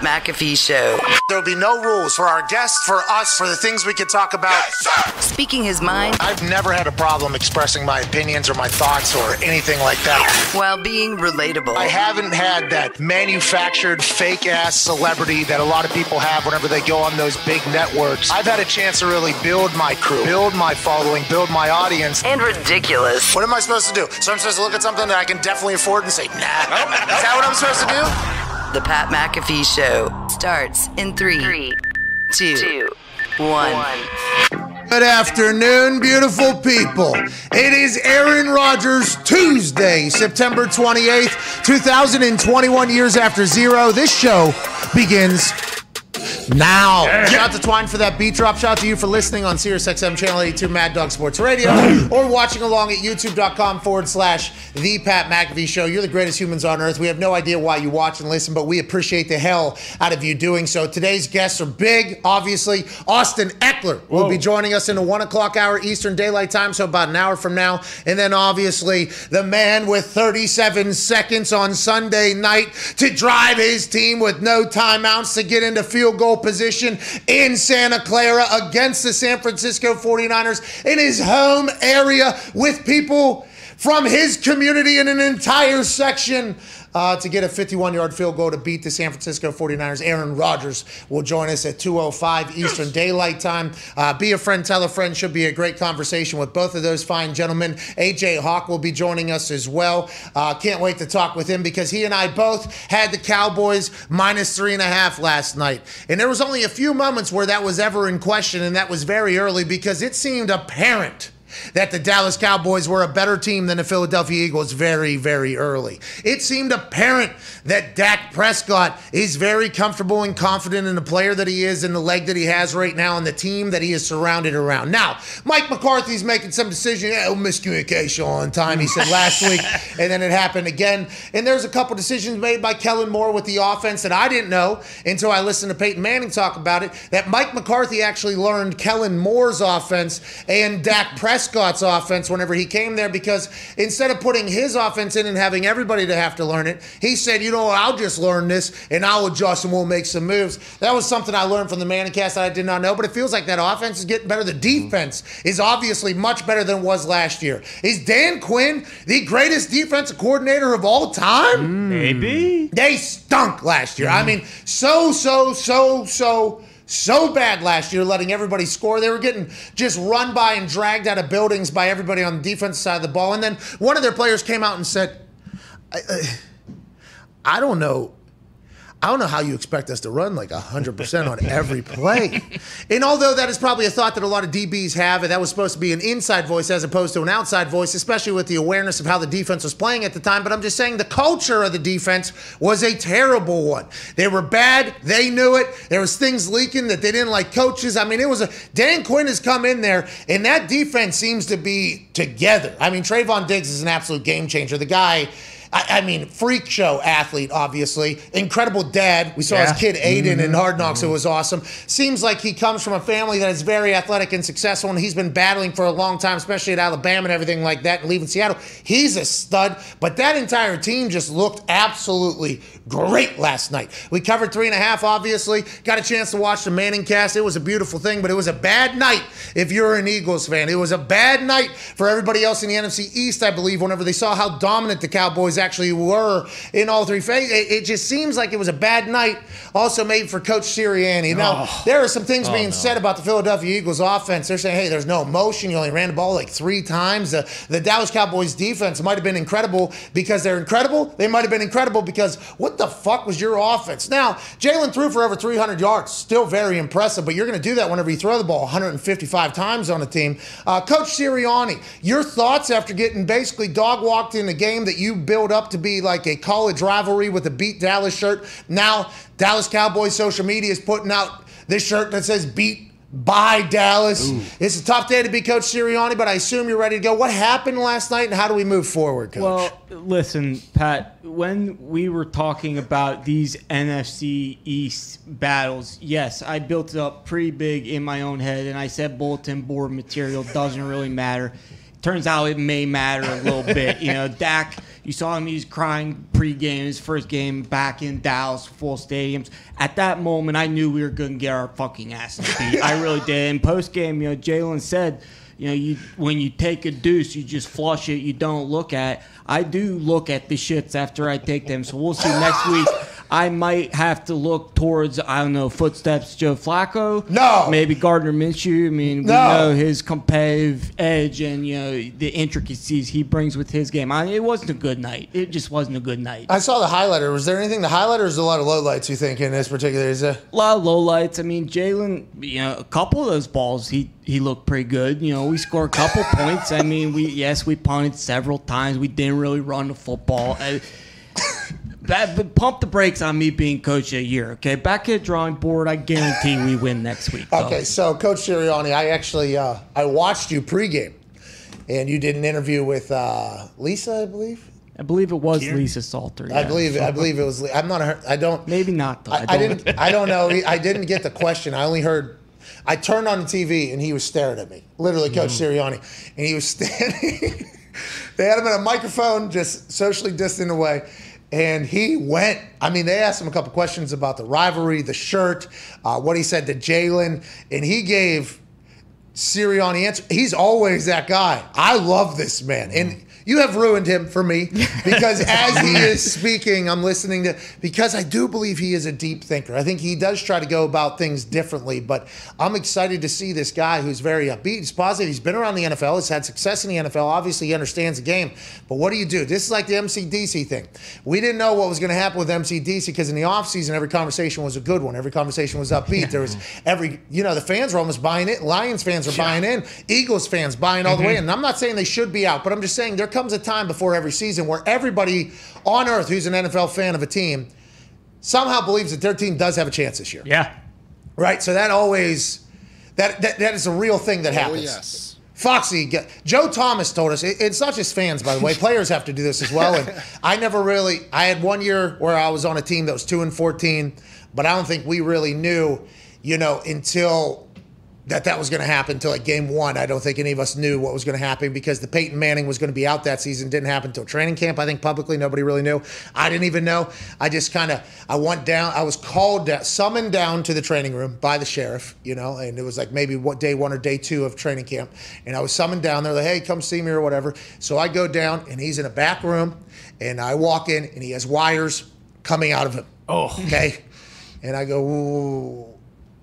The Pat McAfee Show. There'll be no rules for our guests, for us, for the things we can talk about. Speaking his mind I've never had a problem expressing my opinions or my thoughts or anything like that. while being relatable. I haven't had that manufactured fake ass celebrity that a lot of people have whenever they go on those big networks. I've had a chance to really build my crew, build my following, build my audience. and ridiculous. What am I supposed to do? So I'm supposed to look at something that I can definitely afford and say, nah. Is that what I'm supposed to do? The Pat McAfee Show starts in three, two, one. Good afternoon, beautiful people. It is Aaron Rodgers Tuesday, September 28th, 2021 years after zero. This show begins now. Shout out to Twine for that beat drop. Shout out to you for listening on SiriusXM Channel 82 Mad Dog Sports Radio or watching along at youtube.com forward slash The Pat McAfee Show. You're the greatest humans on earth. We have no idea why you watch and listen, but we appreciate the hell out of you doing so. Today's guests are big, obviously. Austin Ekeler will be joining us in the one o'clock hour Eastern Daylight Time, so about an hour from now. And then obviously the man with 37 seconds on Sunday night to drive his team with no timeouts to get into field goal position in Santa Clara against the San Francisco 49ers in his home area with people from his community in an entire section uh, to get a 51 yard field goal to beat the San Francisco 49ers. Aaron Rodgers will join us at 2.05 Eastern Daylight Time. Uh, be a friend, tell a friend. Should be a great conversation with both of those fine gentlemen. AJ Hawk will be joining us as well. Uh, can't wait to talk with him because he and I both had the Cowboys minus three and a half last night. And there was only a few moments where that was ever in question, and that was very early because it seemed apparent that the Dallas Cowboys were a better team than the Philadelphia Eagles very, very early. It seemed apparent that Dak Prescott is very comfortable and confident in the player that he is and the leg that he has right now and the team that he is surrounded around. Now, Mike McCarthy's making some decision. Oh, miscommunication on time, he said last week, and then it happened again. And there's a couple decisions made by Kellen Moore with the offense that I didn't know until I listened to Peyton Manning talk about it. That Mike McCarthy actually learned Kellen Moore's offense and Dak Prescott's offense whenever he came there because instead of putting his offense in and having everybody to have to learn it, he said, you know I'll just learn this and I'll adjust and we'll make some moves. That was something I learned from the Manning cast that I did not know, but it feels like that offense is getting better. The mm-hmm. defense is obviously much better than it was last year. Is Dan Quinn the greatest defensive coordinator of all time? Mm. Maybe. They stunk last year. I mm. mean, so, so, so, so, so bad last year, letting everybody score. They were getting just run by and dragged out of buildings by everybody on the defense side of the ball. And then one of their players came out and said, I, I, I don't know. I don't know how you expect us to run like 100% on every play. And although that is probably a thought that a lot of DBs have, and that was supposed to be an inside voice as opposed to an outside voice, especially with the awareness of how the defense was playing at the time. But I'm just saying the culture of the defense was a terrible one. They were bad. They knew it. There was things leaking that they didn't like coaches. I mean, it was a Dan Quinn has come in there, and that defense seems to be together. I mean, Trevon Diggs is an absolute game changer. The guy. I, I mean, freak show athlete, obviously. Incredible dad. We saw Yeah. his kid Aiden in mm-hmm. Hard Knocks. It mm-hmm. was awesome. Seems like he comes from a family that is very athletic and successful, and he's been battling for a long time, especially at Alabama and everything like that, and leaving Seattle. He's a stud, but that entire team just looked absolutely great last night. We covered three and a half, obviously. Got a chance to watch the Manning cast. It was a beautiful thing, but it was a bad night if you're an Eagles fan. It was a bad night for everybody else in the NFC East, I believe, whenever they saw how dominant the Cowboys actually were in all three phases. It, it just seems like it was a bad night, also made for Coach Sirianni. Now, there are some things being said about the Philadelphia Eagles offense. They're saying, hey, there's no motion. You only ran the ball like three times. The, the Dallas Cowboys defense might have been incredible because they're incredible. They might have been incredible because what the fuck was your offense? Now, Jalen threw for over 300 yards. Still very impressive, but you're going to do that whenever you throw the ball 155 times on a team. Uh, Coach Sirianni, your thoughts after getting basically dog walked in a game that you build up to be like a college rivalry with a beat Dallas shirt. Now, Dallas Cowboys social media is putting out this shirt that says beat by Dallas. It's a tough day to be Coach Sirianni, but I assume you're ready to go. What happened last night and how do we move forward, Coach? Well, listen, Pat, when we were talking about these NFC East battles, yes, I built it up pretty big in my own head and I said bulletin board material doesn't really matter. Turns out it may matter a little bit. You know, Dak, you saw him, he's crying pregame, his first game back in Dallas, full stadiums. At that moment, I knew we were going to get our fucking asses beat. I really did. And postgame, you know, Jalen said, you know, you when you take a deuce, you just flush it. You don't look at. I do look at the shits after I take them. So we'll see next week. I might have to look towards I don't know footsteps Joe Flacco. No. maybe Gardner Minshew. I mean, we know his competitive edge and you know the intricacies he brings with his game. I, it wasn't a good night. It just wasn't a good night. I saw the highlighter. Was there anything? The highlighter is a lot of lowlights. You think in this particular? Is a lot of lowlights. I mean, Jalen, you know, a couple of those balls, he he looked pretty good. You know, we scored a couple points. I mean, we yes, we punted several times. We didn't really run the football. I, that but pump the brakes on me being coach a year. Okay, back at the drawing board. I guarantee we win next week. though. Okay, so Coach Sirianni, I actually uh, I watched you pregame, and you did an interview with uh, Lisa, I believe. I believe it was Lisa Salter. I yeah. believe I believe it was. I'm not. a- I don't. Maybe not though. I, I don't- didn't. I don't know. I didn't get the question. I only heard. I turned on the TV and he was staring at me, literally, Coach Mm-hmm. Sirianni, and he was standing. they had him in a microphone, just socially distant away, and he went. I mean, they asked him a couple questions about the rivalry, the shirt, uh, what he said to Jalen, and he gave Sirianni answer. He's always that guy. I love this man. And you have ruined him for me because as he is speaking, I'm listening to because I do believe he is a deep thinker. I think he does try to go about things differently, but I'm excited to see this guy who's very upbeat. He's positive. He's been around the NFL. He's had success in the NFL. Obviously, he understands the game. But what do you do? This is like the MCDC thing. We didn't know what was going to happen with MCDC because in the offseason, every conversation was a good one. Every conversation was upbeat. There was every, you know, the fans were almost buying it. Lions fans are buying in. Eagles fans buying all the way mm-hmm. in. And I'm not saying they should be out, but I'm just saying there comes a time before every season where everybody on earth who's an NFL fan of a team somehow believes that their team does have a chance this year. Yeah. Right? So that always that that, that is a real thing that happens. Oh, happens. yes. Foxy, Joe Thomas told us. it's not just fans, by the way. Players have to do this as well. And I never really. I had one year where I was on a team that was two and fourteen, but I don't think we really knew, you know, until that that was going to happen until like game one. I don't think any of us knew what was going to happen because the Peyton Manning was going to be out that season. Didn't happen until training camp. I think publicly nobody really knew. I didn't even know. I just kind of I went down. I was called down, summoned down to the training room by the sheriff. You know, and it was like maybe what day one or day two of training camp, and I was summoned down. They're like, hey, come see me or whatever. So I go down, and he's in a back room, and I walk in, and he has wires coming out of him. Oh, okay. And I go, Ooh,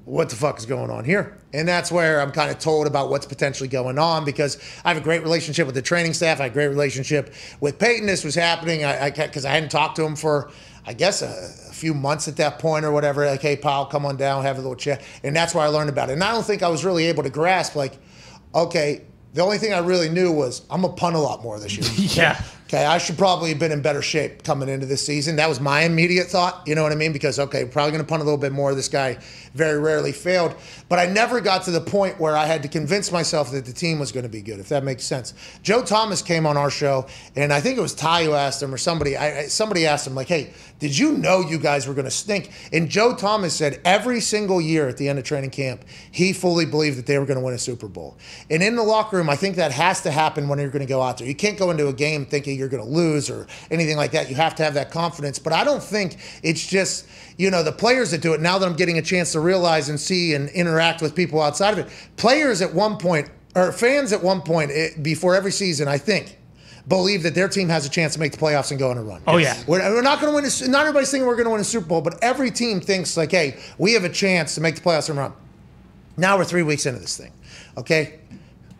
what the fuck is going on here? And that's where I'm kind of told about what's potentially going on because I have a great relationship with the training staff. I have a great relationship with Peyton. This was happening I because I, hadn't talked to him for, I guess, a, a few months at that point or whatever. Like, hey, pal, come on down, have a little chat. And that's where I learned about it. And I don't think I was really able to grasp, like, okay, the only thing I really knew was I'm going to punt a lot more this year. Yeah. Okay, I should probably have been in better shape coming into this season. That was my immediate thought. You know what I mean? Because okay, probably going to punt a little bit more. Of this guy very rarely failed, but I never got to the point where I had to convince myself that the team was going to be good. If that makes sense. Joe Thomas came on our show, and I think it was Ty who asked him, or somebody. I, somebody asked him like, "Hey, did you know you guys were going to stink?" And Joe Thomas said every single year at the end of training camp, he fully believed that they were going to win a Super Bowl. And in the locker room, I think that has to happen when you're going to go out there. You can't go into a game thinking you're going to lose or anything like that. You have to have that confidence. But I don't think it's just, you know, the players that do it. Now that I'm getting a chance to realize and see and interact with people outside of it, players at one point, or fans at one point it, before every season, I think, believe that their team has a chance to make the playoffs and go on a run. Oh, yeah. We're, we're not going to win. A, not everybody's thinking we're going to win a Super Bowl, but every team thinks like, hey, we have a chance to make the playoffs and run. Now we're three weeks into this thing. Okay.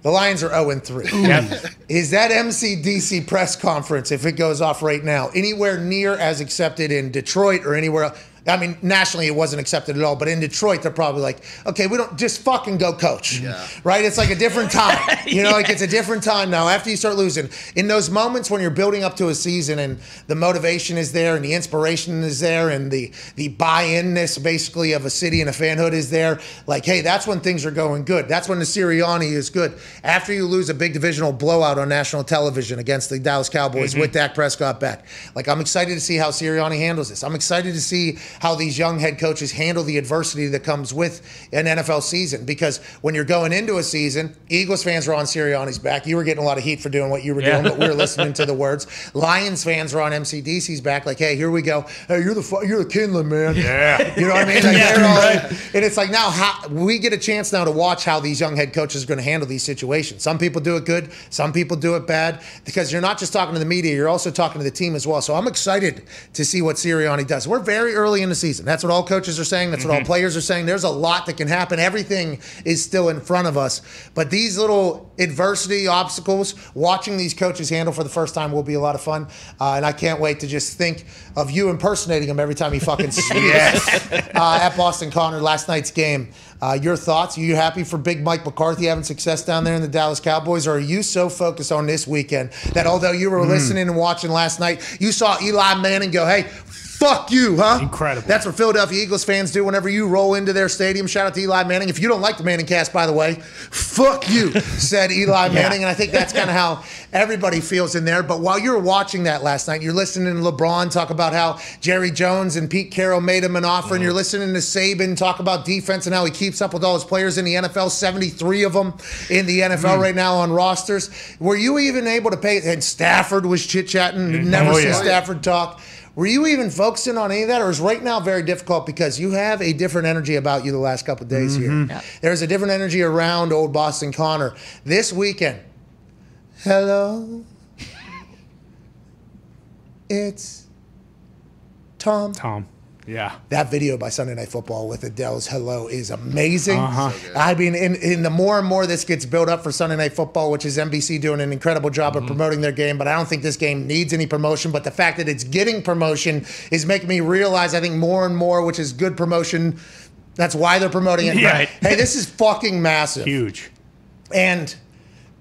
The Lions are 0 3. Is that MCDC press conference, if it goes off right now, anywhere near as accepted in Detroit or anywhere else? I mean, nationally, it wasn't accepted at all, but in Detroit, they're probably like, okay, we don't just fucking go coach. Yeah. Right? It's like a different time. You know, like it's a different time now after you start losing. In those moments when you're building up to a season and the motivation is there and the inspiration is there and the, the buy inness basically of a city and a fanhood is there, like, hey, that's when things are going good. That's when the Sirianni is good. After you lose a big divisional blowout on national television against the Dallas Cowboys mm-hmm. with Dak Prescott back. Like, I'm excited to see how Sirianni handles this. I'm excited to see how these young head coaches handle the adversity that comes with an NFL season. Because when you're going into a season, Eagles fans were on Sirianni's back. You were getting a lot of heat for doing what you were Yeah. doing, but we were listening to the words. Lions fans were on MCDC's back, like, "Hey, here we go. Hey, you're the fu- you're the Kinlan man. Yeah. you know what I mean? Like, Yeah, all- and it's like now how, we get a chance now to watch how these young head coaches are going to handle these situations. Some people do it good, some people do it bad because you're not just talking to the media, you're also talking to the team as well. So I'm excited to see what Sirianni does. We're very early in the season. That's what all coaches are saying. That's what all players are saying. There's a lot that can happen. Everything is still in front of us. But these little adversity obstacles, watching these coaches handle for the first time will be a lot of fun. Uh, and I can't wait to just think of you impersonating him every time he fucking sneezes uh, at Boston Connor last night's game. Uh, your thoughts? Are you happy for Big Mike McCarthy having success down there in the Dallas Cowboys, or are you so focused on this weekend that although you were listening and watching last night, you saw Eli Manning go, "Hey, fuck you, huh?" Incredible. That's what Philadelphia Eagles fans do whenever you roll into their stadium. Shout out to Eli Manning. If you don't like the Manning cast, by the way, fuck you, said Eli Manning. And I think that's kind of how everybody feels in there. But while you're watching that last night, you're listening to LeBron talk about how Jerry Jones and Pete Carroll made him an offer, and you're mm-hmm. listening to Saban talk about defense and how he keeps up with all his players in the NFL, 73 of them in the NFL mm. right now on rosters. Were you even able to pay? And Stafford was chit chatting, mm-hmm. never Oh, seen yeah. Stafford talk. Were you even focusing on any of that, or is right now very difficult because you have a different energy about you the last couple of days Mm-hmm. here? There's a different energy around old Boston Connor this weekend. Hello, it's Tom. Tom. Yeah. That video by Sunday Night Football with Adele's "Hello" is amazing. Uh-huh. I mean, in, in the more and more this gets built up for Sunday Night Football, which is NBC doing an incredible job Mm-hmm. of promoting their game, but I don't think this game needs any promotion. But the fact that it's getting promotion is making me realize, I think, more and more, which is good promotion. That's why they're promoting it. Right. Hey, this is fucking massive. Huge. And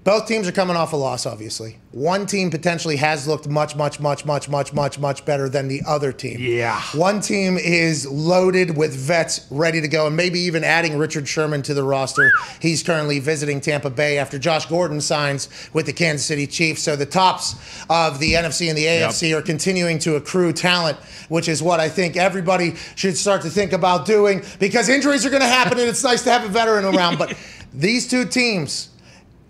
both teams are coming off a loss, obviously. One team potentially has looked much, much, much, much, much, much, much better than the other team. Yeah. One team is loaded with vets ready to go, and maybe even adding Richard Sherman to the roster. He's currently visiting Tampa Bay after Josh Gordon signs with the Kansas City Chiefs. So the tops of the NFC and the AFC are continuing to accrue talent, which is what I think everybody should start to think about doing because injuries are going to happen, and it's nice to have a veteran around. But these two teams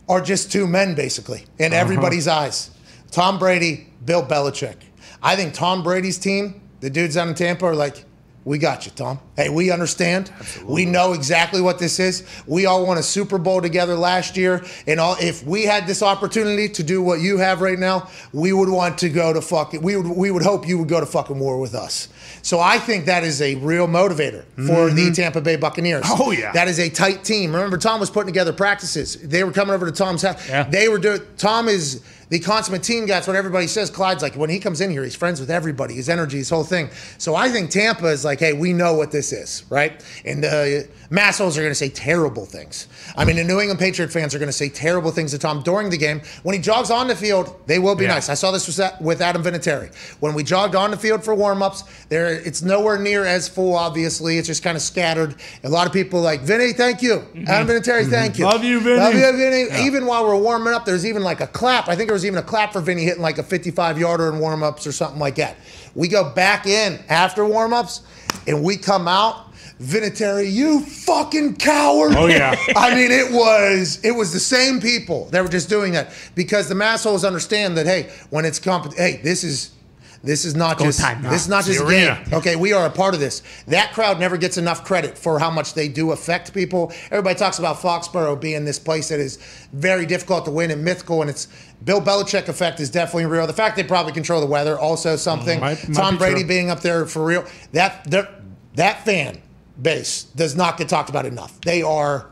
are just two men, basically, in uh-huh. everybody's eyes. Tom Brady, Bill Belichick. I think Tom Brady's team, the dudes down in Tampa, are like, we got you, Tom. Hey, we understand. We know exactly what this is. We all won a Super Bowl together last year, and all. If we had this opportunity to do what you have right now, we would want to go to fucking. We would. We would hope you would go to fucking war with us. So I think that is a real motivator for the mm-hmm. Tampa Bay Buccaneers. Oh, yeah. That is a tight team. Remember, Tom was putting together practices. They were coming over to Tom's house. Yeah. They were doing. Tom is the consummate team guy. That's what everybody says. Clyde's like when he comes in here, he's friends with everybody. His energy, his whole thing. So I think Tampa is like, hey, we know what this is, right? And uh, the Massholes are going to say terrible things. I mean, the New England Patriot fans are going to say terrible things to Tom during the game. When he jogs on the field, they will be Yeah. nice. I saw this with with Adam Vinatieri. When we jogged on the field for warm-ups, there it's nowhere near as full. Obviously, it's just kind of scattered. A lot of people like Vinny, thank you. Mm-hmm. Adam Vinatieri, mm-hmm. thank you. Love you, Vinny. Love you, Vinny. Even while we're warming up, there's even like a clap. I think there was even a clap for Vinny hitting like a 55 yarder in warm-ups or something like that. We go back in after warm-ups, and we come out. Vinatieri, you fucking coward! Oh, yeah. I mean, it was it was the same people that were just doing that because the massholes understand that hey, when it's comp, hey, this is this is not just time this is not just a game. Okay, we are a part of this. That crowd never gets enough credit for how much they do affect people. Everybody talks about Foxborough being this place that is very difficult to win and mythical, and it's Bill Belichick effect is definitely real. The fact they probably control the weather also something. Might- might Tom be Brady true. being up there for real. That that that fan base does not get talked about enough. They are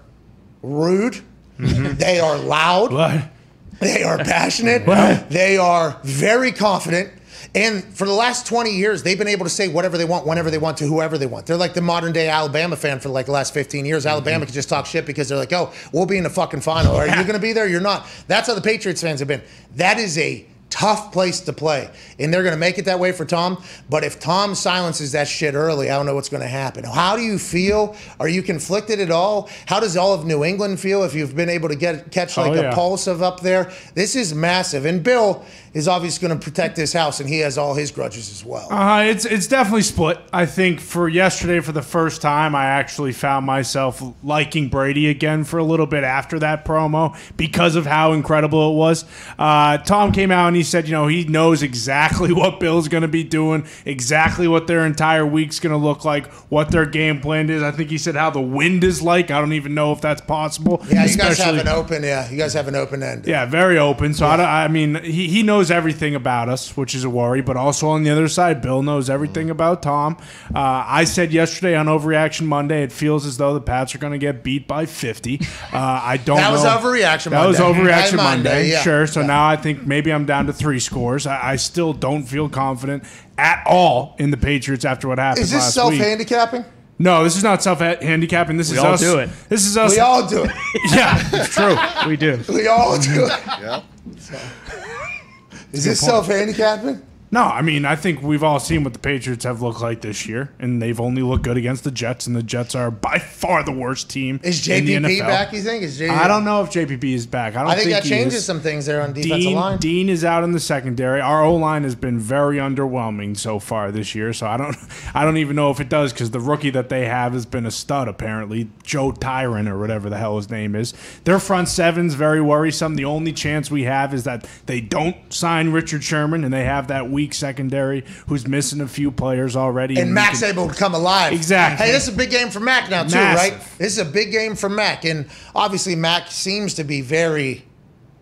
rude. Mm-hmm. They are loud. What? They are passionate. What? They are very confident. And for the last 20 years, they've been able to say whatever they want, whenever they want to whoever they want. They're like the modern day Alabama fan for like the last 15 years. Alabama mm-hmm. can just talk shit because they're like, oh, we'll be in the fucking final. Are you going to be there? You're not. That's how the Patriots fans have been. That is a tough place to play. And they're going to make it that way for Tom. But if Tom silences that shit early, I don't know what's going to happen. How do you feel? Are you conflicted at all? How does all of New England feel if you've been able to get catch oh, like Oh, yeah. a pulse of up there? This is massive. And Bill is obviously going to protect his house, and he has all his grudges as well. Uh, it's it's definitely split. I think for yesterday, for the first time, I actually found myself liking Brady again for a little bit after that promo because of how incredible it was. Uh, Tom came out and he said, you know, he knows exactly what Bill's going to be doing, exactly what their entire week's going to look like, what their game plan is. I think he said how the wind is like. I don't even know if that's possible. yeah, you guys have an open. Yeah, you guys have an open end. yeah, very open. So I, don't, I mean, he, he knows everything about us, which is a worry. But also on the other side, Bill knows everything about Tom. Uh, I said yesterday on Overreaction Monday, it feels as though the Pats are going to get beat by 50. Uh, I don't. That was know- overreaction That was Monday. overreaction By Monday. Monday, yeah. Sure. So Yeah. now I think maybe I'm down to three scores. I, I still don't feel confident at all in the Patriots after what happened Is this last self week. handicapping? No, this is not self handicapping. This is all us. do it. This is us. We all do it. yeah, it's true. We do. We all do it. Is this self handicapping? No, I mean, I think we've all seen what the Patriots have looked like this year, and they've only looked good against the Jets, and the Jets are by far the worst team. Is in the JPP back? You think? Is JPP? I don't know if JPP is back. I don't I think that he changes is. some things there on defensive Dean, line. Dean is out in the secondary. Our O line has been very underwhelming so far this year. So I don't, I don't even know if it does because the rookie that they have has been a stud apparently, Joe Tryon or whatever the hell his name is. Their front seven's very worrisome. The only chance we have is that they don't sign Richard Sherman and they have that weak secondary who's missing a few players already. and we Mac's can- able to come alive. Exactly. Hey, this is a big game for Mac now too, Massive. right? This is a big game for Mac, and obviously Mac seems to be very,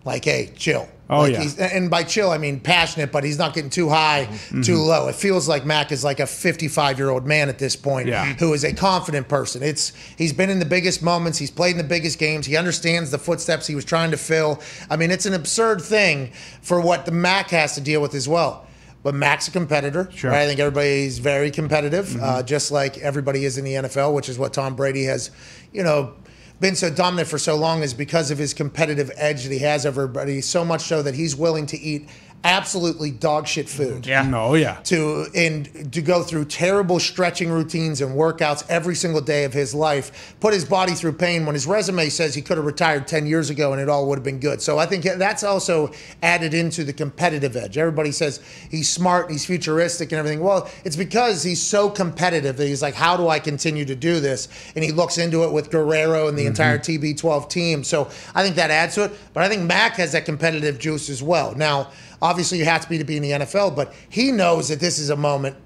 like, hey, chill. Oh, like yeah. He's, and by chill, I mean passionate, but he's not getting too high, Mm-hmm. too low. It feels like Mac is like a 55 year old man at this point, Yeah. who is a confident person. It's he's been in the biggest moments, he's played in the biggest games, he understands the footsteps he was trying to fill. I mean, it's an absurd thing for what the Mac has to deal with as well. But Mac's a competitor. Sure. Right? I think everybody's very competitive, uh, just like everybody is in the NFL, which is what Tom Brady has, you know, been so dominant for so long is because of his competitive edge that he has over everybody. So much so that he's willing to eat absolutely dog shit food. Yeah. No, yeah. To and to go through terrible stretching routines and workouts every single day of his life, put his body through pain when his resume says he could have retired 10 years ago and it all would have been good. So I think that's also added into the competitive edge. Everybody says he's smart, he's futuristic and everything. Well, it's because he's so competitive that he's like, how do I continue to do this? And he looks into it with Guerrero and the mm-hmm. entire TB12 team. So I think that adds to it. But I think Mac has that competitive juice as well. Now, obviously you have to be to be in the NFL, but he knows that this is a moment.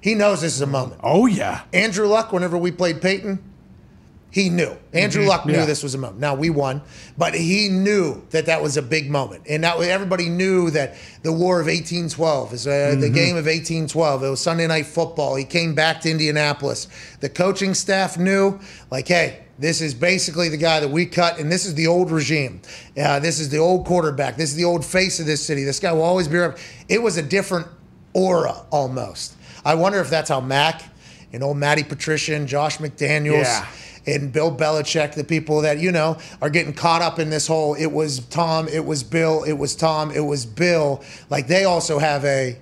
He knows this is a moment. Oh yeah. Andrew Luck, whenever we played Peyton, he knew. Andrew Luck knew Yeah. this was a moment. Now we won, but he knew that that was a big moment, and that everybody knew that the War of 1812 is uh, the game of 1812. It was Sunday Night Football. He came back to Indianapolis. The coaching staff knew, like, hey. This is basically the guy that we cut, and this is the old regime. Uh, this is the old quarterback. This is the old face of this city. This guy will always be. around. It was a different aura almost. I wonder if that's how Mac and old Matty Patrician, Josh McDaniels, Yeah. And Bill Belichick, the people that, you know, are getting caught up in this whole it was Tom, it was Bill, it was Tom, it was Bill. Like they also have a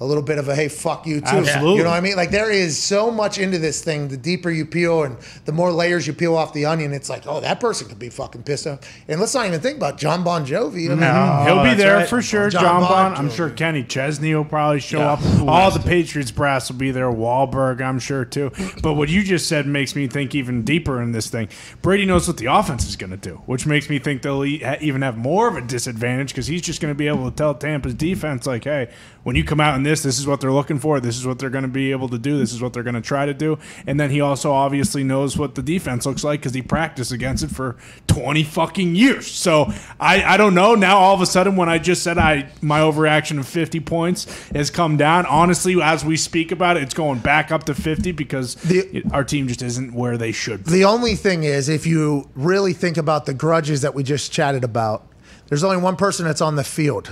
a little bit of a hey fuck you too. Absolutely. You know what I mean? Like there is so much into this thing. The deeper you peel and the more layers you peel off the onion, it's like, oh, that person could be fucking pissed off. And let's not even think about John Bon Jovi. I mean, oh, He'll be there right. for sure. John John, Bon. I'm sure Kenny Chesney will probably show Yeah. up. Who All the? Patriots brass will be there. Wahlberg, I'm sure too. But what you just said makes me think even deeper in this thing. Brady knows what the offense is going to do, which makes me think they'll even have more of a disadvantage because he's just going to be able to tell Tampa's defense like, "Hey, when you come out in this, this is what they're looking for. This is what they're going to be able to do. This is what they're going to try to do." And then he also obviously knows what the defense looks like because he practiced against it for 20 fucking years. So I, I don't know. Now all of a sudden, when I just said I my overreaction of 50 points has come down, honestly, as we speak about it, it's going back up to 50 because The- it- our team just isn't where they should be. The only thing is, if you really think about the grudges that we just chatted about, there's only one person that's on the field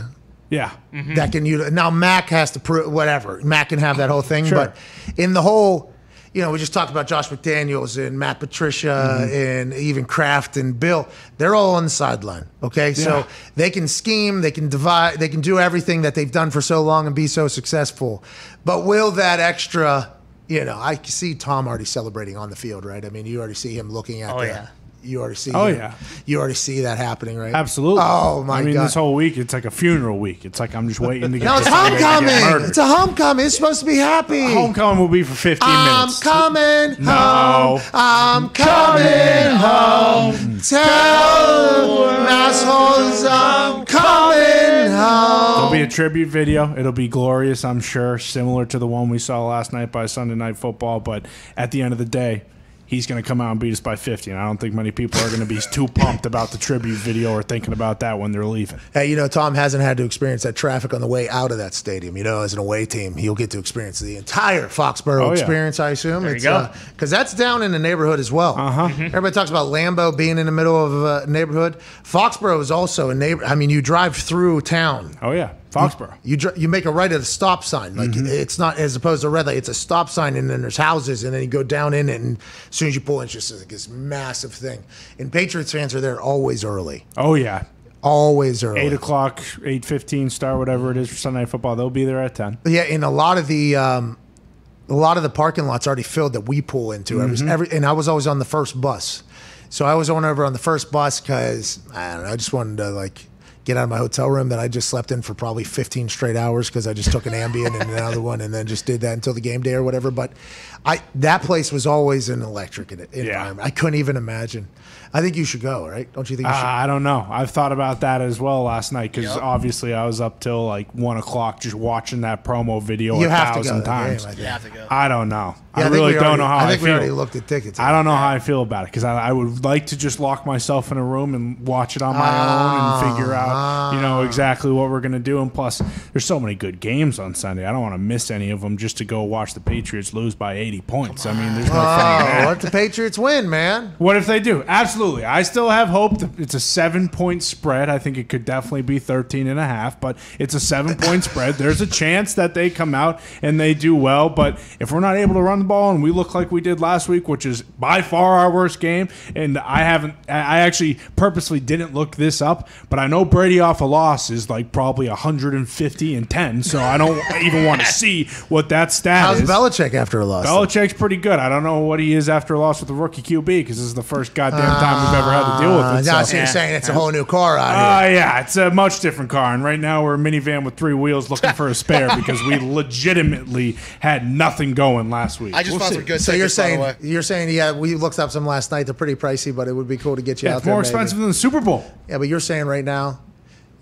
Yeah. Mm-hmm. that can use. Now Mac has to prove whatever. Mac can have that whole thing, Sure. but in the whole, you know, we just talked about Josh McDaniels and Matt Patricia mm-hmm. and even Kraft and Bill. They're all on the sideline. Okay, Yeah. so they can scheme, they can divide, they can do everything that they've done for so long and be so successful. But will that extra? You know, I see Tom already celebrating on the field, right? I mean, you already see him looking at Oh, the. yeah. You already see. Oh, yeah. You already see that happening, right? Absolutely. Oh my god! I mean, god. this whole week it's like a funeral week. It's like I'm just waiting to get. no, it's homecoming. It's a homecoming. It's supposed to be happy. Homecoming will be for 15 I'm minutes. coming No. home. I'm coming home. Tell assholes I'm coming home. There'll be a tribute video. It'll be glorious, I'm sure, similar to the one we saw last night by Sunday Night Football. But at the end of the day, he's going to come out and beat us by 50. And I don't think many people are going to be too pumped about the tribute video or thinking about that when they're leaving. Hey, you know, Tom hasn't had to experience that traffic on the way out of that stadium. You know, as an away team, he'll get to experience the entire Foxborough Oh, yeah. experience, I assume. There you go. Uh, because that's down in the neighborhood as well. Uh-huh. Mm-hmm. Everybody talks about Lambeau being in the middle of a neighborhood. Foxborough is also a neighbor. I mean, you drive through town. Oh, yeah. Foxborough. You dr- you make a right at a stop sign, like Mm-hmm. it's not as opposed to a red light. It's a stop sign, and then there's houses, and then you go down in it, and as soon as you pull in, it's just like this massive thing. And Patriots fans are there always early, Oh, yeah. always early. 8 o'clock, 8.15 start, whatever it is for Sunday Night Football. They'll be there at 10. Yeah, and a lot of the um, a lot of the parking lots already filled that we pull into. Every, Mm-hmm. every and I was always on the first bus, so I was on over on the first bus because I don't know. I just wanted to like get out of my hotel room that I just slept in for probably 15 straight hours because I just took an Ambien and another one and then just did that until the game day or whatever. But I that place was always an electric en- environment. I couldn't even imagine. I think you should go, right? Don't you think you Uh. I don't know. I've thought about that as well last night because obviously I was up till like 1 o'clock just watching that promo video You a have to go thousand to game, times. I. You have to go. I don't know. Yeah, I think really we don't already- know how I, I think we feel. already looked at tickets. I don't know how I feel about it because I, I would like to just lock myself in a room and watch it on my own and figure out, you know, exactly what we're gonna do. And plus, there's so many good games on Sunday. I don't want to miss any of them just to go watch the Patriots lose by 80 points. I mean, there's no fun in Oh, that. let the Patriots win, man. What if they do? Absolutely. I still have hope. that It's a seven point spread. I think it could definitely be 13 and a half, but it's a seven point spread. There's a chance that they come out and they do well. But if we're not able to run the ball and we look like we did last week, which is by far our worst game, and I haven't, I actually purposely didn't look this up, but I know Brady off a loss is like probably 150 and 10. So I don't even want to see what that stat is. How's. Belichick after a loss? Belichick's pretty good. I don't know what he is after a loss with the rookie QB because this is the first goddamn time we've ever had to deal with Uh, it. yeah, I so- see you're saying it's a whole new car out Uh, here. yeah, it's a much different car. And right now we're a minivan with three wheels looking for a spare because we legitimately had nothing going last week. I just We'll found see. some good so you're tickets, by the saying way. you're saying yeah, we looked up some last night. They're pretty pricey, but it would be cool to get you yeah, out it's there. more maybe. expensive than the Super Bowl. Yeah, but you're saying right now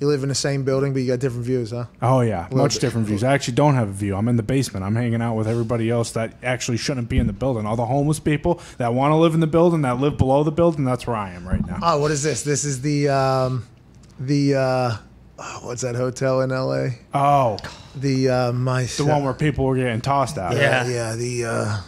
you live in the same building, but you got different views, huh? Oh yeah, much bit. different views. I actually don't have a view. I'm in the basement. I'm hanging out with everybody else that actually shouldn't be in the building. All the homeless people that want to live in the building, that live below the building. That's where I am right now. Oh, what is this? This is the um, the uh, oh, what's that hotel in L.A. Oh, The uh, my the one where people were getting tossed out. yeah Yeah. yeah the uh,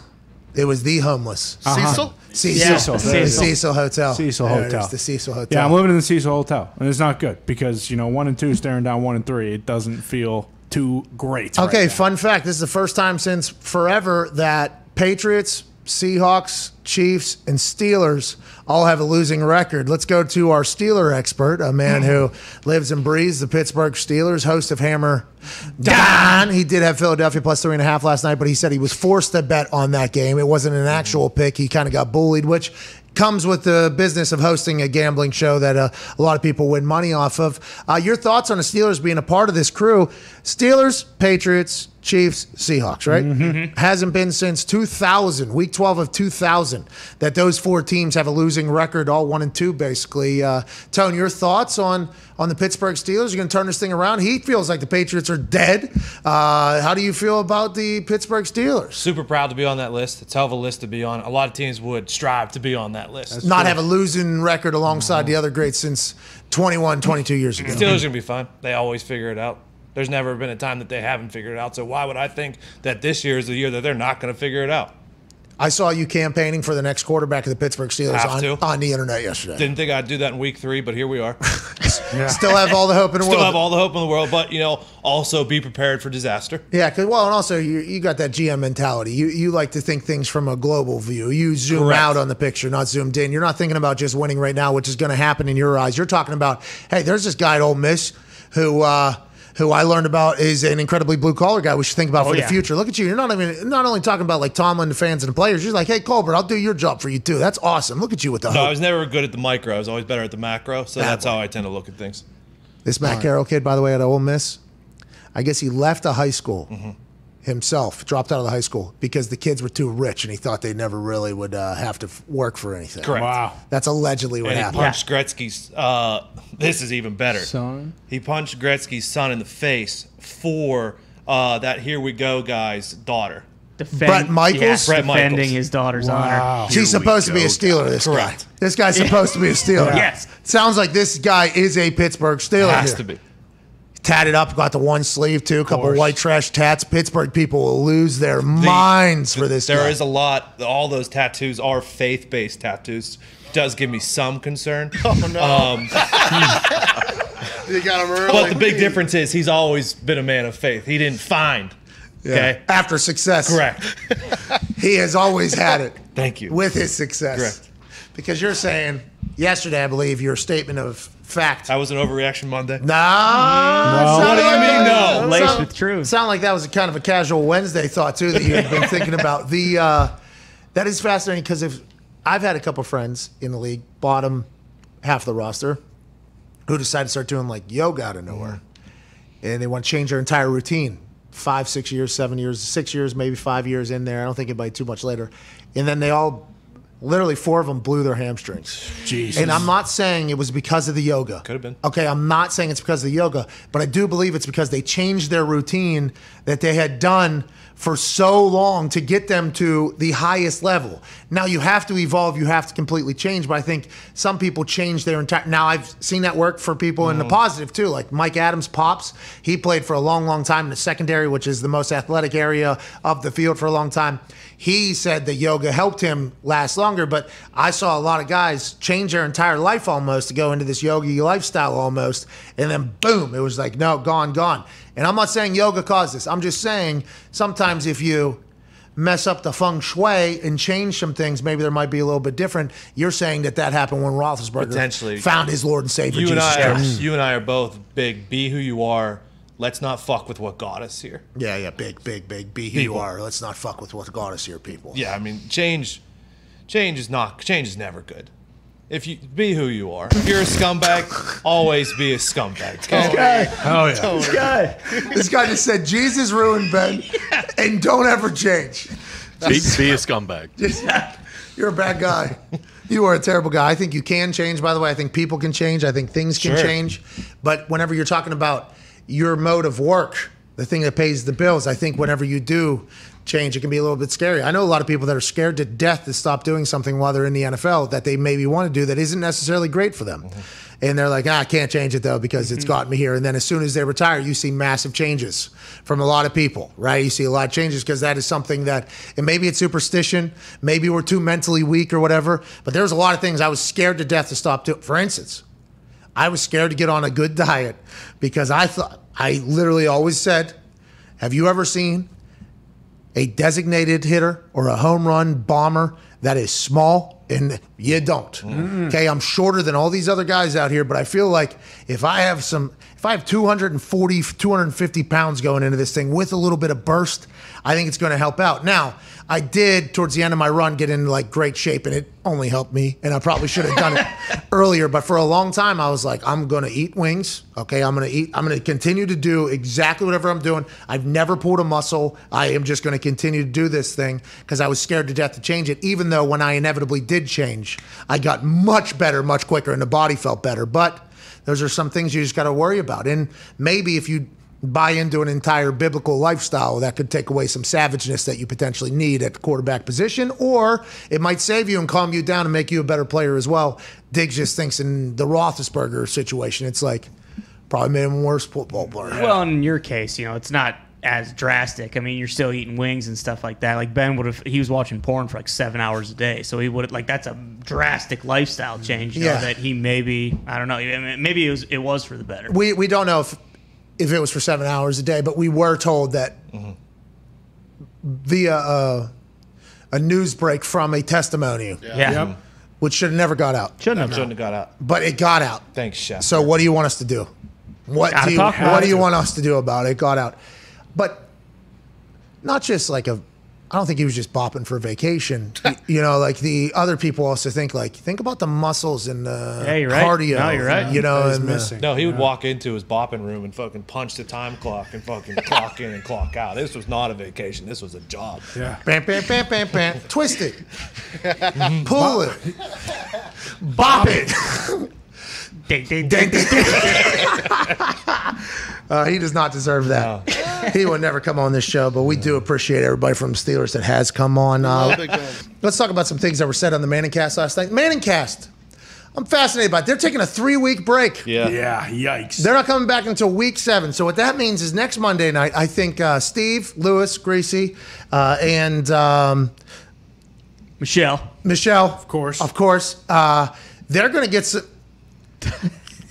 it was the homeless uh-huh. Cecil? Cecil Yeah. Cecil, Cecil. Cecil Hotel Cecil There Hotel. is, the Cecil Hotel. Yeah, I'm living in the Cecil Hotel, and it's not good because you know one and two staring down one and three. It doesn't feel too great. Okay, now. fun fact. This is the first time since forever that Patriots, Seahawks, Chiefs, and Steelers all have a losing record. Let's go to our Steeler expert, a man who lives and breathes the Pittsburgh Steelers, host of Hammer Dahn. He did have Philadelphia plus three and a half last night, but he said he was forced to bet on that game. It wasn't an actual pick. He kind of got bullied, which comes with the business of hosting a gambling show that uh, a lot of people win money off of. Uh, your thoughts on the Steelers being a part of this crew? Steelers, Patriots, Chiefs, Seahawks, right? Hasn't been since 2000, week 12 of 2000, that those four teams have a losing record, all one and two, basically. Uh, Tone, your thoughts on on the Pittsburgh Steelers? You're going to turn this thing around. He feels like the Patriots are dead. Uh, how do you feel about the Pittsburgh Steelers? Super proud to be on that list. It's a hell of a list to be on. A lot of teams would strive to be on that list. Not have a losing record alongside the other greats since 21, 22 years ago. Steelers gonna be fine. They always figure it out. There's never been a time that they haven't figured it out. So why would I think that this year is the year that they're not gonna figure it out? I saw you campaigning for the next quarterback of the Pittsburgh Steelers on, on the internet yesterday. Didn't think I'd do that in week three, but here we are. Still have all the hope in the Still world. Still have all the hope in the world, but you know, also be prepared for disaster. Yeah, 'cause- well, and also you you got that GM mentality. You you like to think things from a global view. You zoom Correct. out on the picture, not zoomed in. You're not thinking about just winning right now, which is going to happen in your eyes. You're talking about, hey, there's this guy at Ole Miss who. Uh, who I learned about is an incredibly blue collar guy we should think about for yeah. the future. Look at you. You're not even not only talking about like Tomlin, the fans, and the players. You're like, hey, Colbert, I'll do your job for you too. That's awesome. Look at you with the No, I was never good at the micro. I was always better at the macro. So That that's way. how I tend to look at things. This Matt Corral kid, by the way, at Ole Miss, I guess he left a high school Mm-hmm. Himself, dropped out of the high school because the kids were too rich and he thought they never really would uh, have to f- work for anything. Correct. Wow. That's allegedly what And he happened. punched Gretzky's. Uh, this is even better. Son? He punched Gretzky's son in the face for uh, that "Here we go" guy's daughter. Defend, Bret Michaels? yes, Bret defending Michaels. his daughter's honor. She's supposed to be a Steeler, this Correct. guy. This guy's supposed to be a Steeler. Yes. Sounds like this guy is a Pittsburgh Steeler. Has here. to be. Tatted up, got the one sleeve too, a couple course. white trash tats. Pittsburgh people will lose their minds for this There guy. is a lot. All those tattoos are faith-based tattoos. Does give me some concern. Oh, no. Um, you got him early. but the big difference is he's always been a man of faith. He didn't find. Okay. After success. Correct. He has always had it. Thank you. With his success. Correct. Because you're saying yesterday, I believe, your statement of fact. That was an overreaction Monday. No. What do you mean, no? Laced with truth. Sound like that was a kind of a casual Wednesday thought too that you had been thinking about. The uh, that is fascinating because if I've had a couple friends in the league, bottom half of the roster, who decided to start doing like yoga out of nowhere, and they want to change their entire routine. Five, six years, seven years, six years, maybe five years in there. I don't think anybody too much later, and then they all. Literally, four of them blew their hamstrings. Jesus. And I'm not saying it was because of the yoga. Could have been. Okay, I'm not saying it's because of the yoga, but I do believe it's because they changed their routine that they had done for so long to get them to the highest level. Now you have to evolve, you have to completely change, but I think some people change their entire Now I've seen that work for people in the mm. positive too, like Mike Adams pops, he played for a long long time in the secondary, which is the most athletic area of the field for a long time. He said that yoga helped him last longer, but I saw a lot of guys change their entire life almost to go into this yogi lifestyle almost, and then boom, it was like, no, gone, gone. And I'm not saying yoga caused this. I'm just saying sometimes if you mess up the feng shui and change some things, maybe there might be a little bit different. You're saying that that happened when Roethlisberger Potentially. found his Lord and Savior, You and Jesus I, are, you and I are both big. Be who you are. Let's not fuck with what got us here. Yeah, yeah, big, big, big. Be who you People. are. Let's not fuck with what got us here, people. Yeah, I mean, change, change is not change is never good. If you be who you are, if you're a scumbag, always be a scumbag. Okay? Oh yeah. This guy this guy just said Jesus ruined Ben, and don't ever change. Be, be a scumbag. You're a bad guy. You are a terrible guy. I think you can change, by the way. I think people can change. I think things can Sure. change. But whenever you're talking about your mode of work, the thing that pays the bills, I think whenever you do change, it can be a little bit scary. I know a lot of people that are scared to death to stop doing something while they're in the NFL that they maybe want to do that isn't necessarily great for them. And they're like, ah, I can't change it though because it's gotten me here. And then as soon as they retire, you see massive changes from a lot of people, right? You see a lot of changes because that is something that, and maybe it's superstition, maybe we're too mentally weak or whatever. But there's a lot of things I was scared to death to stop doing. For instance, I was scared to get on a good diet because I thought, I literally always said, have you ever seen a designated hitter or a home run bomber that is small and you don't. Mm. Okay, I'm shorter than all these other guys out here, but I feel like if I have some, if I have 240, 250 pounds going into this thing with a little bit of burst, I think it's going to help out. Now, I did towards the end of my run get into like great shape, and it only helped me. And I probably should have done it earlier, but for a long time, I was like, I'm going to eat wings. Okay, I'm going to eat. I'm going to continue to do exactly whatever I'm doing. I've never pulled a muscle. I am just going to continue to do this thing because I was scared to death to change it. Even though when I inevitably did change, I got much better, much quicker, and the body felt better. But those are some things you just got to worry about. And maybe if you buy into an entire biblical lifestyle, that could take away some savageness that you potentially need at the quarterback position, or it might save you and calm you down and make you a better player as well. Diggs just thinks in the Roethlisberger situation, it's like probably made him a worse football player. Well, in your case, you know, it's not as drastic. I mean, you're still eating wings and stuff like that. Like Ben would have, he was watching porn for like seven hours a day, so he would like that's a drastic lifestyle change. You Yeah. know, that he maybe I don't know, maybe it was it was for the better. We we don't know if if it was for seven hours a day, but we were told that via uh, a news break from a testimony, yeah, which should have never got out, shouldn't have. Shouldn't have got out. but it got out. Thanks, Chef. So what do you want us to do? What Gotta do you, what do you want us to do about it? It got out, but not just like a. I don't think he was just bopping for vacation. You know, like the other people also think like think about the muscles and the Yeah, you're right. cardio. No, you're right. You know, That is and the- missing. no, he would walk into his bopping room and fucking punch the time clock and fucking clock in and clock out. This was not a vacation. This was a job. Yeah. Bam, bam, bam, bam, bam. Twist it. Pull it. Bop it. Ding, ding, ding, ding, ding. Uh, he does not deserve that. He will never come on this show, but we do appreciate everybody from Steelers that has come on. Uh, let's talk about some things that were said on the Manning cast last night. Manning cast. I'm fascinated by it. They're taking a three week break. Yeah. Yeah. Yikes. They're not coming back until week seven. So what that means is next Monday night, I think uh, Steve, Louis, Griese, uh, and um, Michelle. Michelle, of course. of course, uh, they're going to get some.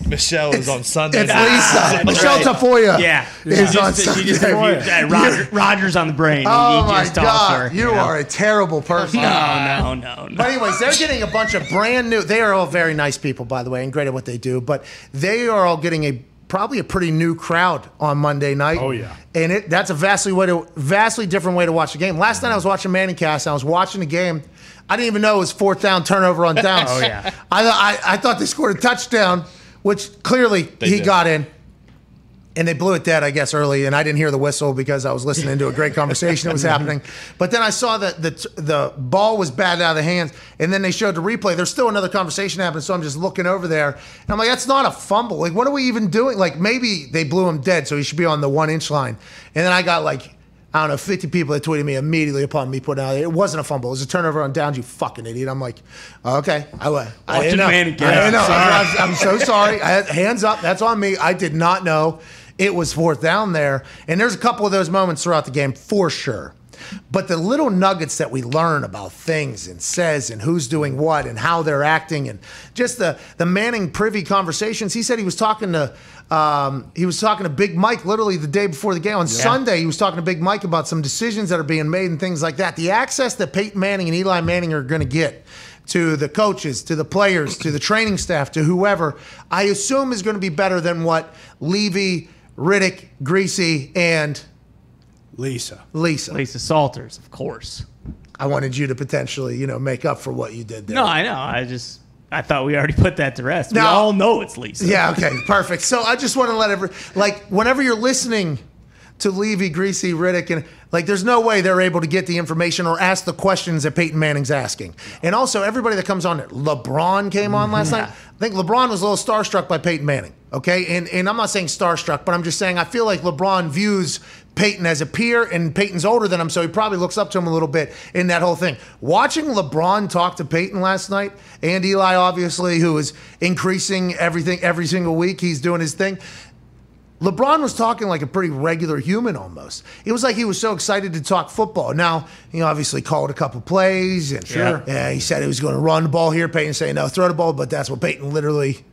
Michelle is on Sunday. It's night. Lisa. Michelle Tafoya Yeah, is She on just- she just Sunday. uh, Roger, Rogers on the brain. Oh he my just God, her, you know? are a terrible person. No, no, no, no. But anyways, they're getting a bunch of brand new. They are all very nice people, by the way, and great at what they do. But they are all getting a probably a pretty new crowd on Monday night. Oh, yeah. and it that's a vastly way to vastly different way to watch the game. Last night I was watching Manning Cast. And I was watching the game. I didn't even know it was fourth down turnover on downs. Oh, yeah. I, I I thought they scored a touchdown, which clearly he did. got in. And they blew it dead, I guess, early, and I didn't hear the whistle because I was listening to a great conversation that was happening. But then I saw that the the ball was batted out of the hands, and then they showed the replay. There's still another conversation happening, so I'm just looking over there, and I'm like, that's not a fumble. Like, what are we even doing? Like, maybe they blew him dead, so he should be on the one inch line. And then I got like. I don't know, 50 people that tweeted me immediately upon me putting out. It wasn't a fumble. It was a turnover on downs, you fucking idiot. I'm like, okay. I, went. I didn't know. Manning I didn't know. I'm, I'm so sorry. I had, hands up. That's on me. I did not know it was fourth down there. And there's a couple of those moments throughout the game for sure. But the little nuggets that we learn about things and says and who's doing what and how they're acting and just the the Manning privy conversations. He said he was talking to um, he was talking to Big Mike literally the day before the game on Sunday. He was talking to Big Mike about some decisions that are being made and things like that. The access that Peyton Manning and Eli Manning are going to get to the coaches, to the players, to the training staff, to whoever, I assume is going to be better than what Levy, Riddick, Griese, and Lisa. Lisa. Lisa Salters, of course. I wanted you to potentially, you know, make up for what you did there. No, I know. I just I thought we already put that to rest. We No. all know it's Lisa. Yeah, okay, perfect. So I just want to let every like whenever you're listening to Levy, Griese, Riddick, and like there's no way they're able to get the information or ask the questions that Peyton Manning's asking. And also everybody that comes on there. LeBron came on last mm-hmm. night. I think LeBron was a little starstruck by Peyton Manning. Okay. And and I'm not saying starstruck, but I'm just saying I feel like LeBron views Peyton as a peer, and Peyton's older than him, so he probably looks up to him a little bit in that whole thing. Watching LeBron talk to Peyton last night, and Eli, obviously, who is increasing everything every single week, he's doing his thing. LeBron was talking like a pretty regular human almost. It was like he was so excited to talk football. Now, he obviously called a couple plays and Sure. yeah, he said he was going to run the ball here. Peyton saying, no, throw the ball, but that's what Peyton literally,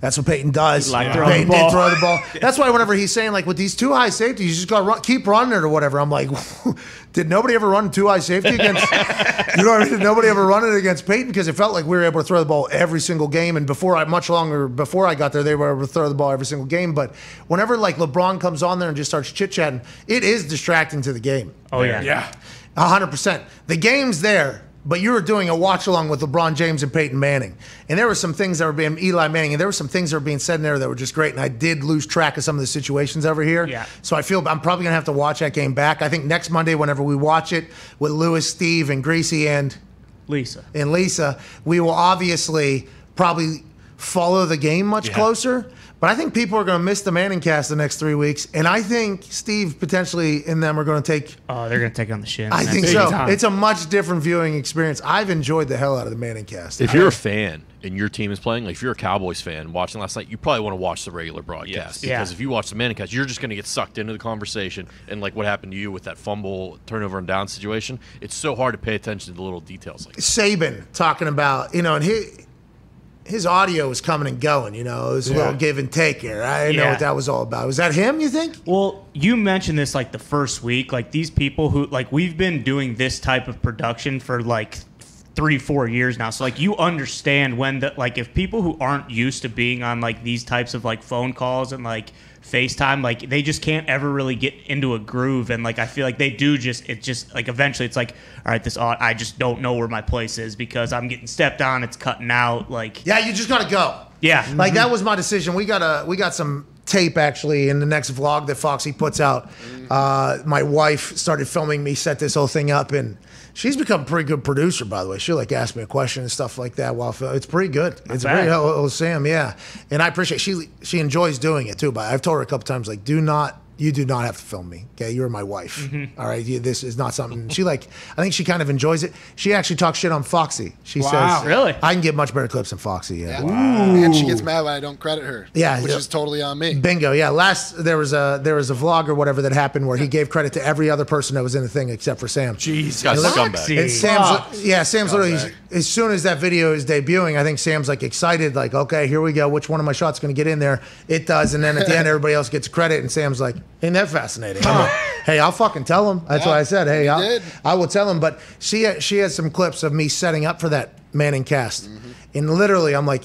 that's what Peyton does. like throwing the Peyton did throw the ball. That's why whenever he's saying like with these two high safeties, you just got to run, keep running it or whatever. I'm like, did nobody ever run two high safety against, you know what I mean? Did nobody ever run it against Peyton? Because it felt like we were able to throw the ball every single game. And before I, much longer before I got there, they were able to throw the ball every single game. But whenever like LeBron comes on there and just starts chit chatting, it is distracting to the game. Oh yeah. Yeah. A hundred percent. The game's there, but you were doing a watch along with LeBron James and Peyton Manning, and there were some things that were being Eli Manning, and there were some things that were being said in there that were just great. And I did lose track of some of the situations over here. Yeah. So I feel I'm probably gonna have to watch that game back. I think next Monday, whenever we watch it with Louis, Steve, and Griese and Lisa. and Lisa, we will obviously probably follow the game much closer. But I think people are going to miss the Manning cast the next three weeks, and I think Steve potentially and them are going to take. Oh, they're gonna take it on the shin. I think so. time. It's a much different viewing experience. I've enjoyed the hell out of the Manning cast. If you're a fan and your team is playing, like if you're a Cowboys fan watching last night, you probably want to watch the regular broadcast Yeah. because if you watch the Manning cast, you're just going to get sucked into the conversation and like what happened to you with that fumble, turnover, and down situation. It's so hard to pay attention to the little details like that. Saban talking about, you know, and he, his audio was coming and going, you know, it was a little give and take here. I didn't know what that was all about. Was that him, you think? Well, you mentioned this like the first week. Like these people who like we've been doing this type of production for like three, four years now. So like you understand when the like if people who aren't used to being on like these types of like phone calls and like FaceTime, like they just can't ever really get into a groove. And like I feel like they do just it just like eventually it's like, all right, this au- I just don't know where my place is because I'm getting stepped on, it's cutting out. Like Yeah, you just got to go. Yeah. Like that was my decision. We got a we got some tape actually in the next vlog that Foxy puts out. Uh, my wife started filming me set this whole thing up and she's become a pretty good producer by the way. She'll like asked me a question and stuff like that while it's pretty good. It's bad. pretty oh, oh, Sam, yeah. And I appreciate she she enjoys doing it too, but I've told her a couple times like do not you do not have to film me. Okay, you're my wife. Mm-hmm. All right, you, this is not something she like. I think she kind of enjoys it. She actually talks shit on Foxy. She Wow. says, Really? I can get much better clips than Foxy." Yeah, And she gets mad when I don't credit her. Yeah, Which yeah. is totally on me. Bingo. Yeah. Last there was a there was a vlog or whatever that happened where he gave credit to every other person that was in the thing except for Sam. Jesus. Guy's a Foxy. scumbag. And Sam's Fox. yeah, Sam's literally as soon as that video is debuting, I think Sam's like excited, like, okay, here we go. Which one of my shots going to get in there? It does, and then at the end, everybody else gets credit, and Sam's like, ain't that fascinating? I'm like, hey, I'll fucking tell him. That's Yeah, why I said, hey, I'll. I will tell him. But she she has some clips of me setting up for that Manning cast, Mm-hmm. and literally, I'm like.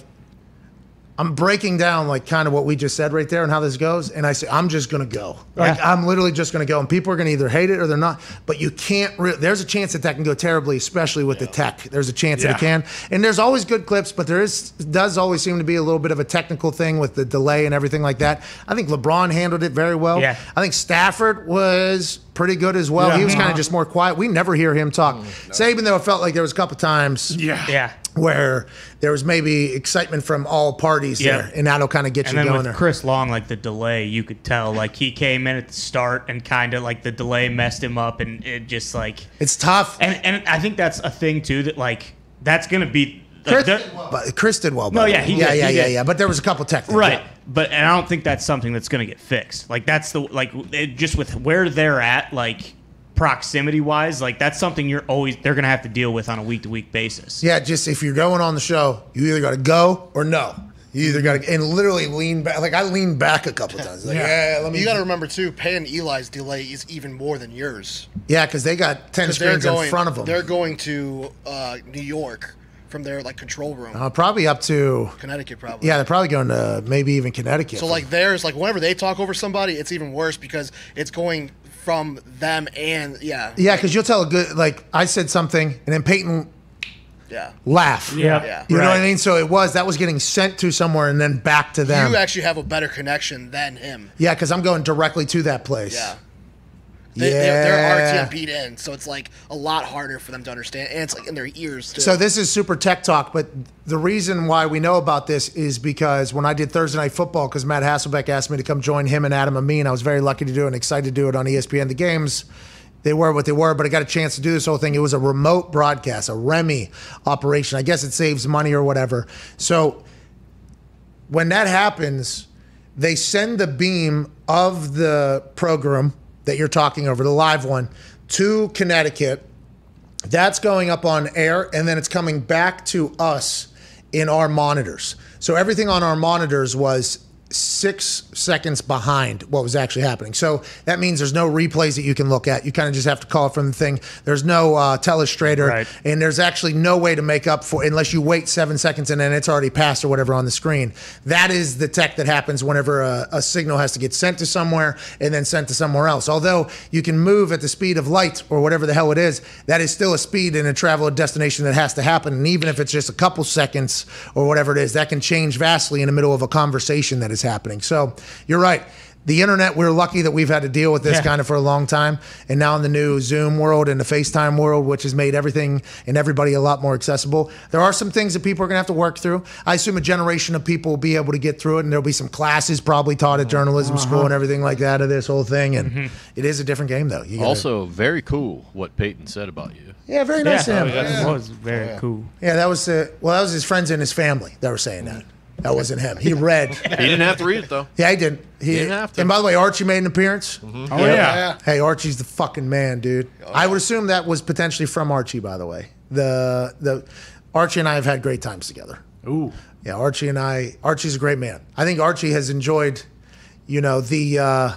I'm breaking down like kind of what we just said right there and how this goes, and I say I'm just gonna go. Like Yeah. I'm literally just gonna go, and people are gonna either hate it or they're not. But you can't. Re- there's a chance that that can go terribly, especially with the tech. There's a chance that it can, and there's always good clips, but there is does always seem to be a little bit of a technical thing with the delay and everything like that. I think LeBron handled it very well. Yeah. I think Stafford was pretty good as well. Yeah. He was kind of just more quiet. We never hear him talk. Mm, Saban though, it felt like there was a couple times Yeah. yeah. where there was maybe excitement from all parties Yeah. there, and that'll kind of get And you then going with there. Chris Long, like the delay, you could tell like he came in at the start and kind of like the delay messed him up, and it just like it's tough. and and I think that's a thing too that like that's gonna be Chris, like, there- well, but Chris did well. by No, yeah, he yeah, did, yeah, he yeah, did. yeah. But there was a couple tech things. right. yeah. But and I don't think that's something that's gonna get fixed. Like that's the like it, just with where they're at, like proximity wise, like that's something you're always they're gonna have to deal with on a week to week basis. Yeah, just if you're going on the show, you either got to go or no. You either got to and literally lean back. Like I leaned back a couple times. Like, yeah. let me. You got to remember too, Peyton Eli's delay is even more than yours. yeah, because they got ten 'Cause they're screens going, in front of them. They're going to uh, New York from their like control room, uh, probably up to. Connecticut probably. Yeah, they're probably going to maybe even Connecticut. So like theirs, like whenever they talk over somebody, it's even worse because it's going from them and yeah, yeah, because you'll tell a good like I said something and then Peyton yeah. laugh. Yeah. Yeah. You know what I mean? So it was that was getting sent to somewhere and then back to them. You actually have a better connection than him. yeah, because I'm going directly to that place. Yeah. They, they're, they're Yeah. RTMP'd in, so it's like a lot harder for them to understand, and it's like in their ears too. So this is super tech talk, but the reason why we know about this is because when I did Thursday Night Football, because Matt Hasselbeck asked me to come join him and Adam Amin, I was very lucky to do it and excited to do it on ESPN. The games, they were what they were, but I got a chance to do this whole thing. It was a remote broadcast, a REMI operation. I guess it saves money or whatever. So when that happens, they send the beam of the program that you're talking over, the live one, to Connecticut. That's going up on air, and then it's coming back to us in our monitors. So everything on our monitors was six seconds behind what was actually happening. So that means there's no replays that you can look at. You kind of just have to call it from the thing. There's no uh, telestrator, Right. and there's actually no way to make up for unless you wait seven seconds and then it's already passed or whatever on the screen. That is the tech that happens whenever a, a signal has to get sent to somewhere and then sent to somewhere else. Although you can move at the speed of light or whatever the hell it is, that is still a speed and a travel a destination that has to happen. And even if it's just a couple seconds or whatever it is, that can change vastly in the middle of a conversation that is is happening. So you're right. The internet, we're lucky that we've had to deal with this Yeah. kind of for a long time. And now in the new Zoom world and the FaceTime world, which has made everything and everybody a lot more accessible, there are some things that people are going to have to work through. I assume a generation of people will be able to get through it, and there'll be some classes probably taught at journalism school Uh-huh. and everything like that of this whole thing. And Mhm. it is a different game, though. You gotta- Also, very cool what Peyton said about you. Yeah, very nice Yeah, of him. that was very cool. Yeah, that was uh, well, that was his friends and his family that were saying that. That wasn't him. He read. He didn't have to read it though. Yeah, he didn't. He, didn't have to. And by the way, Archie made an appearance. Oh, yeah. Yeah. Hey, Archie's the fucking man, dude. I would assume that was potentially from Archie. By the way, the the Archie and I have had great times together. Ooh. Yeah, Archie and I. Archie's a great man. I think Archie has enjoyed, you know, the. uh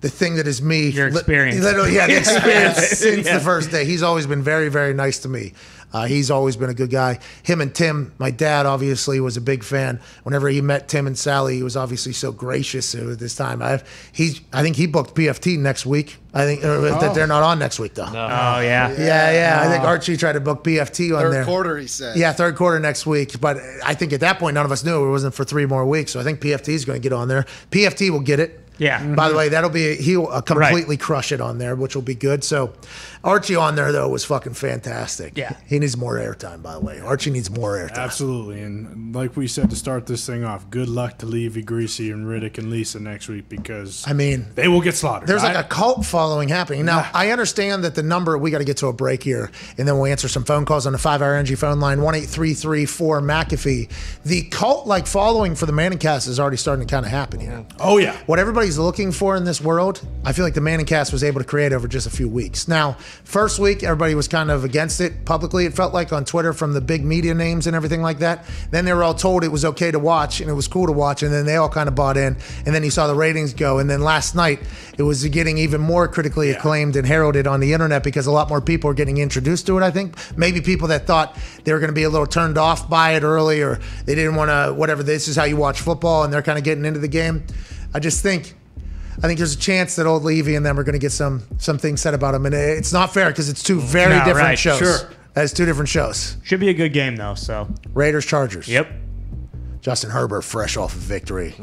the thing that is me. Your experience. Literally, yeah, the experience since Yeah. the first day. He's always been very, very nice to me. Uh, he's always been a good guy. Him and Tim, my dad, obviously was a big fan. Whenever he met Tim and Sally, he was obviously so gracious at this time. I, he's, I think he booked PFT next week. I think uh, that they're not on next week though. Oh yeah. Yeah, yeah. I think Archie tried to book PFT on Third there. quarter, he said. Yeah, third quarter next week. But I think at that point, none of us knew it wasn't for three more weeks. So I think PFT is going to get on there. PFT will get it. Yeah. By the way, that'll be he'll uh, completely crush it on there, which will be good. So Archie on there though was fucking fantastic. Yeah. he needs more airtime. By the way, Archie needs more airtime. Absolutely. And like we said to start this thing off, good luck to Levy, Griese, and Riddick and Lisa next week because I mean, they will get slaughtered. There's I- like a cult following happening. Now, I understand that the number, we got to get to a break here, and then we'll answer some phone calls on the 5 hour energy phone line, 1 4 McAfee. The cult like following for the Manning cast is already starting to kind of happen here. Oh, yeah. What everybody's looking for in this world, I feel like the Manning cast was able to create over just a few weeks. Now, first week, everybody was kind of against it publicly. It felt like on Twitter from the big media names and everything like that. Then they were all told it was okay to watch and it was cool to watch. And then they all kind of bought in. And then you saw the ratings go. And then last night, it was getting even more critically acclaimed and heralded on the internet because a lot more people are getting introduced to it, I think. Maybe people that thought they were going to be a little turned off by it early or they didn't want to, whatever, this is how you watch football and they're kind of getting into the game. I just think I think there's a chance that old Levy and them are going to get some some things said about him, and it's not fair because it's two very No, different right, shows. sure. That's two different shows. Should be a good game though. So Raiders Chargers. yep. Justin Herbert fresh off of victory.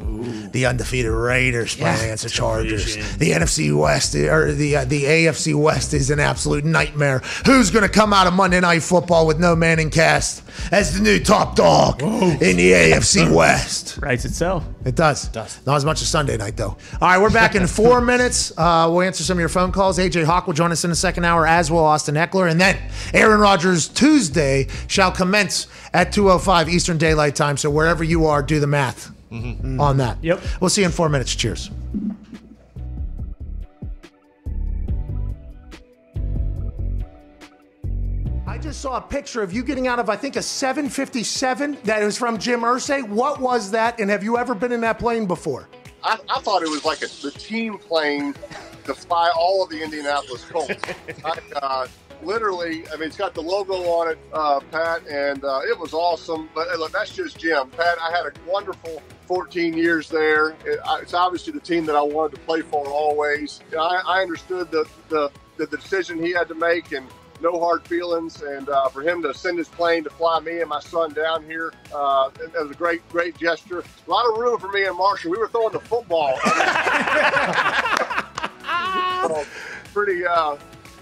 The undefeated Raiders playing against the Chargers. The NFC West or the uh, the AFC West is an absolute nightmare. Who's going to come out of Monday Night Football with no Manning cast as the new top dog in the AFC West? Writes itself. It does. does. Not as much as Sunday night, though. All right, we're back in four minutes. Uh, we'll answer some of your phone calls. AJ Hawk will join us in the second hour, as will Austin Ekeler. And then Aaron Rodgers Tuesday shall commence at 2.05 Eastern Daylight Time. So wherever you are, do the math on that. Yep. We'll see you in four minutes. Cheers. I just saw a picture of you getting out of, I think, a 757 that was from Jim Irsay. What was that? And have you ever been in that plane before? I, I thought it was like a, the team plane to fly all of the Indianapolis Colts. I, uh, literally, I mean, it's got the logo on it, uh, Pat, and uh, it was awesome. But hey, look, that's just Jim. Pat, I had a wonderful 14 years there. It, I, it's obviously the team that I wanted to play for always. I, I understood the, the, the decision he had to make and no hard feelings. And uh, for him to send his plane to fly me and my son down here, uh, it, it was a great, great gesture. A lot of room for me and Marshall. We were throwing the football. Pretty, uh,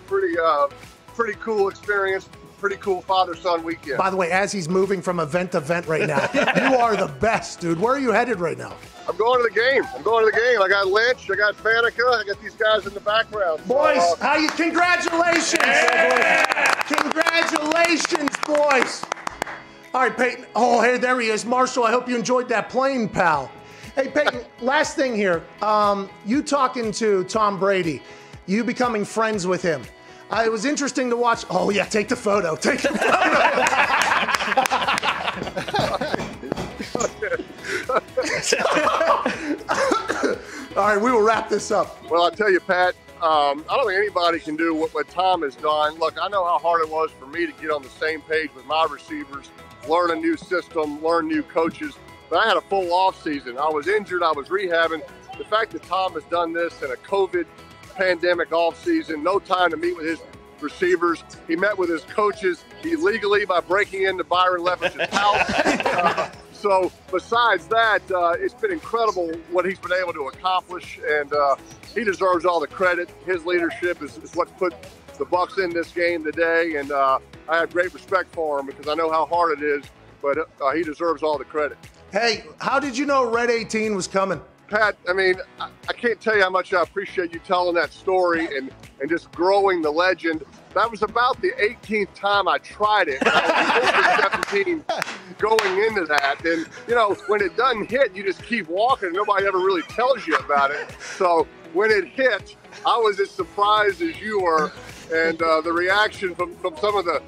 pretty, uh, pretty cool experience. Pretty cool father-son weekend. By the way, as he's moving from event to event right now, you are the best, dude. Where are you headed right now? I'm going to the game. I'm going to the game. I got Lynch. I got Faneca. I got these guys in the background. So, Boys, uh, how you? Congratulations! Congratulations, boys! All right, Peyton. Oh, hey, there he is, Marshall. I hope you enjoyed that plane, pal. Hey, Peyton. last thing here. Um, you talking to Tom Brady? You becoming friends with him? It was interesting to watch. Oh yeah, take the photo. Take the photo. All right, we will wrap this up. Well, I'll tell you, Pat, um, I don't think anybody can do what, what Tom has done. Look, I know how hard it was for me to get on the same page with my receivers, learn a new system, learn new coaches. But I had a full off season. I was injured. I was rehabbing. The fact that Tom has done this in a COVID pandemic off season, no time to meet with his receivers. He met with his coaches illegally by breaking into Byron Leftwich's house. Uh, so besides that, uh, it's been incredible what he's been able to accomplish, and uh, he deserves all the credit. His leadership is, is what's put the Bucs in this game today, and uh, I have great respect for him because I know how hard it is. But uh, he deserves all the credit. Hey, how did you know Red 18 was coming? Pat, I mean, I, I can't tell you how much I appreciate you telling that story and, and just growing the legend. That was about the 18th time I tried it. I was 17 going into that. And, you know, when it doesn't hit, you just keep walking. and Nobody ever really tells you about it. So when it hit, I was as surprised as you were. And uh, the reaction from, from some of the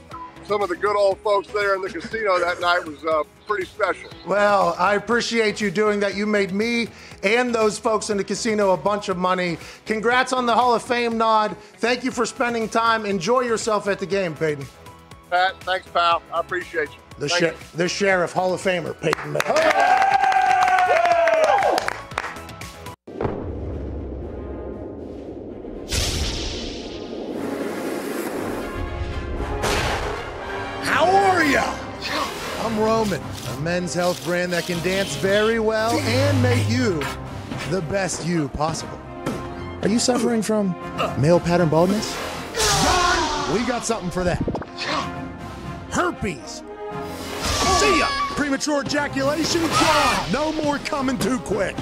some of the good old folks there in the casino that night was uh, pretty special. Well, I appreciate you doing that. You made me and those folks in the casino a bunch of money. Congrats on the Hall of Fame nod. Thank you for spending time. Enjoy yourself at the game, Peyton. Pat, thanks, pal. I appreciate you. The, sher- you. the sheriff, Hall of Famer, Peyton Manning. Roman, a men's health brand that can dance very well and make you the best you possible. Are you suffering from male pattern baldness? We got something for that. Herpes. See ya. Premature ejaculation. No more coming too quick.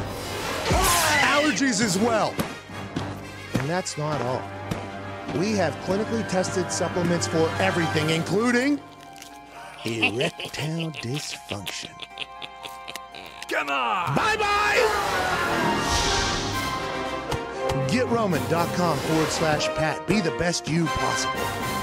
Allergies as well. And that's not all. We have clinically tested supplements for everything, including erectile dysfunction. Come on. Bye bye. GetRoman.com forward slash Pat. Be the best you possible.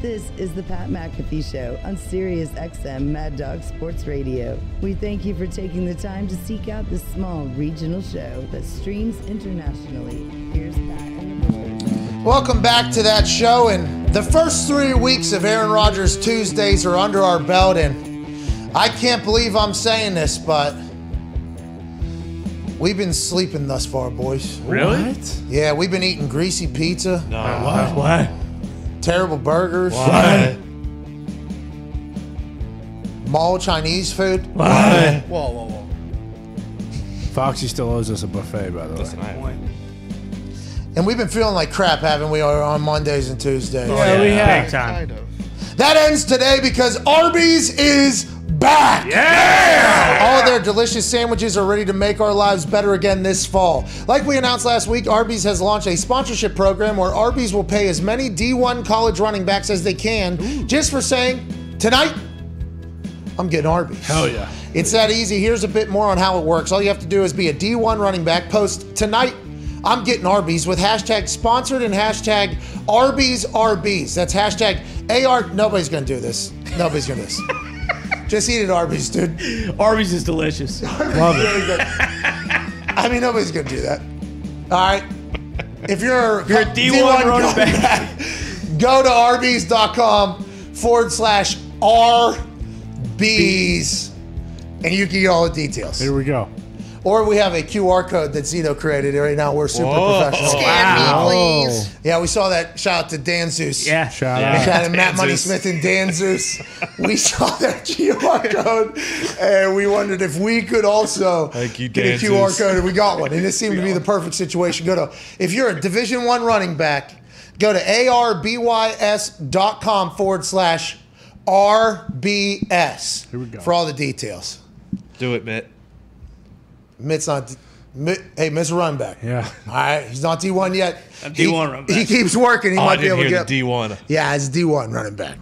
This is the Pat McAfee Show on Sirius XM Mad Dog Sports Radio. We thank you for taking the time to seek out this small regional show that streams internationally. Here's Pat and the boys. Welcome back to that show. And the first three weeks of Aaron Rodgers Tuesdays are under our belt. And I can't believe I'm saying this, but we've been sleeping thus far, boys. Really? Yeah, we've been eating greasy pizza, No. What? What? Terrible burgers, What? mall Chinese food. What? Whoa, whoa, whoa. Foxy still owes us a buffet, by the way. Listen, I, And we've been feeling like crap, haven't we, on Mondays and Tuesdays? Oh, yeah, we have. Big time. Kind of. That ends today because Arby's is back. Yeah! All of their delicious sandwiches are ready to make our lives better again this fall. Like we announced last week, Arby's has launched a sponsorship program where Arby's will pay as many D1 college running backs as they can just for saying, tonight, I'm getting Arby's. Hell yeah. It's that easy. Here's a bit more on how it works. All you have to do is be a D1 running back, post tonight. I'm getting Arby's with hashtag sponsored and hashtag Arby's Arby's. That's hashtag AR. Nobody's gonna do this. Nobody's gonna do this. Just eat at Arby's, dude. Arby's is delicious. Love it. Really good. I mean, nobody's gonna do that. All right. If you're, You're a D1 running back. go to Arby's.com forward slash RBs and you can get all the details. Here we go. Or we have a QR code that Zeno created right now. We're super Whoa. professional. Scan me, please. Yeah, we saw that. Shout out to Dan Zeus. Yeah. Shout Yeah. out. Shout out to Matt Dan Money Smith and Dan Zeus. We saw that QR code and we wondered if we could also Thank you, get Dan a QR Zeus. code, and we got one. And this seemed to be the perfect situation. Go to if you're a Division One running back, go to arbys.com forward slash RBS. Here we go. For all the details. do it, Mitt. Mitt's not. Mitt, hey, Mitt's a run back. Yeah. All right, he's not D1 yet. I'm He- D1 run back. He keeps working. He Oh, I might be didn't able to hear get. the D1. Yeah, it's D1 running back.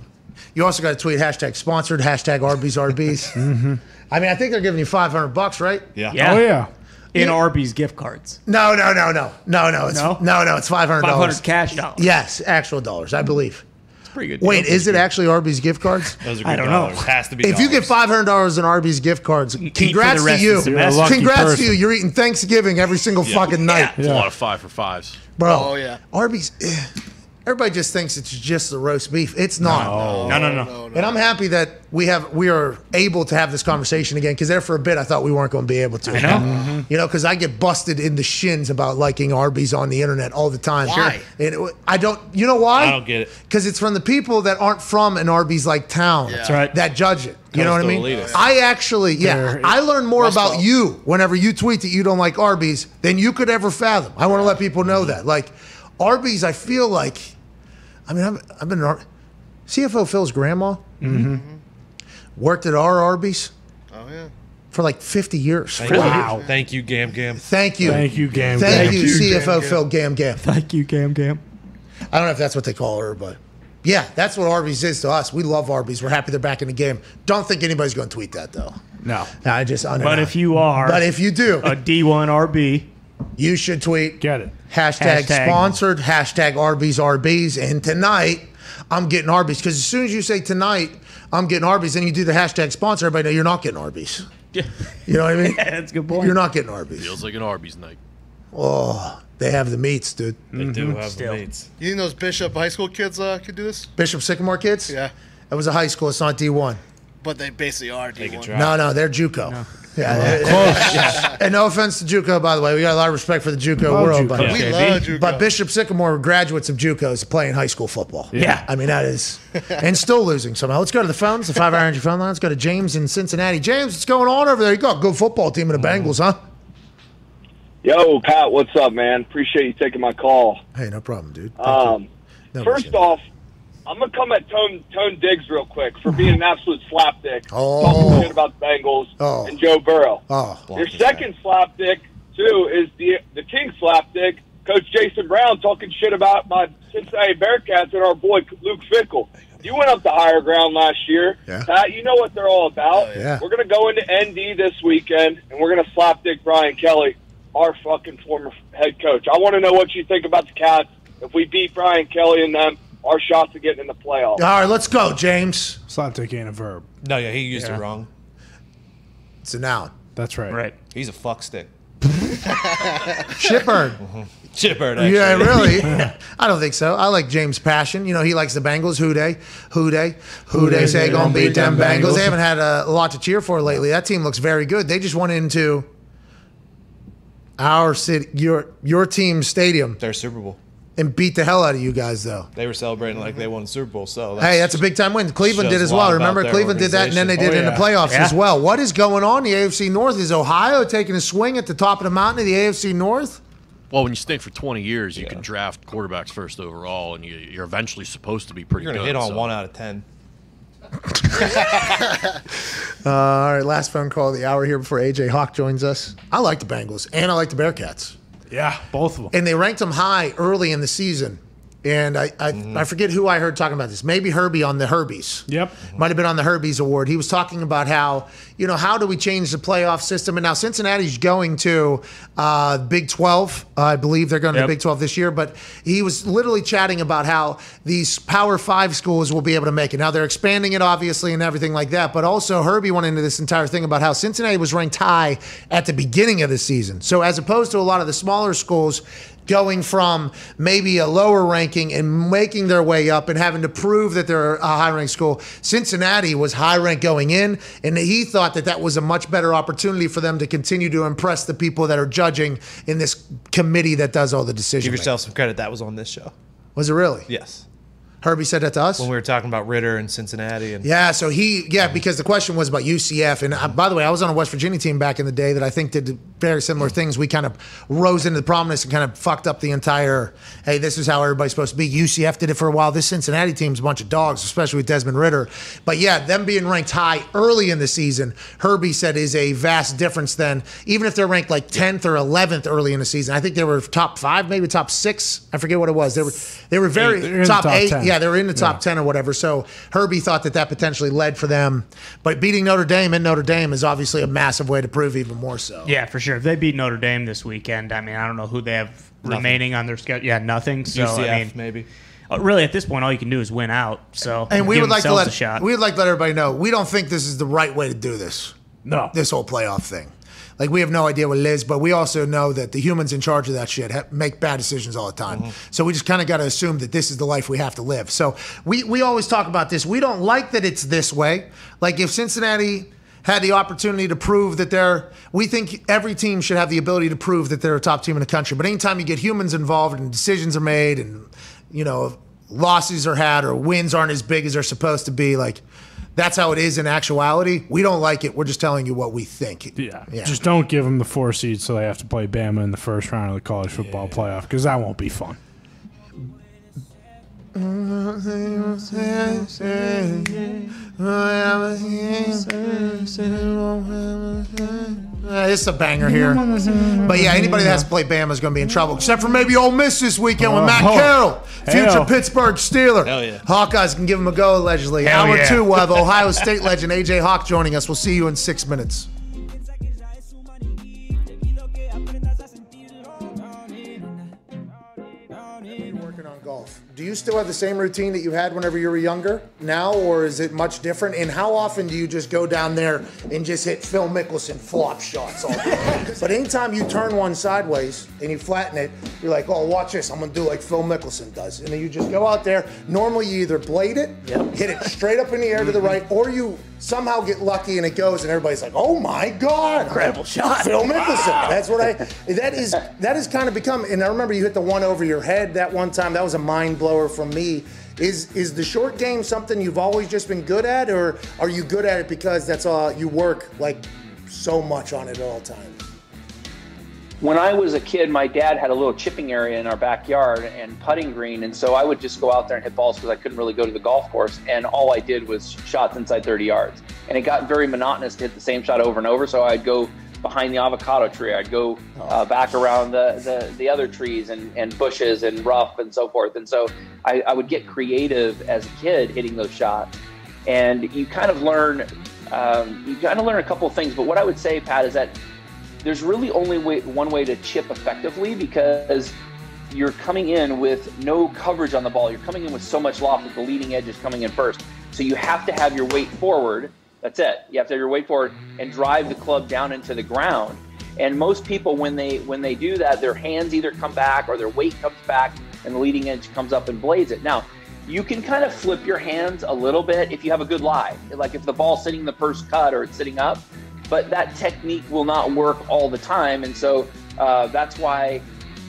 You also got to tweet hashtag sponsored, hashtag Arby's Arby's. Mm-hmm. I mean, I think they're giving you 500 bucks, right? Yeah. Yeah. Oh, yeah. In Arby's gift cards. No, no, no, no. No, no. It's, No? no, no, it's $500. 500 cash dollars. Yes, actual dollars, I believe. It's pretty good. Wait, deal. is it actually Arby's gift cards? Those are good I don't know. dollars. Has to be. If you get $500 in Arby's gift cards, eat congrats to you. You're Congrats person. to you. You're eating Thanksgiving every single Yeah. fucking night. It's Yeah. a lot of five for fives. Bro, Oh, yeah. Arby's. eh. Everybody just thinks it's just the roast beef. It's not. No, no, no. And I'm happy that we have we are able to have this conversation again because there for a bit I thought we weren't going to be able to. I know. Mhm. You know, because I get busted in the shins about liking Arby's on the internet all the time. Why? And it- I don't. You know why? I don't get it. Because it's from the people that aren't from an Arby's like town. That's right. That judge it. You know what I mean? elitists. I actually, yeah, They're- I learn more about Belt. you whenever you tweet that you don't like Arby's than you could ever fathom. I want to let people know that. Like Arby's, I feel like, I mean, I've, I've been an Ar- CFO Phil's grandma mm-hmm. Mm-hmm. worked at our Arby's Oh yeah. for like 50 years. Thank Wow. you. Thank you, Gam Gam. Thank you. Thank you, Gam. Thank, Thank you, you, CFO Gam Gam. Phil Gam Gam. Thank you, Cam Cam. I don't know if that's what they call her, but yeah, that's what Arby's is to us. We love Arby's. We're happy they're back in the game. Don't think anybody's going to tweet that though. No. I just, I don't But know. if you are but if you do, a D1 RB, you should tweet Get it. hashtag, Hashtag. sponsored hashtag Arby's Arby's. And tonight, I'm getting Arby's because as soon as you say tonight, I'm getting Arby's, and you do the hashtag sponsor, everybody know you're not getting Arby's. Yeah. You know what I mean? yeah, that's a good point. You're not getting Arby's. Feels like an Arby's night. Oh, they have the meats, dude. They do have Still. the mates. You think those Bishop High School kids uh, could do this? Bishop Sycamore kids. Yeah. That was a high school. It's not D1. But they basically are D1. No, no, they're JUCO. Yeah, close. And no offense to JUCO, by the way, we got a lot of respect for the JUCO Love world, JUCO. but We love JUCO. But Bishop Sycamore graduates of JUCOs playing high school football. Yeah. I mean that is, and still losing somehow. Let's go to the phones, the five hour energy phone line. Let's go to James in Cincinnati. James, what's going on over there? You got a good football team in the Bengals, huh? Yo, Pat, what's up, man? Appreciate you taking my call. Hey, no problem, dude. Thank Um. No, first off, I'm gonna come at Tone Tone Diggs real quick for being an absolute slapdick, Oh. talking shit about the Bengals Oh. and Joe Burrow. oh, Your second slapdick too is the the king slapdick, Coach Jason Brown, talking shit about my Cincinnati Bearcats and our boy Luke Fickell. You went up to higher ground last year, Yeah. Pat. You know what they're all about. yeah. We're gonna go into ND this weekend, and we're gonna slapdick Brian Kelly, our fucking former head coach. I want to know what you think about the Cats. If we beat Brian Kelly and them, our shots of getting in the playoffs. All right, let's go, James. Slapdick ain't a verb. No, yeah, he used Yeah. it wrong. It's a noun. That's right. right. He's a fuck stick. Shitbird. Shitbird, actually. Yeah, really? I don't think so. I like James Passion. You know, he likes the Bengals. Who they? Who they? Who they say gonna beat them Bengals? They haven't had a, lot to cheer for lately. That team looks very good. They just went into our city, your your team's stadium, Their Super Bowl. And beat the hell out of you guys, though. They were celebrating like they won the Super Bowl. So Hey, that's a big time win. Cleveland did as well. Remember, Cleveland did that, and then they did organization. it in the Oh, playoffs Yeah. as well. What is going on the AFC North? Is Ohio taking a swing at the top of the mountain of the AFC North? Well, when you stink for 20 years, you can draft quarterbacks first overall, and you, you're eventually supposed to be pretty You're gonna good. hit on so- one out of ten. Uh, all right, last phone call of the hour here before AJ Hawk joins us. I like the Bengals and I like the Bearcats. Yeah, both of them. And they ranked them high early in the season. And I, I, I forget who I heard talking about this. Maybe Herbie on the Herbies. Yep. Might have been on the Herbies Award. He was talking about how, you know, how do we change the playoff system? And now Cincinnati's going to uh, Big 12. Uh, I believe they're going to Yep. Big 12 this year. But he was literally chatting about how these Power 5 schools will be able to make it. Now, they're expanding it, obviously, and everything like that. But also, Herbie went into this entire thing about how Cincinnati was ranked high at the beginning of the season. So, as opposed to a lot of the smaller schools, going from maybe a lower ranking and making their way up and having to prove that they're a high ranked school. Cincinnati was high ranked going in, and he thought that that was a much better opportunity for them to continue to impress the people that are judging in this committee that does all the decisions. Give yourself some credit. That was on this show. Was it really? Yes. Herbie said that to us? When we were talking about Ridder and Cincinnati and Yeah, so he, yeah, because the question was about UCF. And uh, by the way, I was on a West Virginia team back in the day that I think did very similar things. We kind of rose into the prominence and kind of fucked up the entire, hey, this is how everybody's supposed to be. UCF did it for a while. This Cincinnati team's a bunch of dogs, especially with Desmond Ridder. But yeah, them being ranked high early in the season, Herbie said is a vast difference than even if they're ranked like 10th or 11th early in the season. I think they were top five, maybe top six. I forget what it was. They were, they were very They're the top, top eight. 10. Yeah, they were in the top Yeah. 10 or whatever. So Herbie thought that that potentially led for them. But beating Notre Dame in Notre Dame is obviously a massive way to prove even more so. Yeah, for sure. If they beat Notre Dame this weekend, I mean, I don't know who they have remaining on their schedule. Yeah, nothing. So UCF I mean, maybe. uh, really, at this point, all you can do is win out. So And we would like to let shot. we would like to let everybody know we don't think this is the right way to do this. No. This whole playoff thing. Like we have no idea what it is, but we also know that the humans in charge of that shit ha- make bad decisions all the time. Mm-hmm. So we just kind of got to assume that this is the life we have to live. So we we always talk about this. We don't like that it's this way. Like if Cincinnati had the opportunity to prove that they're we think every team should have the ability to prove that they're a top team in the country. But anytime you get humans involved and decisions are made and you know losses are had or wins aren't as big as they're supposed to be, like that's how it is in actuality. We don't like it. We're just telling you what we think. Yeah. Yeah. Just don't give them the four seeds so they have to play Bama in the first round of the college football playoff because that won't be fun. Uh, it's a banger here. But yeah, anybody that has to play Bama is going to be in trouble, except for maybe Ole Miss this weekend with Matt Oh, Corral, future hell. Pittsburgh Steeler. Hell yeah. Hawkeyes can give him a go, allegedly. Hell Hour yeah. two, we'll have Ohio State legend AJ Hawk joining us. We'll see you in six minutes. Do you still have the same routine that you had whenever you were younger now, or is it much different? And how often do you just go down there and just hit Phil Mickelson flop shots all day? but anytime you turn one sideways and you flatten it, you're like, oh, watch this. I'm going to do like Phil Mickelson does. And then you just go out there. Normally, you either blade it, hit it straight up in the air to the mm-hmm. right, or you somehow get lucky and it goes, and everybody's like, oh my God. Incredible shot. Phil Mickelson. That's what I, that is, that has kind of become, and I remember you hit the one over your head that one time. That was a mind blower from me. Is is the short game something you've always just been good at, or are you good at it because that's all you work like so much on it at all times? When I was a kid, my dad had a little chipping area in our backyard and putting green, and so I would just go out there and hit balls because I couldn't really go to the golf course, and all I did was shots inside 30 yards, and it got very monotonous to hit the same shot over and over. So I'd go behind the avocado tree, I'd go uh, back around the, the the other trees and, and bushes and rough and so forth, and so I, I would get creative as a kid hitting those shots, and you kind of learn. Um, you kind of learn a couple of things, but what I would say, Pat, is that there's really only way, one way to chip effectively because you're coming in with no coverage on the ball. You're coming in with so much loft that the leading edge is coming in first. So you have to have your weight forward. That's it. You have to have your weight forward and drive the club down into the ground. And most people, when they when they do that, their hands either come back or their weight comes back, and the leading edge comes up and blades it. Now, you can kind of flip your hands a little bit if you have a good lie. Like if the ball's sitting in the first cut or it's sitting up, but that technique will not work all the time. And so uh, that's why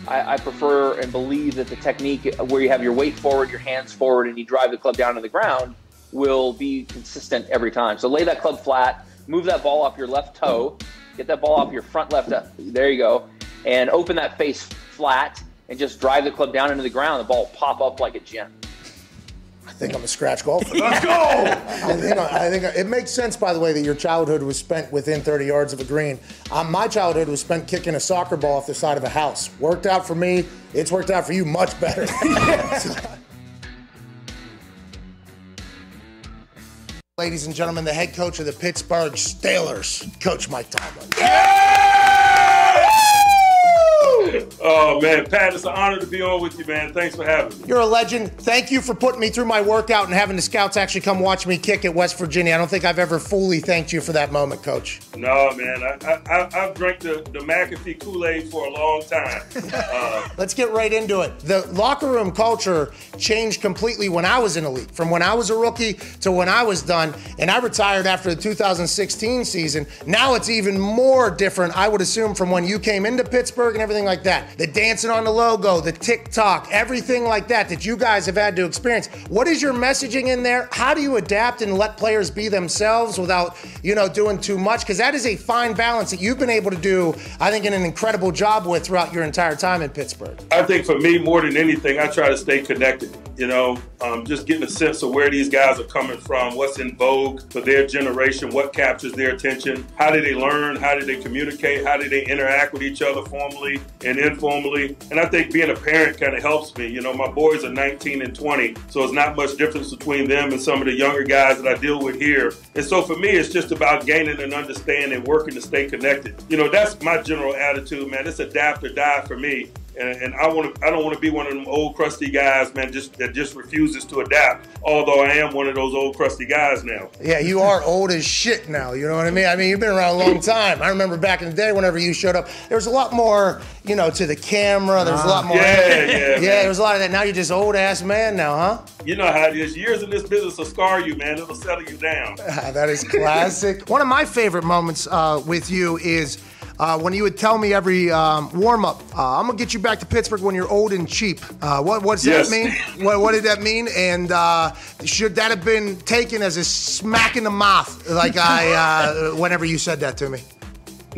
I, I prefer and believe that the technique where you have your weight forward, your hands forward, and you drive the club down to the ground will be consistent every time. So lay that club flat, move that ball off your left toe, get that ball off your front left. uh, There you go, and open that face flat and just drive the club down into the ground. The ball will pop up like a gem. I think I'm a scratch golfer. Let's go! I think, I think it makes sense, by the way, that your childhood was spent within 30 yards of a green. Um, my childhood was spent kicking a soccer ball off the side of a house. Worked out for me. It's worked out for you much better. Ladies and gentlemen, the head coach of the Pittsburgh Steelers, Coach Mike Tomlin. Oh man, Pat, it's an honor to be on with you, man. Thanks for having me. You're a legend. Thank you for putting me through my workout and having the scouts actually come watch me kick at West Virginia. I don't think I've ever fully thanked you for that moment, Coach. No, man, I, I, I've drank the, the McAfee Kool Aid for a long time. Uh, Let's get right into it. The locker room culture changed completely when I was in the league, from when I was a rookie to when I was done. And I retired after the 2016 season. Now it's even more different, I would assume, from when you came into Pittsburgh and everything like that. The dancing on the logo, the TikTok, everything like that that you guys have had to experience. What is your messaging in there? How do you adapt and let players be themselves without, you know, doing too much? Because that is a fine balance that you've been able to do, I think, in an incredible job with throughout your entire time in Pittsburgh. I think for me, more than anything, I try to stay connected. You know, um, just getting a sense of where these guys are coming from, what's in vogue for their generation, what captures their attention, how do they learn, how do they communicate, how do they interact with each other formally and informally. And I think being a parent kind of helps me. You know, my boys are 19 and 20, so it's not much difference between them and some of the younger guys that I deal with here. And so for me, it's just about gaining an understanding, working to stay connected. You know, that's my general attitude, man. It's adapt or die for me. And, and I want to. I don't want to be one of them old crusty guys, man. Just that just refuses to adapt. Although I am one of those old crusty guys now. Yeah, you are old as shit now. You know what I mean? I mean, you've been around a long time. I remember back in the day, whenever you showed up, there was a lot more, you know, to the camera. There was a lot more. Yeah, yeah, yeah. man. There was a lot of that. Now you're just old ass man now, huh? You know how it is. Years in this business will scar you, man. It'll settle you down. that is classic. One of my favorite moments uh, with you is. Uh, when you would tell me every um, warm up, uh, I'm gonna get you back to Pittsburgh when you're old and cheap. Uh, what what's Yes. that mean? what, what did that mean? And uh, should that have been taken as a smack in the mouth, like I, uh, whenever you said that to me?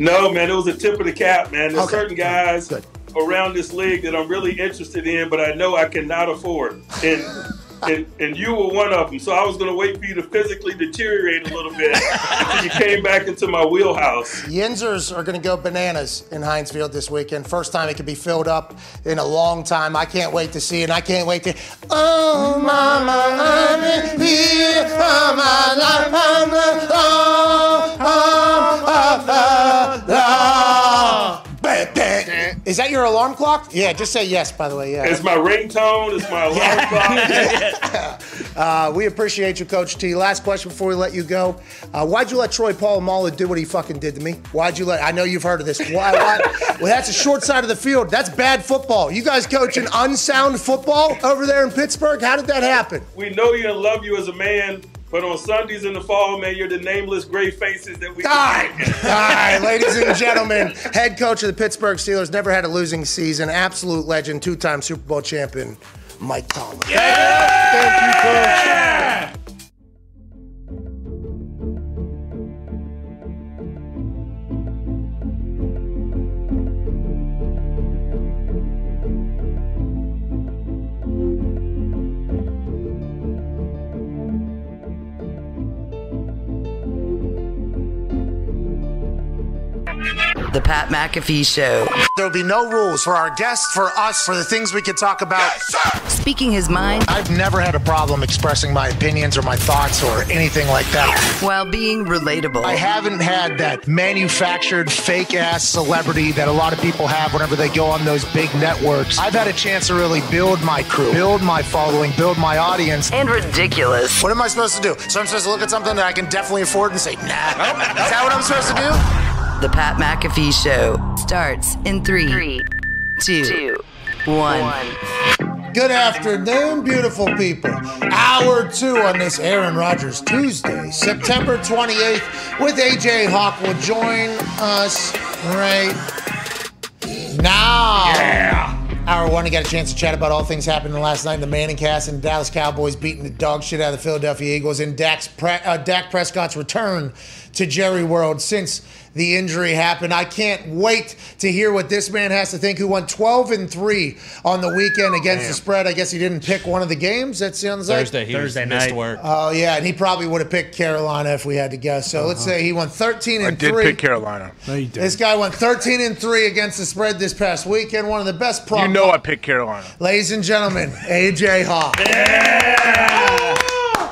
No, man, it was a tip of the cap, man. There's Okay. certain guys around this league that I'm really interested in, but I know I cannot afford. And and, and you were one of them. So I was going to wait for you to physically deteriorate a little bit until you came back into my wheelhouse. Yinzers are going to go bananas in Heinz Field this weekend. First time it could be filled up in a long time. I can't wait to see it. And I can't wait to. Oh, mama, I'm in here. Oh, my life, I'm the- oh, oh, oh, oh, oh. Bah, bah. Is that your alarm clock? Yeah, just say yes, by the way. Yeah. It's my ringtone, it's my alarm clock. Uh, we appreciate you, Coach T. Last question before we let you go. Uh, why'd you let Troy Polamalu do what he fucking did to me? Why'd you let? I know you've heard of this. Why? why? well, that's a short side of the field. That's bad football. You guys coaching unsound football over there in Pittsburgh? How did that happen? We know you and love you as a man, but on Sundays in the fall, man, you're the nameless gray faces that we. All right, ladies and gentlemen, head coach of the Pittsburgh Steelers, never had a losing season, absolute legend, two-time Super Bowl champion, Mike Tomlin. Yeah! Thank you, Coach. The Pat McAfee Show. There'll be no rules for our guests, for us, for the things we can talk about. Speaking his mind I've never had a problem expressing my opinions or my thoughts or anything like that. while being relatable. I haven't had that manufactured fake ass celebrity that a lot of people have whenever they go on those big networks. I've had a chance to really build my crew, build my following, build my audience. And ridiculous. What am I supposed to do? So I'm supposed to look at something that I can definitely afford and say, nah. Is that what I'm supposed to do? The Pat McAfee Show starts in three, two, one. Good afternoon, beautiful people. Hour two on this Aaron Rodgers Tuesday, September 28th, with AJ Hawk will join us right now. Yeah. Hour one, I got a chance to chat about all things happening last night in the Manning cast and Dallas Cowboys beating the dog shit out of the Philadelphia Eagles and Dak's Pre- uh, Dak Prescott's return to Jerry World since the injury happened. I can't wait to hear what this man has to think, who won 12 and 3 on the weekend against the spread. I guess he didn't pick one of the games. That sounds like Thursday, he Thursday missed night. work. Oh yeah, and he probably would have picked Carolina if we had to guess. So let's say he won 13 and I and did 3. pick Carolina. No, you didn't. This guy went 13 and 3 against the spread this past weekend. One of the best prop. Know I picked Carolina. Ladies and gentlemen, AJ Hawk.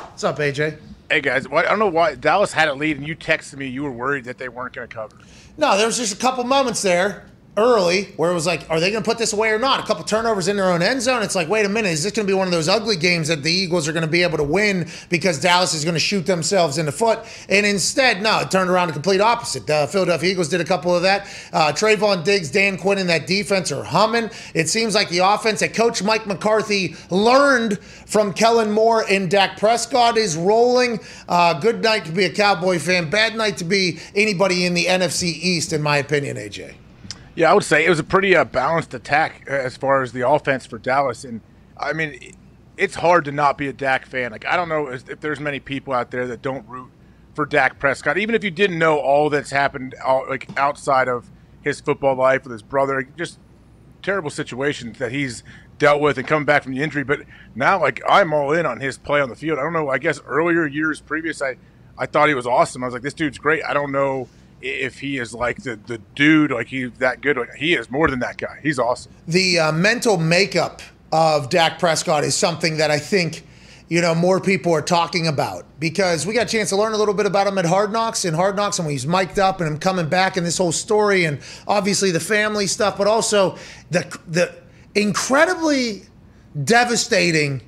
What's up, AJ? Hey guys, I don't know why Dallas had a lead and you texted me you were worried that they weren't going to cover. No, there was just a couple moments there early where it was like, are they going to put this away or not? A couple turnovers in their own end zone. It's like, wait a minute, is this going to be one of those ugly games that the Eagles are going to be able to win because Dallas is going to shoot themselves in the foot? And instead, no, it turned around the complete opposite. The Philadelphia Eagles did a couple of that. Uh, Trevon Diggs, Dan Quinn, and that defense are humming. It seems like the offense that Coach Mike McCarthy learned from Kellen Moore and Dak Prescott is rolling. Uh, good night to be a Cowboy fan. Bad night to be anybody in the NFC East, in my opinion, AJ. Yeah, I would say it was a pretty uh, balanced attack uh, as far as the offense for Dallas, and I mean, it's hard to not be a Dak fan. Like I don't know if there's many people out there that don't root for Dak Prescott, even if you didn't know all that's happened, like outside of his football life with his brother, just terrible situations that he's dealt with and coming back from the injury. But now, like I'm all in on his play on the field. I don't know. I guess earlier years previous, I I thought he was awesome. I was like, this dude's great. I don't know if he is like the the dude, like he's that good. Like, he is more than that guy. He's awesome. the uh, mental makeup of Dak Prescott is something that I think you know, more people are talking about because we got a chance to learn a little bit about him at Hard Knocks and Hard Knocks and when he's mic'd up and him coming back and this whole story and obviously the family stuff, but also the the incredibly devastating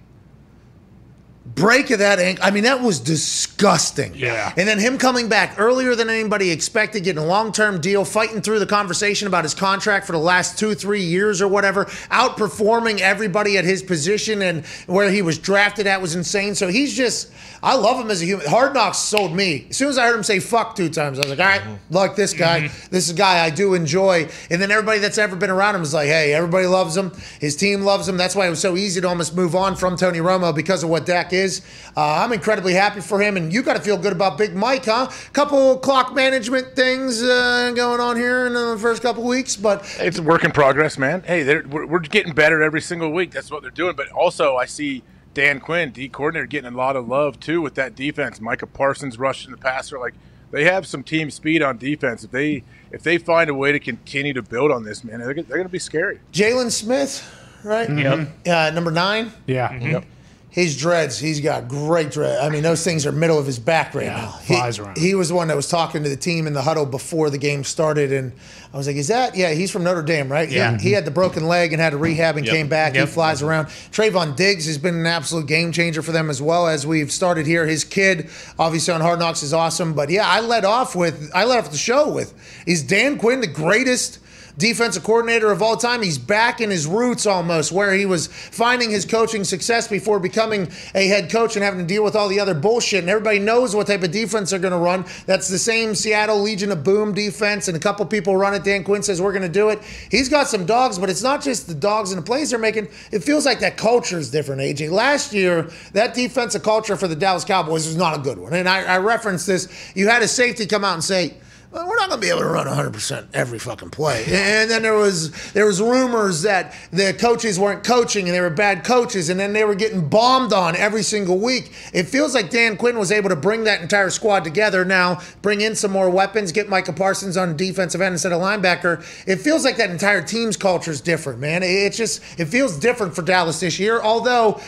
break of that ankle. I mean, that was disgusting. Yeah. And then him coming back earlier than anybody expected, getting a long term deal, fighting through the conversation about his contract for the last two, three years or whatever, outperforming everybody at his position and where he was drafted at was insane. So he's just, I love him as a human. Hard Knocks sold me. As soon as I heard him say fuck two times, I was like, all right, mm-hmm. like this guy. Mm-hmm. This is a guy I do enjoy. And then everybody that's ever been around him is like, hey, everybody loves him. His team loves him. That's why it was so easy to almost move on from Tony Romo because of what Dak is. Uh, I'm incredibly happy for him. And you got to feel good about Big Mike, huh? Couple clock management things uh, going on here in the first couple weeks, but It's a work in progress, man. Hey, they're, we're, we're getting better every single week. That's what they're doing. But also, I see Dan Quinn, D coordinator, getting a lot of love too with that defense. Micah Parsons rushing the passer. Like they have some team speed on defense. If they if they find a way to continue to build on this, man, they're, they're going to be scary. Jaylon Smith, right? Yep. Uh, number nine. Yeah. Yep. His dreads, he's got great dreads. I mean, those things are middle of his back right now. He, flies around. he was the one that was talking to the team in the huddle before the game started, and I was like, "Is that? Yeah, he's from Notre Dame, right? Yeah. He, he had the broken leg and had to rehab and Yep. came back. Yep. He flies around. Trevon Diggs has been an absolute game changer for them as well as we've started here. His kid, obviously on Hard Knocks, is awesome. But yeah, I led off with I led off the show with is Dan Quinn the greatest defensive coordinator of all time. He's back in his roots almost, where he was finding his coaching success before becoming a head coach and having to deal with all the other bullshit. And everybody knows what type of defense they're going to run. That's the same Seattle Legion of Boom defense, and a couple people run it. Dan Quinn says we're going to do it. He's got some dogs, but it's not just the dogs and the plays they're making. It feels like that culture is different, AJ. Last year, that defensive culture for the Dallas Cowboys was not a good one. And I, I referenced this. You had a safety come out and say, well, we're not going to be able to run 100% every fucking play. And then there was there was rumors that the coaches weren't coaching and they were bad coaches and then they were getting bombed on every single week. It feels like Dan Quinn was able to bring that entire squad together now, bring in some more weapons, get Micah Parsons on defensive end instead of linebacker. It feels like that entire team's culture is different, man. It- It's just it feels different for Dallas this year, although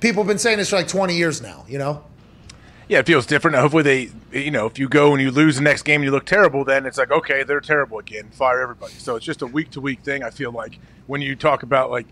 people have been saying this for like 20 years now, you know? Yeah, it feels different. Hopefully, they, you know, if you go and you lose the next game and you look terrible, then it's like, okay, they're terrible again. Fire everybody. So it's just a week to week thing. I feel like when you talk about like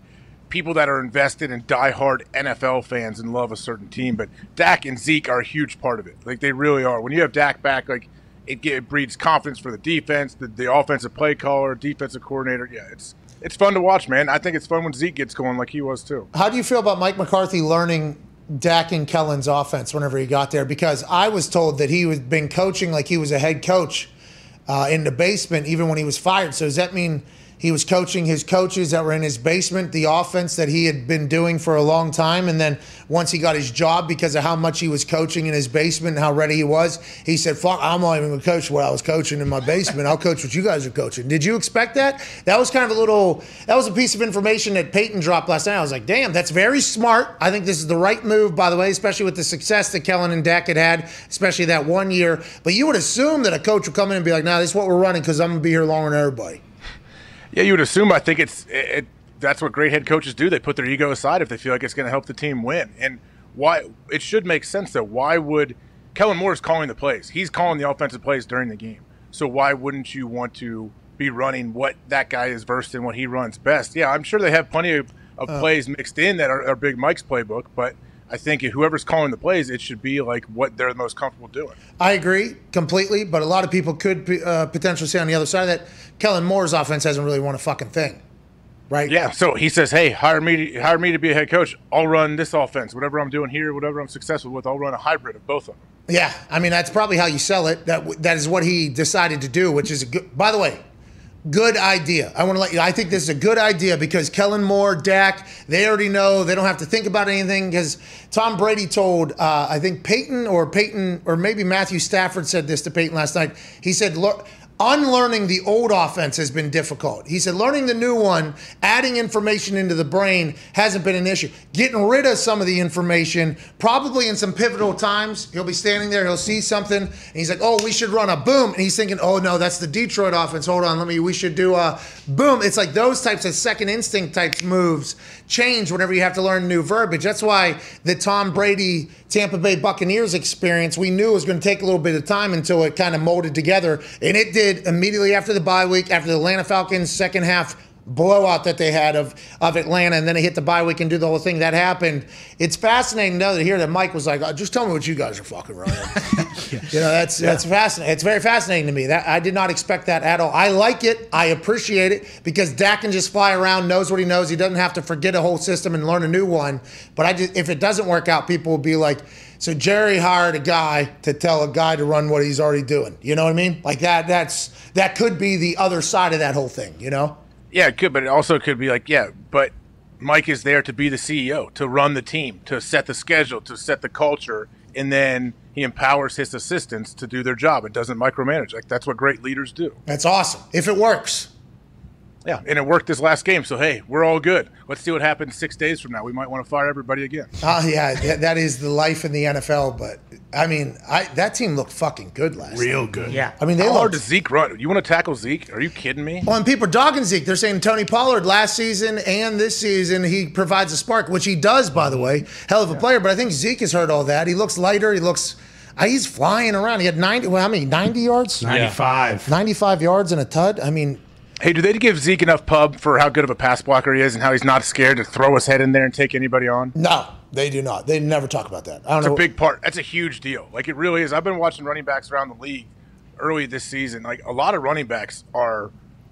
people that are invested in diehard NFL fans and love a certain team, but Dak and Zeke are a huge part of it. Like they really are. When you have Dak back, like it, it breeds confidence for the defense, the, the offensive play caller, defensive coordinator. Yeah, it's it's fun to watch, man. I think it's fun when Zeke gets going like he was too. How do you feel about Mike McCarthy learning Dak and Kellen's offense whenever he got there? Because I was told that he was been coaching like he was a head coach uh, in the basement even when he was fired. So does that mean he was coaching his coaches that were in his basement, the offense that he had been doing for a long time, and then once he got his job because of how much he was coaching in his basement and how ready he was, he said, "Fuck, I'm not even going to coach what I was coaching in my basement. I'll coach what you guys are coaching." Did you expect that? That was kind of a little. That was a piece of information that Peyton dropped last night. I was like, "Damn, that's very smart." I think this is the right move, by the way, especially with the success that Kellen and Dak had had, especially that one year. But you would assume that a coach would come in and be like, "Nah, this is what we're running because I'm going to be here longer than everybody." Yeah, you would assume. I think it's it, it, that's what great head coaches do. They put their ego aside if they feel like it's going to help the team win. And why it should make sense though. Why would Kellen Moore is calling the plays? He's calling the offensive plays during the game. So why wouldn't you want to be running what that guy is versed in, what he runs best? Yeah, I'm sure they have plenty of, of Uh. plays mixed in that are, are Big Mike's playbook, but. I think whoever's calling the plays, it should be like what they're the most comfortable doing. I agree completely, but a lot of people could uh, potentially say on the other side that, Kellen Moore's offense hasn't really won a fucking thing, right? Yeah. So he says, "Hey, hire me. To, hire me to be a head coach. I'll run this offense. Whatever I'm doing here, whatever I'm successful with, I'll run a hybrid of both of them." Yeah, I mean that's probably how you sell it. That that is what he decided to do, which is a good. By the way, good idea. I want to let you. I think this is a good idea because Kellen Moore, Dak, they already know they don't have to think about anything. Because Tom Brady told, uh, I think Peyton or Peyton or maybe Matthew Stafford said this to Peyton last night. He said, "Look." Unlearning the old offense has been difficult. He said learning the new one, adding information into the brain hasn't been an issue. Getting rid of some of the information, probably in some pivotal times, he'll be standing there, he'll see something, and he's like, "Oh, we should run a boom," and he's thinking, "Oh no, that's the Detroit offense. Hold on, let me. We should do a boom." It's like those types of second instinct types moves change whenever you have to learn new verbiage. That's why the Tom Brady Tampa Bay Buccaneers experience we knew it was going to take a little bit of time until it kind of molded together, and it did immediately after the bye week, after the Atlanta Falcons second half blowout that they had of of Atlanta, and then they hit the bye week and do the whole thing. That happened. It's fascinating though to hear that Mike was like, oh, "Just tell me what you guys are fucking running." You know, that's that's fascinating. It's very fascinating to me. That I did not expect that at all. I like it. I appreciate it because Dak can just fly around, knows what he knows. He doesn't have to forget a whole system and learn a new one. But I just, if it doesn't work out, people will be like. So Jerry hired a guy to tell a guy to run what he's already doing. You know what I mean? Like that. That's that could be the other side of that whole thing. You know? Yeah, it could, but it also could be like, yeah, but Mike is there to be the CEO, to run the team, to set the schedule, to set the culture, and then he empowers his assistants to do their job. It doesn't micromanage. Like that's what great leaders do. That's awesome. If it works. Yeah, and it worked this last game. So hey, we're all good. Let's see what happens six days from now. We might want to fire everybody again. Uh, yeah, that, that is the life in the NFL. But I mean, I, that team looked fucking good last. Real night. good. Yeah. I mean, they How hard does Zeke run? You want to tackle Zeke? Are you kidding me? Well, and people are dogging Zeke. They're saying Tony Pollard last season and this season he provides a spark, which he does, by the way. Hell of a player. But I think Zeke has heard all that. He looks lighter. He looks. uh, He's flying around. He had 90, well, how many? 90 yards? 95. 95 yards and a tud. I mean, Hey, do they give Zeke enough pub for how good of a pass blocker he is and how he's not scared to throw his head in there and take anybody on? no, they do not. They never talk about that. I don't It's a big part. That's a huge deal. Like it really is. I've been watching running backs around the league early this season. Like a lot of running backs are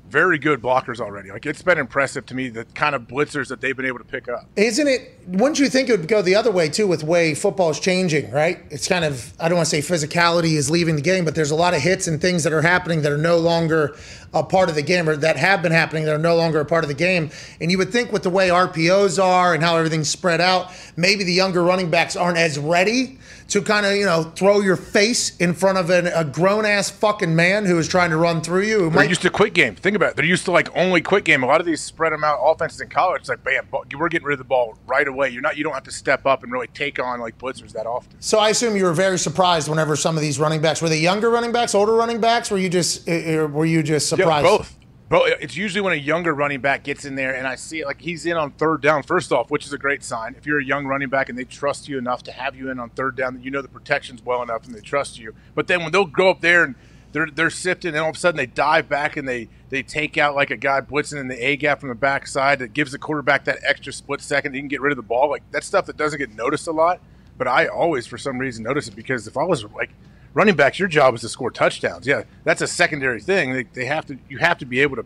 very good blockers already. Like it's been impressive to me the kind of blitzers that they've been able to pick up. Isn't it? Wouldn't you think it would go the other way too, with way football is changing? Right? It's kind of I don't want to say physicality is leaving the game, but there's a lot of hits and things that are happening that are no longer a part of the game, or that have been happening that are no longer a part of the game. And you would think with the way RPOs are and how everything's spread out, maybe the younger running backs aren't as ready to kind of you know throw your face in front of an, a grown ass fucking man who is trying to run through you. They're might, used to quick game. Think about it. They're used to like only quick game. A lot of these spread them out offenses in college. It's like bam, we're getting rid of the ball right away. You're not. You don't have to step up and really take on like blitzers that often. So I assume you were very surprised whenever some of these running backs were they younger running backs, older running backs? Were you just uh, uh, were you just surprised? Yeah, both. Both. It's usually when a younger running back gets in there and I see it like he's in on third down. First off, which is a great sign. If you're a young running back and they trust you enough to have you in on third down, that you know the protection's well enough and they trust you. But then when they'll go up there and they're they're sifting, and all of a sudden they dive back and they they take out like a guy blitzing in the A gap from the backside that gives the quarterback that extra split second he can get rid of the ball. Like that's stuff that doesn't get noticed a lot. But I always, for some reason, notice it because if I was like running backs, your job is to score touchdowns. Yeah, that's a secondary thing. They, they have to you have to be able to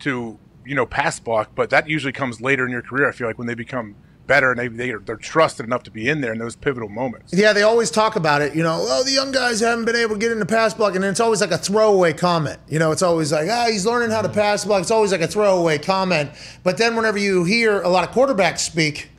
to you know pass block, but that usually comes later in your career. I feel like when they become better and they, they are, they're trusted enough to be in there in those pivotal moments. Yeah, they always talk about it. You know, oh, the young guys haven't been able to get into pass block, and it's always like a throwaway comment. You know, it's always like, ah, he's learning how to pass block. It's always like a throwaway comment. But then whenever you hear a lot of quarterbacks speak,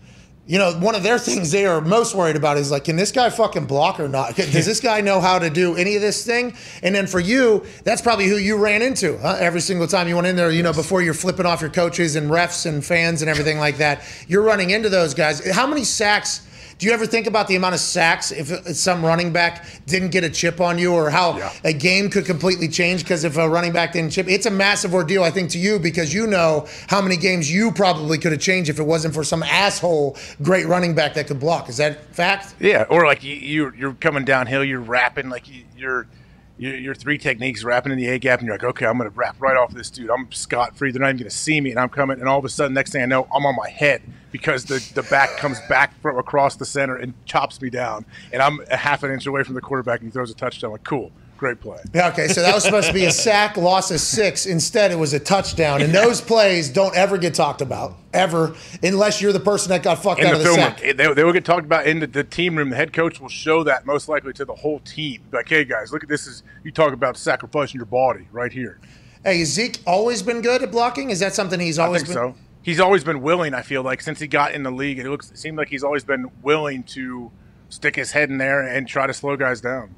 you know, one of their things they are most worried about is like, can this guy fucking block or not? Does this guy know how to do any of this thing? And then for you, that's probably who you ran into huh? every single time you went in there, you know, before you're flipping off your coaches and refs and fans and everything like that. You're running into those guys. How many sacks? Do you ever think about the amount of sacks if some running back didn't get a chip on you, or how a game could completely change because if a running back didn't chip? It's a massive ordeal, I think, to you because you know how many games you probably could have changed if it wasn't for some asshole great running back that could block. Is that fact? Yeah, or like you, you you're coming downhill, you're wrapping like you're. Your, your three techniques wrapping in the A gap, and you're like, okay, I'm going to wrap right off this dude. I'm scot free. They're not even going to see me, and I'm coming. And all of a sudden, next thing I know, I'm on my head because the, the back comes back from across the center and chops me down. And I'm a half an inch away from the quarterback, and he throws a touchdown. like, cool, great play. Yeah, okay, so that was supposed to be a sack, loss of six. Instead, it was a touchdown. And those plays don't ever get talked about, ever, unless you're the person that got fucked in out the of the film, sack. room, they, they will get talked about in the, the team room. The head coach will show that most likely to the whole team. Like, hey guys, look at this. Is you talk about sacrificing your body right here. Hey, has Zeke always been good at blocking? Is that something he's I always think been? so. He's always been willing. I feel like since he got in the league, it looks it seemed like he's always been willing to stick his head in there and try to slow guys down.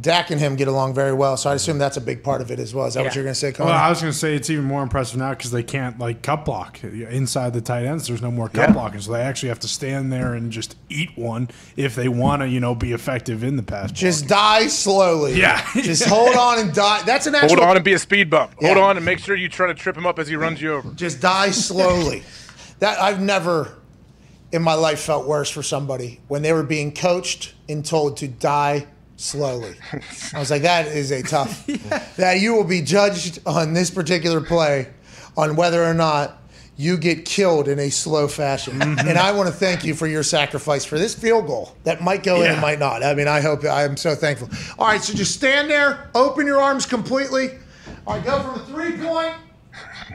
Dak and him get along very well, so I assume that's a big part of it as well. Is that what you're going to say, Connor? Well, I was going to say it's even more impressive now because they can't like cut block inside the tight ends. There's no more cut Yeah. blocking, so they actually have to stand there and just eat one if they want to, you know, be effective in the pass. Just die slowly. Yeah. Just hold on and die. That's an actual. Hold on and be a speed bump. Hold on and make sure you try to trip him up as he runs you over. Just die slowly. that I've never in my life felt worse for somebody when they were being coached and told to die slowly. I was like, that is a tough. That you will be judged on this particular play on whether or not you get killed in a slow fashion. Mm-hmm. And I want to thank you for your sacrifice for this field goal that might go in and might not. I mean, I hope I'm so thankful. All right, so just stand there, open your arms completely. All right, go from a three point.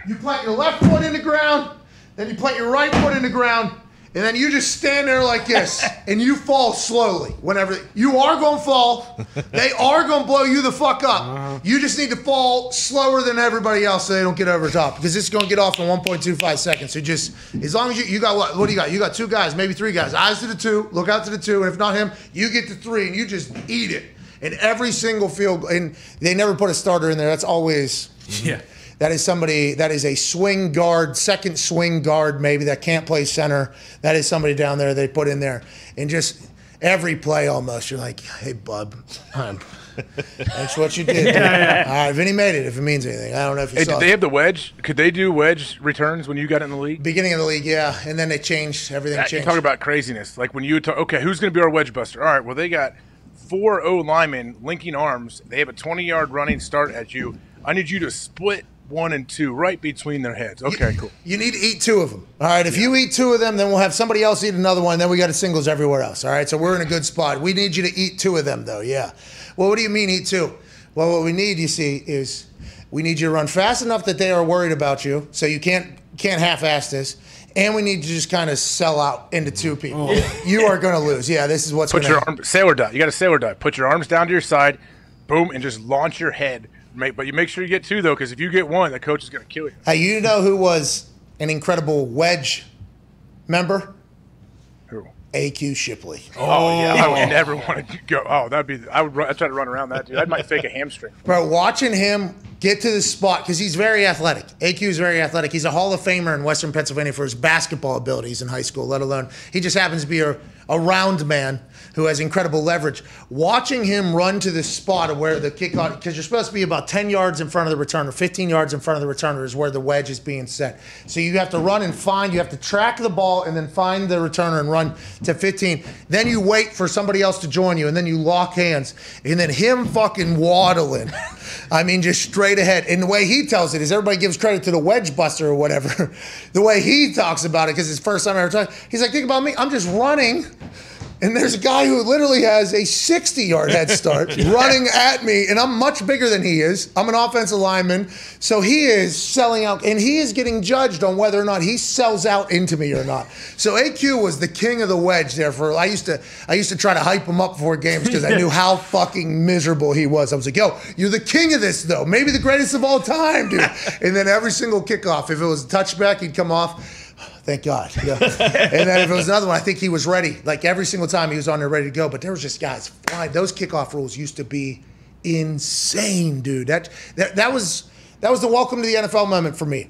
You plant your left foot in the ground, then you plant your right foot in the ground, and then you just stand there like this, and you fall slowly. Whenever you are going to fall, they are going to blow you the fuck up. Uh-huh. You just need to fall slower than everybody else so they don't get over top because it's going to get off in 1.25 seconds. So just as long as you you got what? What do you got? You got two guys, maybe three guys. Eyes to the two, look out to the two, and if not him, you get to three, and you just eat it. And every single field, and they never put a starter in there. That's always Yeah. That is somebody that is a swing guard, second swing guard, maybe that can't play center. That is somebody down there they put in there. And just every play almost, you're like, hey, bub, that's what you did. Yeah, yeah. All right, Vinny made it if it means anything. I don't know if you Hey, saw did they have the wedge? Could they do wedge returns when you got in the league? Beginning of the league, yeah. And then they changed, everything That- you changed. talk about craziness. Like when you talk, okay, who's going to be our wedge buster? All right, well they got four O linemen linking arms. They have a 20 yard running start at you. I need you to split one and two right between their heads. Okay, cool. You need to eat two of them. All right. If you eat two of them, then we'll have somebody else eat another one. Then we got a singles everywhere else. All right. So we're in a good spot. We need you to eat two of them, though. Yeah. Well, what do you mean eat two? Well, what we need, you see, is we need you to run fast enough that they are worried about you, so you can't can't half-ass this. And we need to just kind of sell out into two people. Oh. You are going to lose. Yeah, this is what's Put going to your arm sailor dive. You got a sailor dive. Put your arms down to your side, boom, and just launch your head. Make, but you make sure you get two though, because if you get one, the coach is going to kill you. Hey, you know who was an incredible wedge member? Who? AQ Shipley. Oh, yeah, I would oh. never want to go. Oh, that'd be. I would. Run, I'd try to run around that dude. I might fake a hamstring. Bro, watching him get to the spot because he's very athletic. AQ is very athletic. He's a Hall of Famer in Western Pennsylvania for his basketball abilities in high school, let alone he just happens to be a, a round man who has incredible leverage. Watching him run to the spot of where the kickoff, because you're supposed to be about 10 yards in front of the returner, 15 yards in front of the returner is where the wedge is being set. So you have to run and find, you have to track the ball and then find the returner and run to 15. Then you wait for somebody else to join you and then you lock hands and then him fucking waddling. I mean, just straight ahead. And the way he tells it is everybody gives credit to the wedge buster or whatever. the way he talks about it, because it's first time I ever talked, he's like, think about me. I'm just running. And there's a guy who literally has a 60 yard head start running at me, and I'm much bigger than he is. I'm an offensive lineman. So he is selling out, and he is getting judged on whether or not he sells out into me or not. So AQ was the king of the wedge there for I used to I used to try to hype him up before games because I knew how fucking miserable he was. I was like, yo, you're the king of this though. Maybe the greatest of all time, dude. and then every single kickoff, if it was a touchback, he'd come off. Thank God. Yeah. and then if it was another one, I think he was ready. Like every single time he was on there ready to go. But there was just guys flying. Those kickoff rules used to be insane, dude. That that, that was that was the welcome to the NFL moment for me.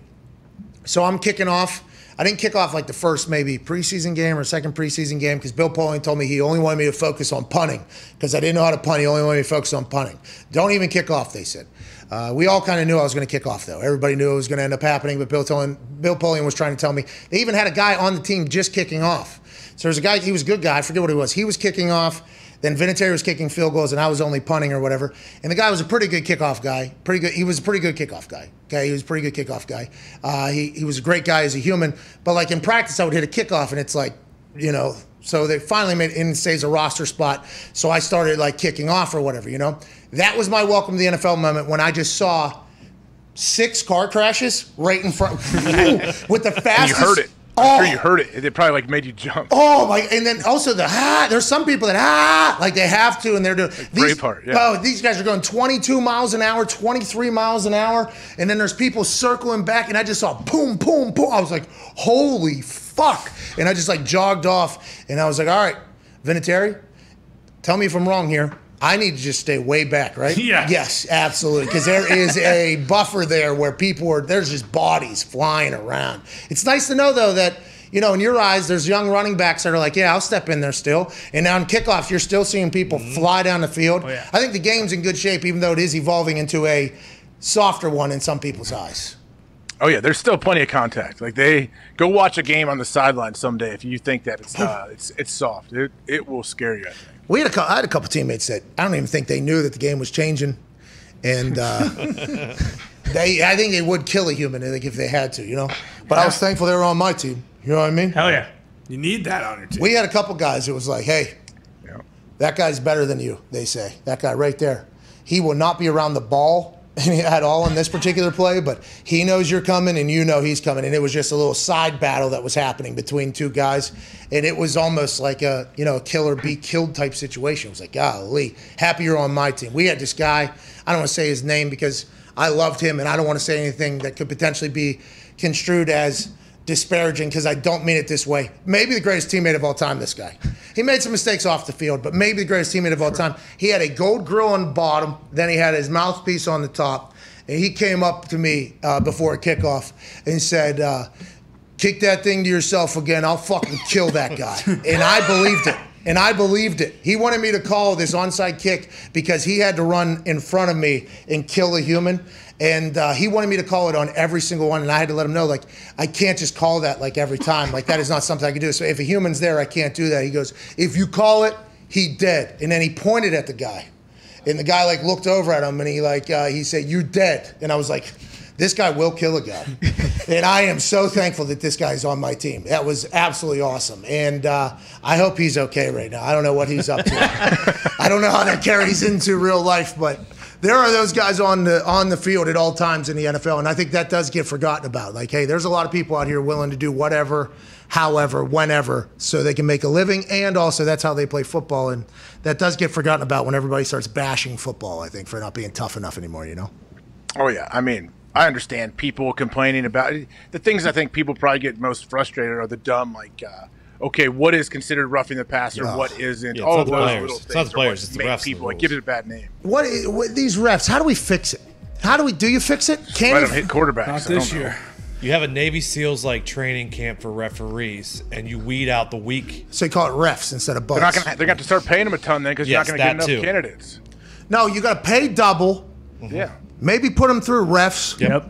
So I'm kicking off. I didn't kick off like the first maybe preseason game or second preseason game because Bill Polian told me he only wanted me to focus on punting because I didn't know how to punt. He only wanted me to focus on punting. Don't even kick off, they said. Uh, we all kind of knew I was going to kick off, though. Everybody knew it was going to end up happening, but Bill, Bill Polian was trying to tell me. They even had a guy on the team just kicking off. So there's a guy, he was a good guy. I forget what he was. He was kicking off. Then Vinatieri was kicking field goals, and I was only punting or whatever. And the guy was a pretty good kickoff guy. Pretty good. He was a pretty good kickoff guy. Okay, he was a pretty good kickoff guy. Uh, he he was a great guy as a human. But like in practice, I would hit a kickoff, and it's like, you know. So they finally made in stays a roster spot. So I started like kicking off or whatever, you know. That was my welcome to the NFL moment when I just saw six car crashes right in front with the fastest. you heard it. I'm Oh, sure you heard it. It probably like made you jump. Oh my! And then also the ah. There's some people that ah like they have to, and they're doing these. Braveheart, yeah. Oh, these guys are going 22 miles an hour, 23 miles an hour, and then there's people circling back, and I just saw boom, boom, boom. I was like, holy fuck! And I just like jogged off, and I was like, all right, Vinatieri, tell me if I'm wrong here. I need to just stay way back, right? Yes. Yes, absolutely. Because there is a buffer there where people are, there's just bodies flying around. It's nice to know, though, that, you know, in your eyes, there's young running backs that are like, yeah, I'll step in there still. And now in kickoff, you're still seeing people fly down the field. Yeah. I think the game's in good shape, even though it is evolving into a softer one in some people's eyes. Oh yeah, there's still plenty of contact. Like they go watch a game on the sideline someday if you think that it's uh, it's it's soft. It it will scare you. We had a, I had a couple teammates that I don't even think they knew that the game was changing, and uh, they I think they would kill a human if they had to, you know. But I was thankful they were on my team. You know what I mean? Hell yeah, you need that on your team. We had a couple guys. It was like, hey, that guy's better than you. They say that guy right there. He will not be around the ball at all in this particular play, but he knows you're coming and you know he's coming. And it was just a little side battle that was happening between two guys, and it was almost like a you know a killer be killed type situation. It was like, golly, happy you're on my team. We had this guy. I don't want to say his name because I loved him, and I don't want to say anything that could potentially be construed as disparaging because I don't mean it this way. Maybe the greatest teammate of all time, this guy. He made some mistakes off the field, but maybe the greatest teammate of all time. He had a gold grill on the bottom, then he had his mouthpiece on the top, and he came up to me uh, before a kickoff and said, uh, kick that thing to yourself again. I'll fucking kill that guy. and I believed it. And I believed it. He wanted me to call this onside kick because he had to run in front of me and kill a human. And uh, he wanted me to call it on every single one. And I had to let him know, like, I can't just call that like every time. Like, that is not something I can do. So if a human's there, I can't do that. He goes, if you call it, he dead. And then he pointed at the guy. And the guy like looked over at him and he like uh, he said, "You're dead." And I was like, "This guy will kill a guy." and I am so thankful that this guy's on my team. That was absolutely awesome. And uh, I hope he's okay right now. I don't know what he's up to. I don't know how that carries into real life, but there are those guys on the on the field at all times in the NFL, and I think that does get forgotten about. Like, hey, there's a lot of people out here willing to do whatever, however, whenever, so they can make a living, and also that's how they play football, and that does get forgotten about when everybody starts bashing football. I think for not being tough enough anymore. You know. Oh yeah, I mean, I understand people complaining about it. The things I think people probably get most frustrated are the dumb, like, uh, okay, what is considered roughing the passer, Yeah. what isn't? Yeah, it's all not those players. little It's not the players, it's the make refs and the people. It rules. gives it a bad name. What, what these refs? How do we fix it? How do we do you fix it? Can Let you them hit quarterbacks. Not don't this year. You have a Navy SEALs like training camp for referees, and you weed out the weak. So you call it refs instead of They're not gonna. They're going to start paying them a ton then because Yes, you're not going to get enough too. candidates. no, you got to pay double. Mm-hmm. Yeah. Maybe put them through refs. Yep.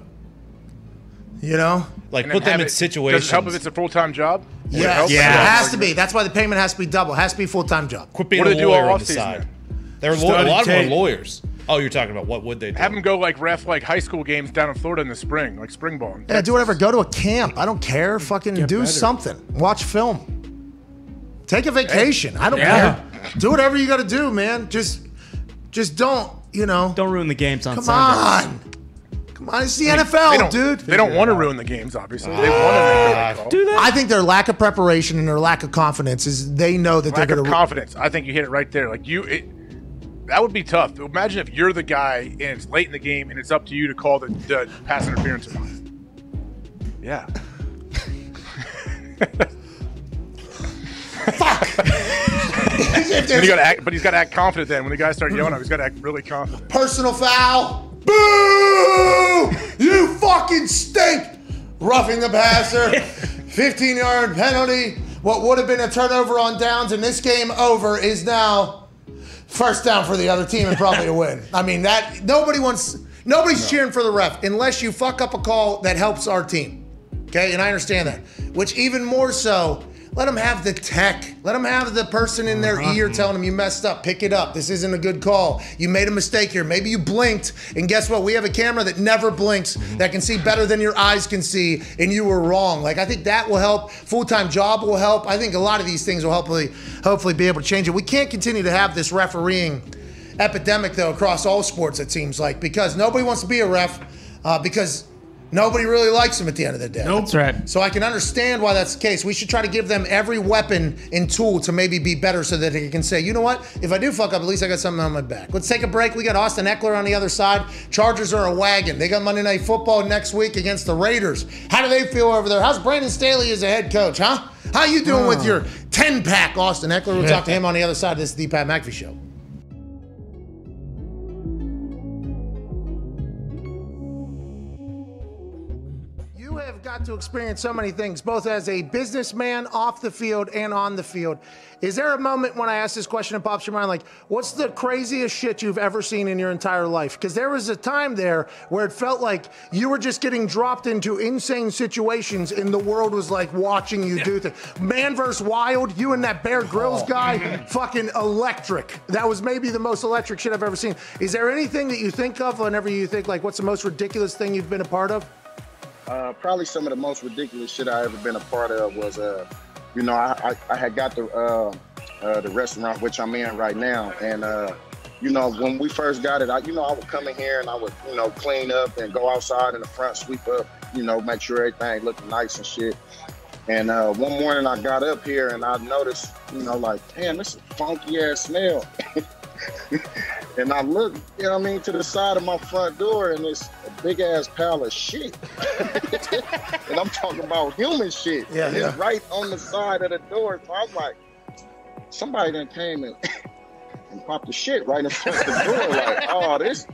You know. Like And put them in it- situations. Does it help if it's a full time job? Would it Yes. It has to be. That's why the payment has to be double. It has to be a full time job. Quit being What a do they do lawyer on the side. then? There are law- a lot of them are lawyers. Oh, you're talking about what would they do? Have them go like ref like high school games down in Florida in the spring, like spring ball. in Yeah, do whatever. Go to a camp. I don't care. Fucking Get do better. something. Watch film. Take a vacation. I don't Yeah. care. Do whatever you got to do, man. Just, just don't. You know. Don't ruin the games on Come Sundays. on. Come on. It's the They NFL, don't, dude. They don't want to ruin the games, obviously. They want to make the ah. right call. Do that. I think their lack of preparation and their lack of confidence is they know that Lack they're of going to. confidence. I think you hit it right there. Like you, it, that would be tough. Imagine if you're the guy and it's late in the game and it's up to you to call the, the pass interference or not. Yeah. And you got to act, but he's got to act confident. Then when the guys start yelling, at him, he's got to act really confident. Personal foul. Boo! You fucking stink. Roughing the passer. 15 yard penalty. What would have been a turnover on downs in this game over is now first down for the other team and probably a win. I mean, that nobody wants, nobody's cheering for the ref unless you fuck up a call that helps our team. Okay, and I understand that. Which even more so, let them have the tech. Let them have the person in their ear telling them you messed up. Pick it up. This isn't a good call. You made a mistake here. Maybe you blinked, and guess what? We have a camera that never blinks that can see better than your eyes can see, and you were wrong. Like I think that will help. Full time job will help. I think a lot of these things will hopefully hopefully be able to change it. We can't continue to have this refereeing epidemic though across all sports. It seems like because nobody wants to be a ref uh, because nobody really likes them at the end of the day. Nope. That's right. So I can understand why that's the case. We should try to give them every weapon and tool to maybe be better so that they can say, you know what? If I do fuck up, at least I got something on my back. Let's take a break. We got Austin Ekeler on the other side. Chargers are a wagon. They got Monday Night Football next week against the Raiders. How do they feel over there? How's Brandon Staley as a head coach, huh? How you doing with oh. your 10 pack, Austin Ekeler? We'll talk to him on the other side of this The Pat McAfee Show. Got to experience so many things, both as a businessman off the field and on the field. Is there a moment when I ask this question and pops your mind, like, what's the craziest shit you've ever seen in your entire life? Because there was a time there where it felt like you were just getting dropped into insane situations and the world was like watching you do things. Man vs. Wild, you and that Bear Grylls oh, guy, fucking electric. That was maybe the most electric shit I've ever seen. Is there anything that you think of whenever you think, like, what's the most ridiculous thing you've been a part of? Uh, probably some of the most ridiculous shit I ever been a part of was, uh, you know, I, I, I had got the uh, uh, the restaurant which I'm in right now, and uh, you know, when we first got it, I, you know, I would come in here and I would, you know, clean up and go outside in the front, sweep up, you know, make sure everything looked nice and shit. And uh, one morning I got up here and I noticed, you know, like, damn, this is funky ass smell. and I looked, you know what I mean, to the side of my front door and it's big ass pile of shit. and I'm talking about human shit. Yeah, and yeah. It's right on the side of the door. So I was like, somebody done came and, and popped the shit right in front of the door. Like, oh, this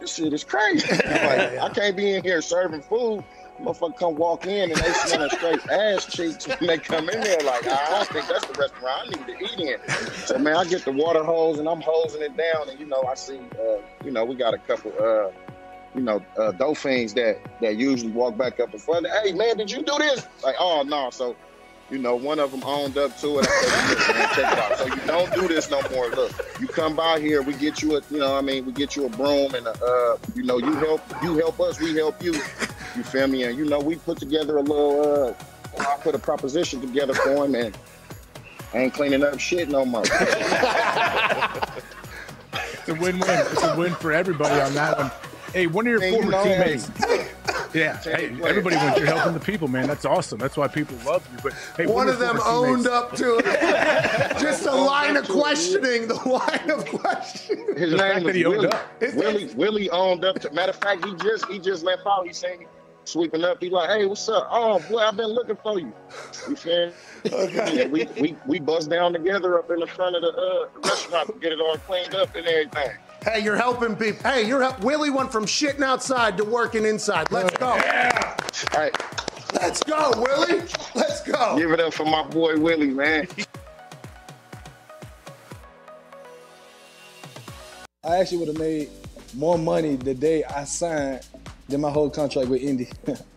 this shit is crazy. like, I can't be in here serving food. Motherfucker come walk in and they smelling straight ass cheeks when they come in there. Like, I don't think that's the restaurant I need to eat in. So man, I get the water hose and I'm hosing it down, and you know, I see, uh, you know, we got a couple, uh, you know, uh, dolphins that that usually walk back up in front. Hey man, did you do this? Like, oh no. So, you know, one of them owned up to it. I said, man, it. So you don't do this no more. Look, you come by here, we get you a, you know, I mean, we get you a broom and a, uh, you know, you help, you help us, we help you. You feel me? And you know, we put together a little, uh, I put a proposition together for him, and ain't cleaning up shit no more. It's a win-win. It's a win for everybody on that one. Hey, one of your Hey, you former know, teammates. Yeah, hey, everybody wins. You're helping the people, man. That's awesome. That's why people love you. But hey, One of them owned teammates- up to it. Just a line of questioning. The line of questioning. His The fact name that is he owned Willie. up. Willie. Willie owned up to. Matter of fact, he just he just left out. He saying sweeping up. He like, hey, what's up? Oh boy, I've been looking for you. You feel? Okay. we, we we bust down together up in the front of the uh, restaurant to get it all cleaned up and everything. Hey, you're helping people. Hey, you're help- Willie went from shitting outside to working inside. Let's go. Yeah. All right, Let's go, Willie. Let's go. give it up for my boy Willie, man. I actually would have made more money the day I signed than my whole contract with Indy.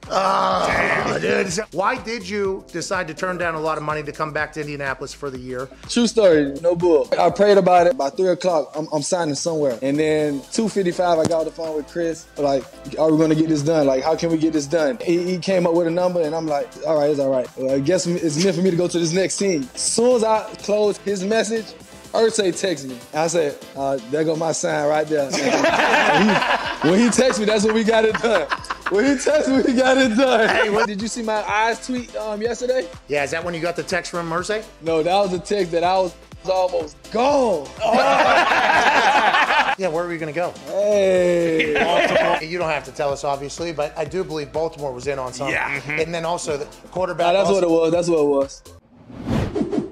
Oh, dude. Why did you decide to turn down a lot of money to come back to Indianapolis for the year? True story, no bull. I prayed about it. By three o'clock, I'm, I'm signing somewhere. And then 2:55, I got on the phone with Chris. Like, are we gonna get this done? Like, how can we get this done? He, he came up with a number, and I'm like, all right, it's all right. Well, I guess it's meant for me to go to this next team. As soon as I closed his message. Irsay texted me. I said, uh, there go my sign right there. when he, when he texted me, that's when we got it done. When he texted me, we got it done. Hey, what, did you see my eyes tweet um, yesterday? Yeah, is that when you got the text from Irsay? No, that was a text that I was almost gone. Yeah, where are we going to go? Hey. Baltimore. You don't have to tell us, obviously, but I do believe Baltimore was in on something. Yeah. And then also the quarterback. Nah, that's what it was. That's what it was.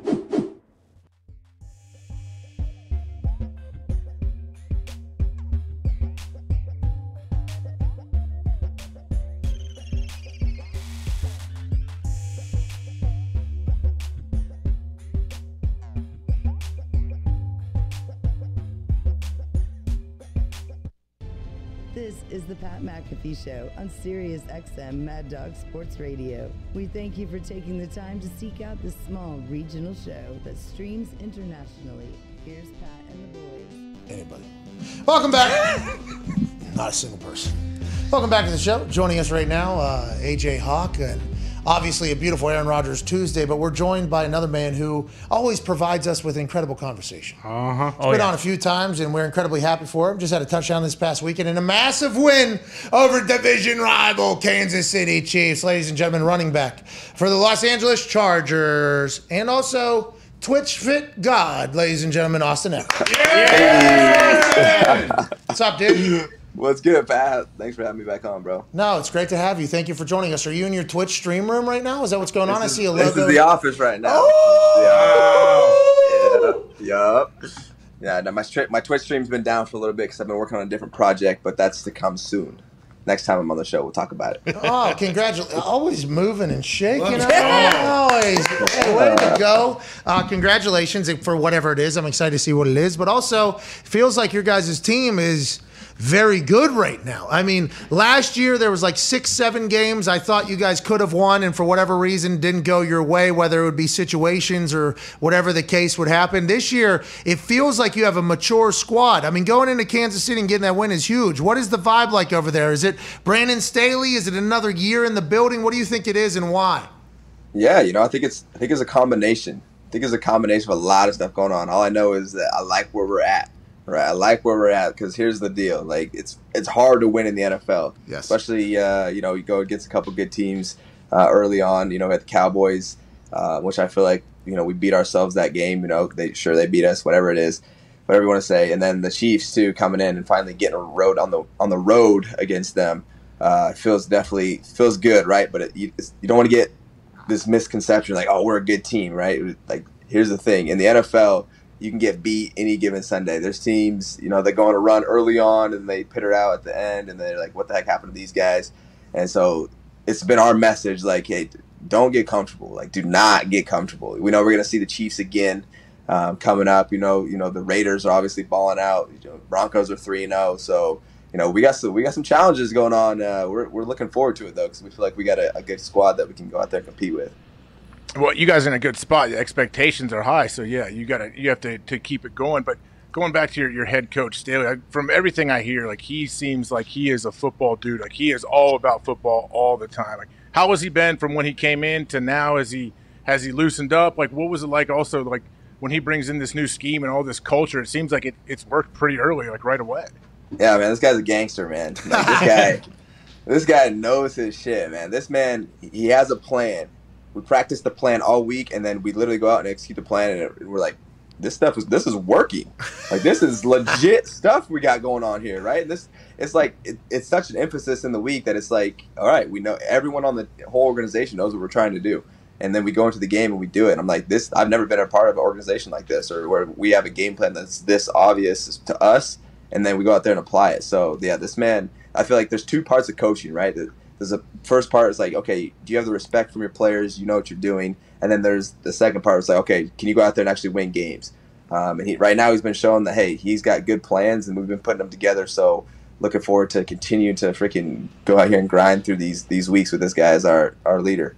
Is the Pat McAfee Show on Sirius XM Mad Dog Sports Radio. We thank you for taking the time to seek out this small regional show that streams internationally. Here's Pat and the boys. Anybody. Welcome back. Not a single person. Welcome back to the show. Joining us right now, uh, AJ Hawk, and obviously a beautiful Aaron Rodgers Tuesday, but we're joined by another man who always provides us with incredible conversation. Uh huh. He's been on a few times, and we're incredibly happy for him. Just had a touchdown this past weekend and a massive win over division rival Kansas City Chiefs. Ladies and gentlemen, running back for the Los Angeles Chargers, and also Twitch Fit God, ladies and gentlemen, Austin Ekeler. What's up, dude? What's good, Pat? Thanks for having me back on, bro. No, it's great to have you. Thank you for joining us. Are you in your Twitch stream room right now? Is that what's going on? I see a logo. This is the office right now. Oh! Yeah. Yup. Yeah. No, my stra- my Twitch stream's been down for a little bit because I've been working on a different project, but that's to come soon. next time I'm on the show, we'll talk about it. Oh, congratulations. Always moving and shaking. Yeah. Always. Hey, way to go. Uh, congratulations for whatever it is. I'm excited to see what it is. But also, feels like your guys' team is very good right now. I mean, last year there was like six, seven games I thought you guys could have won, and for whatever reason didn't go your way, whether it would be situations or whatever the case would happen. This year, it feels like you have a mature squad. I mean, going into Kansas City and getting that win is huge. What is the vibe like over there? Is it Brandon Staley? Is it another year in the building? What do you think it is, and why? Yeah, you know, I think it's I think it's a combination. I think it's a combination of a lot of stuff going on. All I know is that I like where we're at. Right, I like where we're at because here's the deal: like it's it's hard to win in the NFL, Yes. especially uh, you know you go against a couple good teams uh, early on. You know, at the Cowboys, uh, which I feel like you know we beat ourselves that game. You know, they sure they beat us, whatever it is, whatever you want to say. And then the Chiefs too coming in and finally getting a road on the on the road against them uh, feels definitely feels good, right? But it, you, it's, you don't want to get this misconception like, oh, we're a good team, right? Like, here's the thing: in the NFL, you can get beat any given Sunday. There's teams, you know, they go on a run early on and they peter out at the end, and they're like, what the heck happened to these guys? And so it's been our message, like, hey, don't get comfortable. Like, do not get comfortable. We know we're gonna see the Chiefs again. Um, coming up, you know, you know the Raiders are obviously balling out. You know, Broncos are three and zero, so you know we got some we got some challenges going on. Uh, we're, we're looking forward to it though because we feel like we got a, a good squad that we can go out there and compete with. Well, you guys are in a good spot. The expectations are high, so yeah, you got to you have to, to keep it going. But going back to your, your head coach Staley, I, from everything I hear, like he seems like he is a football dude. Like he is all about football all the time. Like how has he been from when he came in to now? Has he has he loosened up? Like what was it like? Also, like when he brings in this new scheme and all this culture, it seems like it, it's worked pretty early, like right away. Yeah, man, this guy's a gangster, man. Like, this guy, this guy knows his shit, man. This man, he has a plan. We practice the plan all week, and then we literally go out and execute the plan, and it- we're like, this stuff is this is working. Like this is legit stuff we got going on here, right? This it's like it, it's such an emphasis in the week that it's like, all right, we know everyone on the whole organization knows what we're trying to do. And then we go into the game and we do it. And I'm like, this I've never been a part of an organization like this or where we have a game plan that's this obvious to us and then we go out there and apply it. So yeah, this man, I feel like there's two parts of coaching, right? There's a first part is like, okay, do you have the respect from your players? You know what you're doing, and then there's the second part is like, okay, can you go out there and actually win games? Um, and he, right now he's been showing that hey, he's got good plans, and we've been putting them together. So looking forward to continue to freaking go out here and grind through these these weeks with this guy as our our leader.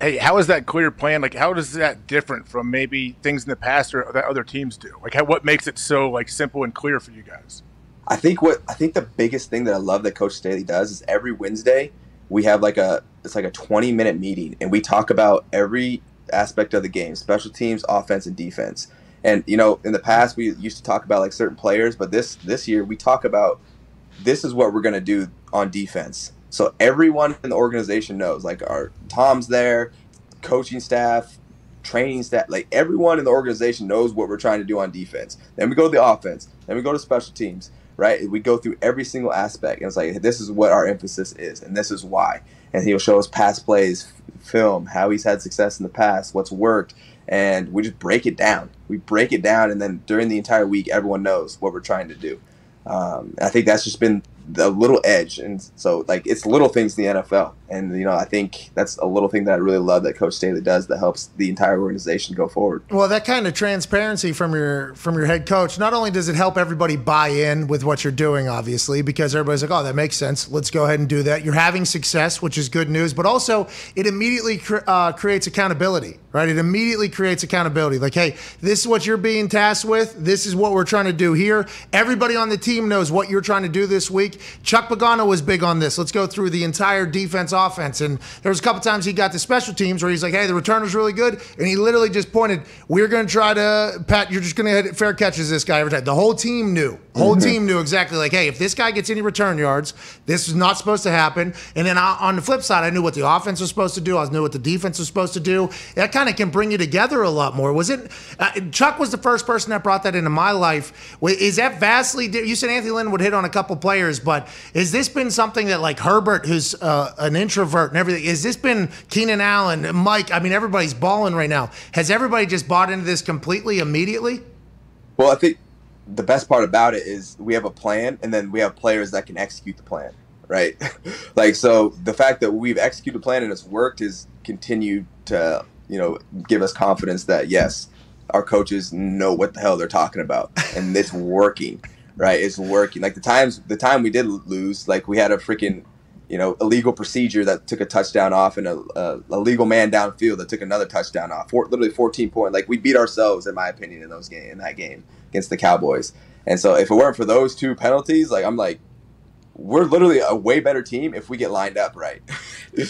Hey, how is that clear plan? Like, how does that different from maybe things in the past or that other teams do? Like, how, what makes it so like simple and clear for you guys? I think what I think the biggest thing that I love that Coach Staley does is every Wednesday we have like a it's like a 20 minute meeting and we talk about every aspect of the game, special teams, offense, and defense. And you know, in the past we used to talk about like certain players, but this this year we talk about this is what we're gonna do on defense. So everyone in the organization knows, like our Tom's there, coaching staff, training staff, like everyone in the organization knows what we're trying to do on defense. Then we go to the offense. Then we go to special teams, right? We go through every single aspect, and it's like this is what our emphasis is, and this is why. And he'll show us past plays, film, how he's had success in the past, what's worked, and we just break it down. We break it down, and then during the entire week, everyone knows what we're trying to do. Um, I think that's just been the little edge, and so like it's little things in the NFL, and you know I think that's a little thing that I really love that Coach Staley does that helps the entire organization go forward. Well, that kind of transparency from your from your head coach, not only does it help everybody buy in with what you're doing, obviously, because everybody's like, "Oh, that makes sense. Let's go ahead and do that." You're having success, which is good news, but also it immediately cre- uh, creates accountability, right? It immediately creates accountability. Like, hey, this is what you're being tasked with. This is what we're trying to do here. Everybody on the team knows what you're trying to do this week. Chuck Pagano was big on this. Let's go through the entire defense, offense, and there was a couple times he got to special teams where he's like, "Hey, the return returner's really good," and he literally just pointed, "We're going to try to Pat. You're just going to hit fair catches this guy every time." The whole team knew. The whole Mhm. team knew exactly like, "Hey, if this guy gets any return yards, this is not supposed to happen." And then I, on the flip side, I knew what the offense was supposed to do. I knew what the defense was supposed to do. That kind of can bring you together a lot more. Was it? Uh, Chuck was the first person that brought that into my life. Is that vastly? You said Anthony Lynn would hit on a couple players, but has this been something that like Herbert, who's uh, an introvert and everything, has this been Keenan Allen, Mike? I mean, everybody's balling right now. Has everybody just bought into this completely immediately? Well, I think the best part about it is we have a plan, and then we have players that can execute the plan. right? like so, the fact that we've executed a plan and it's worked has continued to you know give us confidence that yes, our coaches know what the hell they're talking about and it's working, right? It's working. Like the times the time we did lose, like we had a freaking you know, illegal procedure that took a touchdown off and a, a, a legal man downfield that took another touchdown off. Four, literally 14 point. Like we beat ourselves, in my opinion, in those game in that game against the Cowboys. And so if it weren't for those two penalties, like I'm like, we're literally a way better team if we get lined up right. you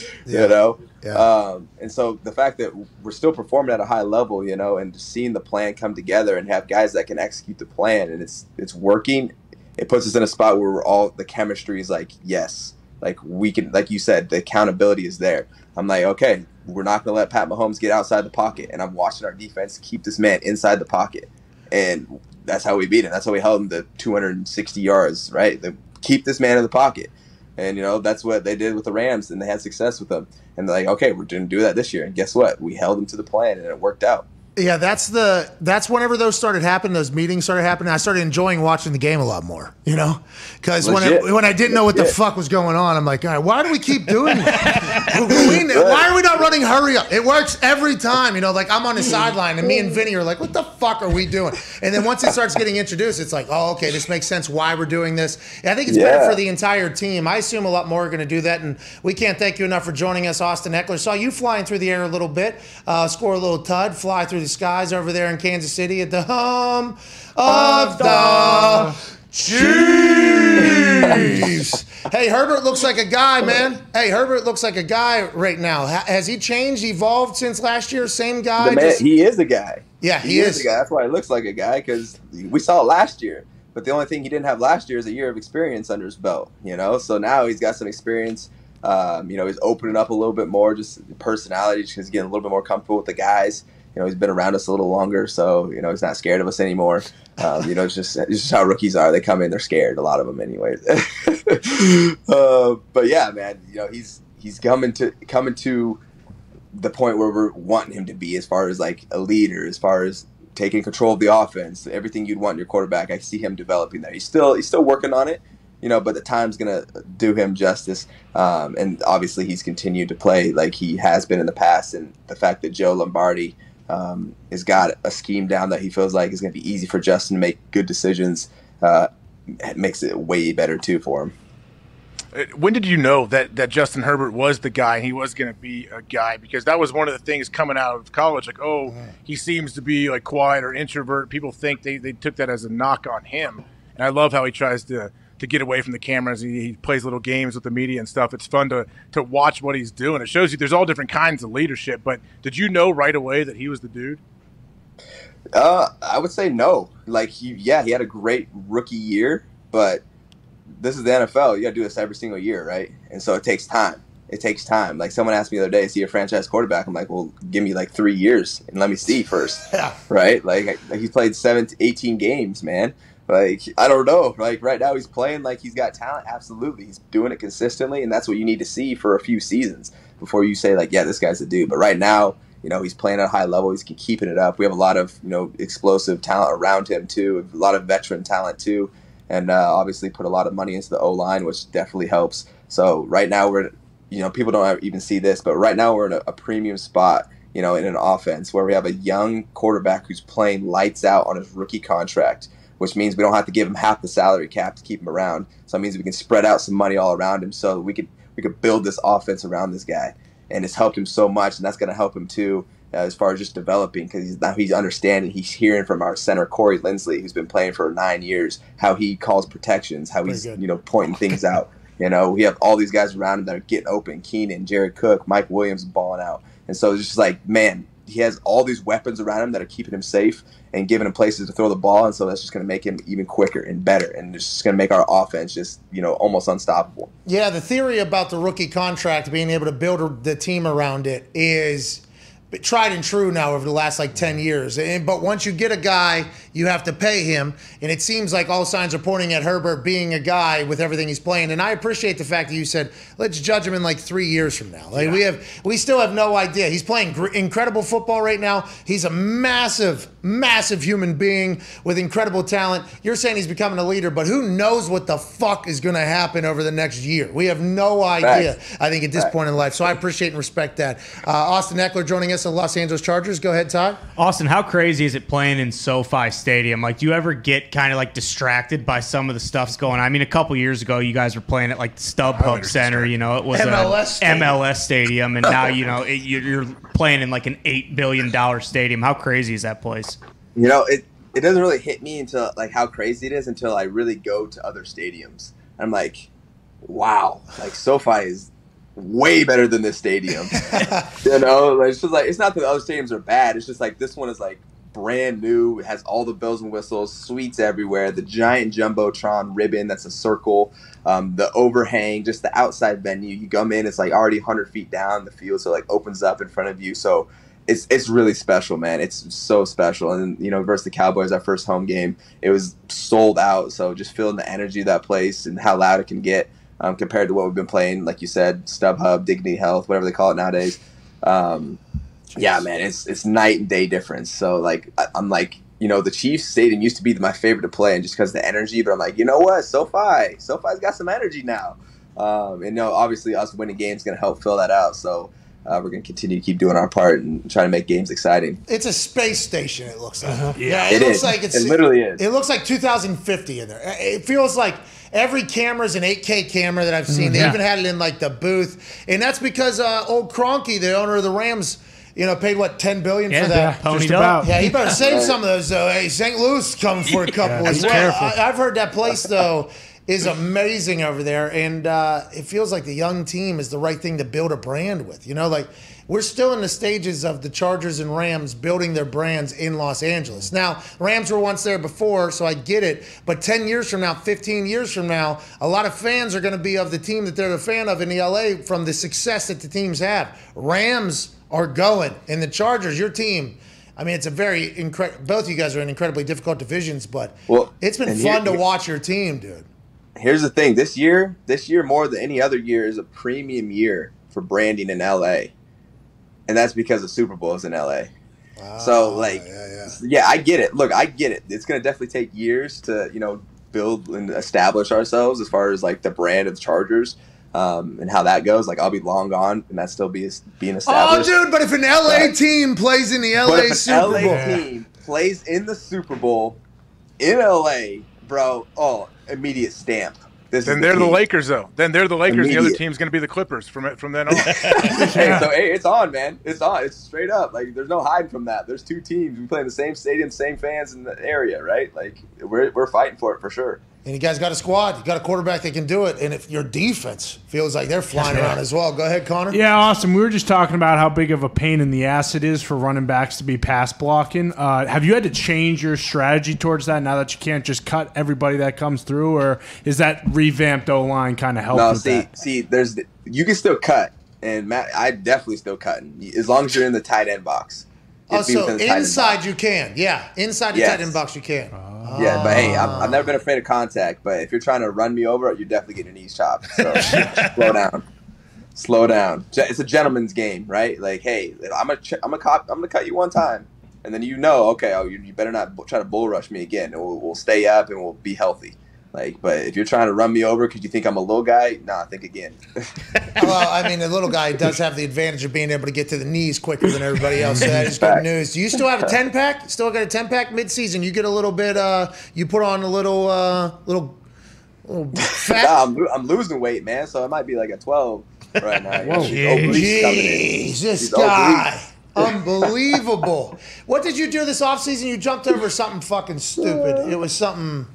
know? Yeah. Um, and so the fact that we're still performing at a high level, you know, and seeing the plan come together and have guys that can execute the plan and it's it's working, it puts us in a spot where we're all the chemistry is like, yes, like we can like you said, the accountability is there. I'm like, okay, we're not gonna let Pat Mahomes get outside the pocket and I'm watching our defense keep this man inside the pocket. And that's how we beat him. That's how we held him to 260 yards, right? The, keep this man in the pocket. And you know that's what they did with the Rams, and they had success with them. And they're like, okay, we're going to do that this year. And guess what? We held them to the plan, and it worked out. Yeah, that's the that's whenever those started happening, those meetings started happening. I started enjoying watching the game a lot more, you know, because when Legit. when I didn't know what the fuck was going on, I'm like, all right, why do we keep doing that? We- why are we not running hurry up? It works every time, you know. Like I'm on the sideline, and me and Vinny are like, what the fuck are we doing? And then once it starts getting introduced, it's like, oh, okay, this makes sense why we're doing this. And I think it's better for the entire team. I assume a lot more are going to do that, and we can't thank you enough for joining us, Austin Ekeler. Saw you flying through the air a little bit, uh, score a little tud, fly through the skies over there in Kansas City at the hum of the Chiefs. hey, Herbert looks like a guy, man. Hey, Herbert looks like a guy right now. Has he changed, evolved since last year? Same guy? The man, Just- he is a guy. Yeah, he is. a guy. That's why he looks like a guy because we saw it last year. But the only thing he didn't have last year is a year of experience under his belt. You know, so now he's got some experience. Um, you know, he's opening up a little bit more, just personality, just 'cause he's getting a little bit more comfortable with the guys. You know, he's been around us a little longer, so you know he's not scared of us anymore. Um, you know, it's just it's just how rookies are. They come in, they're scared. A lot of them, anyways. uh, but yeah, man, you know he's he's coming to coming to the point where we're wanting him to be as far as like a leader, as far as taking control of the offense, everything you'd want in your quarterback. I see him developing there. He's still he's still working on it, you know, but the time's gonna do him justice. Um, and obviously, he's continued to play like he has been in the past. And the fact that Joe Lombardi um, has got a scheme down that he feels like is gonna be easy for Justin to make good decisions uh, it makes it way better too for him. Uh, When did you know that, that Justin Herbert was the guy and he was going to be a guy? Because that was one of the things coming out of college. Like, oh, he seems to be like quiet or introvert. People think they, they took that as a knock on him. And I love how he tries to, to get away from the cameras. He, he plays little games with the media and stuff. It's fun to, to watch what he's doing. It shows you there's all different kinds of leadership. But did you know right away that he was the dude? Uh, I would say no. Like he, yeah, he had a great rookie year, but this is the NFL. You got to do this every single year, right? And so it takes time. It takes time. Like someone asked me the other day, "Is he a franchise quarterback?" I'm like, "Well, give me like three years and let me see first, Yeah. right? Like, like he's played seven, to 18 games, man. Like I don't know. Like right now, he's playing like he's got talent. Absolutely, he's doing it consistently, and that's what you need to see for a few seasons before you say like, "Yeah, this guy's a dude." But right now, you know, he's playing at a high level. He's keeping it up. We have a lot of you know explosive talent around him too. A lot of veteran talent too, and uh, obviously put a lot of money into the O line, which definitely helps. So right now we're, you know, people don't even see this, but right now we're in a, a premium spot. You know, in an offense where we have a young quarterback who's playing lights out on his rookie contract, which means we don't have to give him half the salary cap to keep him around. So it means we can spread out some money all around him, so we could we could build this offense around this guy and it's helped him so much, and that's going to help him too uh, as far as just developing because he's, now he's understanding. He's hearing from our center Corey Linsley, who's been playing for nine years, how he calls protections, how he's you know pointing things out. You know, we have all these guys around him that are getting open. Keenan, Jared Cook, Mike Williams balling out, and so it's just like man, he has all these weapons around him that are keeping him safe and giving him places to throw the ball, and so that's just going to make him even quicker and better, and it's just going to make our offense just you know almost unstoppable. Yeah, the theory about the rookie contract being able to build the team around it is tried and true now over the last like 10 years. And, but once you get a guy, you have to pay him. And it seems like all signs are pointing at Herbert being a guy with everything he's playing. And I appreciate the fact that you said, let's judge him in like three years from now. Like we have, we still have no idea. He's playing gr- incredible football right now. He's a massive, massive human being with incredible talent. You're saying he's becoming a leader, but who knows what the fuck is going to happen over the next year? We have no idea. I think, at this point in life. So I appreciate and respect that. Uh, Austin Ekeler joining us, the Los Angeles Chargers. Go ahead, Todd. Austin, how crazy is it playing in SoFi Stadium? Like, do you ever get kind of like distracted by some of the stuff's going on? I mean, a couple years ago, you guys were playing at like the StubHub Center. You know, it was uh, MLS a stadium. MLS stadium, and now you know it, you're you're playing in like an eight billion dollar stadium. How crazy is that place? You know, it it doesn't really hit me until like how crazy it is until I really go to other stadiums. I'm like, wow, like SoFi is way better than this stadium. you know, like, it's just like it's not that the other stadiums are bad. It's just like this one is like brand new. It has all the bells and whistles, suites everywhere, the giant jumbotron ribbon that's a circle, um, the overhang, just the outside venue. You come in, it's like already 100 feet down the field, so it, like opens up in front of you. So it's it's really special, man. It's so special. And you know, versus the Cowboys, our first home game, it was sold out. So just feeling the energy of that place and how loud it can get um, compared to what we've been playing, like you said, StubHub, Dignity Health, whatever they call it nowadays. Um, yeah, man, it's it's night and day difference. So like, I, I'm like, you know, the Chiefs Stadium used to be my favorite to play, and just because the energy. But I'm like, you know what, SoFi, SoFi's got some energy now. Um, and you know, obviously, us winning games going to help fill that out. So. Uh, we're going to continue to keep doing our part and try to make games exciting. It's a space station. It looks like. Uh-huh. Yeah, It it, looks is. like it's. It literally is. It looks like 2050 in there. It feels like every camera is an 8K camera that I've seen. Mhm. They Yeah. even had it in like the booth, and that's because uh, old Kroenke, the owner of the Rams. You know, paid what ten billion Yeah, for that. yeah, ponied Just about. Yeah, he better save some of those though. Hey, St. Louis coming for a couple Yeah, as be well. careful. I, I've heard that place though is amazing over there, and uh, it feels like the young team is the right thing to build a brand with. You know, like we're still in the stages of the Chargers and Rams building their brands in Los Angeles. Now, Rams were once there before, so I get it. But 10 years from now, 15 years from now, a lot of fans are going to be of the team that they're a fan of in the LA from the success that the teams have. Rams are going, and the Chargers, your team. I mean, it's a very incredible. Both of you guys are in incredibly difficult divisions, but Well, it's been fun here- to watch your team, dude. Here's the thing: this year, this year more than any other year is a premium year for branding in LA, and that's because the Super Bowl is in LA. so, like, yeah, I get it. Look, I get it. It's going to definitely take years to you know build and establish ourselves as far as like the brand of the Chargers. Um, and how that goes, like I'll be long gone, and that still be being established. Oh, established. dude, but if an LA team plays in the LA But if an Super LA Bowl, team plays in the Super Bowl in LA, bro, oh, immediate stamp. This Then they're the. Lakers, though. Then they're the Lakers. and The other team's going to be the Clippers from it from then on. hey, so hey, it's on, man. It's on. It's straight up. Like there's no hiding from that. There's two teams. We play in the same stadium, same fans in the area, right? Like we're we're fighting for it for sure. And you guys got a squad, you got a quarterback that can do it, and if your defense feels like they're flying around as well, go ahead, Connor. Yeah, Austin, we were just talking about how big of a pain in the ass it is for running backs to be pass blocking. Uh, have you had to change your strategy towards that now that you can't just cut everybody that comes through, or is that revamped O line kind of help no, see, that? see, there's you can still cut, and Matt, I definitely still cutting as long as you're in the tight end box. Oh, have so inside you can, yeah, inside the Yes. tight end box you can. Yeah, but hey, I've, I've never been ah. afraid of contact. But if you're trying to run me over, you're definitely getting your knees chopped. So slow down, slow down. It's a gentleman's game, right? Like, hey, I'm a, ch- I'm a cop. I'm gonna cut you one time, and then you know, okay, oh, you, you better not try to bull rush me again, we'll, we'll stay up and we'll be healthy. Like, but if you're trying to run me over because you think I'm a little guy, nah, think again. well, I mean, the little guy does have the advantage of being able to get to the knees quicker than everybody else. So that is good news. Do you still have a ten pack? Still got a ten pack mid season? You get a little bit. Uh, you put on a little, uh, little, little fat. nah, I'm, I'm losing weight, man. So it might be like a 12 right now. Whoa. These obliques coming in. Jeez, this These guy. Unbelievable. what did you do this offseason? You jumped over something fucking stupid. It was something.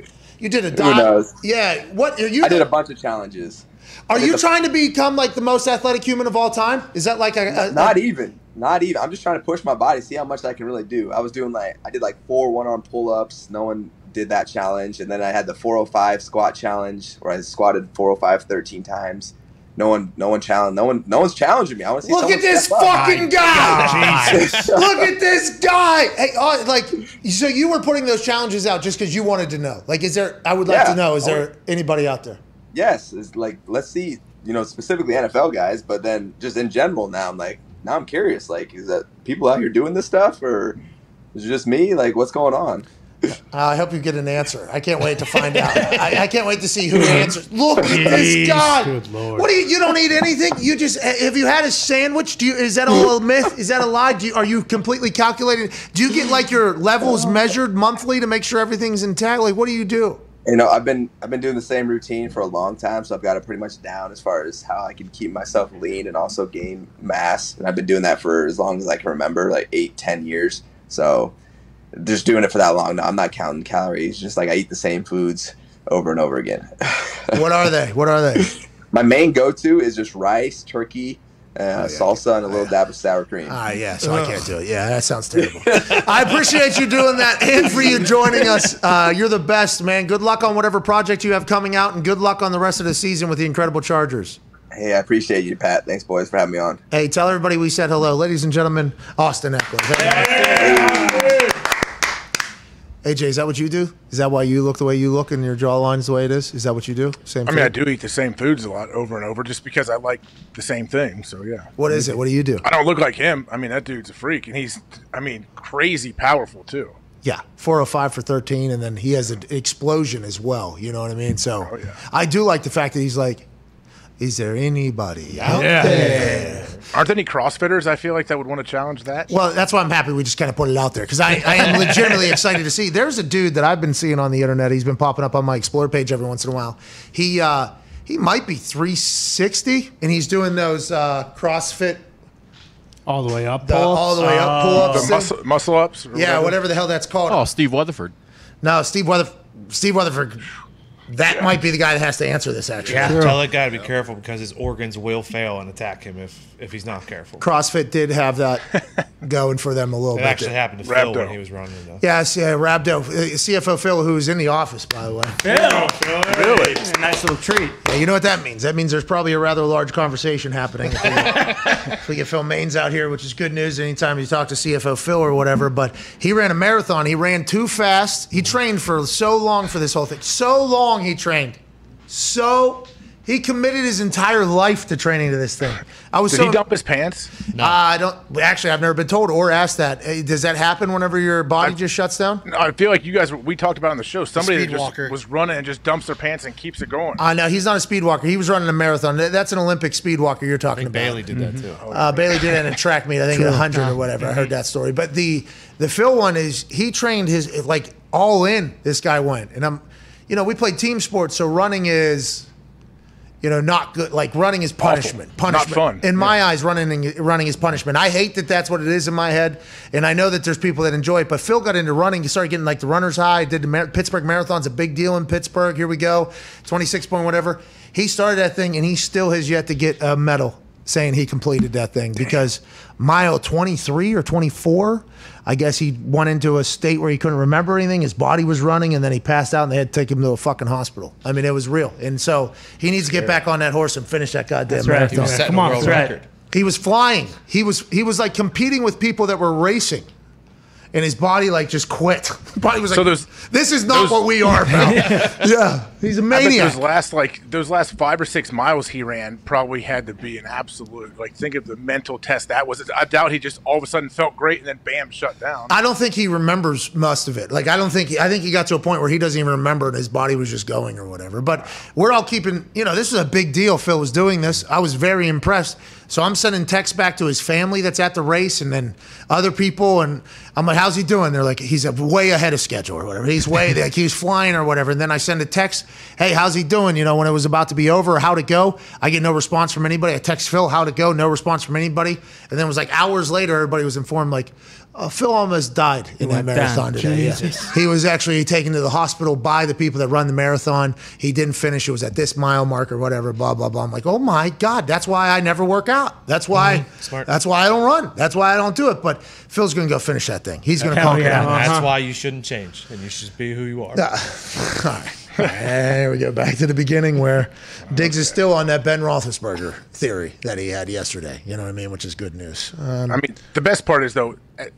You did a Who knows? Yeah. What are you? I did a bunch of challenges. Are you trying to become like the most athletic human of all time? Is that like a, a Not even. Not even. I'm just trying to push my body, see how much I can really do. I was doing like I did like four one arm pull ups. No one did that challenge, and then I had the 405 squat challenge where I squatted 405 13 times, no one, no one challenge, no one, no one's challenging me. I want to see. Look at this step up. fucking guy! Look at this guy! Hey, uh, like, so you were putting those challenges out just because you wanted to know. Like, is there? I would like Yeah. to know. Is there anybody out there? Yes, it's like let's see, you know, specifically NFL guys, but then just in general now, I'm like, now I'm curious. Like, is that people out here doing this stuff, or is it just me? Like, what's going on? Uh, I hope you get an answer. I can't wait to find out. I, I can't wait to see who answers. Look at this Jeez, guy. good lord. What do you? You don't eat anything. You just have you had a sandwich? Do you? Is that all a myth? Is that a lie? Do you, are you completely calculating? Do you get like your levels measured monthly to make sure everything's intact? Like, what do you do? You know, I've been I've been doing the same routine for a long time, so I've got it pretty much down as far as how I can keep myself lean and also gain mass. And I've been doing that for as long as I can remember, like eight, ten years. So just doing it for that long now. I'm not counting calories. Just like I eat the same foods over and over again. What are they? What are they? My main go-to is just rice, turkey, uh, salsa, and a little dab of sour cream. Ah, yeah. So I can't do it. Yeah, that sounds terrible. I appreciate you doing that and for you joining us. Uh, you're the best, man. Good luck on whatever project you have coming out, and good luck on the rest of the season with the incredible Chargers. Hey, I appreciate you, Pat. Thanks, boys, for having me on. Hey, tell everybody we said hello, ladies and gentlemen. Austin Ekeler. AJ, is that what you do? Is that why you look the way you look and your jawline's the way it is? Is that what you do? Same. I mean, I do eat the same foods a lot over and over just because I like the same thing. So yeah. What is it? What do you do? I don't look like him. I mean, that dude's a freak, and he's, I mean, crazy powerful too. Yeah, 405 for 13, and then he has an explosion as well. You know what I mean? So Oh, yeah. I do like the fact that he's like, is there anybody out there? Aren't there any CrossFitters? I feel like that would want to challenge that. Well, that's why I'm happy we just kind of put it out there because I, I am legitimately excited to see. There's a dude that I've been seeing on the internet. He's been popping up on my Explore page every once in a while. He uh, he might be 360, and he's doing those uh, CrossFit All the way up. The- all the way up pull-ups. The muscle, muscle ups. or Yeah, whatever the hell that's called. Oh, Steve Weatherford. No, Steve Weather Steve Weatherford. That might be the guy that has to answer this. Actually, Tell that guy to be careful because his organs will fail and attack him if, if he's not careful. CrossFit did have that going for them a little It bit. actually happened to Phil when he was running. Though. Yes, yeah, Rhabdo, uh, CFO Phil, who was in the office, by the way. Phil, Really? Nice little treat. Yeah, you know what that means? That means there's probably a rather large conversation happening. If we, get, if we get Phil Maines out here, which is good news anytime you talk to CFO Phil or whatever. But he ran a marathon. He ran too fast. He trained for so long for this whole thing. So long he trained. So he committed his entire life to training to this thing. I was Did so he dump his pants? Uh, I don't. Actually, I've never been told or asked that. Hey, Does that happen whenever your body just shuts down? No, I feel like you guys. We talked about on the show. Somebody that just walker. was running and just dumps their pants and keeps it going. Uh, know he's not a speed walker. He was running a marathon. That's an Olympic speed walker you're talking about. Bailey did that too. Uh, Bailey did it in a track meet, I think at True. 100 or whatever. I heard that story. But the the Phil one is he trained his like all in. This guy went, and I'm, you know, we play team sports, so running is, you know, not good. Like running is punishment. Not Punishment. fun. In my eyes, running running is punishment. I hate that that's what it is in my head, and I know that there's people that enjoy it. But Phil got into running. He started getting like the runner's high. Did the Mar- Pittsburgh Marathon's a big deal in Pittsburgh. Here we go, 26 point whatever. He started that thing, and he still has yet to get a medal saying he completed that thing because mile 23 or 24. I guess he went into a state where he couldn't remember anything. His body was running, and then he passed out, and they had to take him to a fucking hospital. I mean, it was real. And so he needs to get back on that horse and finish that goddamn That's right. marathon. He was Come on, world that's right. record. He was flying. He was he was like competing with people that were racing. And his body like just quit. Body was like, So "This is not what we are, pal." yeah, he's a I bet maniac. those last like those last five or six miles he ran probably had to be an absolute like think of the mental test that was. I doubt he just all of a sudden felt great and then bam shut down. I don't think he remembers most of it. Like I don't think he, I think he got to a point where he doesn't even remember and his body was just going or whatever. But we're all keeping, you know, this is a big deal. Phil was doing this. I was very impressed. So I'm sending texts back to his family that's at the race and then other people and I'm like, how's he doing? They're like, he's way ahead of schedule or whatever. He's way like he's flying or whatever. And then I send a text, hey, how's he doing? You know, when it was about to be over, how'd it go? I get no response from anybody. I text Phil, how'd it go? No response from anybody. And then it was like hours later, everybody was informed like, uh, Phil almost died in that went down. marathon today. Yeah. He was actually taken to the hospital by the people that run the marathon. He didn't finish. It was at this mile mark or whatever. Blah blah blah. I'm like, oh my god, that's why I never work out. That's why. Smart. That's why I don't run. That's why I don't do it. But Phil's gonna go finish that thing. He's gonna Hell conquer yeah. that. That's Uh-huh. why you shouldn't change, and you should be who you are. Uh, all right. There we go. Back to the beginning where Diggs is still on that Ben Roethlisberger theory that he had yesterday. You know what I mean? Which is good news. Um, I mean, the best part is though, eh,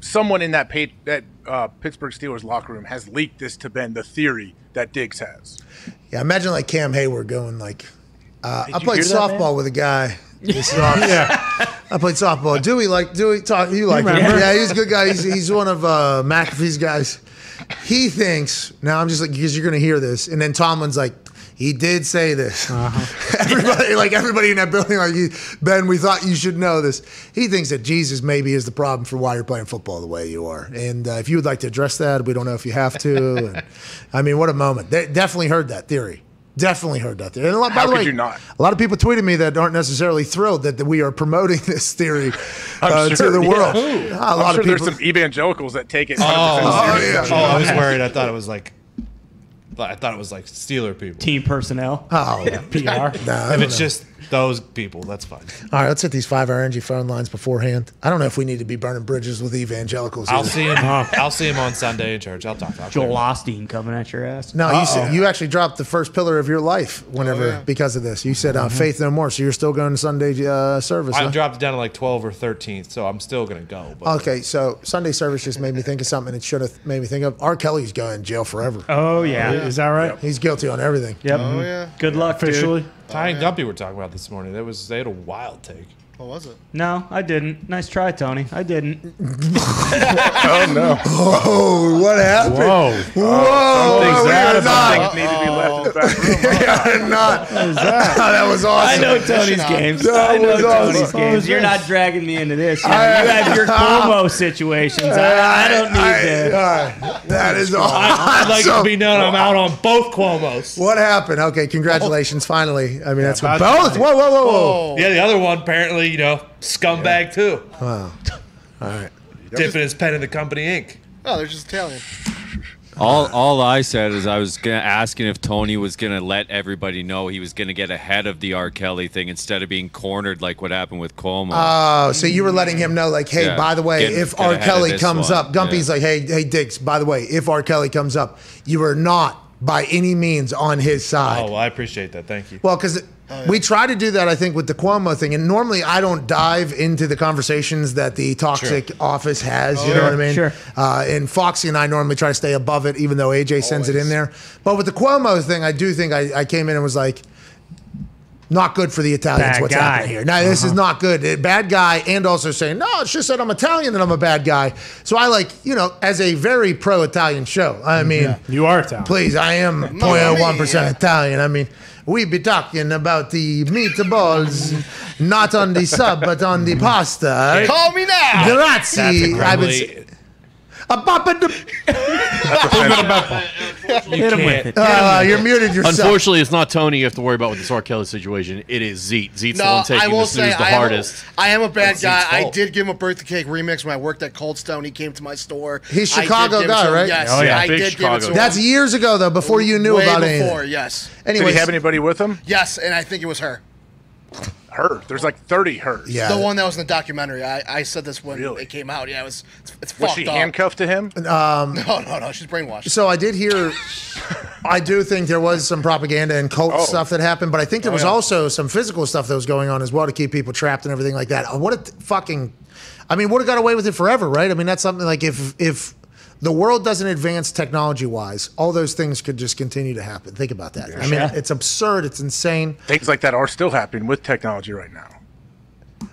someone in that pa- that uh, Pittsburgh Steelers locker room has leaked this to Ben, the theory that Diggs has. yeah, imagine like Cam Heyward going like, uh, I played hear that, softball man? with a guy. This off- Yeah. I played softball. Dewey, like Dewey, talk. You like him? Yeah, he's a good guy. He's, he's one of uh, McAfee's guys. He thinks now. I'm just like because you're going to hear this, and then Tomlin's like, he did say this. everybody, like everybody in that building, like Ben, we thought you should know this. He thinks that Jesus maybe is the problem for why you're playing football the way you are. And uh, if you would like to address that, we don't know if you have to. And, I mean, what a moment! They definitely heard that theory. Definitely heard that theory. And a lot, by How the way, you not? a lot of people tweeted me that aren't necessarily thrilled that, that we are promoting this theory uh, sure, to the yeah. world. I'm A lot sure of there's some evangelicals that take it. 100% Oh, serious. oh, I was worried. I thought it was like, I thought it was like Steeler people. Team personnel. Oh, yeah, PR. Nah, I if it's know. just those people, that's fine. All right, let's hit these five hour energy phone lines beforehand. I don't know if we need to be burning bridges with evangelicals. I'll either. see him. I'll see him on Sunday in church. I'll talk. I'll Joel clear. Osteen coming at your ass. No, you, said, you actually dropped the first pillar of your life whenever Oh, yeah. because of this. You said uh, faith no more, so you're still going to Sunday uh, service. I huh? dropped it down to like 12 or 13th, so I'm still gonna go. But Okay, so Sunday service just made me think of something it should have made me think of. R. Kelly's going to jail forever. Oh yeah. Is that right? He's guilty on everything. Yep. Oh yeah. Good luck, Officially? Dude. Ty and Gumpy were talking about this morning. That was they had a wild take. What was it? No, I didn't. Nice try, Tony. I didn't. Oh no! Oh, what happened? Whoa. Whoa! Uh, something's we that are not. things need to be left in the back room. We are not. that? was awesome. I know Tony's games. That I know was Tony's awesome. games. You're not dragging me into this. You, know, you have your Cuomo situations. I, I don't need I- to. all right. That is awesome. I'd like it to be known I'm out on both Cuomo's. What happened? Okay, congratulations. Finally. I mean, that's about both. Whoa, whoa, whoa, whoa. Yeah, the other one apparently, you know, scumbag too, Wow. All right. dipping his pen in the company ink. Oh, they're just Italian. All, all I said is I was gonna asking if Tony was gonna let everybody know he was gonna get ahead of the R. Kelly thing instead of being cornered like what happened with Cuomo. Oh, so you were letting him know, like, hey, Yeah, by the way, get- if get R. ahead of Kelly this comes one. up, Gumpy's Yeah. like, hey, hey, Diggs, by the way, if R. Kelly comes up, you are not by any means on his side. Oh, well, I appreciate that. Thank you. Well, because we try to do that, I think, with the Cuomo thing. And normally I don't dive into the conversations that the toxic office has. you know what I mean? Sure. Uh, and Foxy and I normally try to stay above it, even though AJ sends it in there. But with the Cuomo thing, I do think I, I came in and was like, not good for the Italians. Bad what's guy. happening here? Now this is uh-huh. not good. Bad guy, and also saying no. It's just that I'm Italian and I'm a bad guy. So I like you know as a very pro-Italian show. I mm-hmm. mean, You are Italian. Please, I am 0.01 percent Italian. I mean, we be talking about the meatballs, not on the sub, but on the pasta. Call me now. That's Grazie. I would incredibly. Say, a bop at the- Hit him with it. Uh, you're muted yourself. Unfortunately, it's not Tony you have to worry about with this R. Kelly situation. It is Zeet. Zeet's the No, one I taking will this say news the I am, hardest. a, I am a bad That's guy. Zeke's I fault. did give him a birthday cake remix when I worked at Cold Stone. He came to my store. He's I did Chicago give it guy, to him. right? Yes, Oh, yeah, I big did Chicago give it to him. That's years ago though, before you knew Way about before, anything. yes. Did Anyways, he have anybody with him? Yes, and I think it was her. Her. There's like 30 hers. yeah. The one that was in the documentary. I, I said this when Really? it came out. Yeah, it was it's, it's Was fucked she up. handcuffed to him? Um, No, no, no. She's brainwashed. So I did hear, I do think there was some propaganda and cult Oh. stuff that happened, but I think there was yeah. also some physical stuff that was going on as well to keep people trapped and everything like that. What a th- fucking, I mean, would have got away with it forever, right? I mean, that's something like if if the world doesn't advance technology wise, all those things could just continue to happen. Think about that. I mean, it's absurd. It's insane. Things like that are still happening with technology right now.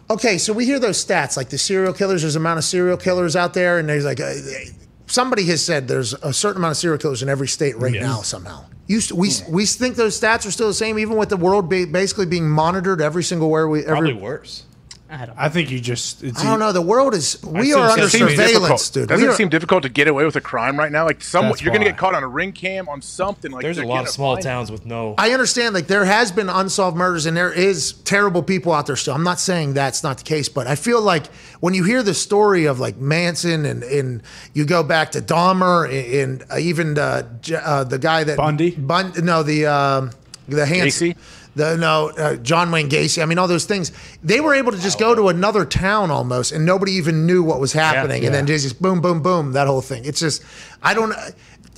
Okay, so we hear those stats like the serial killers. There's a amount of serial killers out there, and there's like a, somebody has said there's a certain amount of serial killers in every state right now somehow. Used to, we we think those stats are still the same, even with the world ba- basically being monitored every single where we Probably worse. I don't. I think you just. It's I don't know. The world is. We are under surveillance, difficult. dude. Doesn't We it seem difficult to get away with a crime right now? Like some, That's you're going to get caught on a ring cam on something. Like There's a lot of small find towns with no. I understand. Like there has been unsolved murders, and there is terrible people out there still. I'm not saying that's not the case, but I feel like when you hear the story of like Manson, and and you go back to Dahmer, and, and uh, even uh, uh, the guy that Bundy? Bun, no, the um, the hands. Gacy? The, no, uh, John Wayne Gacy. I mean, all those things. They were able to just go to another town almost, and nobody even knew what was happening. And then just boom, boom, boom, that whole thing. It's just, I don't.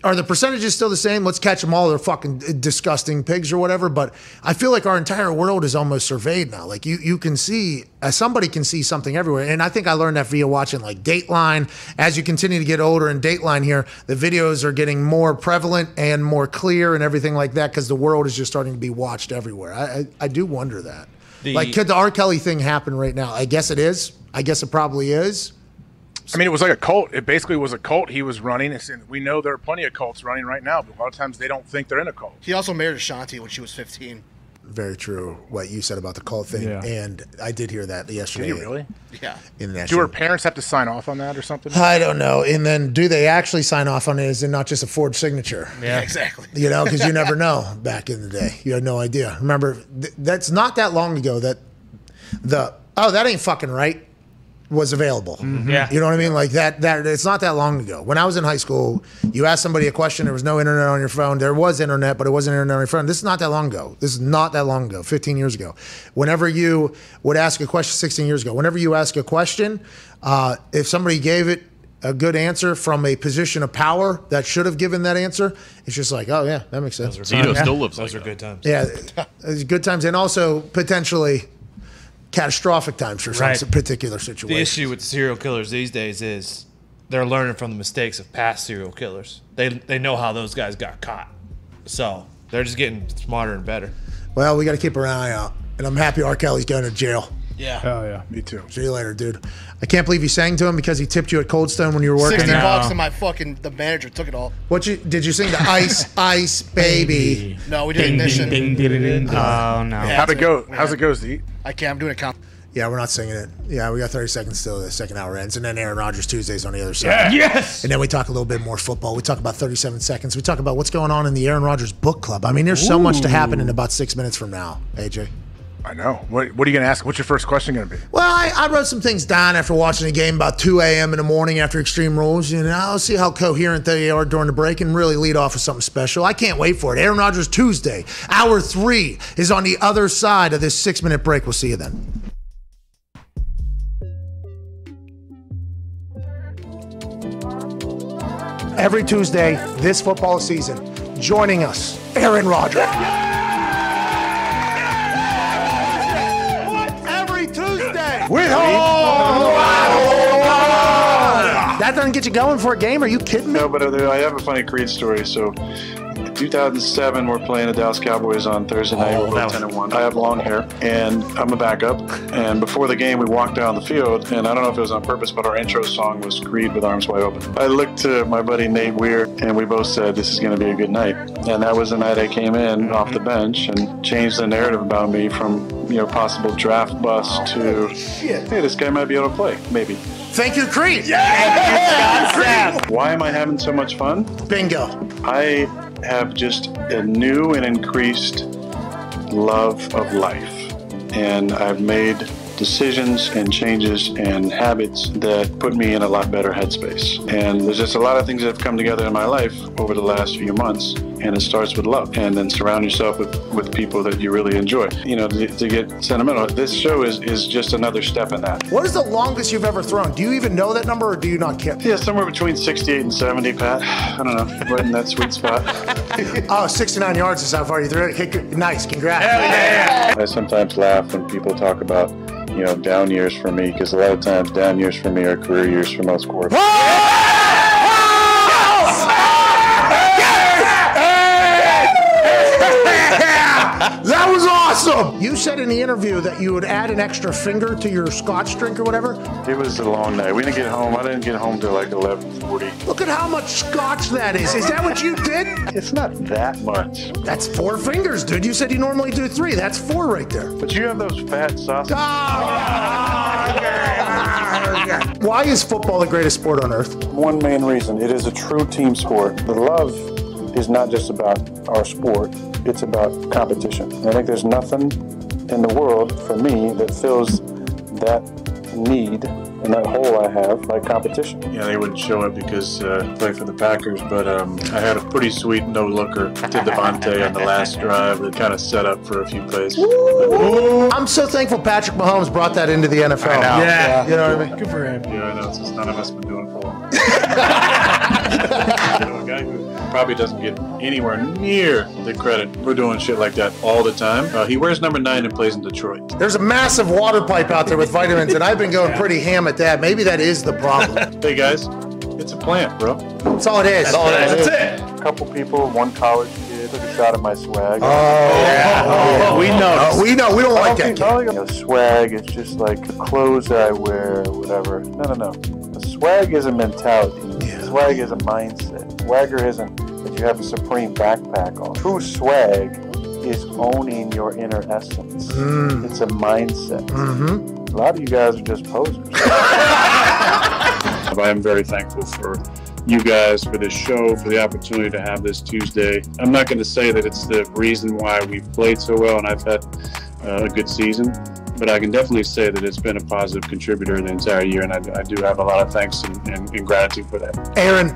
Are the percentages still the same? Let's catch them all. They're fucking disgusting pigs or whatever. But I feel like our entire world is almost surveyed now. Like you, you can see, uh, somebody can see something everywhere. And I think I learned that via watching like Dateline. As you continue to get older in Dateline here, the videos are getting more prevalent and more clear and everything like that because the world is just starting to be watched everywhere. I, I, I do wonder that. The- like, could the R. Kelly thing happen right now? I guess it is. I guess it probably is. I mean, it was like a cult. It basically was a cult he was running. It's- and we know there are plenty of cults running right now, but a lot of times they don't think they're in a cult. He also married Ashanti when she was 15. Very true. What you said about the cult thing, Yeah. and I did hear that yesterday. Did you really? Yeah. In that Do her parents have to sign off on that or something? I don't know. And then, do they actually sign off on it? Is it not just a forged signature? Yeah, exactly. You know, because you never know. Back in the day, you had no idea. Remember, th- that's not that long ago that the oh that ain't fucking right was available. Yeah. You know what I mean? Like that. That it's not that long ago. When I was in high school, you asked somebody a question. There was no internet on your phone. There was internet, but it wasn't internet on your phone. This is not that long ago. This is not that long ago. 15 years ago. Whenever you would ask a question, 16 years ago. Whenever you ask a question, uh, if somebody gave it a good answer from a position of power that should have given that answer, it's just like, oh yeah, that makes sense. Tito still lives Those like are good times. Yeah, it's good times and also potentially catastrophic times for some Right. particular situations. The issue with serial killers these days is they're learning from the mistakes of past serial killers. They they know how those guys got caught, so they're just getting smarter and better. Well, we got to keep our eye out, and I'm happy R. Kelly's going to jail. Yeah. Hell yeah. Me too. See you later, dude. I can't believe you sang to him because he tipped you at Cold Stone when you were working. 60 there. bucks and my fucking, the manager took it all. What you did? You sing the Ice Ice Baby? No, we did ignition. Oh no. How'd it go? How's it goes, go, Z? I can't. I'm doing a count. Yeah, we're not singing it. Yeah, we got 30 seconds till the second hour ends, and then Aaron Rodgers Tuesdays on the other side. Yeah. Yes! And then we talk a little bit more football. We talk about 37 seconds. We talk about what's going on in the Aaron Rodgers book club. I mean, there's so much to happen in about six minutes from now. AJ. I know. What, what are you going to ask? What's your first question going to be? Well, I, I wrote some things down after watching the game about 2 a.m. in the morning after Extreme Rules. You know, I'll see how coherent they are during the break and really lead off with something special. I can't wait for it. Aaron Rodgers Tuesday, hour three, is on the other side of this six minute break. We'll see you then. Every Tuesday this football season, joining us, Aaron Rodgers. Tuesday. With That doesn't get you going for a game? Are you kidding me? No, but I have a funny Creed story. So, in 2007, we're playing the Dallas Cowboys on Thursday night. Oh, we're both 10 and 1. I have long hair, and I'm a backup. And before the game, we walked down the field, and I don't know if it was on purpose, but our intro song was Creed with Arms Wide Open. I looked to my buddy Nate Weir, and we both said, This is going to be a good night. And that was the night I came in mm-hmm. off the bench and changed the narrative about me from, you know, possible draft bust to, oh, hey, this guy might be able to play, maybe. Thank you, Creed. Yeah. Why am I having so much fun? Bingo. I have just a new and increased love of life. And I've made decisions and changes and habits that put me in a lot better headspace. And there's just a lot of things that have come together in my life over the last few months. And it starts with love. And then surround yourself with, with people that you really enjoy. You know, to, to get sentimental, this show is, is just another step in that. What is the longest you've ever thrown? Do you even know that number or do you not care? Yeah, somewhere between 68 and 70, Pat. I don't know, right in that sweet spot. oh, 69 yards is how far you threw it. Nice. Congrats. I sometimes laugh when people talk about, you know, down years for me, because a lot of times down years for me are career years for most quarterbacks. Awesome. You said in the interview that you would add an extra finger to your scotch drink or whatever. It was a long night. We didn't get home. I didn't get home till like 11:40. Look at how much scotch that is. Is that what you did? It's not that much. That's four fingers, dude. You said you normally do three. That's four right there. But you have those fat sausages. Ah. Why is football the greatest sport on earth? One main reason: it is a true team sport. The love is not just about our sport; it's about competition. And I think there's nothing in the world for me that fills that need and that hole I have like competition. Yeah, they wouldn't show it because uh, I play for the Packers, but um, I had a pretty sweet no looker to Davante on the last drive that kind of set up for a few plays. I'm so thankful Patrick Mahomes brought that into the NFL. I know. You know what I mean? Good for him. Yeah, I know. It's just none of us been doing for a while. You know, a guy who probably doesn't get anywhere near the credit for doing shit like that all the time. Uh, he wears number nine and plays in Detroit. There's a massive water pipe out there with vitamins, and I've been going pretty ham at that. Maybe that is the problem. hey guys, it's a plant, bro. That's all it is. That's all it is. That's it. A couple people, one college kid, took a shot at my swag. Oh, yeah. we know. Oh, we know. We don't like that think, don't think, you know, swag is just like clothes that I wear whatever. No, no, no. A swag is a mentality. Swag is a mindset. Swagger isn't that you have a supreme backpack on. True swag is owning your inner essence. Mm. It's a mindset. Mm-hmm. A lot of you guys are just posers. I am very thankful for you guys for this show, for the opportunity to have this Tuesday. I'm not going to say that it's the reason why we've played so well and I've had uh, a good season, but I can definitely say that it's been a positive contributor the entire year, and I, I do have a lot of thanks and, and, and gratitude for that. Aaron,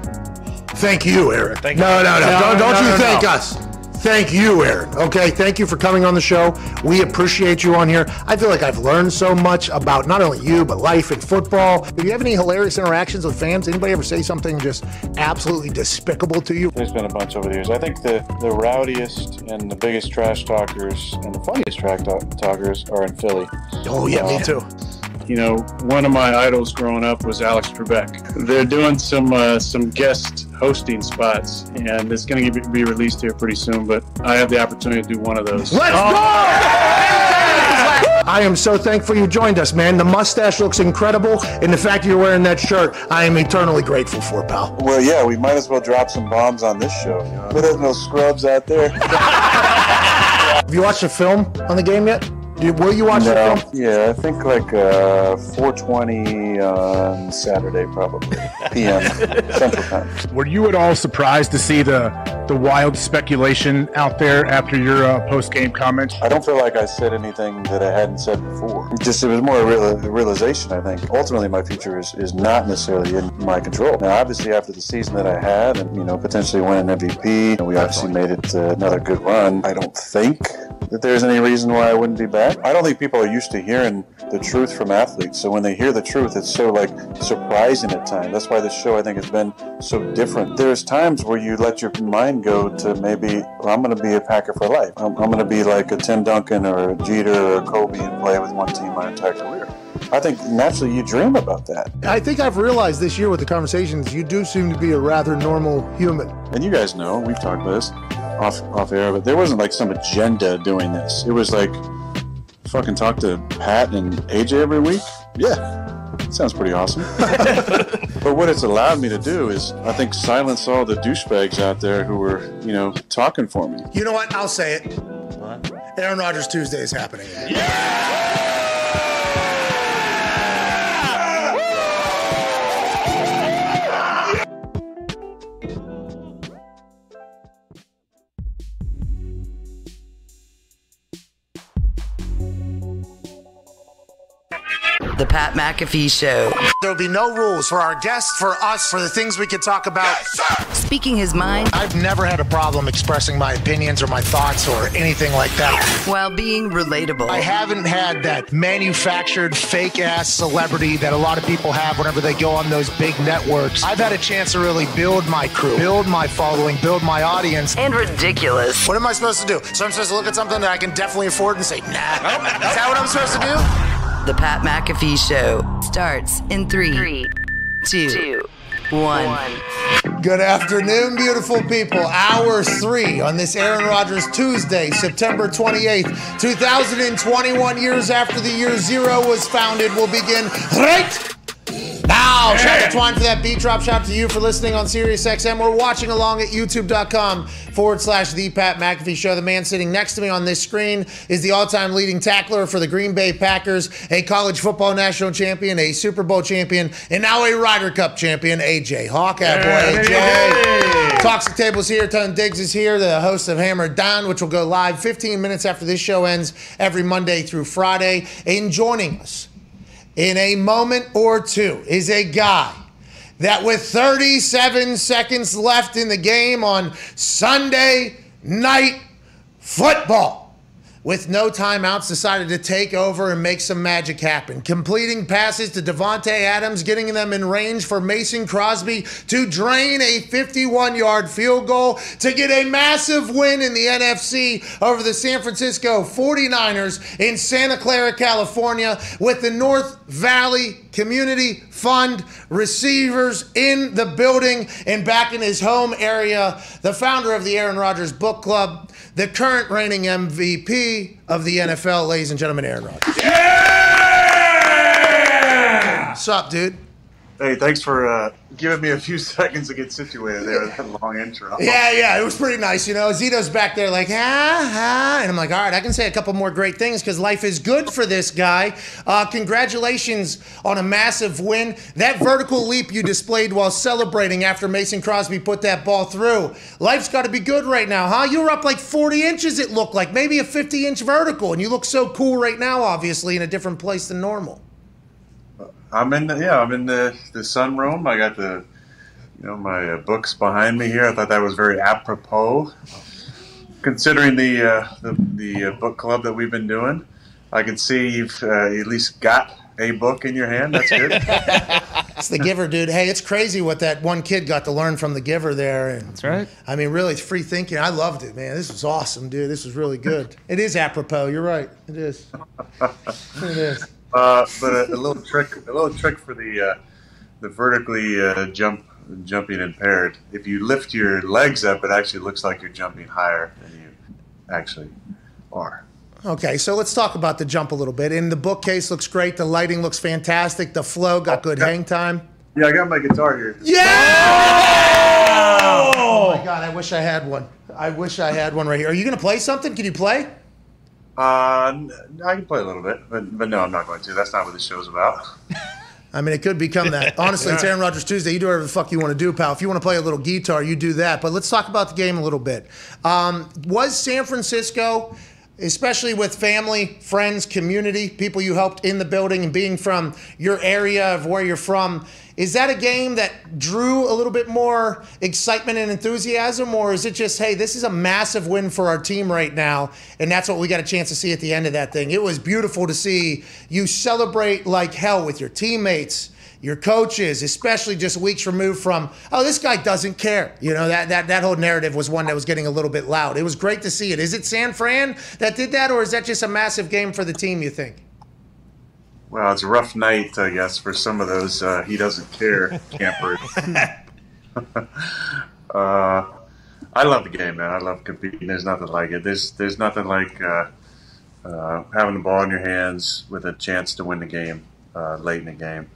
thank you, Aaron. Thank no, you. no, no, No, Don't, don't no, you no, thank no. us. Thank you, Aaron. Okay, thank you for coming on the show. We appreciate you on here. I feel like I've learned so much about not only you, but life and football. Do you have any hilarious interactions with fans? Anybody ever say something just absolutely despicable to you? There's been a bunch over the years. I think the, the rowdiest and the biggest trash talkers and the funniest trash talkers are in Philly. Oh, yeah, me oh. too. You know, one of my idols growing up was Alex Trebek. They're doing some uh, some guest hosting spots, and it's going to be released here pretty soon. But I have the opportunity to do one of those. Let's go! I am so thankful you joined us, man. The mustache looks incredible, and the fact you're wearing that shirt, I am eternally grateful for, pal. Well, yeah, we might as well drop some bombs on this show. You know? There's no scrubs out there. Have you watched the film on the game yet? You- Will you watch the film? yeah, I think like uh, 4:20 on Saturday, probably p.m. Central Time. Were you at all surprised to see the the wild speculation out there after your uh, post game comments? I don't feel like I said anything that I hadn't said before. Just it was more a, real, realization. I think ultimately my future is, is not necessarily in my control. Now, obviously, after the season that I had, and you know, potentially winning an MVP, and we obviously made it uh, another good run. I don't think that there's any reason why I wouldn't be back. I don't think people are used to hearing the truth from athletes. So when they hear the truth, it's so like surprising at times. That's why this show I think has been so different. There's times where you let your mind go to maybe well, I'm going to be a Packer for life. I'm, I'm going to be like a Tim Duncan or a Jeter or a Kobe and play with one team my entire career. I think naturally you dream about that. I think I've realized this year with the conversations, you do seem to be a rather normal human. And you guys know we've talked about this off off air, but there wasn't like some agenda doing this. It was like fucking talk to Pat and AJ every week. Yeah, sounds pretty awesome. but what it's allowed me to do is, I think, silence all the douchebags out there who were, you know, talking for me. You know what? I'll say it. What? Aaron Rodgers Tuesday is happening. The Pat McAfee Show. There'll be no rules for our guests, for us, for the things we can talk about. Speaking his mind I've never had a problem expressing my opinions or my thoughts or anything like that. while being relatable. I haven't had that manufactured fake ass celebrity that a lot of people have whenever they go on those big networks. I've had a chance to really build my crew, build my following, build my audience. And ridiculous. What am I supposed to do? So I'm supposed to look at something that I can definitely afford and say, nah. Is that what I'm supposed to do? The Pat McAfee Show starts in three, two, one. Good afternoon, beautiful people. Hour three on this Aaron Rodgers Tuesday, September 28th, 2021, years after the year zero was founded, will begin right now. Shout out to Twine for that beat drop. Shout out to you for listening on SiriusXM. We're watching along at youtube.com forward slash the Pat McAfee Show. The man sitting next to me on this screen is the all time leading tackler for the Green Bay Packers, a college football national champion, a Super Bowl champion, and now a Ryder Cup champion, AJ Hawk. Boy, AJ. Toxic Tables here. Tone Digz is here, the host of Hammer Dahn, which will go live 15 minutes after this show ends every Monday through Friday. And joining us in a moment or two is a guy that with 37 seconds left in the game on Sunday night football with no timeouts, decided to take over and make some magic happen. Completing passes to Davante Adams, getting them in range for Mason Crosby to drain a 51 yard field goal to get a massive win in the NFC over the San Francisco 49ers in Santa Clara, California, with the North Valley Community Fund receivers in the building and back in his home area. The founder of the Aaron Rodgers Book Club, the current reigning MVP of the NFL, ladies and gentlemen, Aaron Rodgers. Yeah! What's up, dude? Hey, thanks for uh, giving me a few seconds to get situated there that long intro. Yeah, yeah, it was pretty nice. You know, Zito's back there like, ah, ah. And I'm like, all right, I can say a couple more great things because life is good for this guy. Uh, congratulations on a massive win. That vertical leap you displayed while celebrating after Mason Crosby put that ball through. Life's got to be good right now, huh? You were up like 40 inches, it looked like, maybe a 50 inch vertical. And you look so cool right now, obviously, in a different place than normal. I'm in the yeah, I'm in the the sunroom. I got the you know my uh, books behind me here. I thought that was very apropos, considering the uh, the, the uh, book club that we've been doing. I can see you've uh, at least got a book in your hand. That's good. It's the giver, dude. Hey, it's crazy what that one kid got to learn from the giver there. That's right. I mean, really, it's free thinking. I loved it, man. This was awesome, dude. This was really good. It is apropos. You're right. It is. It is. Uh, but a, a little trick, a little trick for the uh, the vertically uh, jump jumping impaired. If you lift your legs up, it actually looks like you're jumping higher than you actually are. Okay, so let's talk about the jump a little bit. And the bookcase looks great. The lighting looks fantastic. The flow got good hang time. Yeah, I got my guitar here. Yeah! Oh my god, I wish I had one. I wish I had one right here. Are you gonna play something? Can you play? Uh, I can play a little bit, but but no, I'm not going to. That's not what the show's about. I mean, it could become that. Honestly, it's Aaron Rodgers Tuesday. You do whatever the fuck you want to do, pal. If you want to play a little guitar, you do that. But let's talk about the game a little bit. Um, was San Francisco, especially with family, friends, community, people you helped in the building, and being from your area of where you're from, is that a game that drew a little bit more excitement and enthusiasm, or is it just, hey, this is a massive win for our team right now, and that's what we got a chance to see at the end of that thing? It was beautiful to see you celebrate like hell with your teammates your coaches, especially just weeks removed from, oh, this guy doesn't care. You know, that, that, that whole narrative was one that was getting a little bit loud. It was great to see it. Is it San Fran that did that, or is that just a massive game for the team, you think? Well, it's a rough night, I guess, for some of those uh, he doesn't care campers. uh, I love the game, man. I love competing. There's nothing like it. There's there's nothing like uh, uh, having the ball in your hands with a chance to win the game uh, late in the game.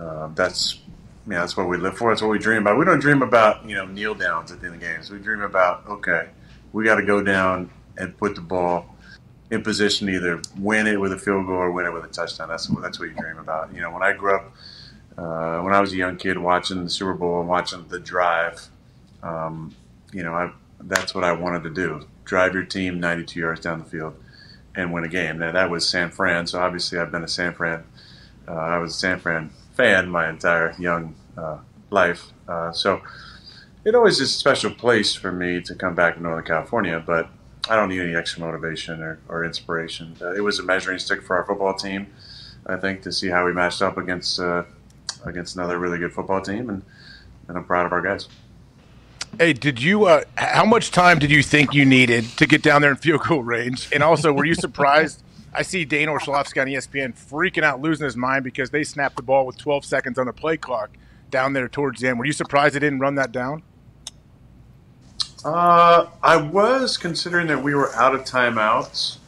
Uh, that's yeah, that's what we live for. That's what we dream about. We don't dream about you know kneel downs at the end of games. We dream about okay, we got to go down and put the ball in position to either win it with a field goal or win it with a touchdown. That's what that's what you dream about. You know, when I grew up, uh, when I was a young kid watching the Super Bowl and watching the drive, um, you know, I, that's what I wanted to do: drive your team 92 yards down the field and win a game. Now that was San Fran, so obviously I've been a San Fran. Uh, I was a San Fran fan my entire young uh, life, uh, so it always is a special place for me to come back to Northern California, but I don't need any extra motivation or, or inspiration. Uh, it was a measuring stick for our football team, I think, to see how we matched up against uh, against another really good football team, and, and I'm proud of our guys. Hey, did you? Uh, how much time did you think you needed to get down there in field goal range? And also, were you surprised? I see Dan Orlovsky on ESPN freaking out, losing his mind because they snapped the ball with 12 seconds on the play clock down there towards the end. Were you surprised they didn't run that down? Uh, I was considering that we were out of timeouts,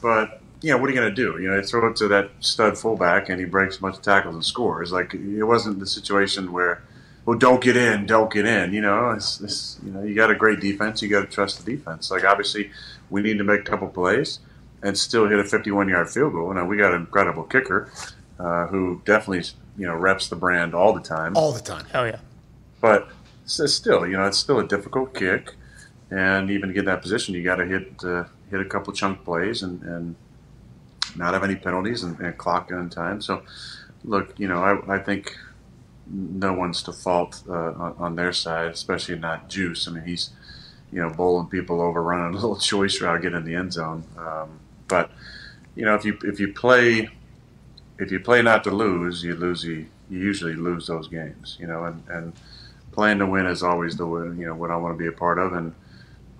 but you know, what are you going to do? You know, they throw it to that stud fullback and he breaks a bunch of tackles and scores. Like it wasn't the situation where, well, don't get in, don't get in. You know, it's, it's you know, you got a great defense, you got to trust the defense. Like obviously, we need to make a couple plays and still hit a 51-yard field goal. Now we got an incredible kicker uh, who definitely you know reps the brand all the time. All the time. Hell yeah. But still, you know, it's still a difficult kick, and even to get in that position, you got to hit uh, hit a couple chunk plays and, and not have any penalties and, and clock in time. So, look, you know, I, I think no one's to fault uh, on, on their side, especially not Juice. I mean, he's you know, bowling people over, running a little choice route, getting in the end zone. Um, but you know, if you if you play if you play not to lose, you lose. You, you usually lose those games. You know, and and playing to win is always the win. You know what I want to be a part of, and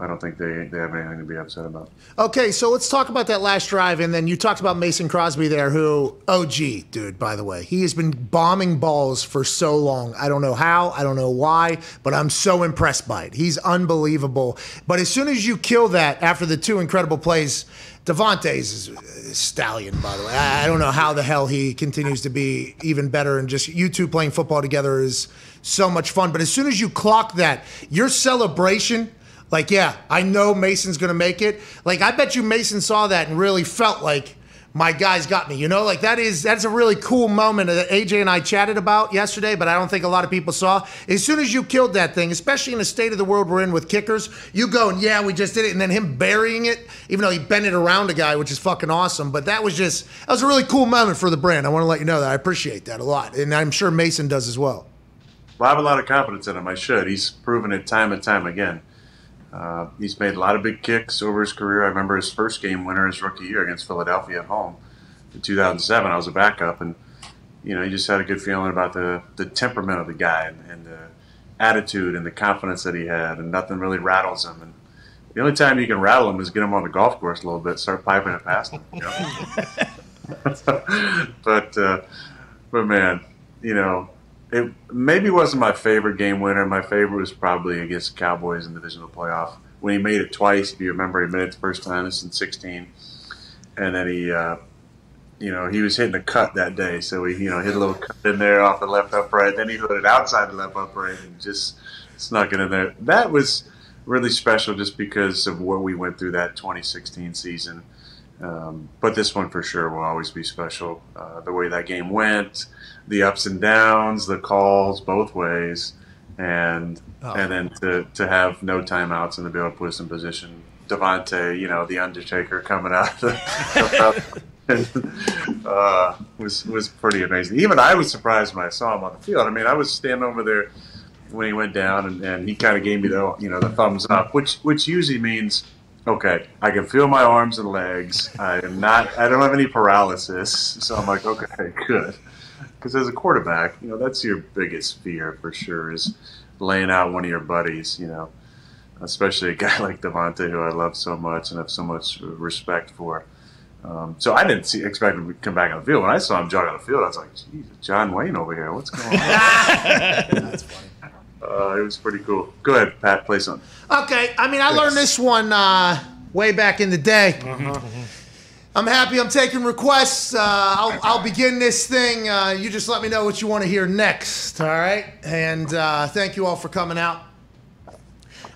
I don't think they, they have anything to be upset about. Okay, so let's talk about that last drive, and then you talked about Mason Crosby there, who OG dude, by the way, he has been bombing balls for so long. I don't know how, I don't know why, but I'm so impressed by it. He's unbelievable. But as soon as you kill that after the two incredible plays, Davante's stallion, by the way. I I don't know how the hell he continues to be even better, and just you two playing football together is so much fun. But as soon as you clock that, your celebration. Like, yeah, I know Mason's gonna make it. Like, I bet you Mason saw that and really felt like my guys got me. You know, like that is that's a really cool moment that AJ and I chatted about yesterday, but I don't think a lot of people saw. As soon as you killed that thing, especially in the state of the world we're in with kickers, you go and yeah, we just did it, and then him burying it, even though he bent it around a guy, which is fucking awesome. But that was just that was a really cool moment for the brand. I want to let you know that I appreciate that a lot, and I'm sure Mason does as well. Well, I have a lot of confidence in him. I should. He's proven it time and time again. Uh, he's made a lot of big kicks over his career. I remember his first game winner his rookie year against Philadelphia at home in 2007. I was a backup, and you know, you just had a good feeling about the, the temperament of the guy and, and the attitude and the confidence that he had, and nothing really rattles him. And the only time you can rattle him is get him on the golf course a little bit, start piping it past him. You know? but uh, but man, you know, it maybe wasn't my favorite game winner. My favorite was probably against the Cowboys in the divisional playoff when he made it twice. If you remember, he made it the first time. This in '16, and then he, uh, you know, he was hitting a cut that day, so he, you know, hit a little cut in there off the left upright. Then he hit it outside the left upright and just snuck it in there. That was really special, just because of what we went through that 2016 season. Um, but this one for sure will always be special. Uh, the way that game went, the ups and downs, the calls both ways, and Oh. and then to, to have no timeouts and to be able to put us in position. Davante, you know, the Undertaker coming out of the, uh, was was pretty amazing. Even I was surprised when I saw him on the field. I mean, I was standing over there when he went down, and, and he kind of gave me the you know the thumbs up, which which usually means okay, I can feel my arms and legs. I am not. I don't have any paralysis, so I'm like, okay, good. Because as a quarterback, you know that's your biggest fear for sure is laying out one of your buddies. You know, especially a guy like Davante, who I love so much and have so much respect for. Um, so I didn't see, expect him to come back on the field. When I saw him jog on the field, I was like, Jesus, John Wayne over here. What's going on? That's funny. Uh, it was pretty cool. Go ahead, Pat. Play something. Okay, I mean, I learned this one uh, way back in the day. I'm happy I'm taking requests. Uh, I'll, I'll begin this thing. Uh, you just let me know what you want to hear next, all right? And uh, thank you all for coming out.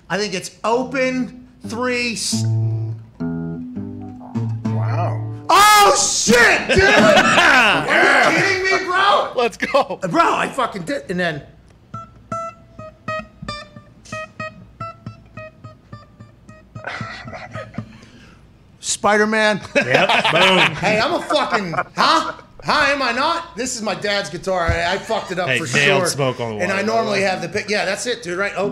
I think it's open three. Wow. Oh, shit, dude! Are you kidding me, bro? Let's go. Bro, I fucking did. And then. Spider Man. Yep, boom. Hey, I'm a fucking. Huh? Hi, am I not? This is my dad's guitar. I, I fucked it up Hey, for nailed sure. smoke on the And I water, normally by the way. have the pick. Yeah, that's it, dude. Right? Oh.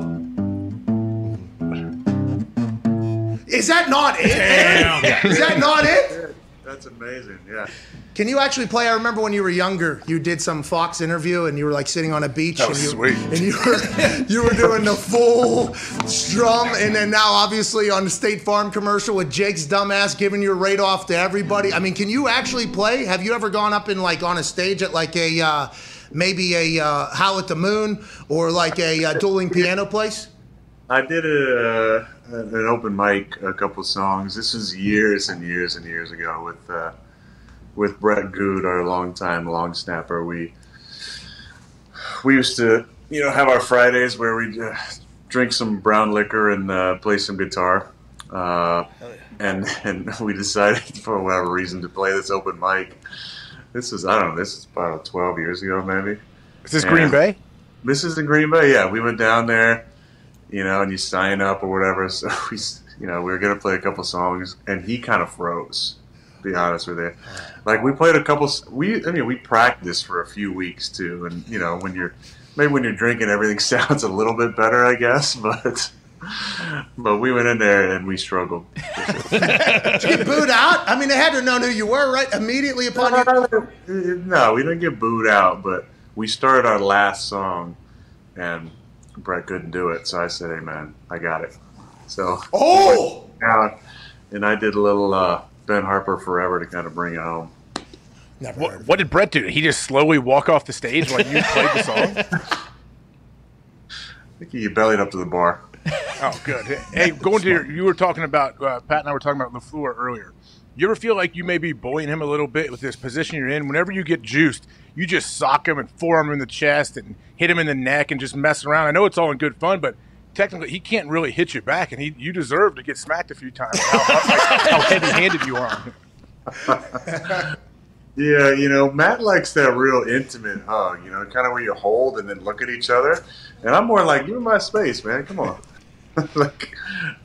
Is that not it? Damn. Is that not it? That's amazing. Yeah. Can you actually play? I remember when you were younger, you did some Fox interview, and you were like sitting on a beach, and you sweet. and you were you were doing the full strum, and then now obviously on the State Farm commercial with Jake's dumbass giving your rate off to everybody. I mean, can you actually play? Have you ever gone up in like on a stage at like a uh, maybe a uh, Howl at the Moon or like a uh, dueling piano place? I did a, uh, an open mic, a couple songs. This was years and years and years ago with uh, with Brett Goode, our longtime long snapper. We we used to, you know, have our Fridays where we uh, drink some brown liquor and uh, play some guitar. Uh, and and we decided for whatever reason to play this open mic. This is I don't know. This is about twelve years ago, maybe. Is this Green Bay? This is in Green Bay. Yeah, we went down there, you know, and you sign up or whatever. So we, you know, we were gonna play a couple songs, and he kind of froze. Be honest with you, like we played a couple. We, I mean, we practiced for a few weeks too, and you know, when you're maybe when you're drinking, everything sounds a little bit better, I guess. But but we went in there and we struggled. Did you get booed out? I mean, they had to know who you were, right? Immediately upon you. No, we didn't get booed out, but we started our last song, and Brett couldn't do it. So I said, "Hey, man, I got it." So oh, yeah, and I did a little uh, Ben Harper Forever to kind of bring it home. What, what did Brett do? Did he just slowly walk off the stage while you played the song? I think he bellied up to the bar. Oh, good. Hey, going to your, you were talking about uh, Pat and I were talking about Lafleur earlier. You ever feel like you may be bullying him a little bit with this position you're in? Whenever you get juiced, you just sock him and forearm him in the chest and hit him in the neck and just mess around. I know it's all in good fun, but technically he can't really hit you back, and he you deserve to get smacked a few times. How, how, heavy-handed you are. Yeah, you know, Matt likes that real intimate hug, you know, kind of where you hold and then look at each other. And I'm more like, give me my space, man. Come on. like,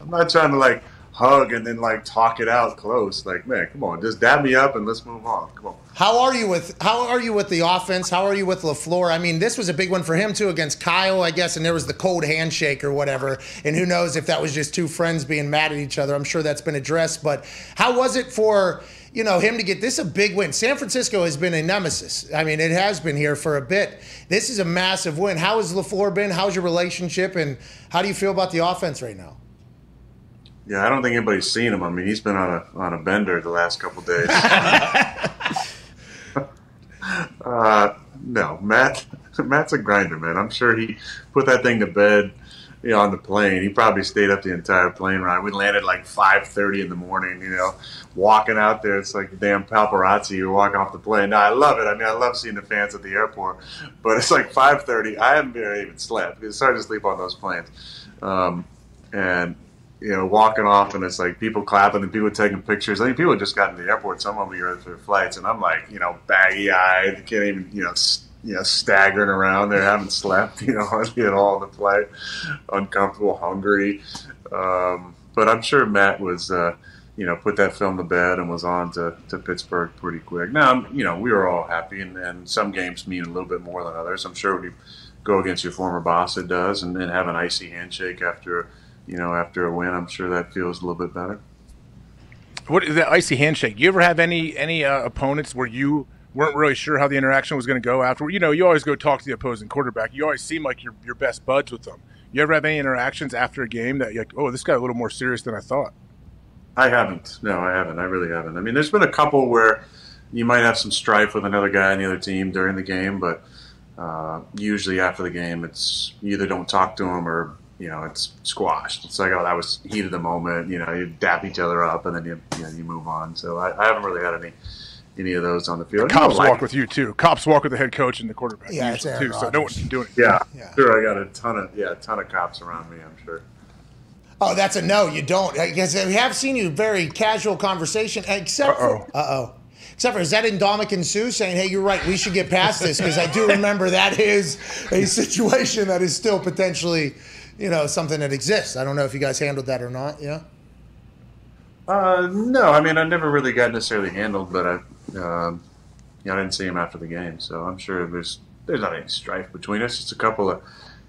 I'm not trying to like hug and then like talk it out close. Like, man, come on, just dab me up and let's move on. Come on. How are you with How are you with the offense? How are you with Lafleur? I mean, this was a big one for him too against Kyle, I guess, and there was the cold handshake or whatever. And who knows if that was just two friends being mad at each other? I'm sure that's been addressed. But how was it for you know him to get this a big win? San Francisco has been a nemesis. I mean, it has been here for a bit. This is a massive win. How has Lafleur been? How's your relationship, and how do you feel about the offense right now? Yeah, I don't think anybody's seen him. I mean, he's been on a on a bender the last couple days. uh, no, Matt. Matt's a grinder, man. I'm sure he put that thing to bed. You know, on the plane, he probably stayed up the entire plane ride. We landed like 5:30 in the morning. You know, walking out there, it's like damn paparazzi who walk off the plane. Now I love it. I mean, I love seeing the fans at the airport, but it's like 5:30. I haven't even slept. It's hard to sleep on those planes, um, and you know, walking off and it's like people clapping and people taking pictures. I think people just got in the airport. Some of them are for their flights, and I'm like, you know, baggy eyed, can't even, you know, s- you know, staggering around there, haven't slept, you know, at all on the flight, uncomfortable, hungry. Um, but I'm sure Matt was, uh, you know, put that film to bed and was on to, to Pittsburgh pretty quick. Now, you know, we were all happy, and, and some games mean a little bit more than others. I'm sure when you go against your former boss, it does, and then have an icy handshake after you know, after a win, I'm sure that feels a little bit better. What is that icy handshake? You ever have any any uh, opponents where you weren't really sure how the interaction was going to go after? You know, you always go talk to the opposing quarterback. You always seem like you're your best buds with them. You ever have any interactions after a game that you're like, oh, this got a little more serious than I thought? I haven't. No, I haven't. I really haven't. I mean, there's been a couple where you might have some strife with another guy on the other team during the game, but uh, usually after the game, it's you either don't talk to him or you know it's squashed. It's like oh that was heat of the moment. You know you dap each other up and then you you, know, you move on. So I, I haven't really had any any of those on the field. Cops You like- walk with you too. Cops walk with the head coach and the quarterback. Yeah, it's too. So no Rodgers. one's doing it. Yeah, sure. I got a ton of yeah, a ton of cops around me. I'm sure. Oh, that's a no. You don't. Because we have seen you very casual conversation, except for uh oh. Except for is that Ndamukong Suh saying, "Hey, you're right. We should get past this," because I do remember that is a situation that is still potentially, you know, something that exists. I don't know if you guys handled that or not. Yeah. Uh, no, I mean I never really got necessarily handled, but I, um, you know, I didn't see him after the game, so I'm sure there's there's not any strife between us. It's a couple of,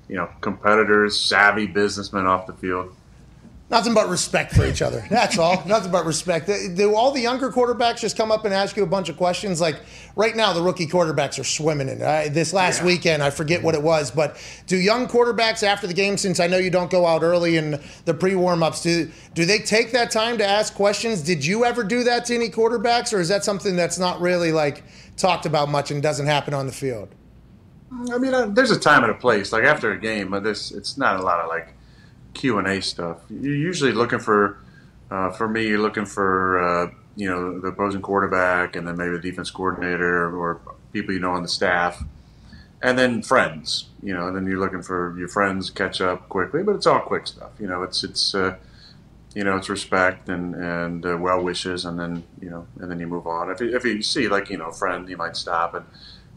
you know, competitors, savvy businessmen off the field. Nothing but respect for each other. That's all. Nothing but respect. Do all the younger quarterbacks just come up and ask you a bunch of questions? Like right now, the rookie quarterbacks are swimming in it. Uh, this last weekend, I forget what it was, but do young quarterbacks after the game, since I know you don't go out early in the pre warm ups, do, do they take that time to ask questions? Did you ever do that to any quarterbacks, or is that something that's not really like talked about much and doesn't happen on the field? I mean, uh, there's a time and a place. Like after a game, but this it's not a lot of like Q and A stuff. You're usually looking for, uh, for me, you're looking for uh, you know the opposing quarterback, and then maybe the defense coordinator or people you know on the staff, and then friends. You know, and then you're looking for your friends catch up quickly. But it's all quick stuff. You know, it's it's. Uh, you know, it's respect and and uh, well wishes, and then you know, and then you move on. If you, if you see like you know a friend, you might stop and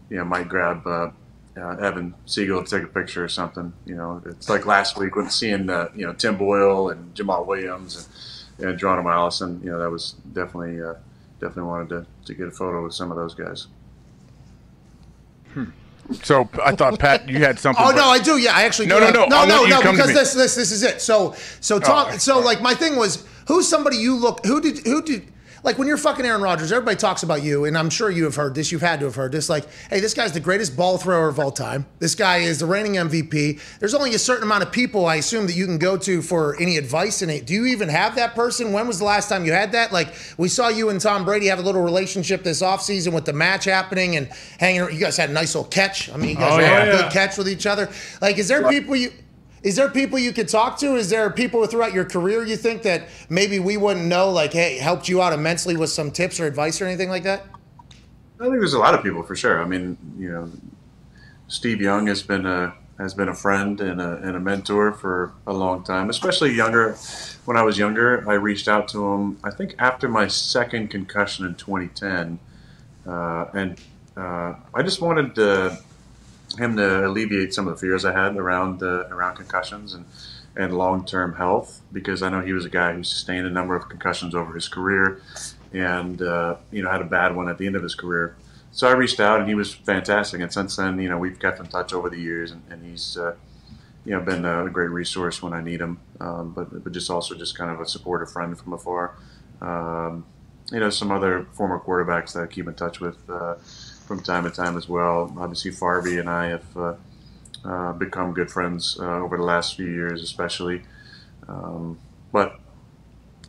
you know might grab uh, uh, Evan Siegle to take a picture or something. You know, it's like last week when seeing uh, you know Tim Boyle and Jamaal Williams and, and Geronimo Allison. You know, that was definitely uh, definitely wanted to, to get a photo with some of those guys. So I thought Pat, you had something. Oh but- no, I do. Yeah, I actually No, do. no, no. no, I'll no, no. Because this, this, this is it. So, so Tom. Oh, so like, my thing was, who's somebody you look? Who did? Who did? Like when you're fucking Aaron Rodgers, everybody talks about you, and I'm sure you have heard this. You've had to have heard this. Like, hey, this guy's the greatest ball thrower of all time. This guy is the reigning MVP. There's only a certain amount of people, I assume, that you can go to for any advice. And do you even have that person? When was the last time you had that? Like, we saw you and Tom Brady have a little relationship this offseason with the match happening and hanging. You guys had a nice little catch. I mean, you guys Oh, had a yeah. good catch with each other. Like, is there people you? Is there people you could talk to? Is there people throughout your career you think that maybe we wouldn't know, like, hey, helped you out immensely with some tips or advice or anything like that? I think there's a lot of people for sure. I mean, you know, Steve Young has been a has been a friend and a, and a mentor for a long time, especially younger. When I was younger, I reached out to him. I think after my second concussion in 2010, uh, and uh, I just wanted to, him to alleviate some of the fears I had around uh, around concussions and and long term health because I know he was a guy who sustained a number of concussions over his career, and uh, you know had a bad one at the end of his career. So I reached out and he was fantastic. And since then, you know, we've kept in touch over the years, and, and he's uh, you know been a great resource when I need him. Um, but but just also just kind of a supportive friend from afar. Um, you know, some other former quarterbacks that I keep in touch with uh, from time to time as well. Obviously, Farby and I have uh, uh, become good friends uh, over the last few years, especially. Um, but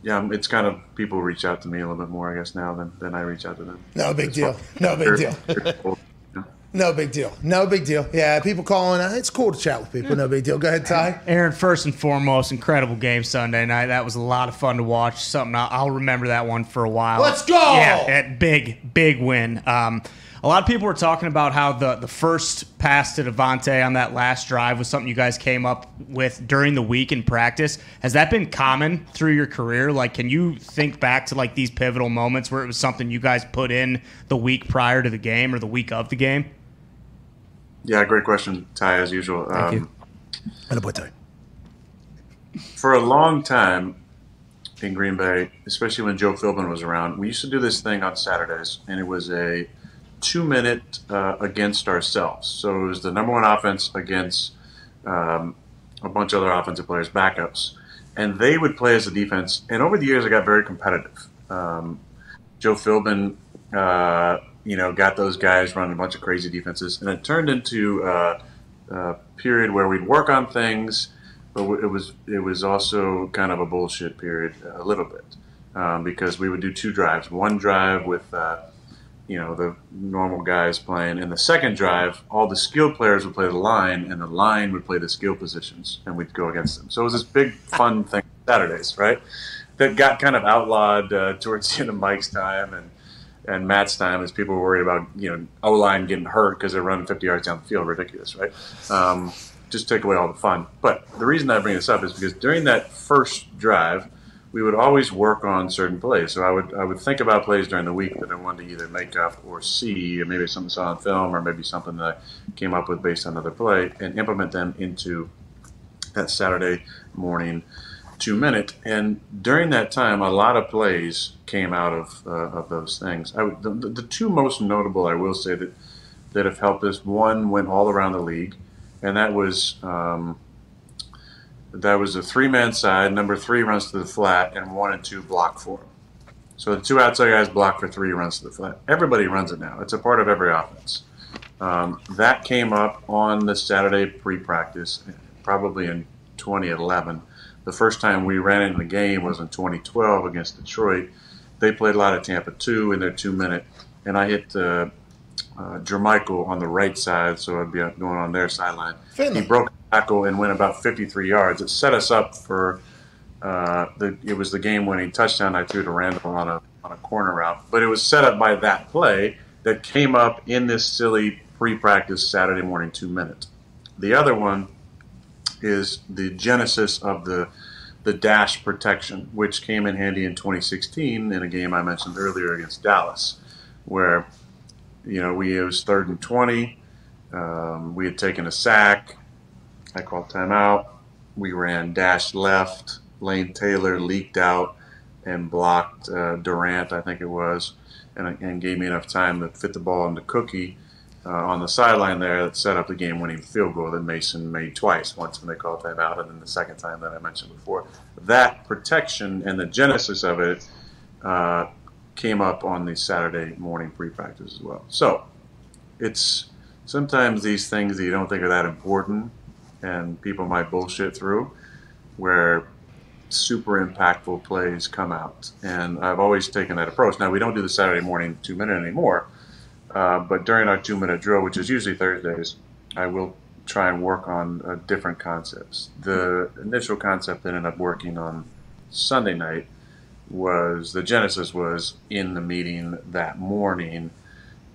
yeah, it's kind of people reach out to me a little bit more, I guess, now than, than I reach out to them. No big It's deal. fun. No big deal. No big deal. No big deal. Yeah, people calling. Uh, it's cool to chat with people. No big deal. Go ahead, Ty. Aaron, first and foremost, incredible game Sunday night. That was a lot of fun to watch. Something I'll, I'll remember that one for a while. Let's go! Yeah, that big, big win. Um, a lot of people were talking about how the, the first pass to Davante on that last drive was something you guys came up with during the week in practice. Has that been common through your career? Like, can you think back to like these pivotal moments where it was something you guys put in the week prior to the game or the week of the game? Yeah, great question, Ty, as usual. Thank you. Um, and a boy Ty. For a long time in Green Bay, especially when Joe Philbin was around, we used to do this thing on Saturdays, and it was a two minute uh, against ourselves. So it was the number one offense against um, a bunch of other offensive players, backups. And they would play as a defense. And over the years, it got very competitive. Um, Joe Philbin, uh, you know, got those guys running a bunch of crazy defenses, and it turned into uh, a period where we'd work on things, but it was it was also kind of a bullshit period a little bit um, because we would do two drives. One drive with uh, you know the normal guys playing, and the second drive, all the skilled players would play the line, and the line would play the skill positions, and we'd go against them. So it was this big fun thing Saturdays, right? That got kind of outlawed uh, towards the end of Mike's time and and Matt's time as people were worried about you know O line getting hurt because they're running 50 yards down the field, ridiculous, right? Um, just take away all the fun. But the reason I bring this up is because during that first drive, we would always work on certain plays. So I would I would think about plays during the week that I wanted to either make up or see, or maybe something I saw on film, or maybe something that I came up with based on another play, and implement them into that Saturday morning two minute. And during that time, a lot of plays came out of uh, of those things. I, would- the, the two most notable, I will say that that have helped us. One went all around the league, and that was. Um, that was a three man side. Number three runs to the flat, and one and two block for him. So the two outside guys block for three runs to the flat. Everybody runs it now. It's a part of every offense. Um, that came up on the Saturday pre practice, probably in 2011. The first time we ran it in the game was in 2012 against Detroit. They played a lot of Tampa 2 in their two minute, and I hit uh, uh, Jermichael on the right side, so I'd be going on their sideline. Finley. He broke tackle and went about 53 yards. It set us up for uh, the. It was the game-winning touchdown I threw to Randall on a on a corner route, but it was set up by that play that came up in this silly pre-practice Saturday morning two minute. The other one is the genesis of the the dash protection, which came in handy in 2016 in a game I mentioned earlier against Dallas, where you know we it was third and 20. Um, we had taken a sack. I called timeout. We ran dash left. Lane Taylor leaked out and blocked uh, Durant, I think it was, and, and gave me enough time to fit the ball into Cookie. uh, on the sideline there that set up the game-winning field goal that Mason made twice. Once when they called timeout, and then the second time that I mentioned before. That protection and the genesis of it uh, came up on the Saturday morning pre-practice as well. So it's sometimes these things that you don't think are that important, and people might bullshit through, where super impactful plays come out. And I've always taken that approach. Now we don't do the Saturday morning two minute anymore, uh, but during our two minute drill, which is usually Thursdays, I will try and work on uh, different concepts. The initial concept that ended up working on Sunday night was the genesis was in the meeting that morning.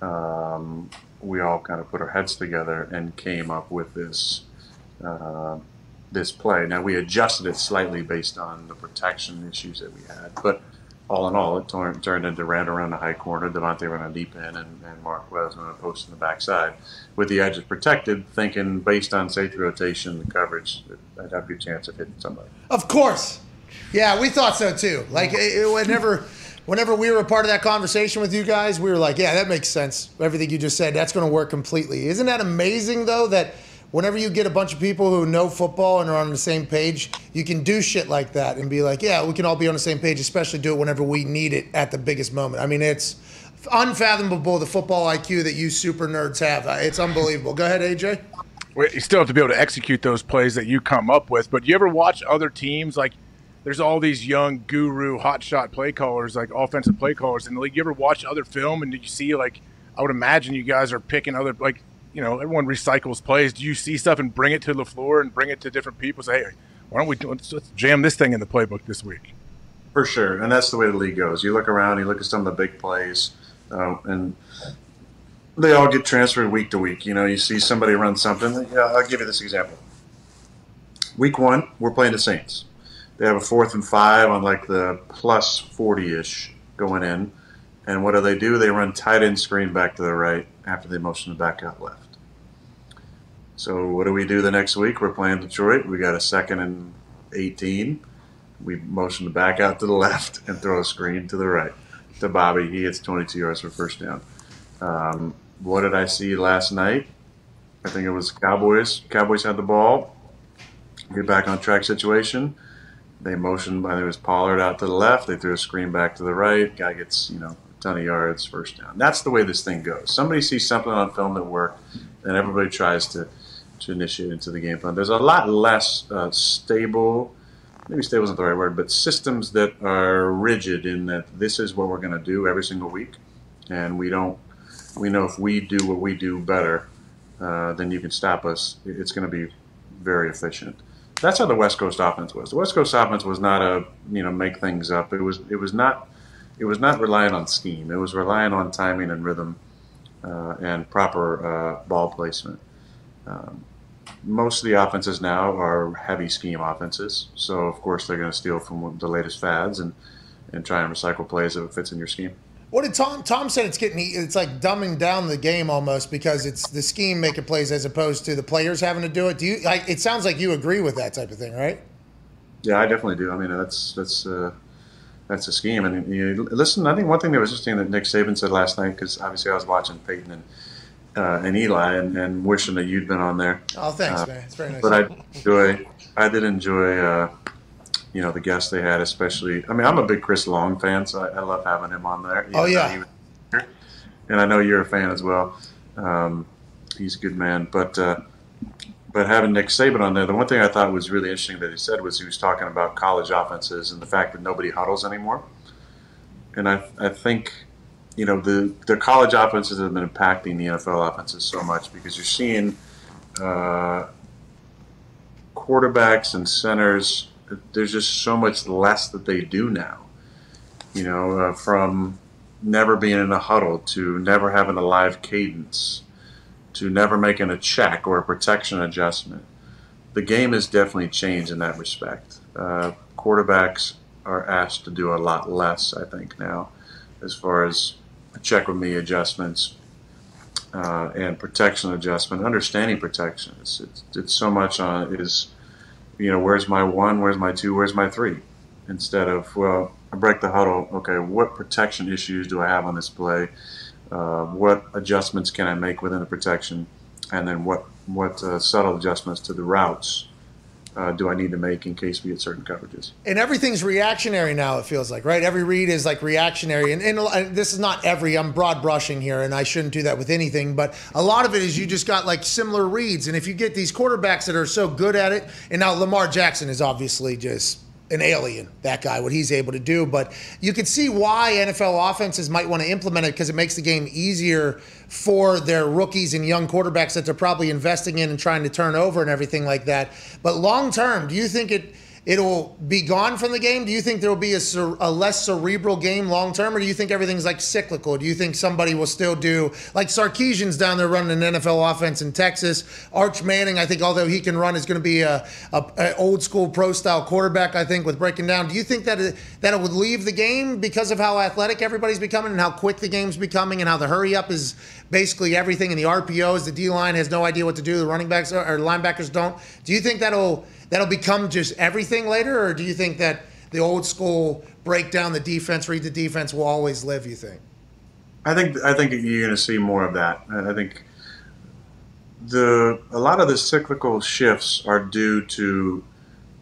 Um, we all kind of put our heads together and came up with this uh, this play. Now we adjusted it slightly based on the protection issues that we had, but all in all, it turned, turned into Rand around the high corner, Davante running a deep end, and, and Mark Wes on a post in the backside. With the edges protected, thinking based on safety rotation, the coverage, I'd have a good chance of hitting somebody. Of course. Yeah, we thought so too. Like it, it- whenever, whenever we were a part of that conversation with you guys, we were like, "Yeah, that makes sense." Everything you just said, that's going to work completely. Isn't that amazing though? That whenever you get a bunch of people who know football and are on the same page, you can do shit like that and be like, "Yeah, we can all be on the same page." Especially do it whenever we need it at the biggest moment. I mean, it's unfathomable the football IQ that you super nerds have. It's unbelievable. Go ahead, AJ. Well, You still have to be able to execute those plays that you come up with. But you ever watch other teams like? There's all these young guru hotshot play callers, like offensive play callers in the league. You ever watch other film and do you see like? I would imagine you guys are picking other like you know everyone recycles plays. Do you see stuff and bring it to the floor and bring it to different people? Say, hey, why don't we do, let's, let's jam this thing in the playbook this week? For sure, and that's the way the league goes. You look around, you look at some of the big plays, uh, and they all get transferred week to week. You know, you see somebody run something. Yeah, I'll give you this example. Week one, we're playing the Saints. They have a fourth and five on like the plus forty ish going in, and what do they do? They run tight end screen back to the right after they motion the back out left. So what do we do the next week? We're playing Detroit. We got a second and eighteen we motion the back out to the left and throw a screen to the right to Bobby. He hits 22 yards for first down. Um, what did I see last night? I think it was Cowboys. Cowboys had the ball. Get back on track situation. They motioned. I think it was Pollard out to the left. They threw a screen back to the right. Guy gets you know a ton of yards, first down. That's the way this thing goes. Somebody sees something on film that worked, and everybody tries to to initiate into the game plan. There's a lot less uh, stable maybe stable isn't the right word, but systems that are rigid in that this is what we're going to do every single week, and we don't. We know if we do what we do better, uh, then you can stop us. It's going to be very efficient. That's how the West Coast offense was. The West Coast offense was not a you know make things up. It was it was not it was not relying on scheme. It was relying on timing and rhythm uh, and proper uh, ball placement. Um, most of the offenses now are heavy scheme offenses. So of course they're going to steal from the latest fads and and try and recycle plays if it fits in your scheme. What did Tom? Tom said it's getting it's like dumbing down the game almost because it's the scheme making plays as opposed to the players having to do it. Do you? Like, it sounds like you agree with that type of thing, right? Yeah, I definitely do. I mean, that's that's uh, that's a scheme. And you listen, I think one thing that was interesting that Nick Saban said last night because obviously I was watching Peyton and uh, and Eli and, and wishing that you'd been on there. Oh, thanks, Uh, man. It's very nice. But I enjoy, I did enjoy, uh, you know, the guests they had, especially. I mean, I'm a big Chris Long fan, so I, I love having him on there. Oh, yeah. he and I know you're a fan as well. Um, he's a good man, but uh, but having Nick Saban on there, the one thing I thought was really interesting that he said was he was talking about college offenses and the fact that nobody huddles anymore. And I I think you know the the college offenses have been impacting the NFL offenses so much because you're seeing uh, quarterbacks and centers. There's just so much less that they do now. You know, uh, from never being in a huddle to never having a live cadence to never making a check or a protection adjustment. The game has definitely changed in that respect. Uh, quarterbacks are asked to do a lot less, I think, now, as far as check with me adjustments uh, and protection adjustment, understanding protection. It's, it's, it's so much on is, you know, where's my one, where's my two, where's my three, instead of well, I break the huddle. Okay, what protection issues do I have on this play? Uh, what adjustments can I make within the protection, and then what what uh, subtle adjustments to the routes uh, do I need to make in case we get certain coverages? And everything's reactionary now. It feels like right. Every read is like reactionary, and, and, and this is not every. I'm broad brushing here, and I shouldn't do that with anything. But a lot of it is you just got like similar reads, and if you get these quarterbacks that are so good at it, and now Lamar Jackson is obviously just an alien, that guy, what he's able to do. But you can see why NFL offenses might want to implement it because it makes the game easier for their rookies and young quarterbacks that they're probably investing in and trying to turn over and everything like that. But long term, do you think it it'll be gone from the game? Do you think there will be a, a less cerebral game long term, or do you think everything's like cyclical? Do you think somebody will still do like Sarkisian's down there running an NFL offense in Texas? Arch Manning, I think, although he can run, is going to be a, a, a old school pro style quarterback. I think with breaking down. Do you think that it, that it would leave the game because of how athletic everybody's becoming and how quick the game's becoming and how the hurry up is basically everything and the RPOs, the D line has no idea what to do, the running backs or linebackers don't. Do you think that'll that'll become just everything later, or do you think that the old school break down the defense, read the defense will always live? You think? I think I think you're going to see more of that. I think the a lot of the cyclical shifts are due to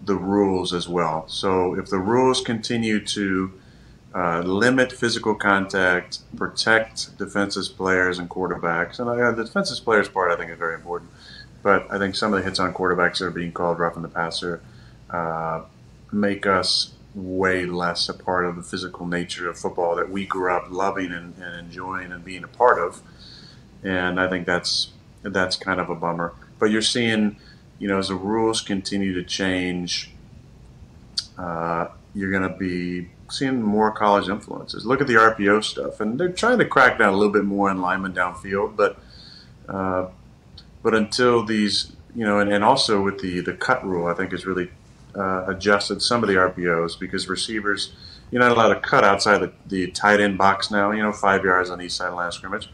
the rules as well. So if the rules continue to uh, limit physical contact, protect defensive players and quarterbacks, and uh, the defensive players part I think is very important. But I think some of the hits on quarterbacks that are being called rough roughing the passer uh, make us way less a part of the physical nature of football that we grew up loving and, and enjoying and being a part of. And I think that's that's kind of a bummer. But you're seeing, you know, as the rules continue to change, uh, you're going to be seeing more college influences. Look at the RPO stuff, and they're trying to crack down a little bit more on linemen downfield, but uh, but until these, you know, and, and also with the the cut rule, I think has really uh, adjusted some of the RPOs because receivers, you're not allowed to cut outside the, the tight end box now. You know, five yards on each side of line scrimmage,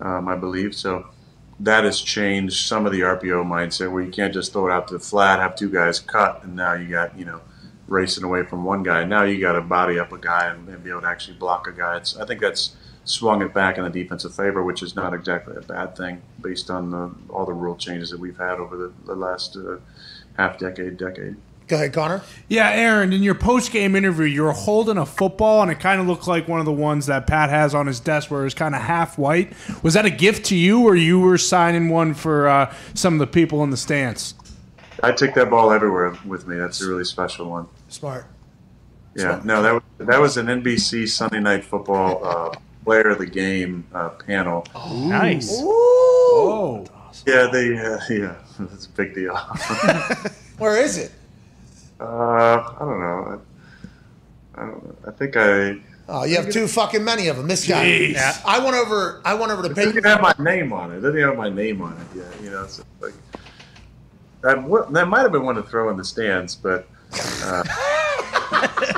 um, I believe. So that has changed some of the RPO mindset where you can't just throw it out to the flat, have two guys cut, and now you got you know racing away from one guy. Now you got to body up a guy and, and, be able to actually block a guy. It's, I think that's swung it back in the defensive favor, which is not exactly a bad thing based on the, all the rule changes that we've had over the, the last uh, half decade, decade. Go ahead, Connor. Yeah, Aaron, in your post game interview, you were holding a football, and it kind of looked like one of the ones that Pat has on his desk where it's kind of half white. Was that a gift to you, or you were signing one for uh, some of the people in the stands? I take that ball everywhere with me. That's a really special one. Smart. Yeah, Smart. no, that was, that was an NBC Sunday Night Football uh, player of the game uh, panel. Nice. Oh. Yeah, they uh, yeah, it's a big deal. Where is it? Uh, I don't know. I, I don't. I think I. Oh, you have too fucking many of them. This guy. Yeah. I went over. I went over to It Peyton. doesn't have my name on it. It doesn't have my name on it yet. You know, so like that. That might have been one to throw in the stands, but. Uh,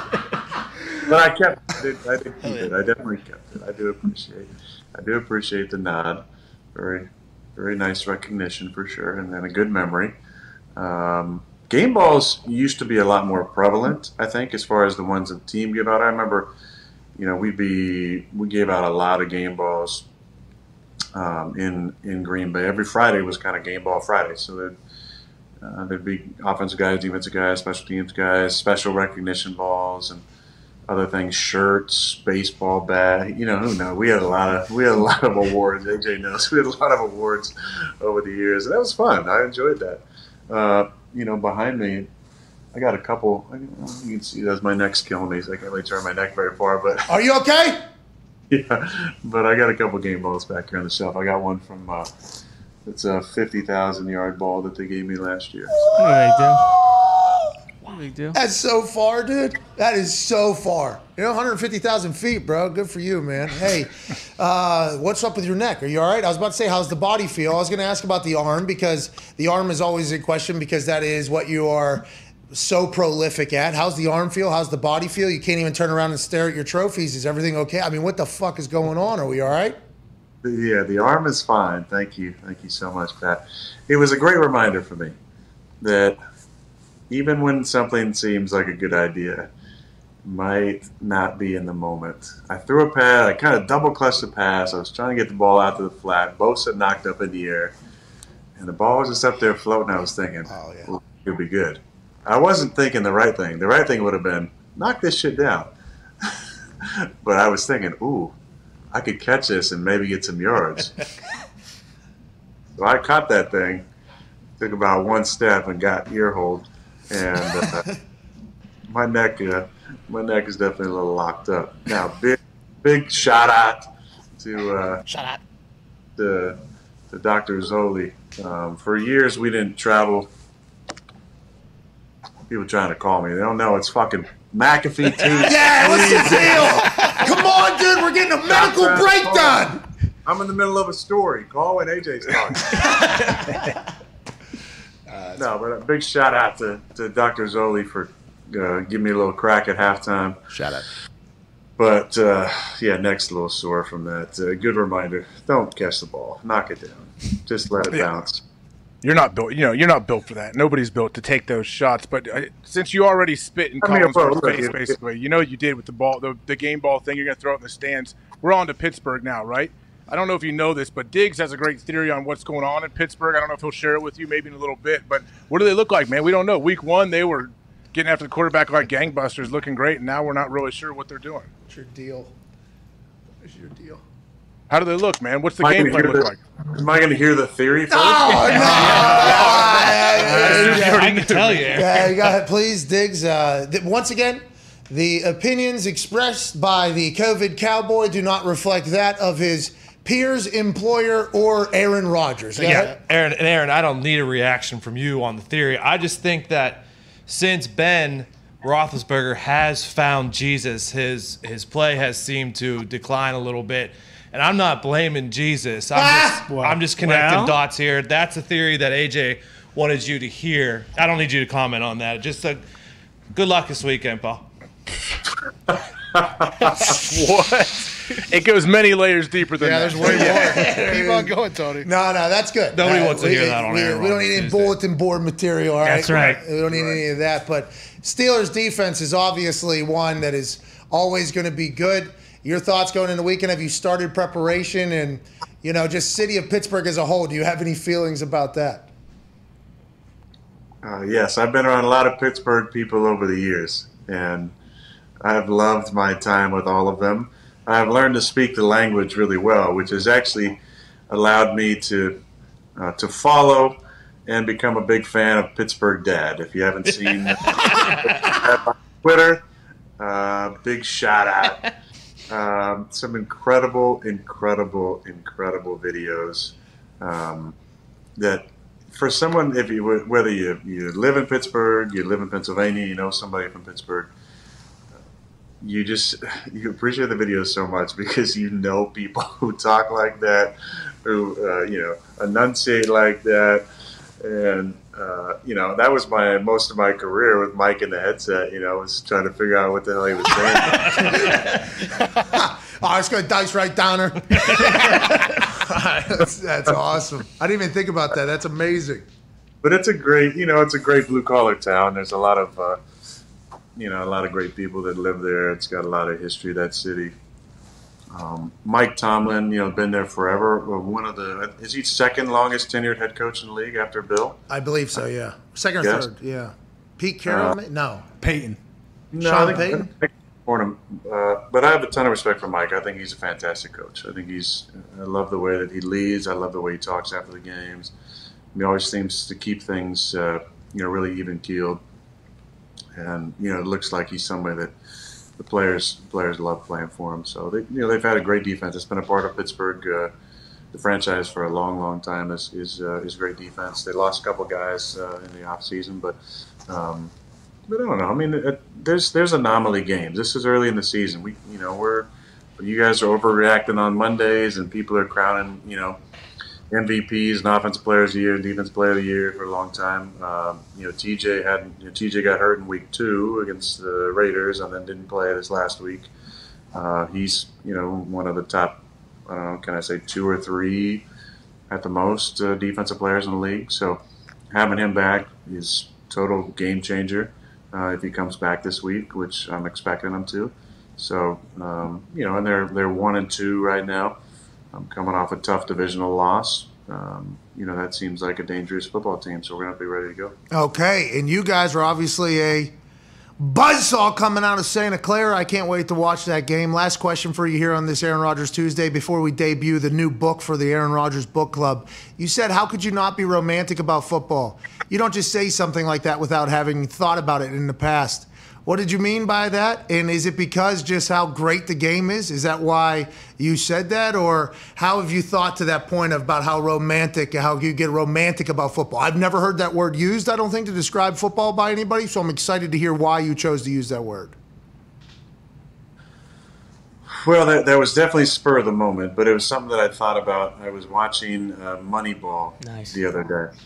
but I kept. I did, I did keep it. I definitely kept it. I do appreciate. I do appreciate the nod. Very, very nice recognition for sure, and then a good memory. Um, game balls used to be a lot more prevalent, I think, as far as the ones that the team give out. I remember, you know, we'd be we gave out a lot of game balls um, in in Green Bay. Every Friday was kind of game ball Friday, so there'd, uh, there'd be offensive guys, defensive guys, special teams guys, special recognition balls, and other things, shirts, baseball bat. You know, who knows? We had a lot of we had a lot of awards. AJ knows we had a lot of awards over the years, and that was fun. I enjoyed that. Uh, you know, behind me, I got a couple. I- You can see that's my neck's killing me, so I can't really turn my neck very far. But Are you okay? yeah, but I got a couple game balls back here on the shelf. I got one from uh, it's a fifty thousand yard ball that they gave me last year. Big deal. That's so far, dude. That is so far. You know, 150,000 feet, bro. Good for you, man. Hey, uh, what's up with your neck? Are you all right? I was about to say, how's the body feel? I was going to ask about the arm because the arm is always a question because that is what you are so prolific at. How's the arm feel? How's the body feel? You can't even turn around and stare at your trophies. Is everything okay? I mean, what the fuck is going on? Are we all right? Yeah, the arm is fine. Thank you. Thank you so much, Pat. It was a great reminder for me that even when something seems like a good idea, might not be in the moment. I threw a pass, I kind of double clutched the pass. I was trying to get the ball out to the flat. Bosa knocked up in the air, and the ball was just up there floating. I was thinking, oh, yeah. it'll be good. I wasn't thinking the right thing. The right thing would have been knock this shit down. but I was thinking, ooh, I could catch this and maybe get some yards. so I caught that thing, took about one step and got ear hold, and uh, my neck, uh, my neck is definitely a little locked up. Now, big, big shout out to uh, shout out to, to Dr. Zoli. Um, for years, we didn't travel. People trying to call me. They don't know it's fucking McAfee Tuesday. yeah, what's the deal? Come on, dude. We're getting a medical breakdown. I'm in the middle of a story. Call when AJ's talking. uh, no, but a big shout out to, to Dr. Zoli for uh, giving me a little crack at halftime. Shout out. But uh, yeah, next a little sore from that. Uh, good reminder: don't catch the ball, knock it down, just let it Yeah. bounce. You're not built. You know, you're not built for that. Nobody's built to take those shots. But uh, since you already spit in I mean, Collinsworth's face, if- basically, you know what you did with the ball, the, the game ball thing. You're gonna throw it in the stands. We're on to Pittsburgh now, right? I don't know if you know this, but Diggs has a great theory on what's going on in Pittsburgh. I don't know if he'll share it with you, maybe in a little bit. But what do they look like, man? We don't know. Week one, they were getting after the quarterback like gangbusters, looking great, and now we're not really sure what they're doing. What's your deal? What's your deal? How do they look, man? What's the game plan look the- like? Am I going to hear the theory first? I can tell you. Yeah, you got please, Diggs. Uh, th- once again, the opinions expressed by the COVID cowboy do not reflect that of his peers, employer, or Aaron Rodgers. Go yeah, ahead. Aaron and Aaron, I don't need a reaction from you on the theory. I just think that since Ben Roethlisberger has found Jesus, his his play has seemed to decline a little bit. And I'm not blaming Jesus. I'm ah! just I'm just connecting Well- dots here. That's a theory that AJ wanted you to hear. I don't need you to comment on that. Just a good luck this weekend, Paul. what? It goes many layers deeper than Yeah, that. there's way more. Keep on going, Tony. No, no, that's good. Nobody Uh, wants to we- hear that on we, Aaron We don't need any Tuesday. bulletin board material. All right, That's right. We don't need any of that. But Steelers defense is obviously one that is always going to be good. Your thoughts going into the weekend? Have you started preparation and you know just city of Pittsburgh as a whole? Do you have any feelings about that? Uh, yes, I've been around a lot of Pittsburgh people over the years, and I've loved my time with all of them. I've learned to speak the language really well, which has actually allowed me to uh, to follow and become a big fan of Pittsburgh Dad. If you haven't seen on Twitter, uh, big shout out. Um, some incredible, incredible, incredible videos um, that for someone, if you whether you you live in Pittsburgh, you live in Pennsylvania, you know somebody from Pittsburgh, you just you appreciate the videos so much because you know people who talk like that, who uh, you know enunciate like that, and uh, you know that was my most of my career with Mike in the headset. You know, was trying to figure out what the hell he was saying. Oh, it's going to dice right down her. that's, that's awesome. I didn't even think about that. That's amazing. but it's a great, you know, it's a great blue collar town. There's a lot of, uh, you know, a lot of great people that live there. It's got a lot of history. That city. Um, Mike Tomlin, you know, been there forever. One of the is he second longest tenured head coach in the league after Bill? I believe so. Yeah, second or Yes. third. Yeah, Pete Carroll. Uh, no, Peyton. No, Sean I think, Payton? I think Fordham, uh, but I have a ton of respect for Mike. I think he's a fantastic coach. I think he's. I love the way that he leads. I love the way he talks after the games. He always seems to keep things, uh, you know, really even keeled. And you know, it looks like he's somebody that the players players love playing for him. So they, you know, they've had a great defense. It's been a part of Pittsburgh. Uh, the franchise for a long, long time is is, uh, is great defense. They lost a couple guys uh, in the offseason, but um, but I don't know. I mean, it, there's there's anomaly games. This is early in the season. We you know we're you guys are overreacting on Mondays, and people are crowning you know MVPs and offensive players of the year, and defense player of the year for a long time. Um, you know, TJ had you know, TJ got hurt in week two against the Raiders, and then didn't play this last week. Uh, he's you know one of the top. I don't know, can I say two or three at the most uh, defensive players in the league? So having him back is total game changer. uh, if he comes back this week, which I'm expecting him to. So um, you know, and they're they're one and two right now. I'm coming off a tough divisional loss. Um, you know, that seems like a dangerous football team, so we're gonna be ready to go. Okay, and you guys are obviously a buzzsaw coming out of Santa Clara. I can't wait to watch that game. Last question for you here on this Aaron Rodgers Tuesday before we debut the new book for the Aaron Rodgers Book Club. You said, How could you not be romantic about football? You don't just say something like that without having thought about it in the past. What did you mean by that? And is it because just how great the game is? Is that why you said that? Or how have you thought to that point about how romantic, how you get romantic about football? I've never heard that word used, I don't think, to describe football by anybody. So I'm excited to hear why you chose to use that word. Well, that, that was definitely spur of the moment, but it was something that I thought about. I was watching uh, Moneyball Nice. the other day,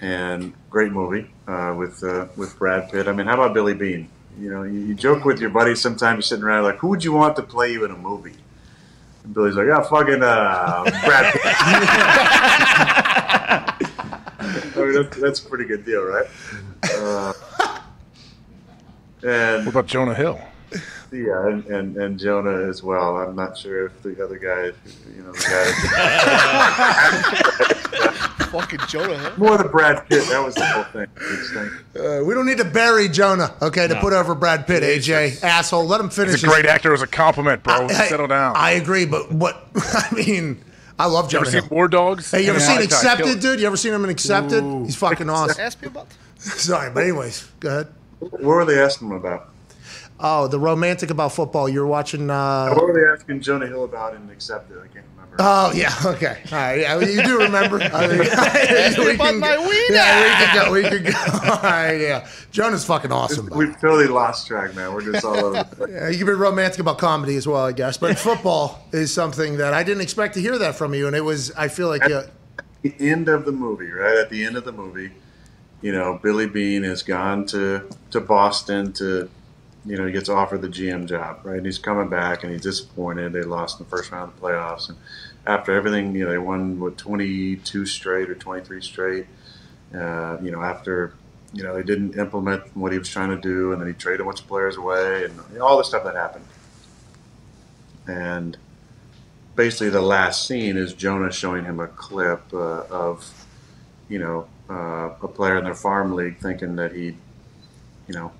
and great movie uh, with uh, with Brad Pitt. I mean, how about Billy Beane? You know, you, you joke with your buddies sometimes. You're sitting around like, who would you want to play you in a movie? And Billy's like, oh, fucking uh, Brad Pitt. I mean, that's, that's a pretty good deal, right? Uh, and What about Jonah Hill? yeah, and, and, and Jonah as well. I'm not sure if the other guy, you know, the guy. Fucking Jonah Hill. More the Brad Pitt. That was the whole thing. Uh, we don't need to bury Jonah, okay, to No. put over Brad Pitt, AJ. Asshole. Let him finish. He's a his- great actor. It was a compliment, bro. I- Settle down. I agree, but what I mean, I love You ever Jonah. seen War Dogs? Hey, you ever Yeah, seen I- I Accepted, it. dude? You ever seen him in Accepted? Ooh. He's fucking awesome. Ask me about. Sorry, but anyways, go ahead. What were they asking him about? Oh, the romantic about football. You're watching. Uh, What were they asking Jonah Hill about and accepted? I can't remember. Oh yeah, okay, all right, yeah, you do remember. I mean, we can my go- wiener. Yeah, we could go. We could go. All right, yeah. Jonah's fucking awesome. bud. We've totally lost track, man. We're just all over. the place. Yeah, you can be romantic about comedy as well, I guess. But football is something that I didn't expect to hear that from you, and it was. I feel like yeah, the end of the movie, right? At the end of the movie, you know, Billy Beane has gone to, to Boston to, you know, he gets offered the GM job, right? And he's coming back and he's disappointed. They lost in the first round of the playoffs. And after everything, you know, they won, what, 22 straight or 23 straight. Uh, you know, after, you know, they didn't implement what he was trying to do and then he traded a bunch of players away and you know, all the stuff that happened. And basically the last scene is Jonah showing him a clip uh, of, you know, uh, a player in their farm league thinking that he, you know,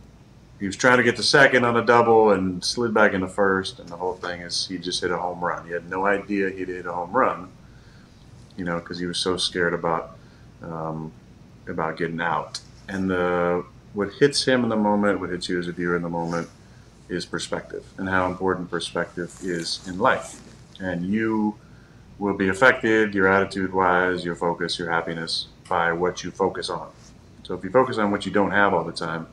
he was trying to get the second on a double and slid back into first, and the whole thing is he just hit a home run. He had no idea he'd hit a home run, you know, because he was so scared about um, about getting out. And the what hits him in the moment, what hits you as a viewer in the moment, is perspective and how important perspective is in life. And you will be affected, your attitude wise, your focus, your happiness, by what you focus on. So if you focus on what you don't have all the time,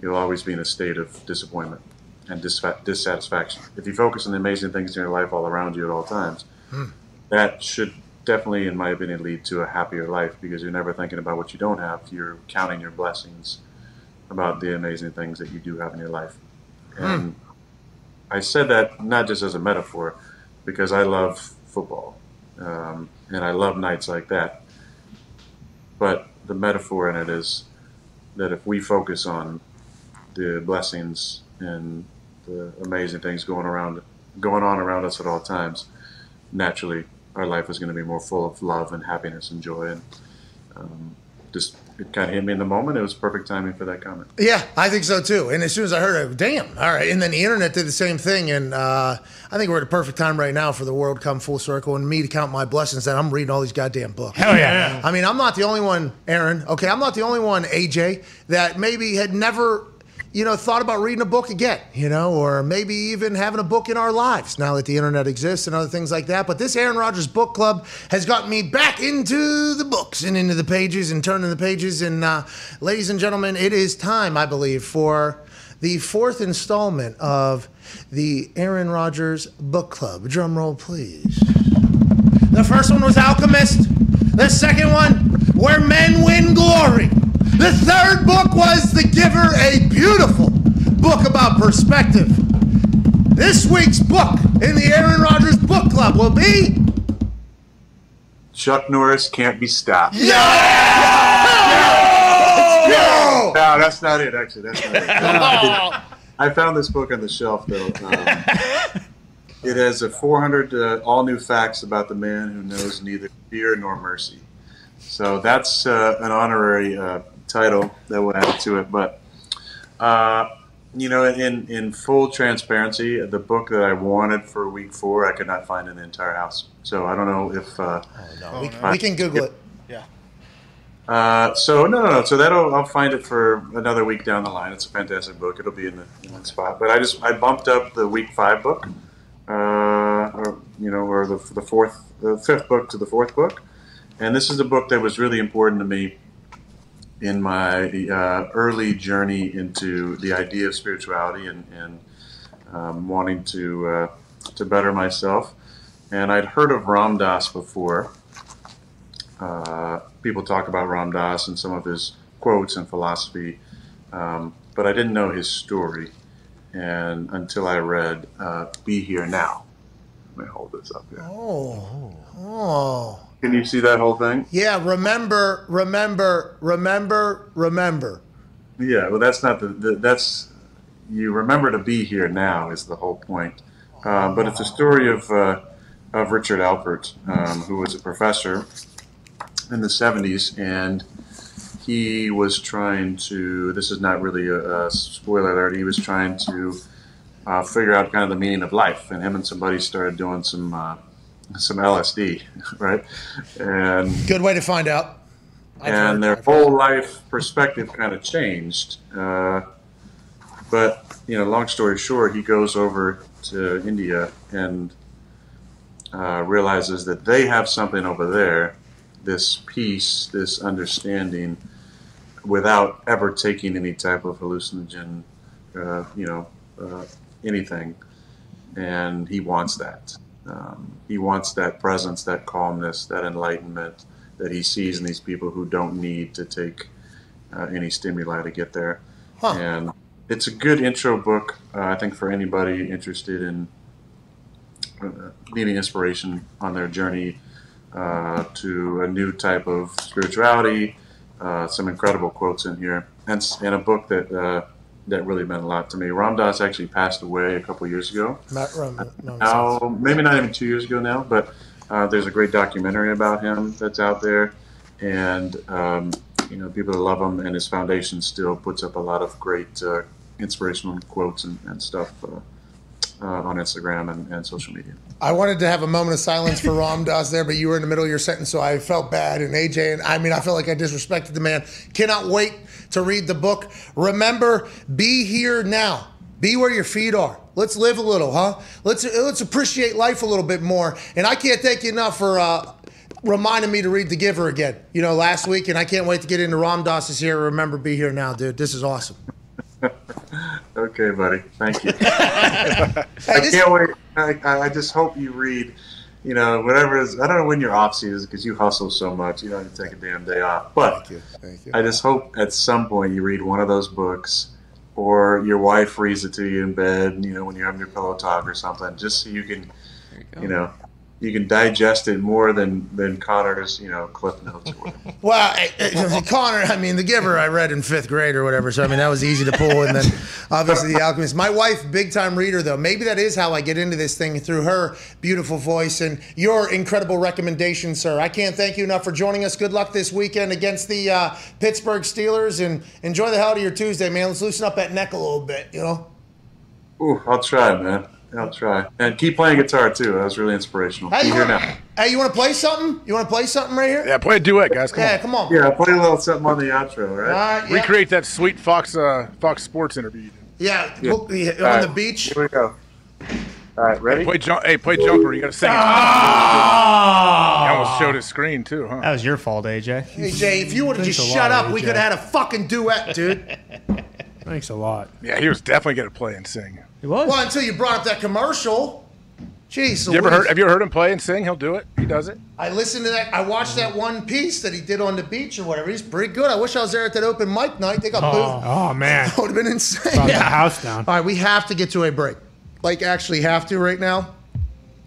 you'll always be in a state of disappointment and dissatisfaction. If you focus on the amazing things in your life all around you at all times, Hmm. that should definitely, in my opinion, lead to a happier life because you're never thinking about what you don't have. You're counting your blessings about the amazing things that you do have in your life. And I said that not just as a metaphor, because I love football um, and I love nights like that. But the metaphor in it is that if we focus on the blessings and the amazing things going around, going on around us at all times, naturally our life is going to be more full of love and happiness and joy. And um, just it kind of hit me in the moment. It was perfect timing for that comment. Yeah, I think so too. And as soon as I heard it, damn, all right. And then the internet did the same thing. And uh, I think we're at a perfect time right now for the world come full circle and me to count my blessings that I'm reading all these goddamn books. Hell yeah. I mean, I'm not the only one, Aaron. Okay, I'm not the only one, AJ, that maybe had never, you know, thought about reading a book again, you know, or maybe even having a book in our lives now that the internet exists and other things like that. But this Aaron Rodgers book club has gotten me back into the books and into the pages and turning the pages. And uh, ladies and gentlemen, it is time, I believe, for the fourth installment of the Aaron Rodgers book club. Drum roll, please. The first one was Alchemist. The second one, Where Men Win Glory. The third book was The Giver, a beautiful book about perspective. This week's book in the Aaron Rodgers book club will be. Chuck Norris can't be stopped. Let's go! Oh. No, that's not it. Actually, that's not it. I found this book on the shelf though. Um, it has a 400 uh, all new facts about the man who knows neither fear nor mercy. So that's uh, an honorary uh, title that we'll add to it. But uh, you know, in in full transparency, the book that I wanted for week four, I could not find in the entire house. So I don't know if. Uh, we, if- we can Google it. uh, so no, no, no. So that'll I'll find it for another week down the line. It's a fantastic book. It'll be in the in one spot. But I just I bumped up the week five book, uh, or you know, or the the fourth, the fifth book to the fourth book, and this is a book that was really important to me in my uh, early journey into the idea of spirituality and and um, wanting to uh, to better myself. And I'd heard of Ram Dass before. Uh, people talk about Ram Dass and some of his quotes and philosophy, um, but I didn't know his story. And until I read uh, "Be Here Now," let me hold this up here. Oh. Oh. Can you see that whole thing? Yeah, remember, remember, remember, remember. Yeah, well, that's not the, the that's you remember to be here now is the whole point. Uh, but it's a story of uh, of Richard Alpert, um, who was a professor in the '70s, and he was trying to. This is not really a, a spoiler alert. He was trying to uh, figure out kind of the meaning of life, and him and somebody started doing some uh, some LSD, right? And Good way to find out. and their whole life perspective kind of changed. Uh, but you know, long story short, he goes over to India and uh, realizes that they have something over there, this peace, this understanding, without ever taking any type of hallucinogen, uh, you know, uh, anything. And he wants that. Um, he wants that presence, that calmness, that enlightenment that he sees in these people who don't need to take uh, any stimuli to get there. Huh. And it's a good intro book, uh, I think, for anybody interested in uh, needing inspiration on their journey uh, to a new type of spirituality. Uh, some incredible quotes in here, and, and a book that uh, that really meant a lot to me. Ram Dass actually passed away a couple years ago. Matt Rum- no, Now, maybe not even two years ago now, but uh, there's a great documentary about him that's out there, and um, you know people that love him, and his foundation still puts up a lot of great uh, inspirational quotes and, and stuff uh, uh, on Instagram and, and social media. I wanted to have a moment of silence for Ram Dass there, but you were in the middle of your sentence, so I felt bad. And AJ, and I mean, I felt like I disrespected the man. Cannot wait to read the book. Remember, be here now. Be where your feet are. Let's live a little, huh? Let's let's appreciate life a little bit more. And I can't thank you enough for uh, reminding me to read The Giver again. You know, last week, and I can't wait to get into Ram Dass's here. Remember, be here now, dude. This is awesome. Okay, buddy. Thank you. I can't wait. I, I I just hope you read, you know, whatever is. I don't know when your off season is because you hustle so much. You don't have to take a damn day off. But Thank you. I just hope at some point you read one of those books, or your wife reads it to you in bed. You know, when you're having your pillow talk or something, just so you can, you, know, you can digest it more than than Connor's, you know, cliff notes. Or whatever. Well, Connor, I mean, The Giver I read in fifth grade or whatever, so I mean, that was easy to pull. And then obviously The Alchemist. My wife, big time reader, though. Maybe that is how I get into this thing through her beautiful voice and your incredible recommendation, sir. I can't thank you enough for joining us. Good luck this weekend against the uh, Pittsburgh Steelers and enjoy the hell of your Tuesday, man. Let's loosen up that neck a little bit, you know? Ooh, I'll try, man. I'll try. And keep playing guitar too. That was really inspirational. Hey, Be you here wanna, now. hey, you want to play something? You want to play something right here? Yeah, play a duet, guys. Come yeah, on. come on. Yeah, play a little something on the outro, right? Uh, yeah. Recreate that sweet Fox uh, Fox Sports interview. you did. Yeah, Yeah. we'll- yeah, on right, the beach. Here we go. All right, ready? Hey, play, jump, hey, play Jumper. You got to sing it. Ah! He almost showed his screen, too, huh? That was your fault, AJ. Hey, Jay, if you would have just shut lot, up, we could have had a fucking duet, dude. Thanks a lot. Yeah, he was definitely going to play and sing. He was. Well, until you brought up that commercial. Jeez, You ever heard? Have you ever heard him play and sing? He'll do it. He does it. I listened to that. I watched that one piece that he did on the beach or whatever. He's pretty good. I wish I was there at that open mic night. They got oh. booed. Oh man, That would have been insane. Brought the house down. All right, we have to get to a break. Like, actually, have to right now.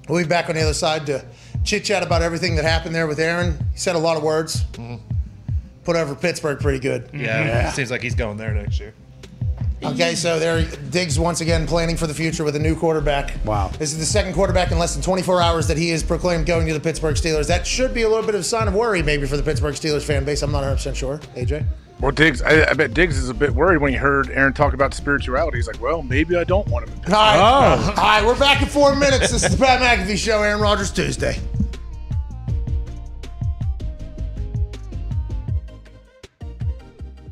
We'll be back on the other side to chit chat about everything that happened there with Aaron. He said a lot of words. Mm-hmm. put over Pittsburgh pretty good. Yeah, seems like he's going there next year. Okay, so there Diggs once again planning for the future with a new quarterback. Wow. This is the second quarterback in less than 24 hours that he is proclaimed going to the Pittsburgh Steelers. That should be a little bit of a sign of worry maybe for the Pittsburgh Steelers fan base. I'm not 100% sure. AJ? Well, Diggs, I, I bet Diggs is a bit worried when he heard Aaron talk about spirituality. He's like, well, maybe I don't want him. All right. All right, we're back in four minutes. This is the Pat McAfee Show, Aaron Rodgers Tuesday.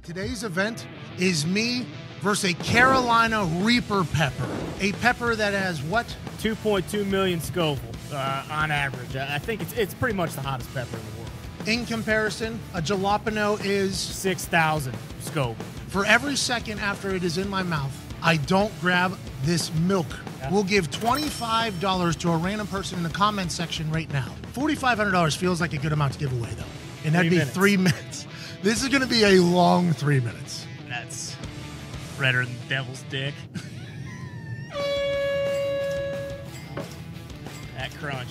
Today's event is me versus a Carolina Reaper pepper. A pepper that has what? 2.2 million Scoville uh, on average. I think it's it's pretty much the hottest pepper in the world. In comparison, a jalapeno is 6,000 Scoville. For every second after it is in my mouth, I don't grab this milk. We'll give $25 to a random person in the comment section right now. $4,500 feels like a good amount to give away, though. And that'd Three be minutes. three minutes. This is going to be a long three minutes. Redder than devil's dick. that crunch.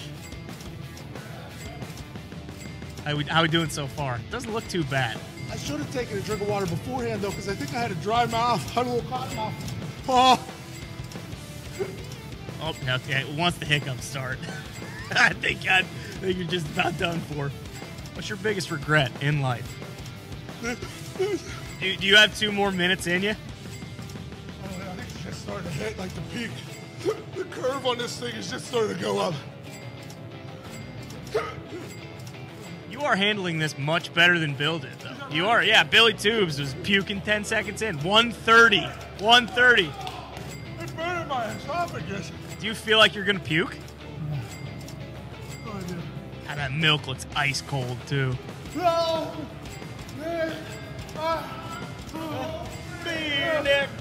How we, how we doing so far? Doesn't look too bad. I should have taken a drink of water beforehand, though, because I think I had a dry mouth. I had a little cotton mouth. Oh, Oh, okay. Once the hiccups start, I think I think you're just about done for. What's your biggest regret in life? Do, do you have two more minutes in you? Starting to hit like the peak. The curve on this thing is just starting to go up. You are handling this much better than Bill did, though. You are, yeah. Billy Tubes was puking 10 seconds in. 130. 130. It's burning my esophagus. Do you feel like you're going to puke? And that milk looks ice cold, too. No! Ah!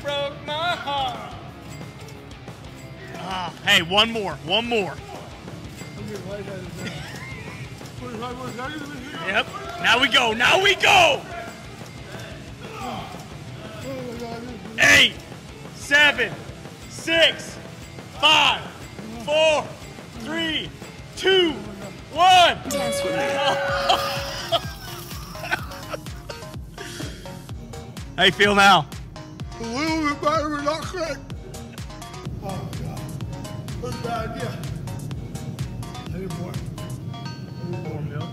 Broke my heart. Ah, hey, one more. One more. Yep. Now we go. Now we go. Eight, seven, six, five, four, three, two, one. Dance with How you feel now? A little bit better, but. Oh, God. That's a bad idea. I need more. I need more milk.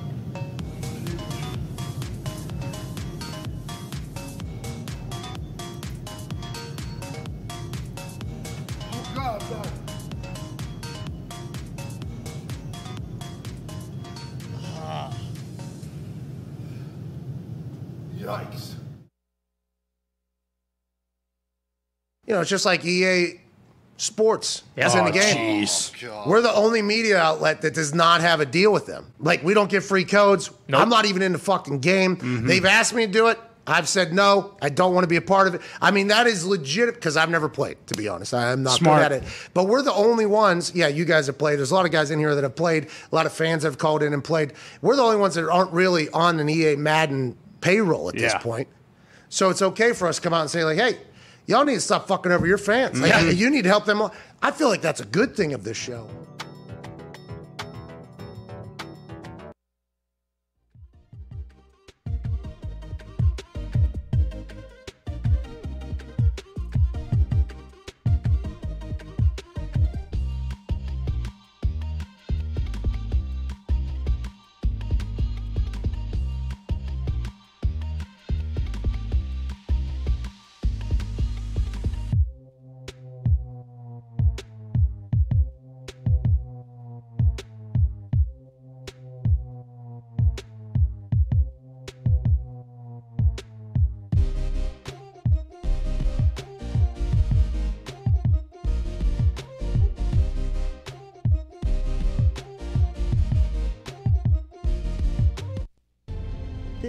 Oh, God, God. Ah. Yikes. You know, it's just like EA Sports is in the Oh, game. jeez. We're the only media outlet that does not have a deal with them. Like, we don't get free codes. I'm not even in the fucking game. Mm-hmm. They've asked me to do it. I've said no. I don't want to be a part of it. I mean, that is legit because I've never played, to be honest. I am not Smart. good at it. But we're the only ones. Yeah, you guys have played. There's a lot of guys in here that have played. A lot of fans have called in and played. We're the only ones that aren't really on an EA Madden payroll at this Yeah. point. So it's okay for us to come out and say, like, hey, y'all need to stop fucking over your fans. Like, Mhm. you need to help them. I feel like that's a good thing of this show.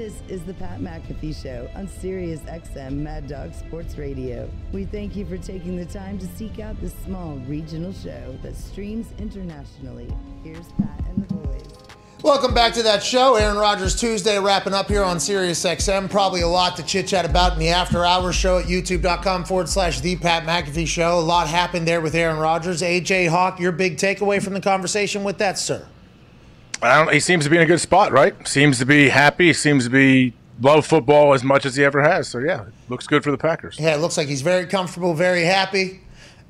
This is the Pat McAfee Show on Sirius XM Mad Dog Sports Radio. We thank you for taking the time to seek out this small regional show that streams internationally. Here's Pat and the boys. Welcome back to that show. Aaron Rodgers Tuesday wrapping up here on Sirius XM. Probably a lot to chit chat about in the after hours show at youtube.com forward slash the Pat McAfee show. A lot happened there with Aaron Rodgers. AJ Hawk, your big takeaway from the conversation with that, sir? I don't. He seems to be in a good spot, right? Seems to be happy. Seems to be love football as much as he ever has. So yeah, looks good for the Packers. Yeah, it looks like he's very comfortable, very happy.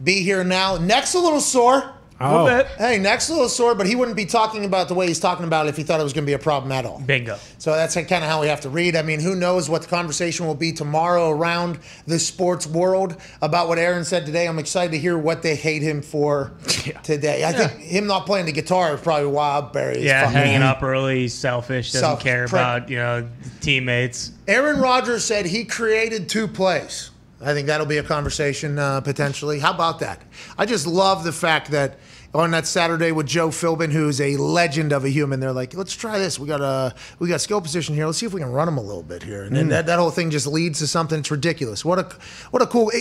Be here now. Neck's a little sore. Oh. Little bit. Hey, next a little sore, but he wouldn't be talking about the way he's talking about it if he thought it was going to be a problem at all. Bingo. So that's kind of how we have to read. I mean, who knows what the conversation will be tomorrow around the sports world about what Aaron said today. I'm excited to hear what they hate him for today. I think him not playing the guitar is probably why Barry. Yeah, hanging up early, he's selfish, doesn't Self- care prick. about you know teammates. Aaron Rodgers said he created two plays. I think that'll be a conversation uh, potentially. How about that? I just love the fact that on that Saturday with Joe Philbin, who's a legend of a human, they're like, "Let's try this. We got a we got skill position here. Let's see if we can run him a little bit here." And then Mm. that, that whole thing just leads to something. It's ridiculous. What a what a cool.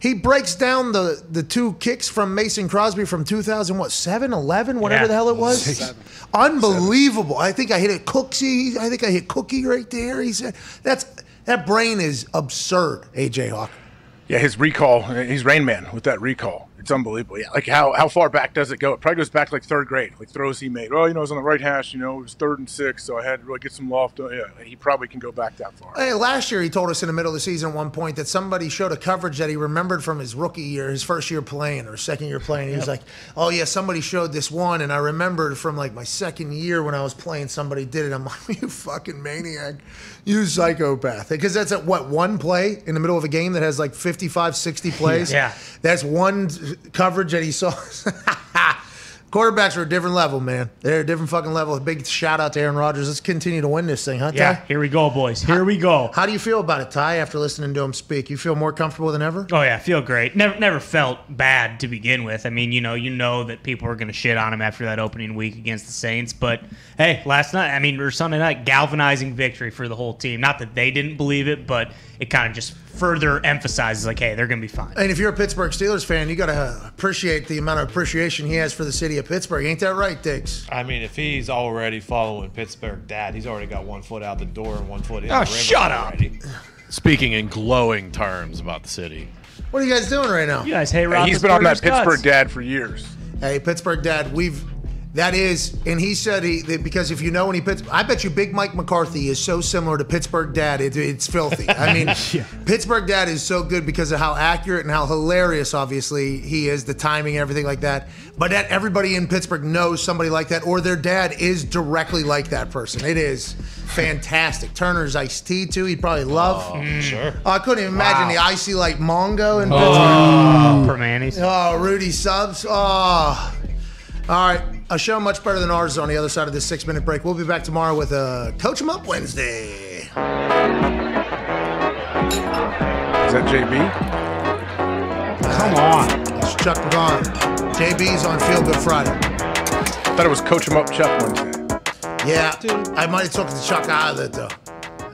He breaks down the the two kicks from Mason Crosby from 2000 what seven, 11, whatever Yeah. the hell it was. Six. Unbelievable. I think I hit it Cooksy. I think I hit Cookie right there. He said that's that brain is absurd, AJ Hawk. Yeah, his recall, he's Rain Man with that recall. It's unbelievable. Yeah, like how, how far back does it go? It probably goes back like third grade, like throws he made. Oh, you know, it was on the right hash. You know, it was third and six, so I had to really get some loft. Oh, yeah, he probably can go back that far. Hey, last year he told us in the middle of the season at one point that somebody showed a coverage that he remembered from his rookie year, his first year playing or second year playing. He was like, "Oh yeah, somebody showed this one, and I remembered from like my second year when I was playing, somebody did it." I'm like, "You fucking maniac, you psychopath!" Because that's at what one play in the middle of a game that has like 55, 60 plays. Yeah. that's one coverage that he saw. Quarterbacks are a different level, man. They're a different fucking level. A big shout out to Aaron Rodgers. Let's continue to win this thing, huh? Ty? Yeah, here we go, boys. Here we go. How do you feel about it, Ty? After listening to him speak, you feel more comfortable than ever? Oh yeah, I feel great. Never never felt bad to begin with. I mean, you know, you know that people are going to shit on him after that opening week against the Saints, but hey, last night, I mean, or Sunday night, galvanizing victory for the whole team. Not that they didn't believe it, but it kind of just further emphasizes like, hey, they're going to be fine. And if you're a Pittsburgh Steelers fan, you got to appreciate the amount of appreciation he has for the city of Pittsburgh. Ain't that right, Diggs? I mean, if he's already following Pittsburgh dad, he's already got one foot out the door and one foot in Oh, the river shut up. already. Speaking in glowing terms about the city. What are you guys doing right now? You guys hate Hey, he's been on that Pittsburgh dad for years. Hey, Pittsburgh dad, we've that is, and he said he that because if you know any Pitts, I bet you Big Mike McCarthy is so similar to Pittsburgh dad, it, it's filthy. I mean, Pittsburgh dad is so good because of how accurate and how hilarious, obviously, he is, the timing, and everything like that. But that everybody in Pittsburgh knows somebody like that, or their dad is directly like that person. It is fantastic. Turner's iced tea too. He'd probably love. Oh, sure. Oh, I couldn't even imagine the icy like Mongo in Oh, Pittsburgh. Primanti's. Oh, Rudy Subs. Oh. All right. A show much better than ours on the other side of this six minute break. We'll be back tomorrow with a Coach 'em Up Wednesday. Is that JB? Come on. It's Chuck Vaughn. JB's on Feel Good Friday. I thought it was Coach 'em Up Chuck Wednesday. Yeah. I might have talked to Chuck out of it, though.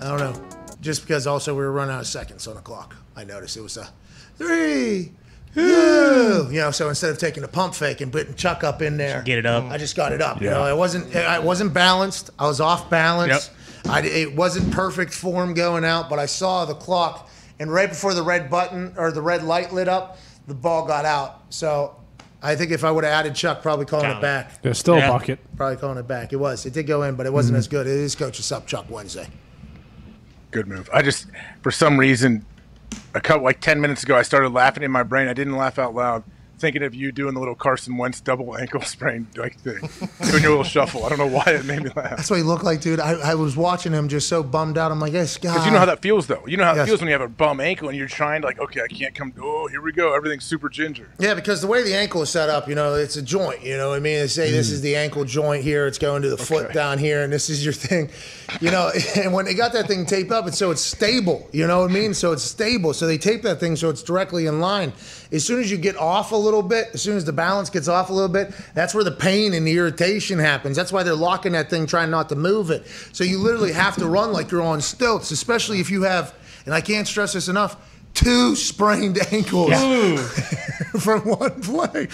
I don't know. Just because also we were running out of seconds on the clock. I noticed it was a three. Yeah. You know, so instead of taking the pump fake and putting Chuck up in there, Get it up. I just got it up. You know, I wasn't I wasn't balanced. I was off balance. I, it wasn't perfect form going out, but I saw the clock, and right before the red button or the red light lit up, the ball got out. So I think if I would have added Chuck, probably calling Count it it. back. There's still a bucket. Probably calling it back. It was. It did go in, but it wasn't Mhm. as good. It is Coach Us Up Chuck Wednesday. Good move. I just, for some reason, a couple like ten minutes ago, I started laughing in my brain. I didn't laugh out loud, thinking of you doing the little Carson Wentz double ankle sprain like thing, doing your little shuffle. I don't know why it made me laugh. That's what he looked like, dude. I, I was watching him just so bummed out. I'm like, this guy. Because you know how that feels, though. You know how Yes. it feels when you have a bum ankle and you're trying to like, okay, I can't come. Oh, here we go. Everything's super ginger. Yeah, because the way the ankle is set up, you know, it's a joint. You know what I mean? They say this Mm. is the ankle joint here. It's going to the foot down here, and this is your thing. You know, and when they got that thing taped up, it's so it's stable. You know what I mean? So it's stable. So they tape that thing so it's directly in line. As soon as you get off a little bit, as soon as the balance gets off a little bit, that's where the pain and the irritation happens. That's why they're locking that thing, trying not to move it. So you literally have to run like you're on stilts, especially if you have, and I can't stress this enough, two sprained ankles from one play.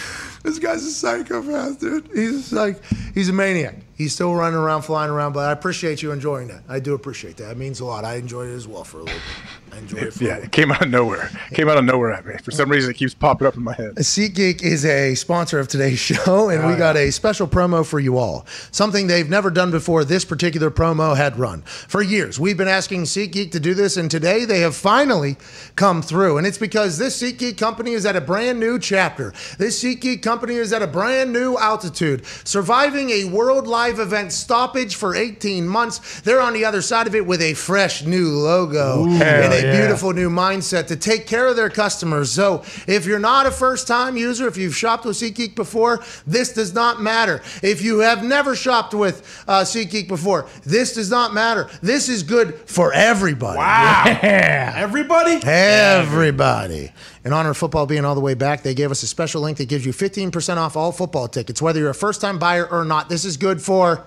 This guy's a psychopath, dude. He's like, he's a maniac. He's still running around, flying around, but I appreciate you enjoying that. I do appreciate that. It means a lot. I enjoyed it as well for a little bit. I enjoyed it. For yeah, it came out of nowhere. Came out of nowhere at me. For some reason, it keeps popping up in my head. SeatGeek is a sponsor of today's show, and we ah. got a special promo for you all. Something they've never done before. This particular promo had run for years. We've been asking SeatGeek to do this, and today they have finally come through. And it's because this SeatGeek company is at a brand new chapter. This SeatGeek company is at a brand new altitude, surviving a World Live event stoppage for 18 months. They're on the other side of it with a fresh new logo and a yeah. beautiful new mindset to take care of their customers. So if you're not a first time user, if you've shopped with SeatGeek before, this does not matter. If you have never shopped with uh, SeatGeek before, this does not matter. This is good for everybody. Wow. Everybody? Everybody. In honor of football being all the way back, they gave us a special link that gives you 15% off all football tickets, whether you're a first time buyer or not. This is good for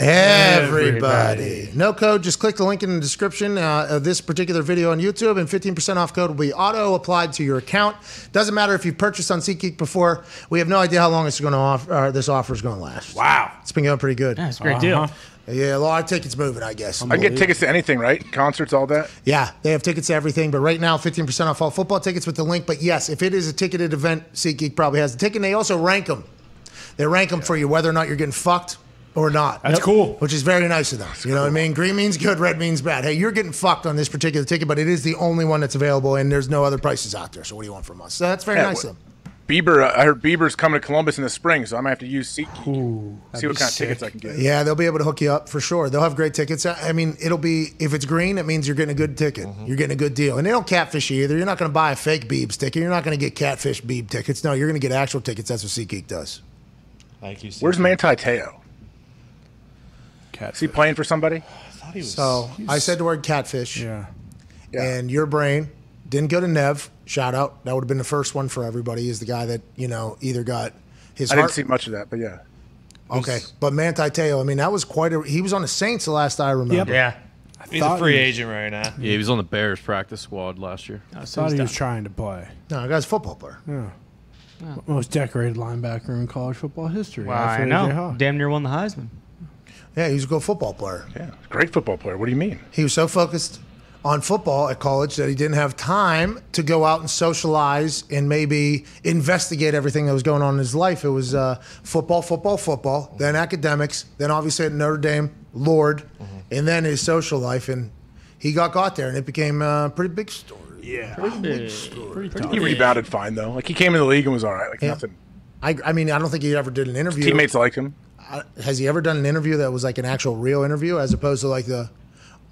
everybody. Everybody. No code, just click the link in the description uh, of this particular video on YouTube, and 15% off code will be auto applied to your account. Doesn't matter if you've purchased on SeatGeek before. We have no idea how long it's going to off, uh, this offer is going to last. Wow. It's been going pretty good. That's a great deal. Yeah, a lot of tickets moving, I guess. I can get tickets to anything, right? Concerts, all that. Yeah, they have tickets to everything, but right now, 15% off all football tickets with the link. But yes, if it is a ticketed event, SeatGeek probably has the ticket. And they also rank them. They rank them for you whether or not you're getting fucked or not. That's cool. Which is very nice of them. you know what I mean? Green means good, red means bad. Hey, you're getting fucked on this particular ticket, but it is the only one that's available, and there's no other prices out there. So what do you want from us? So that's very Yeah, nice of them. Bieber, uh, I heard Bieber's coming to Columbus in the spring, so I'm gonna have to use SeatGeek. Ooh, See what kind of tickets I can get. Yeah, they'll be able to hook you up for sure. They'll have great tickets. I I mean, it'll be if it's green, it means you're getting a good ticket. Mm-hmm. You're getting a good deal, and they don't catfish you either. You're not going to buy a fake Beebs ticket. You're not going to get catfish Beeb tickets. No, you're going to get actual tickets. That's what SeatGeek does. Thank you. Where's Manti Te'o? Is he playing for somebody? I thought he was. So I said the word catfish. Yeah. And your brain didn't go to Nev. Shout out. That would have been the first one for everybody. Is the guy that you know either got his I heart. didn't see much of that, but yeah. Okay, but Manti Te'o. I mean, that was quite a. He was on the Saints the last I remember. Yeah. I He's a free agent right now. Yeah, he was on the Bears practice squad last year. I thought he was trying to play. No, the guy's a football player. Yeah. Most decorated linebacker in college football history. Wow, after I AJ know. Hawk. Damn near won the Heisman. Yeah, he was a good football player. Yeah, great football player. What do you mean? He was so focused on football at college that he didn't have time to go out and socialize and maybe investigate everything that was going on in his life. It was uh, football, football, football, then academics, then obviously at Notre Dame, Lord, and then his social life. And he got got there, and it became a pretty big story. Yeah. Pretty big story. He rebounded fine though. Like he came in the league and was all right. Like Yeah. nothing. I, I mean, I don't think he ever did an interview. Teammates liked him. I- has he ever done an interview that was like an actual real interview as opposed to like the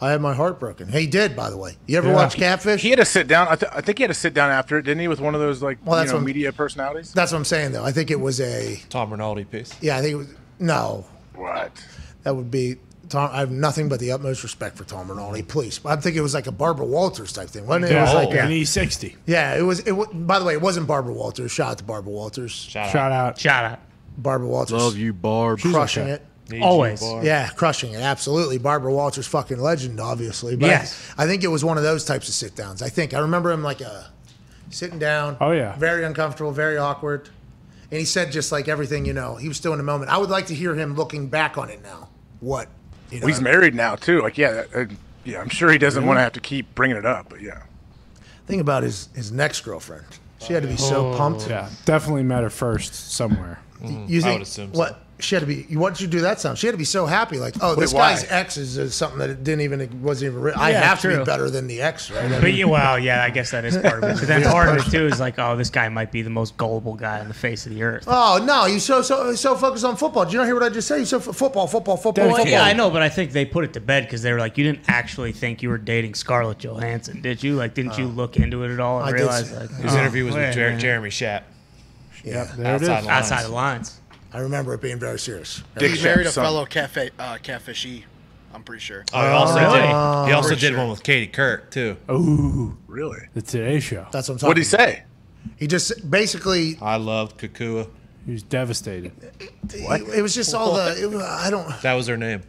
I had my heart broken? He did, by the way. You ever Yeah. watch Catfish? He had to sit down. I, th- I think he had to sit down after it, didn't he? With one of those like Well, that's you know, what- media personalities. That's what I'm saying, though. I think it was a Tom Rinaldi piece. yeah. I think it was no. What? That would be Tom. I have nothing but the utmost respect for Tom Rinaldi. Please, I think it was like a Barbara Walters type thing, wasn't it? it was Yeah. like, and he's 60. yeah, it was. It. wa- By the way, it wasn't Barbara Walters. Shout out to Barbara Walters. Shout, Shout out. Shout out. Barbara Walters. Love you, Barb. crushing it. Need Always. you, Barb. Yeah, crushing it. Absolutely. Barbara Walters, fucking legend, obviously. But Yes. I think it was one of those types of sit downs. I think I remember him like a sitting down. Oh, yeah. Very uncomfortable, very awkward. And he said just like everything, you know, he was still in the moment. I would like to hear him looking back on it now. What? You know, Well, he's married now too. Like yeah, uh, yeah. I'm sure he doesn't want to have to keep bringing it up, but yeah. think about his his next girlfriend. She had to be so pumped. Yeah. Definitely met her first somewhere. You I think would assume so. what? She had to be. What did you do that sound? She had to be so happy. Like, oh, Wait, this why? guy's ex is, is something that it didn't even it wasn't even. Real. I Yeah, have to true. be better than the ex, right? I But mean, yeah, well, yeah, I guess that is part of it. But then Yeah. part of it too is like, oh, this guy might be the most gullible guy on the face of the earth. Oh no, you so so so focused on football. Did you not hear what I just said? You so football, football, football, Well, football. yeah, I know, but I think they put it to bed because they were like, you didn't actually think you were dating Scarlett Johansson, did you? Like, didn't you oh. look into it at all and I did realize s- like His oh, interview was wait with a Jer- minute. Jeremy Schaap. Yeah, There it is. Outside the lines. outside the lines? I remember it being very serious. Dick He's married a Shep's fellow cafe uh, catfishy. I'm pretty sure. Oh, he also really? did. He also Pretty did sure. one with Katie Couric too. Ooh. Really? The Today Show. That's what I'm talking. What did he about. say? He just basically. I loved Kekua. He was devastated. What? It was just all the. It, I don't. That was her name.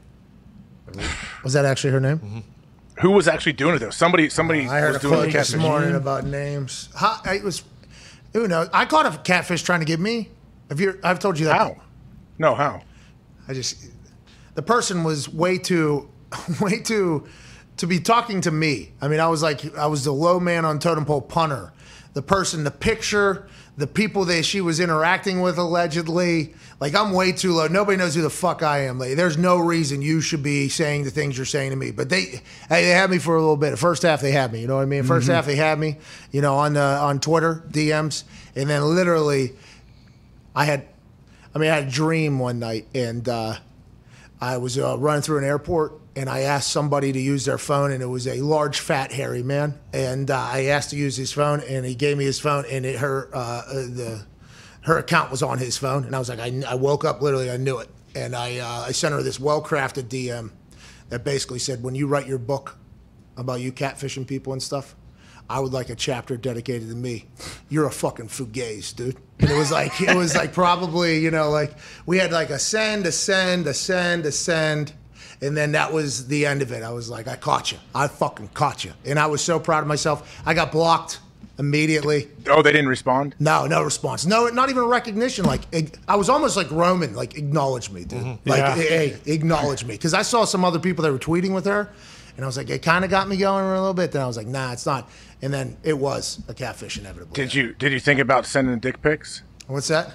Was that actually her name? Mm-hmm. Who was actually doing it though? Somebody, somebody I heard was a doing quote the this morning about names. How, it was. Who knows? I caught a catfish trying to get me. Have you? I've told you that. How? No, how? I just. the person was way too, way too, to be talking to me. I mean, I was like, I was the low man on totem pole punter. The person, the picture, the people that she was interacting with allegedly. Like, I'm way too low. Nobody knows who the fuck I am. Like, there's no reason you should be saying the things you're saying to me. But they, hey, they had me for a little bit. The first half, they had me. You know what I mean? 1st Mhm. half, they had me. You know, on uh, on Twitter DMs, and then literally, I had, I mean, I had a dream one night, and uh, I was uh, running through an airport and I asked somebody to use their phone, and it was a large, fat, hairy man. And uh, I asked to use his phone, and he gave me his phone, and it, her uh, uh, the her account was on his phone, and I was like, I, I woke up literally, I knew it, and I uh, I sent her this well crafted DM that basically said, when you write your book about you catfishing people and stuff. I would like a chapter dedicated to me. You're a fucking fugazi, dude. And it was like it was like probably you know like we had like a send, a send, a send, a send, and then that was the end of it. I was like, I caught you. I fucking caught you, and I was so proud of myself. I got blocked immediately. Oh, they didn't respond. No, no response. No, not even recognition. Like I was almost like Roman. Like acknowledge me, dude. Mm-hmm. Like Yeah. hey, acknowledge me, because I saw some other people that were tweeting with her, and I was like, it kind of got me going a little bit. Then I was like, nah, it's not. And then it was a catfish inevitably. Did you did you think about sending dick pics? What's that?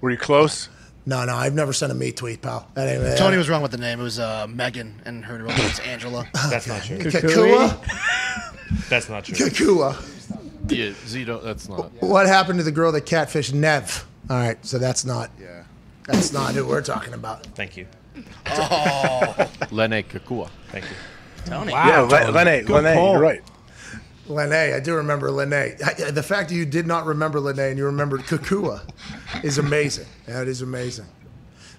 Were you close? No, no, I've never sent a me tweet, pal. That ain't- Tony was wrong with the name. It was uh, Megan, and her real name's Angela. That's not true. Kekua? That's not true. Kekua. Yeah, Zito, that's not. What happened to the girl that catfished Nev? All right, so that's not. Yeah. That's not who we're talking about. Thank you. Oh. Lennay Kekua. Thank you. Tony. yeah, Le- Lennay, Good Lennay, pull. you're right. Lennay, I do remember Lennay. The fact that you did not remember Lennay and you remembered Kekua is amazing. It is amazing.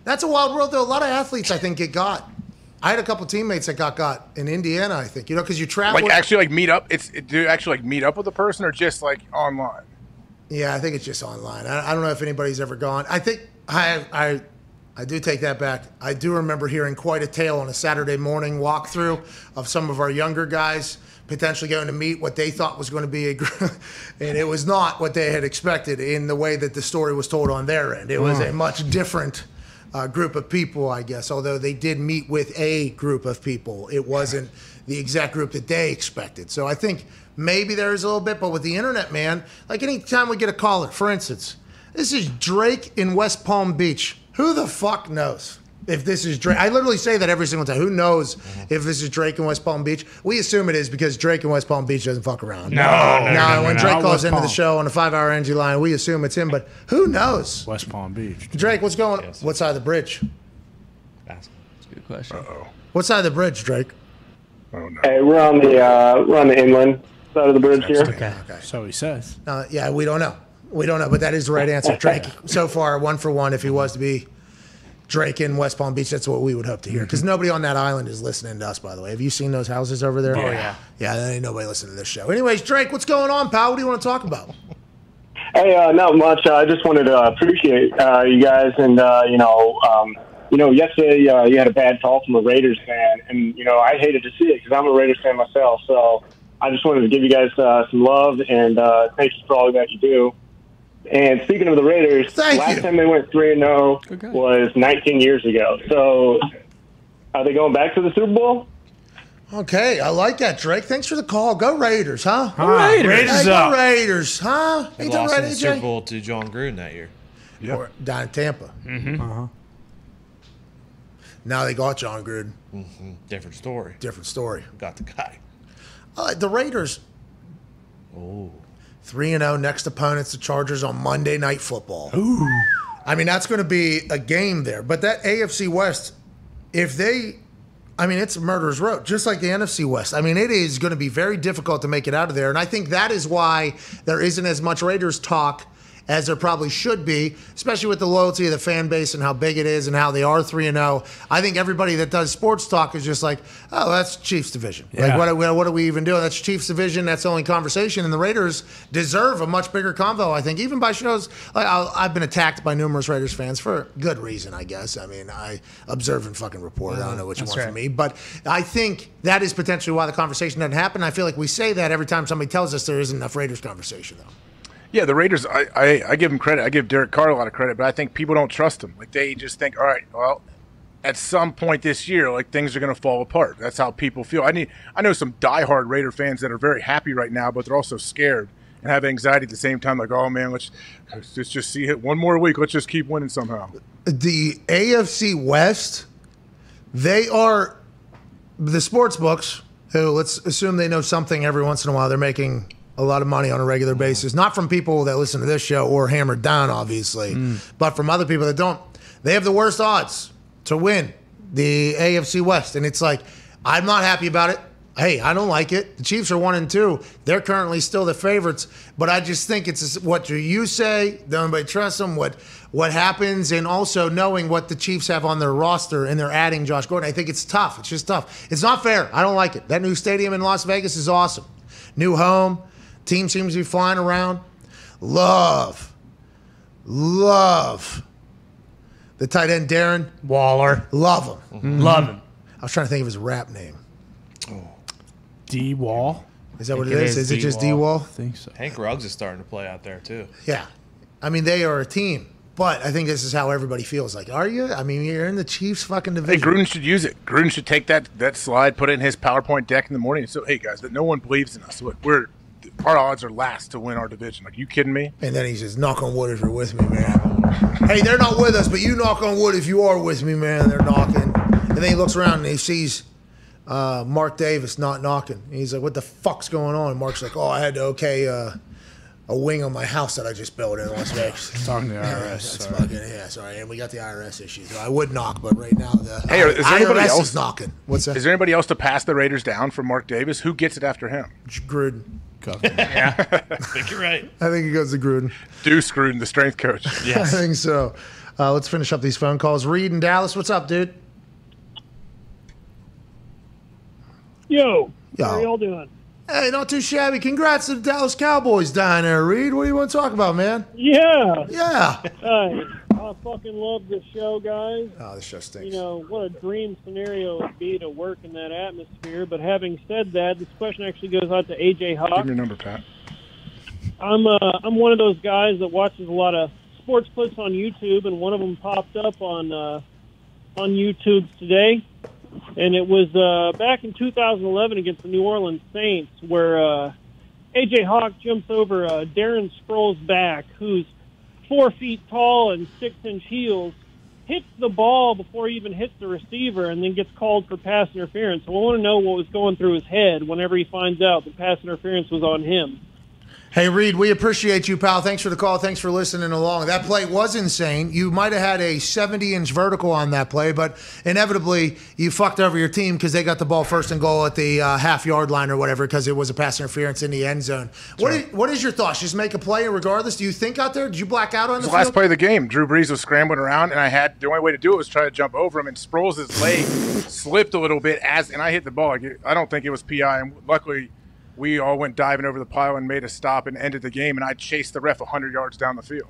That's a wild world, though. A lot of athletes, I think, get got. I had a couple teammates that got got in Indiana. I think you know because you travel. Like actually, like meet up. It's do you actually like meet up with a person or just like online? Yeah, I think it's just online. I, I don't know if anybody's ever gone. I think I I I do take that back. I do remember hearing quite a tale on a Saturday morning walkthrough of some of our younger guys potentially going to meet what they thought was going to be a and it was not what they had expected in the way that the story was told on their end. It was a Hmm. much different uh, group of people, I guess. Although they did meet with a group of people, it wasn't the exact group that they expected. So I think maybe there is a little bit, but with the internet, man, like anytime we get a caller, for instance, this is Drake in West Palm Beach. Who the fuck knows? If this is Drake, I literally say that every single time. Who knows if this is Drake in West Palm Beach? We assume it is because Drake in West Palm Beach doesn't fuck around. No, no, no, when no, Drake not calls West into the show on a five-hour energy line, we assume it's him. But who knows? West Palm Beach. Drake, what's going? What side of the bridge? That's a good question. Uh-oh. What side of the bridge, Drake? Hey, we're on the uh, we're on the inland side of the bridge here. Okay. So he says. Uh, yeah, we don't know. We don't know, but that is the right answer. Drake, so far, one for one. If he was to be Drake in West Palm Beach, that's what we would hope to hear. Because nobody on that island is listening to us, by the way. Have you seen those houses over there? Oh, yeah. Yeah, there ain't nobody listening to this show. Anyways, Drake, what's going on, pal? What do you want to talk about? Hey, uh, not much. Uh, I just wanted to appreciate uh, you guys, and uh, you know, um, you know, yesterday uh, you had a bad call from a Raiders fan, and you know, I hated to see it because I'm a Raiders fan myself. So I just wanted to give you guys uh, some love and uh, thank you for all that you do. And speaking of the Raiders, Thank last you. time they went three and zero was 19 years ago. So are they going back to the Super Bowl? Okay, I like that, Drake. Thanks for the call. Go Raiders, huh? Go Raiders. Raiders Hey, go up. Raiders, huh? They Ain't lost right, in the Super Bowl to Jon Gruden that year. Or down in Tampa. Mm-hmm. Uh-huh. Now they got Jon Gruden. hmm Different story. Different story. Got the guy. Uh, the Raiders. Oh. 3 and 0 next opponents the Chargers on Monday Night Football. Ooh. I mean that's going to be a game there. But that AFC West if they I mean it's a murderer's road just like the NFC West. I mean it is going to be very difficult to make it out of there and I think that is why there isn't as much Raiders talk as there probably should be, especially with the loyalty of the fan base and how big it is and how they are 3 and 0. I think everybody that does sports talk is just like, "Oh, that's Chiefs division." Like Yeah. what are, we- what are we even doing? That's Chiefs division. That's the only conversation and the Raiders deserve a much bigger convo, I think, even by shows like I'll, I've been attacked by numerous Raiders fans for good reason, I guess. I mean, I observe and fucking report. I don't know which That's one for right. me, but I think that is potentially why the conversation doesn't happen. I feel like we say that every time somebody tells us there isn't enough Raiders conversation, though. Yeah, the Raiders. I, I, I give them credit. I give Derek Carr a lot of credit, but I think people don't trust him. Like they just think, all right, well, at some point this year, like things are going to fall apart. That's how people feel. I need. I know some diehard Raider fans that are very happy right now, but they're also scared and have anxiety at the same time. Like, oh man, let's let's just see it one more week. Let's just keep winning somehow. the AFC West, they are the sports books who let's assume they know something every once in a while. They're making a lot of money on a regular basis, not from people that listen to this show or Hammer Dahn, obviously, mm. but from other people that don't. They have the worst odds to win the AFC West, and it's like I'm not happy about it. Hey, I don't like it. The Chiefs are one and two. They're currently still the favorites, but I just think it's what do you say? Don't anybody trust them? What what happens, and also knowing what the Chiefs have on their roster, and they're adding Josh Gordon. I think it's tough. It's just tough. It's not fair. I don't like it. That new stadium in Las Vegas is awesome. New home. Team seems to be flying around. Love, love the tight end Darren Waller. Love him. Mm-hmm. Love him. I was trying to think of his rap name. D Wall. Is that what it is? Is it just D Wall? I think so. Hank Ruggs is starting to play out there too. Yeah. I mean, they are a team, but I think this is how everybody feels. Like, are you? I mean, you're in the Chiefs fucking division. Hey. Gruden should use it. Gruden should take that that slide, put it in his PowerPoint deck in the morning. So, hey guys, that no one believes in us. Look, we're our odds are last to win our division. Like, you kidding me? And then he says, knock on wood if you're with me, man. hey, they're not with us, but you knock on wood if you are with me, man. They're knocking. And then he looks around and he sees uh, Mark Davis not knocking. And he's like, what the fuck's going on? And Mark's like, oh, I had to okay uh, a wing on my house that I just built in Las Vegas. Talking to the IRS, that's sorry. fucking, yeah, sorry. And we got the IRS issue. So I would knock, but right now the Hey, is there IRS anybody is else knocking? What's that? Is there anybody else to pass the Raiders down for Mark Davis? Who gets it after him? Gruden. yeah, I think you're right. I think he goes to Gruden. Deuce Gruden, the strength coach. I think so. Uh, let's finish up these phone calls. Reed in Dallas, what's up, dude? Yo, Yo. how are y'all doing? Hey, not too shabby. Congrats to the Dallas Cowboys down there, Reed. What do you want to talk about, man? Yeah. Yeah. Hey, I fucking love this show, guys. Oh, this show stinks. You know, what a dream scenario it would be to work in that atmosphere. But having said that, this question actually goes out to AJ Give Hawk. me your number, Pat. I'm uh, I'm one of those guys that watches a lot of sports clips on YouTube, and one of them popped up on uh, on YouTube today, and it was uh, back in 2011 against the New Orleans Saints, where uh, AJ Hawk jumps over uh, Darren Sproles' back, who's four feet tall and six inch heels, hits the ball before he even hits the receiver, and then gets called for pass interference. So I want to know what was going through his head whenever he finds out that pass interference was on him. Hey, Reed, we appreciate you, pal. Thanks for the call. Thanks for listening along. That play was insane. You might have had a 70 inch vertical on that play, but inevitably you fucked over your team because they got the ball first and goal at the uh, half yard line or whatever because it was a pass interference in the end zone. What is, what is your thoughts? Just make a play regardless? Do you think out there? Did you black out on the last play of the game. Drew Brees was scrambling around, and I had the only way to do it was try to jump over him. And Sproles' leg slipped a little bit as, and I hit the ball. I don't think it was PI. And luckily, we all went diving over the pile and made a stop and ended the game. And I chased the ref 100 yards down the field.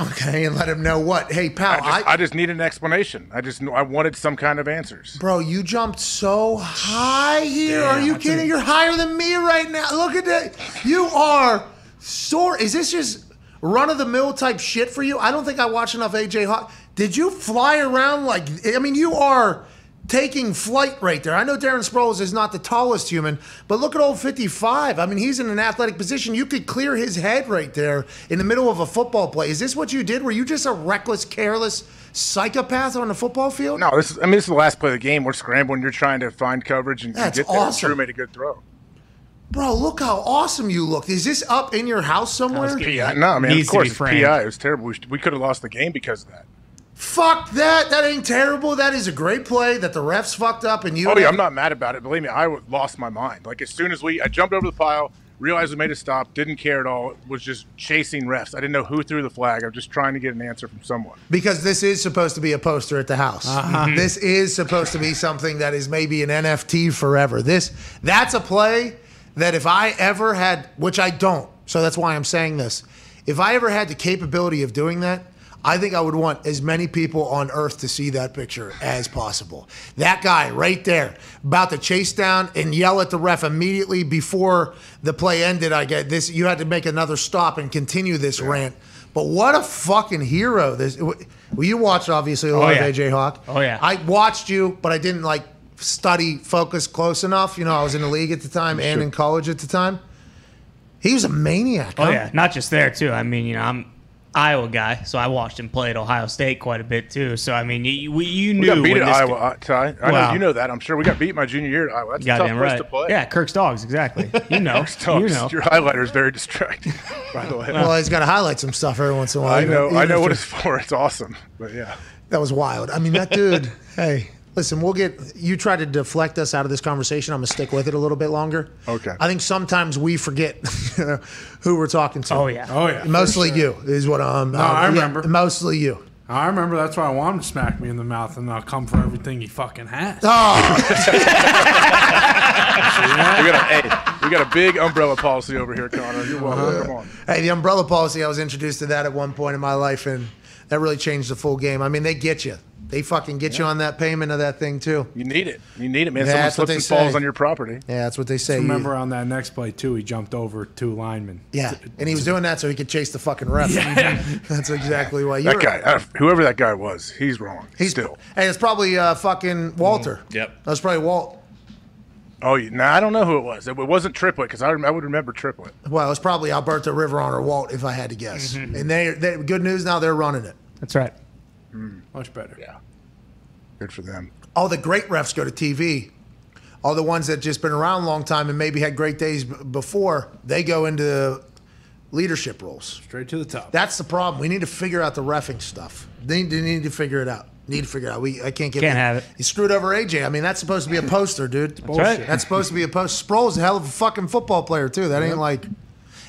Okay, and let him know what. Hey, pal, I just, I, just needed an explanation. I just I wanted some kind of answers. Bro, you jumped so high here. are you kidding? You're higher than me right now. Look at that. You are so. Is this just run of the mill type shit for you? I don't think I watch enough AJ Hawk. Did you fly around like? I mean, you are taking flight right there. I know Darren Sproles is not the tallest human, but look at old 55. I mean, he's in an athletic position. You could clear his head right there in the middle of a football play. Is this what you did? Were you just a reckless, careless psychopath on the football field? No, this is, I mean, this is the last play of the game. We're scrambling. You're trying to find coverage and That's get there. awesome. Drew made a good throw. Bro, look how awesome you look. Is this up in your house somewhere? PI. No, man, of Needs to course it's. PI. It was terrible. We, we could have lost the game because of that. Fuck that. That ain't terrible. That is a great play that the refs fucked up and you. Oh yeah, I'm not mad about it. Believe me, I lost my mind. Like as soon as we, I jumped over the pile, realized we made a stop, didn't care at all. Was just chasing refs. I didn't know who threw the flag. I'm just trying to get an answer from someone. Because this is supposed to be a poster at the house. Uh-huh. This is supposed to be something that is maybe an NFT forever. This that's a play that if I ever had, which I don't, so that's why I'm saying this. If I ever had the capability of doing that, I think I would want as many people on earth to see that picture as possible. That guy right there, about to chase down and yell at the ref immediately before the play ended. I get this. You had to make another stop and continue this rant. But what a fucking hero! This. Well, you watched obviously a Oh, lot yeah. of AJ Hawk. Oh, yeah. I watched you, but I didn't like study focus close enough. You know, I was in the league at the time and in college at the time. He was a maniac. Oh huh? yeah, not just there too. I mean, you know, I'm Iowa guy, so I watched him play at Ohio State quite a bit too. So I mean, you, you, you We knew got beat at Iowa, uh, Ty. I Wow. know you know that. I'm sure we got beat my junior year at Iowa. That's a tough Goddamn place right. to play. Yeah, Kirk's dogs, exactly. You know, Kirk's dogs. you know. Your highlighter is very distracting, by the way. Well, he's got to highlight some stuff every once in a while. I even- know. I know what it's for. It's awesome. But yeah. That was wild. I mean, that dude. hey, listen, we'll get. You try to deflect us out of this conversation. I'm gonna stick with it a little bit longer. Okay. I think sometimes we forget who we're talking to. Oh, yeah. Oh, yeah, Mostly sure. you is what I'm. No, I uh, yeah, remember. mostly you. I remember that's why I want him to smack me in the mouth and I'll come for everything he fucking has. Oh. we got a hey, we got a big umbrella policy over here, Connor. You're welcome. Uh-huh. Come on. Hey, the umbrella policy. I was introduced to that at one point in my life, and that really changed the full game. I mean, they get you. They fucking get you on that payment of that thing too. You need it. You need it, man. Yeah, Someone that's what slips they and falls on your property. Yeah, that's what they say. Just You- remember on that next play too, he jumped over two linemen. Yeah, and he was doing that so he could chase the fucking ref. Yeah. That's exactly why. That You're- guy, uh, whoever that guy was, he's wrong. He's still. Hey, it's probably uh, fucking Walter. Yep. that's probably Walt. Oh, yeah. Nah, I don't know who it was. It wasn't Triplette because I, I would remember Triplette. Well, it's probably Alberto Riveron or Walt, if I had to guess. Mm-hmm. And they, they, good news now, they're running it. That's right. Mm. Much better. Yeah. Good for them. All the great refs go to TV. All the ones that just been around a long time and maybe had great days b- before, they go into leadership roles. Straight to the top. That's the problem. We need to figure out the refing stuff. They they need to figure it out. Need to figure it out. We I can't get Can't have it. He screwed over AJ. I mean, that's supposed to be a poster, dude. That's right. That's supposed to be a poster. Sproles' a hell of a fucking football player too. That ain't like.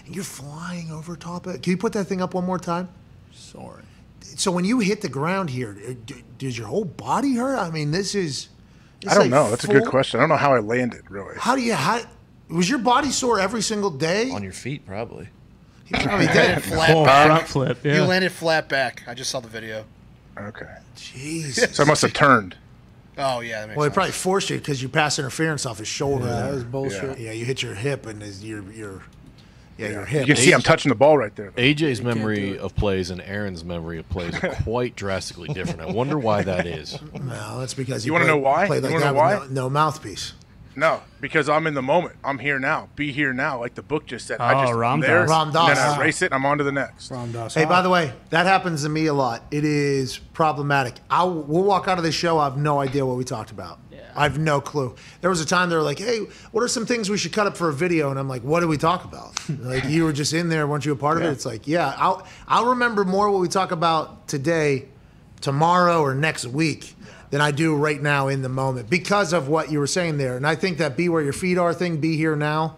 You're flying over top of it. Can you put that thing up one more time? Sorry. So when you hit the ground here, uh, does your whole body hurt? I mean, this is. I don't like know. That's a good question. I don't know how I landed, really. How do you? How was your body sore every single day? On your feet, probably. He probably did. Flat Full back. front flip, You landed flat back. I just saw the video. Okay. Jeez. So I must have turned. Oh yeah, that makes Well, it probably forced you because you pass interference off his shoulder. Yeah, that was bullshit. Yeah, you hit your hip and his, your your yeah your hip. You can see I'm touching the ball right there. AJ's memory of plays and Aaron's memory of plays are quite drastically different. I wonder why that is. No, that's because You wanna know why? Played You like wanna that know with no, no mouthpiece. No, because I'm in the moment. I'm here now. Be here now, like the book just said. I Oh, just Ram there, Dass. Ram Dass. Then I erase it. and I'm on to the next. Ram Dass. Hey, by the way, that happens to me a lot. It is problematic. I we'll walk out of this show. I have no idea what we talked about. Yeah. I have no clue. There was a time they were like, "Hey, what are some things we should cut up for a video?" And I'm like, "What did we talk about?" like you were just in there, weren't you a part of it? It's like, yeah, I'll I'll remember more what we talk about today, tomorrow, or next week than I do right now in the moment because of what you were saying there. And I think that "be where your feet are" thing, "be here now."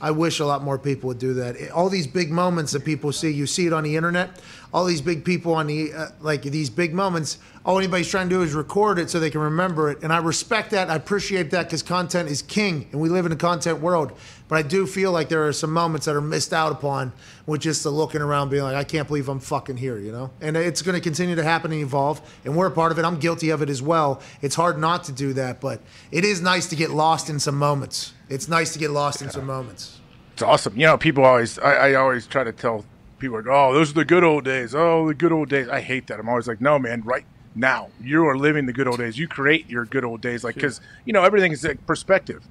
I wish a lot more people would do that. All these big moments that people see, you see it on the internet. All these big people on the uh, like these big moments. All anybody's trying to do is record it so they can remember it, and I respect that. I appreciate that because content is king, and we live in a content world. But I do feel like there are some moments that are missed out upon with just the looking around, being like, I can't believe I'm fucking here, you know. And it's going to continue to happen and evolve, and we're a part of it. I'm guilty of it as well. It's hard not to do that, but it is nice to get lost in some moments. It's nice to get lost in some moments. It's awesome. You know, people always. I, I always try to tell people, like, "Oh, those are the good old days. Oh, the good old days." I hate that. I'm always like, "No, man. Right now, you are living the good old days. You create your good old days, like because you know everything is like perspective.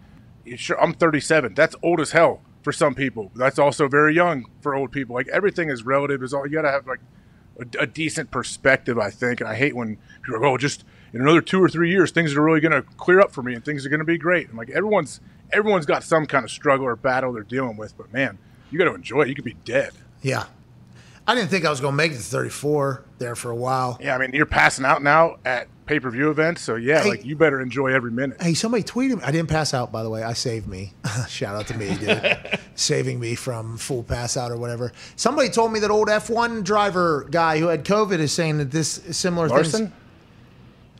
Sure, I'm 37. That's old as hell for some people. That's also very young for old people. Like everything is relative. Is all you gotta have like a, a decent perspective, I think. And I hate when people are, oh, just in another two or three years, things are really going to clear up for me and things are going to be great. I'm like, everyone's everyone's got some kind of struggle or battle they're dealing with, but man, you got to enjoy it. You could be dead. Yeah. I didn't think I was going to make it to 34 there for a while. Yeah, I mean, you're passing out now at pay per view events, so yeah, Hey. like you better enjoy every minute. Hey, somebody tweeted me. I didn't pass out, by the way. I saved me. Shout out to me, dude. Saving me from full pass out or whatever. Somebody told me that old F1 driver guy who had COVID is saying that this similar Larson? things.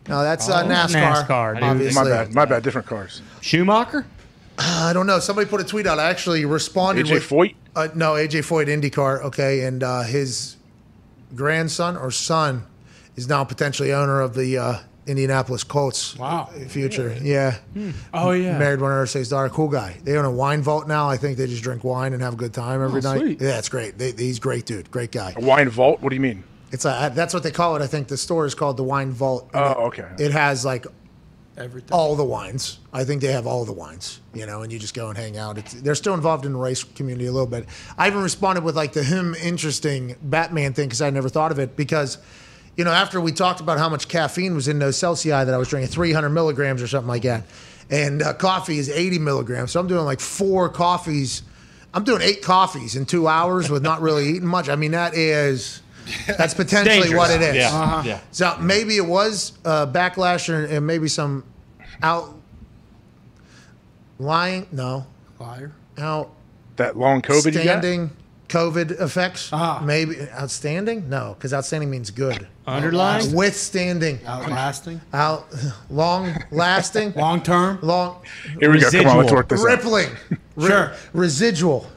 No, that's uh, Oh, NASCAR. NASCAR, obviously. My bad, my bad. Different cars. Schumacher? I don't know. Somebody put a tweet out. I actually responded AJ with Foyt? Uh, no, AJ Foyt IndyCar. Okay, and uh, his grandson or son is now potentially owner of the uh, Indianapolis Colts. Wow. Future. Yeah. Oh, yeah. Married one of Irsay's daughter. Cool guy. They own a wine vault now. I think they just drink wine and have a good time every Oh, night. sweet. Yeah, it's great. They, he's great dude. Great guy. A wine vault? What do you mean? It's a, that's what they call it. I think the store is called the Wine Vault. And Oh, it- okay. It has like all the wines. I think they have all the wines, you know, and you just go and hang out. It's, they're still involved in the race community a little bit. I even responded with like the him interesting Batman thing because I never thought of it because, you know, after we talked about how much caffeine was in those Celsius that I was drinking, 300 milligrams or something like that, and uh, coffee is 80 milligrams. So I'm doing like four coffees. I'm doing eight coffees in two hours with not really eating much. I mean, that is. That's potentially what it is. Yeah. Uh-huh. Yeah. So maybe it was uh, backlash and, and maybe some out lying. No. Liar. Out. That long COVID you? Standing COVID effects. Maybe outstanding. No, because outstanding means good. Underlying? Withstanding. Outlasting. Out. Long lasting. long term. Long. Here we go. Come on, let's work this out. Rippling. Sure. Residual.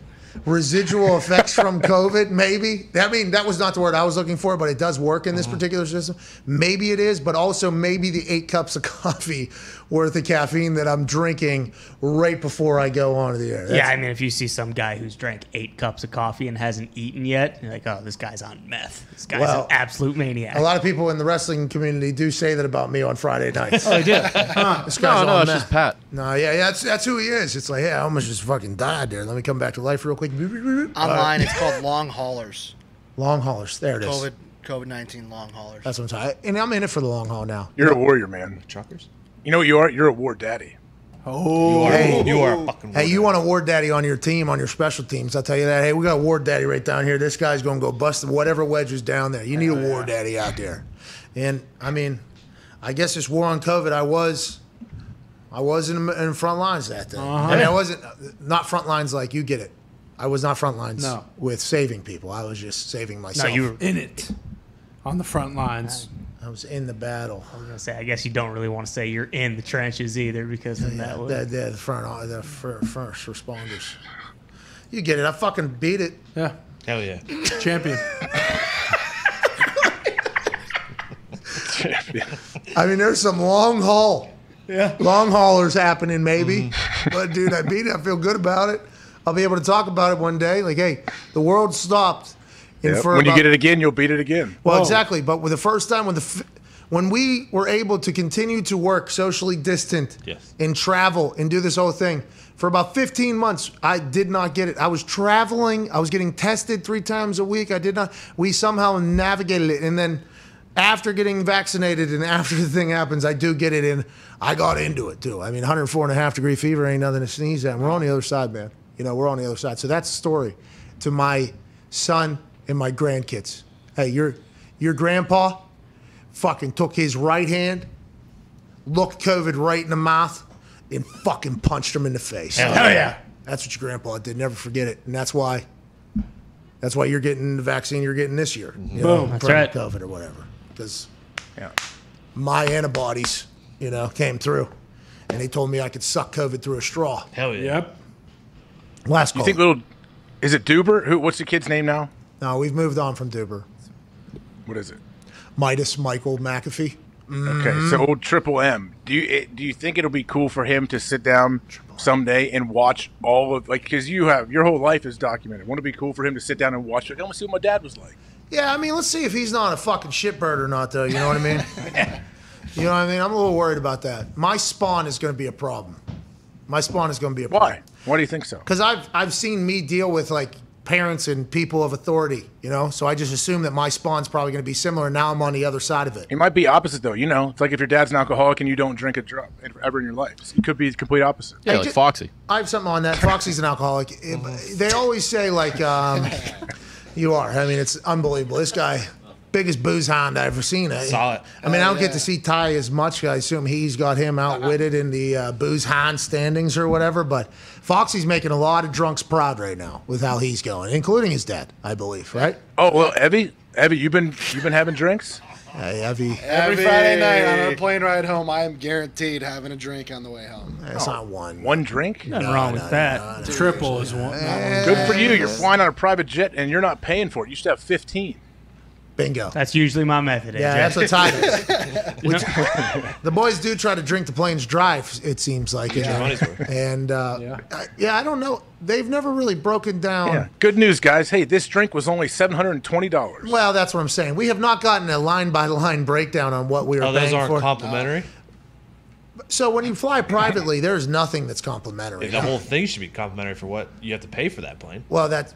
Residual effects from COVID, maybe. I mean, that was not the word I was looking for, but it does work in this Uh-huh. particular system. Maybe it is, but also maybe the eight cups of coffee worth of caffeine that I'm drinking right before I go on to the air. yeah, I mean, if you see some guy who's drank eight cups of coffee and hasn't eaten yet, you're like, oh, this guy's on meth. This guy's Well, an absolute maniac. A lot of people in the wrestling community do say that about me on Friday nights. Oh, they do? Huh, this No, guy's no, on it's meth. just Pat. No, yeah, yeah, that's that's who he is. It's like, yeah, I almost just fucking died there. Let me come back to life real quick. Online, it's called long haulers. long haulers. There it is. COVID COVID nineteen long haulers. That's what I'm talking. And I'm in it for the long haul now. You're a warrior, man. Truckers? You know what you are? You're a war daddy. Oh, You are- you are a fucking Hey, you want a war daddy on your team, on your special teams? I'll tell you that. Hey, we got a war daddy right down here. This guy's going to go bust whatever wedge is down there. You need a ward daddy out there. And I mean, I guess this war on COVID, I was, I was in, in front lines that day. Uh-huh. I mean, I wasn't not front lines like you get it. I was not front lines No. with saving people. I was just saving myself. you were in it, on the front lines. I was in the battle. I was gonna say, I guess you don't really want to say you're in the trenches either, because then that would. The, the, the front, uh, the first responders. You get it. I fucking beat it. Yeah. Hell yeah. Champion. I mean, there's some long haul, yeah, long haulers happening, maybe. Mm-hmm. But dude, I beat it. I feel good about it. I'll be able to talk about it one day. Like, hey, the world stopped. In Yeah, for When you get it again, you'll beat it again. Well, exactly. But with the first time when the when we were able to continue to work socially distant Yes. and travel and do this whole thing for about 15 months, I did not get it. I was traveling. I was getting tested three times a week. I did not. We somehow navigated it, and then. After getting vaccinated and after the thing happens, I do get it in. I got into it too. I mean, 104 and a half degree fever ain't nothing to sneeze at. We're on the other side, man. You know, we're on the other side. So that's the story to my son and my grandkids. Hey, your your grandpa fucking took his right hand, looked COVID right in the mouth, and fucking punched him in the face. Hell Hell yeah. That's what your grandpa did. Never forget it. And that's why that's why you're getting the vaccine you're getting this year. Mm-hmm. You know, Boom. That's right. COVID or whatever. Because my antibodies, you know, came through. And they told me I could suck COVID through a straw. Hell yeah. Yep. Last call. You think little? Is it Duber? Who? What's the kid's name now? No, we've moved on from Duber. What is it? Midas Michael McAfee. Okay, so old Triple M. Do you do you think it'll be cool for him to sit down someday and watch all of like because you have your whole life is documented? Wouldn't it be cool for him to sit down and watch? Like, I want to see what my dad was like. Yeah, I mean, let's see if he's not a fucking shitbird or not, though. You know what I mean? you know what I mean? I'm a little worried about that. My spawn is going to be a problem. My spawn is going to be a problem. Why? Why do you think so? Because I've I've seen me deal with like parents and people of authority. You know, so I just assume that my spawn's probably going to be similar. and Now I'm on the other side of it. It might be opposite though. You know, it's like if your dad's an alcoholic and you don't drink a drop ever in your life. It could be the complete opposite. Yeah, like Foxy. I have something on that. Foxy's an alcoholic. It- They always say like, um, you are. I mean, it's unbelievable. This guy, biggest booze hound I've ever seen. I, Solid. I mean, I Oh, don't get to see Ty as much. I assume he's got him outwitted in the uh, booze hound standings or whatever. But Foxy's making a lot of drunks proud right now with how he's going, including his dad, I believe. Right? Oh well, Evie, Evie, you've been you've been having drinks. Hey, Evie. Every Friday night on a plane ride home, I am guaranteed having a drink on the way home. It's oh, not one. One drink. Nothing wrong with that. Triple is one. Good for you. You're flying on a private jet and you're not paying for it. You should have 15. Bingo. That's usually my method. Yeah, that's what Ty does. Which- the boys do try to drink the planes dry. It seems like, Yeah. and, Money's worth. and uh, yeah. yeah, I don't know. They've never really broken down. Yeah. Good news, guys. Hey, this drink was only seven hundred and twenty dollars. Well, that's what I'm saying. We have not gotten a line by line breakdown on what we are Oh, those paying aren't for. complimentary. So when you fly privately, there's nothing that's complimentary. the whole thing should be complimentary for what you have to pay for that plane. Well, that's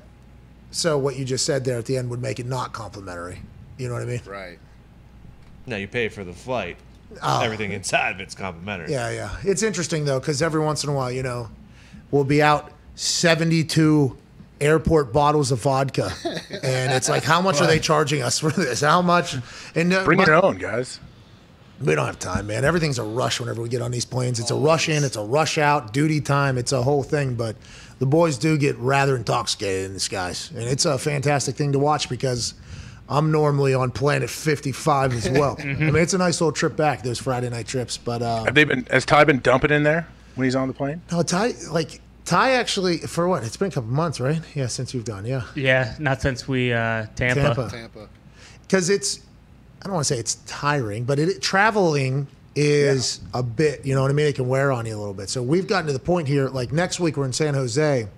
So what you just said there at the end would make it not complimentary. You know what I mean? Right. No, you pay for the flight. Oh. Everything inside of it's complimentary. Yeah, yeah. It's interesting though, because every once in a while, you know, we'll be out 72 airport bottles of vodka, and it's like, how much are they charging us for this? How much? And uh, Bring my- your own, guys. We don't have time, man. Everything's a rush whenever we get on these planes. It's a rush in, it's a rush out, duty time. It's a whole thing. But the boys do get rather intoxicated in the skies, and it's a fantastic thing to watch because I'm normally on planet 55 as well. I mean, it's a nice little trip back. Those Friday night trips, but uh, Have they been? Has Ty been dumping in there when he's on the plane? no, Ty like Ty actually for what? It's been a couple months, right? Yeah, since you've gone, yeah. Yeah, not since we uh, Tampa. Tampa. Tampa. because it's I don't want to say it's tiring, but it traveling is a bit, you know what I mean? It can wear on you a little bit. So we've gotten to the point here, like next week we're in San Jose,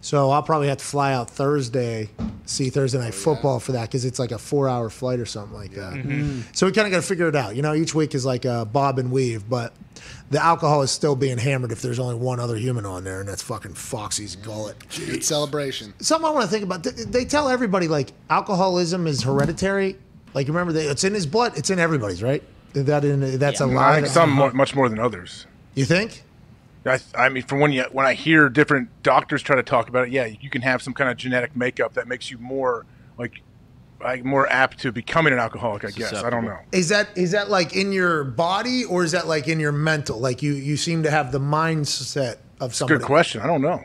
so I'll probably have to fly out Thursday, see Thursday night football for that because it's like a four-hour flight or something like that. Mhm. So we kind of got to figure it out. You know, each week is like a bob and weave, but the alcohol is still being hammered if there's only one other human on there, and that's fucking Foxy's gullet. Good celebration. Something I want to think about. They, they tell everybody like alcoholism is hereditary. Like remember, they, it's in his blood. It's in everybody's, right? That in, that's a lie. think some more, much more than others. You think? I, I mean, from when you when I hear different doctors try to talk about it, yeah, you can have some kind of genetic makeup that makes you more like like more apt to becoming an alcoholic. I guess I don't know. Is that is that like in your body or is that like in your mental? Like you you seem to have the mindset of somebody. Good question. I don't know.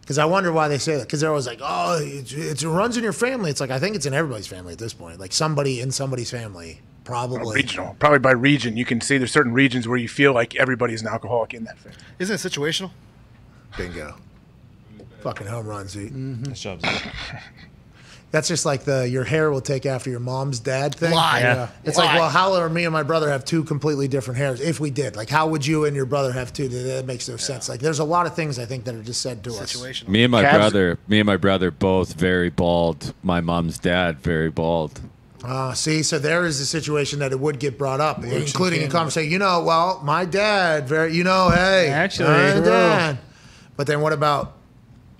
Because I wonder why they say that. Because they're always like, oh, it's, it's, it runs in your family. It's like I think it's in everybody's family at this point. Like somebody in somebody's family, probably. Regional, probably by region. You can see there's certain regions where you feel like everybody's an alcoholic in that family. Isn't it situational? Bingo. Fucking home runs, eat. Mm-hmm. Shoves. That's just like the your hair will take after your mom's dad thing. Lie. Yeah. It's Lie. like, well, how are me and my brother have two completely different hairs? If we did, like, how would you and your brother have two? That makes no sense. Like, there's a lot of things I think that are just said to us. Me and my Cavs- brother, me and my brother, both very bald. My mom's dad, very bald. Uh, see, so there is a situation that it would get brought up, Works including in Canada. conversation. You know, well, my dad, very, you know, hey, Actually, my dad. But then what about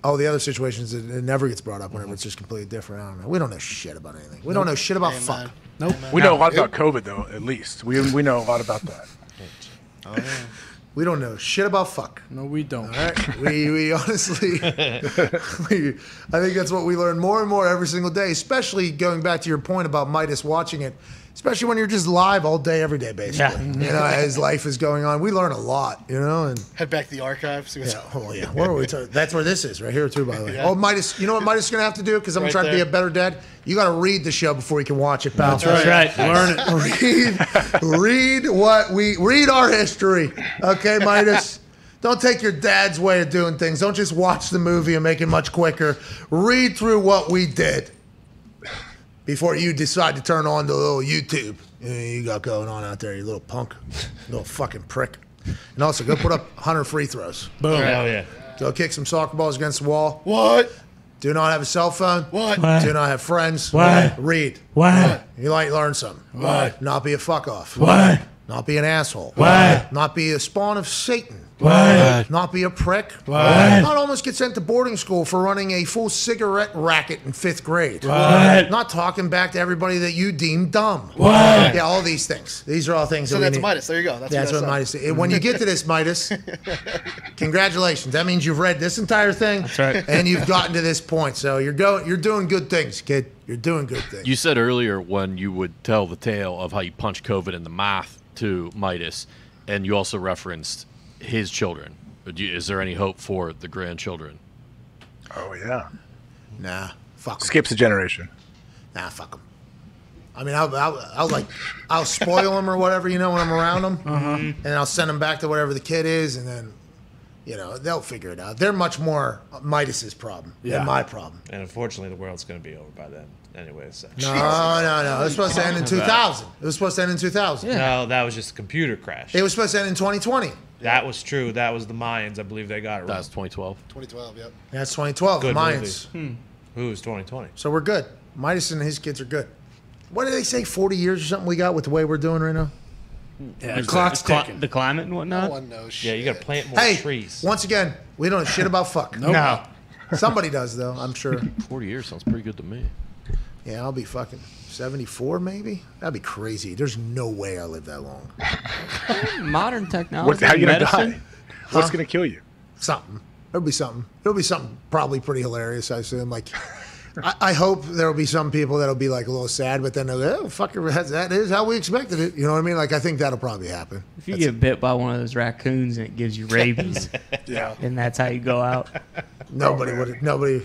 all the other situations that it never gets brought up whenever it's just completely different? I don't know. We don't know shit about anything. We don't know shit about fuck. Nope. We know a lot about COVID though. At least we we know a lot about that. We don't know shit about fuck. No, we don't. All right. we, we honestly, we, I think that's what we learn more and more every single day, especially going back to your point about Midas watching it, especially when you're just live all day, every day, basically. Yeah. You know, as life is going on. We learn a lot, you know, and Head back to the archives. Yeah, oh yeah. What are we talking? That's where this is, right here too. By the way. Yeah. Oh, Midas. You know what Midas is gonna have to do because I'm Right trying to be a better dad. You got to read the show before you can watch it, pal. That's right. Learn it. read, read what we read our history. Okay, Midas. Don't take your dad's way of doing things. Don't just watch the movie and make it much quicker. Read through what we did before you decide to turn on the little YouTube you, got going on out there, you little punk, little fucking prick. And also, go put up 100 free throws. Boom. Hell yeah. Go kick some soccer balls against the wall. What? Do not have a cell phone. What? What? Do not have friends. What? Read. What? You might learn something. What? Not be a fuck off. What? Not be an asshole. What? Not be a spawn of Satan. What? Not be a prick. What? Not almost get sent to boarding school for running a full cigarette racket in fifth grade. What? Not talking back to everybody that you deem dumb. What? Yeah, all these things. These are all things So that we that's need. Midas. There you go. That's, That's what what that's Midas. When you get to this, Midas, congratulations. That means you've read this entire thing. That's right. And you've gotten to this point. So you're going. You're doing good things, kid. You're doing good things. You said earlier when you would tell the tale of how you punched COVID in the mouth to Midas, and you also referenced his children. Is there any hope for the grandchildren? Oh yeah. Nah, fuck. 'em. Skips a generation. Nah, fuck them. I mean, I'll, I'll, I'll like, I'll spoil them or whatever, you know, when I'm around them, Uh-huh. and I'll send them back to whatever the kid is, and then You know, they'll figure it out. They're much more Midas's problem Yeah. than my problem. And unfortunately, the world's going to be over by then anyway. So. No, no, no. It was supposed to end in 2000. It was supposed to end in 2000. No, that was just a computer crash. It was supposed to end in 2020. That was true. That was the Mayans. I believe they got it. That was 2012. 2012, yep. That's 2012. Good the Mayans. movie. Who was 2020? So we're good. Midas and his kids are good. What do they say? 40 years or something we got with the way we're doing right now? Yeah, the clock's ticking. The climate and whatnot. No one knows. Yeah, you got to plant more Hey, trees. once again, we don't know shit about fuck. Nope. No. Somebody does, though, I'm sure. 40 years sounds pretty good to me. Yeah, I'll be fucking 74 maybe? That'd be crazy. There's no way I live that long. Modern technology. What's, how you gonna medicine. die? What's Huh? gonna kill you? Something. It'll be something. It'll be something probably pretty hilarious, I assume. Like, I, I hope there'll be some people that'll be like a little sad, but then they'll go, oh, fuck, it, that is how we expected it. You know what I mean? Like, I think that'll probably happen. If you get bit by one of those raccoons and it gives you rabies, Yeah. and that's how you go out. Nobody would. Nobody.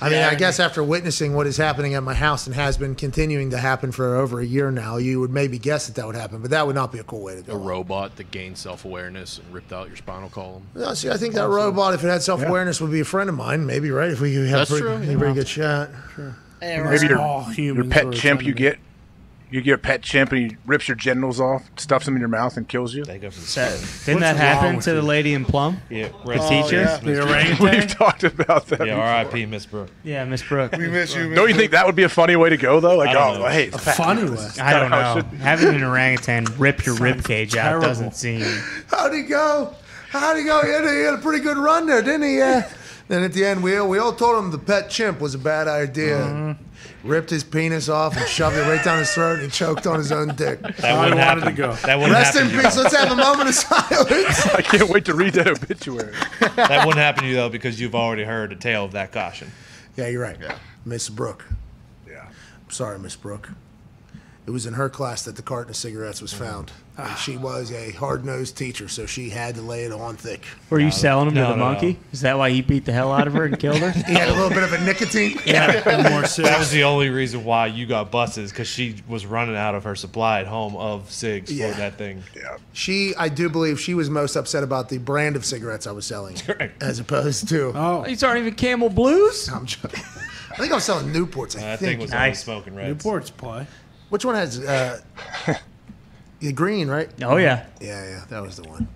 I mean, I guess after witnessing what is happening at my house and has been continuing to happen for over a year now, you would maybe guess that that would happen, but that would not be a cool way to go. A robot that gained self awareness and ripped out your spinal column. No, see, I think that robot, if it had self awareness, would be a friend of mine. Maybe right if we have That's pretty, true, a yeah. pretty good shot. Sure. Maybe your, your pet chimp you get. You get a pet chimp and he rips your genitals off, stuffs them in your mouth, and kills you. They go for the That- didn't that happen to the lady in Plum? Yeah, the rest- teacher. yes, Miss Brooke. We've talked about that. Yeah. R.I.P. Miss Brooke. Yeah, Miss Brooke. We miss you. Don't you think that would be a funny way to go though? Like, oh, know. hey, A funny way. I don't kinda how it know. should be. Having an orangutan rip your rib cage out doesn't seem. How'd he go? How'd he go? He had, a, he had a pretty good run there, didn't he? Yeah. Then at the end, we all, we all told him the pet chimp was a bad idea. Mm-hmm. Ripped his penis off and shoved it right down his throat, and he choked on his own dick. That I wouldn't wanted happen. to go. That wouldn't Rest in happen. to you. peace. Let's have a moment of silence. I can't wait to read that obituary. That wouldn't happen to you though because you've already heard a tale of that caution. Yeah, you're right. Yeah. Miss Brooke. Yeah. I'm sorry, Miss Brooke. It was in her class that the carton of cigarettes was found. Mm. And she was a hard nosed teacher, so she had to lay it on thick. Were you selling him no, to the no, monkey? no. Is that why he beat the hell out of her and killed her? He had a little bit of a nicotine. yeah. More That was the only reason why you got busted because she was running out of her supply at home of cigs Yeah. for that thing. Yeah. She, I do believe, she was most upset about the brand of cigarettes I was selling, Correct. as opposed to. Oh, These aren't even Camel Blues. I'm joking. I think I was selling Newports. I That think. thing was only Nice. smoking reds. Newport's play. Which one has uh, the green? Right? Oh yeah. Yeah, yeah, that was the one.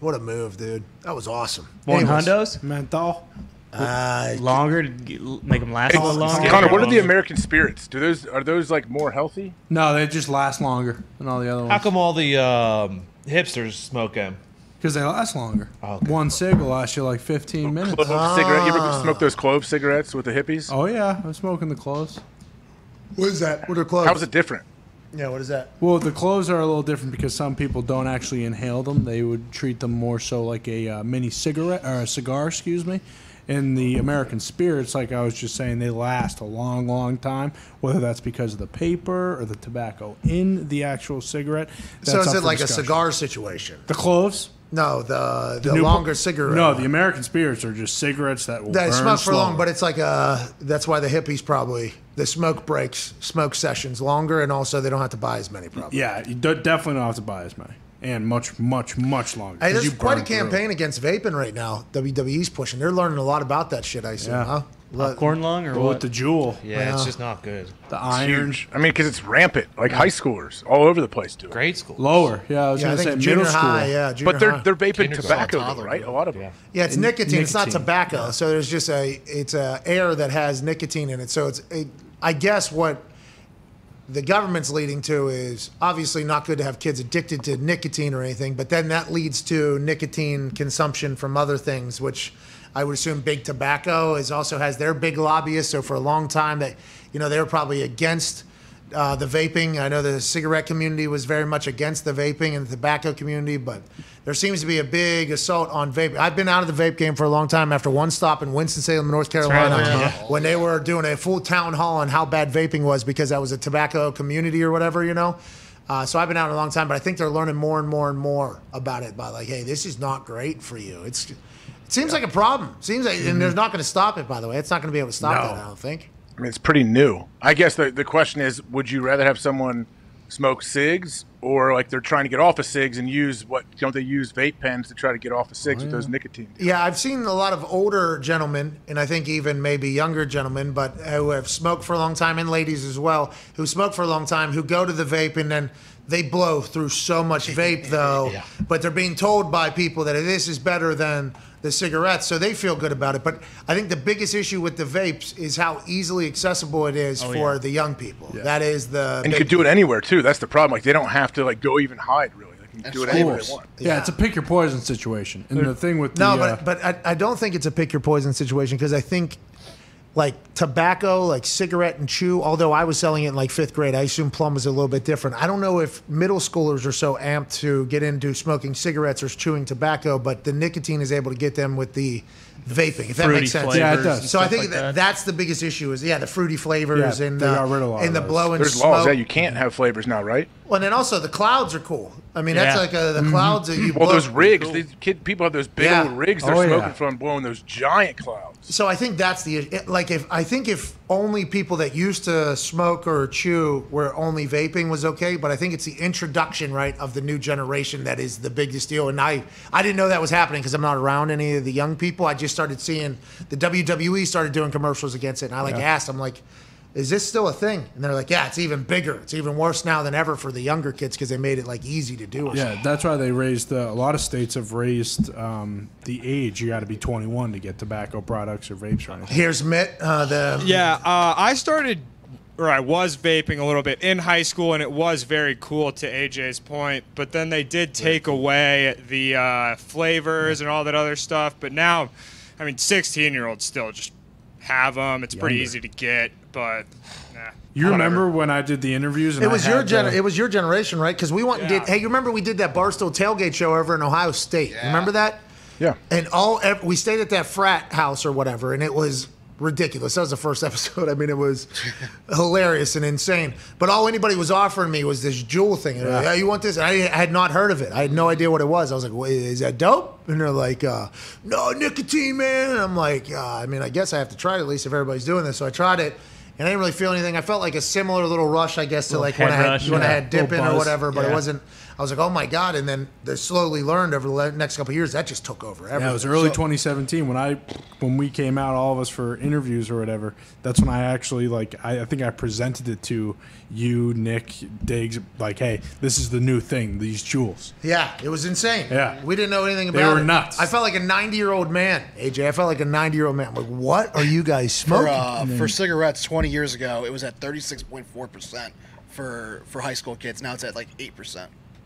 What a move, dude! That was awesome. One Anyways, hundos. Menthol. Uh, Longer to get, make them last a little longer. Connor, what are the American spirits? Do those are those like more healthy? No, they just last longer than all the other ones. How ones. come all the um, hipsters smoke them? Because they last longer. Oh, okay. One cig will last you like 15 minutes. Clove cigarette. You ever Ah. smoke those clove cigarettes with the hippies? Oh yeah, I'm smoking the cloves. What is that? What are clothes? How's it different? Yeah, what is that? Well, the cloves are a little different because some people don't actually inhale them. They would treat them more so like a uh, mini cigarette or a cigar, excuse me. In the American spirits, like I was just saying, they last a long, long time. Whether that's because of the paper or the tobacco in the actual cigarette. So is it for like a cigar situation? The cloves. No, the the, Newport- longer cigarette. No, the American spirits are just cigarettes that will They burn smoke for long, but it's like uh that's why the hippies probably the smoke breaks, smoke sessions longer, and also they don't have to buy as many. Probably. yeah, you do- definitely don't have to buy as many, and much, much, much longer. Hey, there's quite a burn through. campaign against vaping right now. WWE's pushing. They're learning a lot about that shit. I assume. Yeah. Huh? Let- Corn lung or Well, what? with the Juul, Yeah, it's Well. just not good. the It's iron, huge. I mean, because it's rampant. Like high schoolers all over the place do it. Grade school. lower. Yeah, I was yeah, I gonna say think middle junior school. high. Yeah, junior But they're high. they're vaping Kindergarten. tobacco, though, Toddler, right? A lot of them. Yeah. Yeah, it's And nicotine. It's not nicotine. tobacco. So there's just a it's a air that has nicotine in it. So it's it, I guess what the government's leading to is obviously not good to have kids addicted to nicotine or anything, but then that leads to nicotine consumption from other things, which I would assume big tobacco is also has their big lobbyists. So for a long time, that you know they were probably against uh, the vaping. I know the cigarette community was very much against the vaping and the tobacco community, but there seems to be a big assault on vape. I've been out of the vape game for a long time after one stop in Winston-Salem, North Carolina, right, yeah. when they were doing a full town hall on how bad vaping was because that was a tobacco community or whatever, you know. Uh, so I've been out a long time, but I think they're learning more and more and more about it. By like, hey, this is not great for you. It's seems like a problem. Seems like, and they're mm-hmm. not going to stop it. By the way, it's not going to be able to stop No. that. I don't think. I mean, it's pretty new. I guess the the question is, would you rather have someone smoke cigs or like they're trying to get off of cigs and use what don't they use vape pens to try to get off of cigs oh, with those nicotine. Yeah, I've seen a lot of older gentlemen, and I think even maybe younger gentlemen, but uh, who have smoked for a long time, and ladies as well, who smoke for a long time, who go to the vape and then they blow through so much vape though, but they're being told by people that this is better than the cigarettes, so they feel good about it. But I think the biggest issue with the vapes is how easily accessible it is Oh, for yeah. the young people. That is the And you big- could do it anywhere too. That's the problem. Like they don't have to like go even hide really. They can do it anywhere they want. Yeah, it's a pick your poison situation. And the thing with no, the, uh, but but I, I don't think it's a pick your poison situation because I think like tobacco, like cigarette and chew. Although I was selling it in like fifth grade, I assume plum was a little bit different. I don't know if middle schoolers are so amped to get into smoking cigarettes or chewing tobacco, but the nicotine is able to get them with the vaping. If that Fruity makes sense. Yeah, it does. So I think like that, that. that's the biggest issue. Is yeah, the fruity flavors Yeah, and they the, got rid of a lot and the of those. blowing There's smoke. laws that you can't have flavors now, right? Well, and then also the clouds are cool. I mean, that's like a, the Mhm. clouds that you well, blow. those rigs, these kid people have those big Yeah. old rigs they're Oh, yeah. smoking from, blowing those giant clouds. So I think that's the it- like if I think if only people that used to smoke or chew were only vaping was okay, but I think it's the introduction right of the new generation that is the biggest deal. And I I didn't know that was happening because I'm not around any of the young people. I just started seeing the WWE started doing commercials against it, and I like Yeah. asked, I'm like. Is this still a thing? And they're like, yeah, it's even bigger. It's even worse now than ever for the younger kids because they made it like easy to do. Or yeah, that's why they raised uh, a lot of states have raised um, the age. You got to be 21 to get tobacco products or vapes or anything. Here's Mitt. Uh, the Yeah, uh, I started, or I was vaping a little bit in high school, and it was very cool to AJ's point. But then they did take away the uh, flavors and all that other stuff. But now, I mean, 16 year olds still just have them. It's pretty easy to get, but nah, You whatever. remember when I did the interviews? And It I was your gen- the- it was your generation, right? Because we went and did. Hey, you remember we did that Barstool tailgate show over in Ohio State? Yeah. Remember that? Yeah. And all we stayed at that frat house or whatever, and it was ridiculous. That was the first episode. I mean, it was hilarious and insane. But all anybody was offering me was this Juul thing. And like, Yeah. "Yeah, you want this? And I had not heard of it. I had no idea what it was. I was like, Wait, "Is that dope?" And they're like, uh, "No, nicotine, man." And I'm like, uh, "I mean, I guess I have to try it at least if everybody's doing this." So I tried it. And I didn't really feel anything. I felt like a similar little rush, I guess, to Little like when I had rush, when I had dipping or whatever, but it wasn't. I was like, oh my god! And then they slowly learned over the next couple of years that just took over. Everything. Yeah, it was early So- 2017 when I when we came out, all of us for interviews or whatever. That's when I actually like I, I think I presented it to you, Nick, Diggs. Like, hey, this is the new thing. These Juuls. Yeah, it was insane. Yeah. we didn't know anything about. They about were it. nuts. I felt like a 90 year old man. AJ, I felt like a 90 year old man. I'm like, what are you guys For, smoking? uh, then- for cigarettes 20 years ago, it was at 36.4% for for high school kids. Now it's at like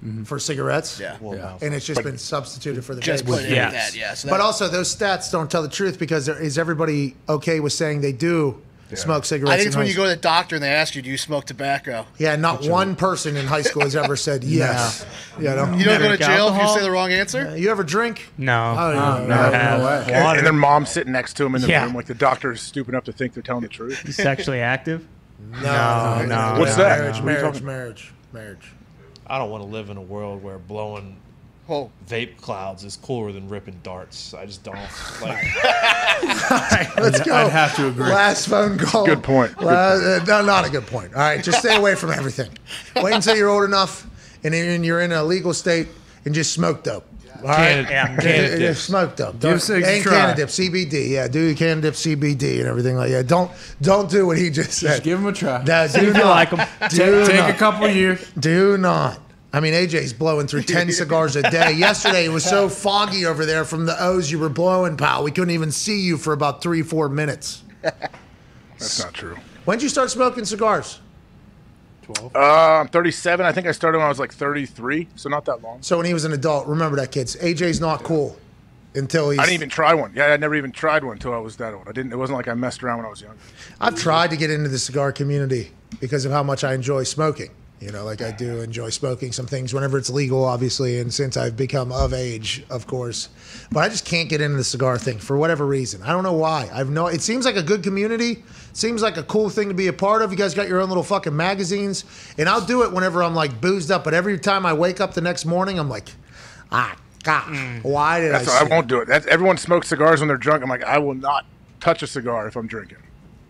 8%. for cigarettes. Yeah. and it's just been substituted for the Just vapes. put in Yes. that, yeah, so but also those stats don't tell the truth because there, is everybody okay with saying they do smoke cigarettes? I think it's when high you go to the doctor and they ask you, "Do you smoke tobacco?" Yeah, not one person in high school has ever said yes. You, know? You don't go to jail if you say the wrong answer. Uh, you ever drink? No. Oh, No, no, no, no way. And, and their mom's sitting next to him in the Yeah. room, like the doctor is stooping up to think they're telling the truth. You sexually active? No, no. What's no. that? Marriage, What are marriage, marriage, marriage. I don't want to live in a world where blowing vape clouds is cooler than ripping darts. I just don't like. Let's go. I'd have to agree. Last phone call. Good point. Good La- uh, no, not a good point. All right, just stay away from everything. Wait until you're old enough and you're in a legal state and just smoke dope. All right, Canada- yeah, Just- Canada just dips. smoke dope. Give Don't- cigs a and try. Canada dip, CBD. Yeah, do your Canada dip, CBD, and everything like that. Don't don't do what he just said. Just give them a try. No, See do if you not. like 'em. Do Take- take not. a couple years. Do not. I mean, AJ's blowing through 10 cigars a day. Yesterday, it was so foggy over there from the O's you were blowing, pal. We couldn't even see you for about three, four minutes. That's not true. When'd you start smoking cigars? Uh, I'm 37. I think I started when I was like 33, so not that long. So when he was an adult, remember that, kids. AJ's not cool until he's. I didn't even try one. Yeah, I never even tried one until I was that old. I didn't. It wasn't like I messed around when I was young. I've tried to get into the cigar community because of how much I enjoy smoking. You know, like I do enjoy smoking some things whenever it's legal, obviously, and since I've become of age, of course. But I just can't get into the cigar thing for whatever reason. I don't know why. I've no. It seems like a good community. Seems like a cool thing to be a part of. You guys got your own little fucking magazines, and I'll do it whenever I'm like boozed up. But every time I wake up the next morning, I'm like, ah, God, why did That's I? I won't do it. That's, everyone smokes cigars when they're drunk. I'm like, I will not touch a cigar if I'm drinking.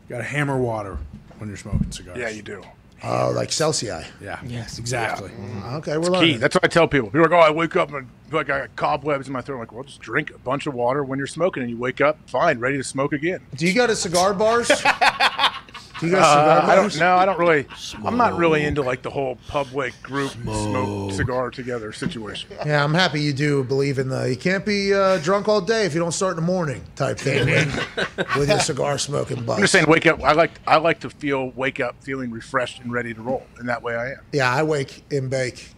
You Got to hammer water when you're smoking cigars. Yeah, you do. Oh, like Celsius. Yeah. Yes. Exactly. Mm-hmm. Okay, we're It's key. learning. That's what I tell people. People are like, "Oh, I wake up and I feel like I got cobwebs in my throat." I'm like, well, just drink a bunch of water when you're smoking, and you wake up fine, ready to smoke again. Do you go to cigar bars? Do you go to Uh, cigar I don't bars? know. I don't really. I'm not really into like the whole public group smoke cigar together situation. Yeah, I'm happy you do believe in the you can't be uh, drunk all day if you don't start in the morning type thing with, with your cigar smoking I'm buzz. just saying, wake up. I like. I like to feel wake up feeling refreshed and ready to roll, and that way I am. Yeah, I wake and bake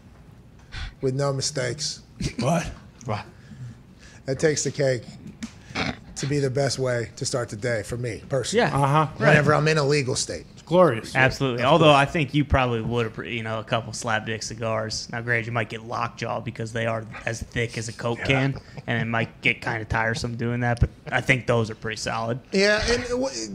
with no mistakes. What? What? That takes the cake to be the best way to start the day for me personally. Yeah. Uh-huh. Whenever I'm in a legal state. It's glorious. Absolutely. Although I think you probably would have, you know, a couple slap dick cigars. Now, granted, you might get lockjaw because they are as thick as a Coke can, and it might get kind of tiresome doing that. But I think those are pretty solid. Yeah, and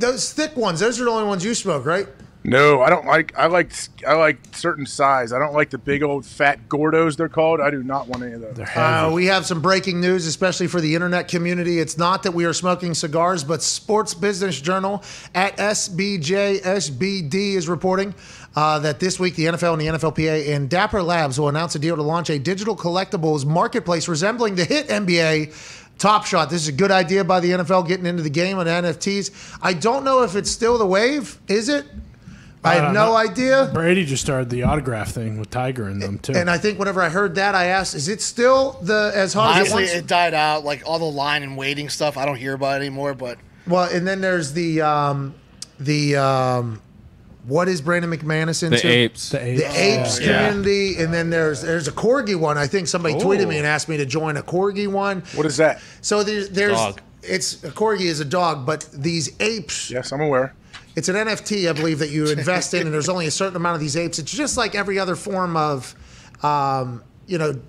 those thick ones, those are the only ones you smoke, right? No, I don't like. I like. I like certain size. I don't like the big old fat Gordos. They're called. I do not want any of those. Uh, we have some breaking news, especially for the internet community. It's not that we are smoking cigars, but Sports Business Journal at SBJSBD is reporting uh, that this week the NFL and the NFLPA and Dapper Labs will announce a deal to launch a digital collectibles marketplace resembling the hit NBA. Top Shot. This is a good idea by the NFL getting into the game on NFTs. I don't know if it's still the wave. Is it? I have don't no know. idea. Brady just started the autograph thing with Tiger in them too. And I think whenever I heard that, I asked, "Is it still the as hot as it it died out. Like all the line and waiting stuff, I don't hear about it anymore. But Well, and then there's the um, the um, what is Brandon McManus into? The apes. The The apes. apes Yeah. community, and then there's there's a corgi one. I think somebody tweeted me and asked me to join a corgi one. What is that? So there's there's Dog. it's a corgi is a dog, but these apes. Yes, I'm aware. It's an NFT, I believe, that you invest in, and there's only a certain amount of these apes. It's just like every other form of, um, you know,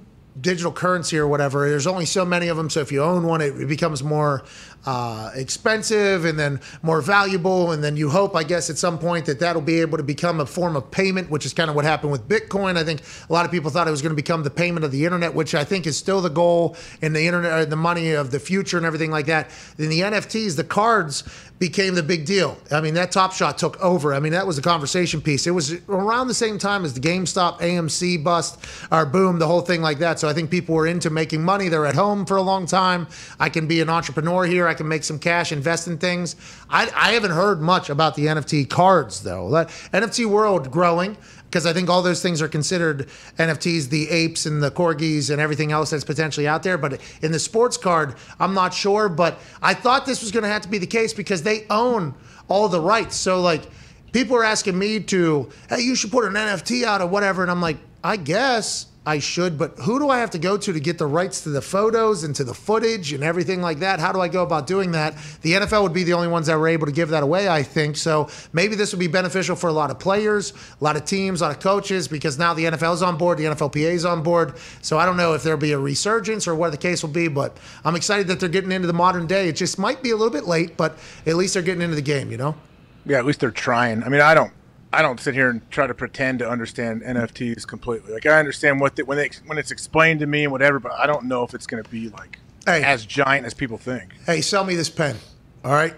digital currency or whatever. There's only so many of them, so if you own one, it, becomes more uh, expensive and then more valuable. And then you hope, I guess, at some point that that'll be able to become a form of payment, which is kind of what happened with Bitcoin. I think a lot of people thought it was going to become the payment of the internet, which I think is still the goal in the internet, uh, the money of the future and everything like that. Then the NFTs, the cards became the big deal. I mean, that Top Shot took over. I mean, that was the conversation piece. It was around the same time as the GameStop AMC bust or boom, the whole thing like that. So I think people were into making money. They're at home for a long time. I can be an entrepreneur here. I can make some cash, invest in things. I, I haven't heard much about the NFT cards though. That NFT world growing because I think all those things are considered NFTs, the apes and the corgis and everything else that's potentially out there. But in the sports card, I'm not sure. But I thought this was going to have to be the case because they own all the rights. So like, people are asking me to, hey, you should put an NFT out or whatever, and I'm like, I guess. I should, but who do I have to go to to get the rights to the photos and to the footage and everything like that? How do I go about doing that? The NFL would be the only ones that were able to give that away, I think. So maybe this would be beneficial for a lot of players, a lot of teams, a lot of coaches, because now the NFL's on board, the NFLPA is on board. So I don't know if there'll be a resurgence or what the case will be, but I'm excited that they're getting into the modern day. It just might be a little bit late, but at least they're getting into the game, you know? Yeah, at least they're trying. I mean, I don't. I don't sit here and try to pretend to understand NFTs completely. Like I understand what the, when they when it's explained to me and whatever, but I don't know if it's going to be like Hey. as giant as people think. hey, sell me this pen. All right.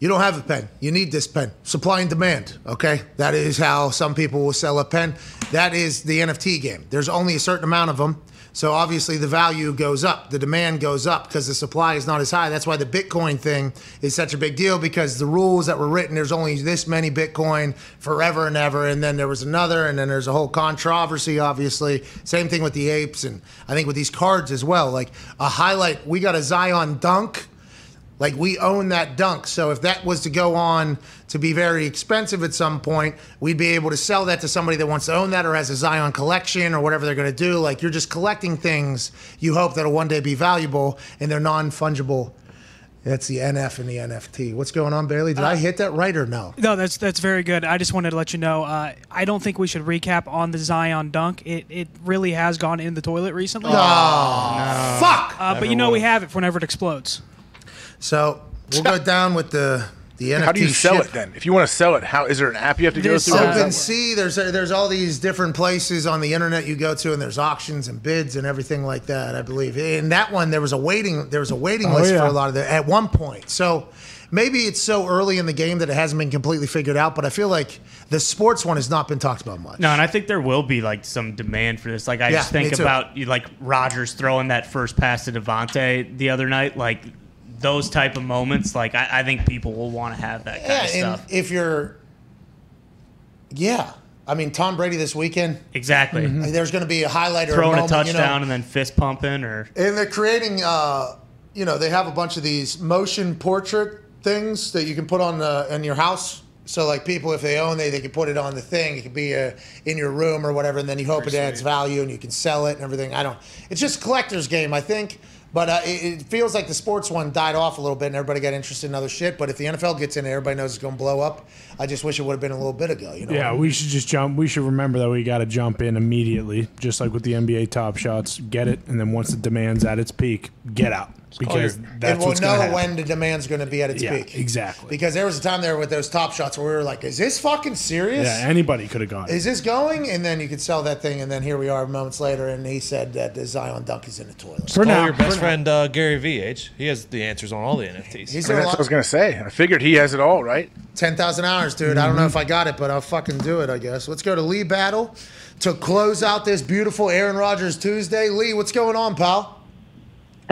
You don't have a pen. You need this pen. Supply and demand. Okay. That is how some people will sell a pen. That is the NFT game. There's only a certain amount of them. So obviously the value goes up, the demand goes up because the supply is not as high. That's why the Bitcoin thing is such a big deal because the rules that were written, there's only this many Bitcoin forever and ever. And then there was another, and then there's a whole controversy, obviously. Same thing with the apes, and I think with these cards as well. Like a highlight, we got a Zion dunk. Like we own that dunk. So if that was to go on to be very expensive at some point, we'd be able to sell that to somebody that wants to own that or has a Zion collection or whatever they're going to do. Like you're just collecting things you hope that'll one day be valuable and they're non fungible. That's the NF and the NFT. What's going on, Bailey? Did I hit that right or no? No, that's that's very good. I just wanted to let you know. Uh, I don't think we should recap on the Zion dunk. It it really has gone in the toilet recently. No. No. Fuck! Uh, but you know we have it for whenever it explodes. So we'll go down with the the NFT. How do you sell ship. it then? If you want to sell it, how is there an app you have to This go through? How does that work? OpenSea, there's there's all these different places on the internet you go to, and there's auctions and bids and everything like that. I believe in that one there was a waiting there was a waiting Oh, list yeah. for a lot of the at one point. So maybe it's so early in the game that it hasn't been completely figured out. But I feel like the sports one has not been talked about much. No, and I think there will be like some demand for this. Like I Yeah, just think about you like Rodgers throwing that first pass to Davante the other night. Like those type of moments. Like I, I think people will want to have that kind Yeah, of and stuff. if you're, yeah, I mean Tom Brady this weekend. Exactly. There's going to be a highlight or Throwing a, moment, you know, touchdown and then fist pumping or And they're creating, uh, you know, they have a bunch of these motion portrait things that you can put on the, in your house. So like people, if they own they, they can put it on the thing. It could be uh, in your room or whatever, and then you hope it adds value and you can sell it and everything. I don't. It's just a collector's game, I think. But uh, it, it feels like the sports one died off a little bit, and everybody got interested in other shit. But if the NFL gets in, everybody knows it's going to blow up. I just wish it would have been a little bit ago. You know? Yeah, we should just jump. We should remember that we got to jump in immediately, just like with the NBA top shots. Get it, and then once the demand's at its peak, get out because that's and we'll what's know happen. when the demand's going to be at its Yeah, peak. exactly. Because there was a time there with those top shots where we were like, "Is this fucking serious? Yeah, anybody could have gone. Is this going?" And then you could sell that thing, and then here we are moments later, and he said that the Zion dunk is in the toilet. Call your best friend uh, Gary Vee. He has the answers on all the NFTs. He's I mean, a that's lot- what I was gonna say. I figured he has it all, right? Ten thousand hours, dude. I don't know if I got it, but I'll fucking do it. I guess. Let's go to Lee Battle to close out this beautiful Aaron Rodgers Tuesday. Lee, what's going on, pal?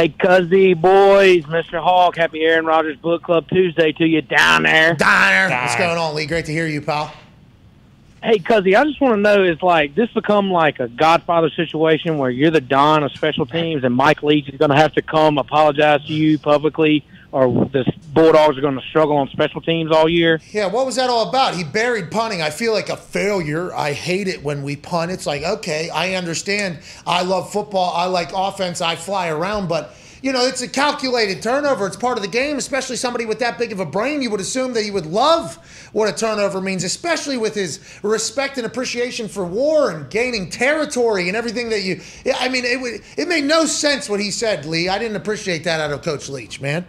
Hey, Cuzzy boys, Mr. Hawk, happy Aaron Rodgers Book Club Tuesday to you down there. Down there. What's going on, Lee? Great to hear you, pal. Hey, Cuzzy, I just want to know is like this become like a Godfather situation where you're the Don of special teams and Mike Leach is going to have to come apologize to you publicly, or the Bulldogs are going to struggle on special teams all year? Yeah, what was that all about? He buried punting. I feel like a failure. I hate it when we punt. It's like, okay, I understand. I love football. I like offense. I fly around, but you know, it's a calculated turnover. It's part of the game, especially somebody with that big of a brain. You would assume that he would love what a turnover means, especially with his respect and appreciation for war and gaining territory and everything that you. I mean, it would. It made no sense what he said, Lee. I didn't appreciate that out of Coach Leach, man.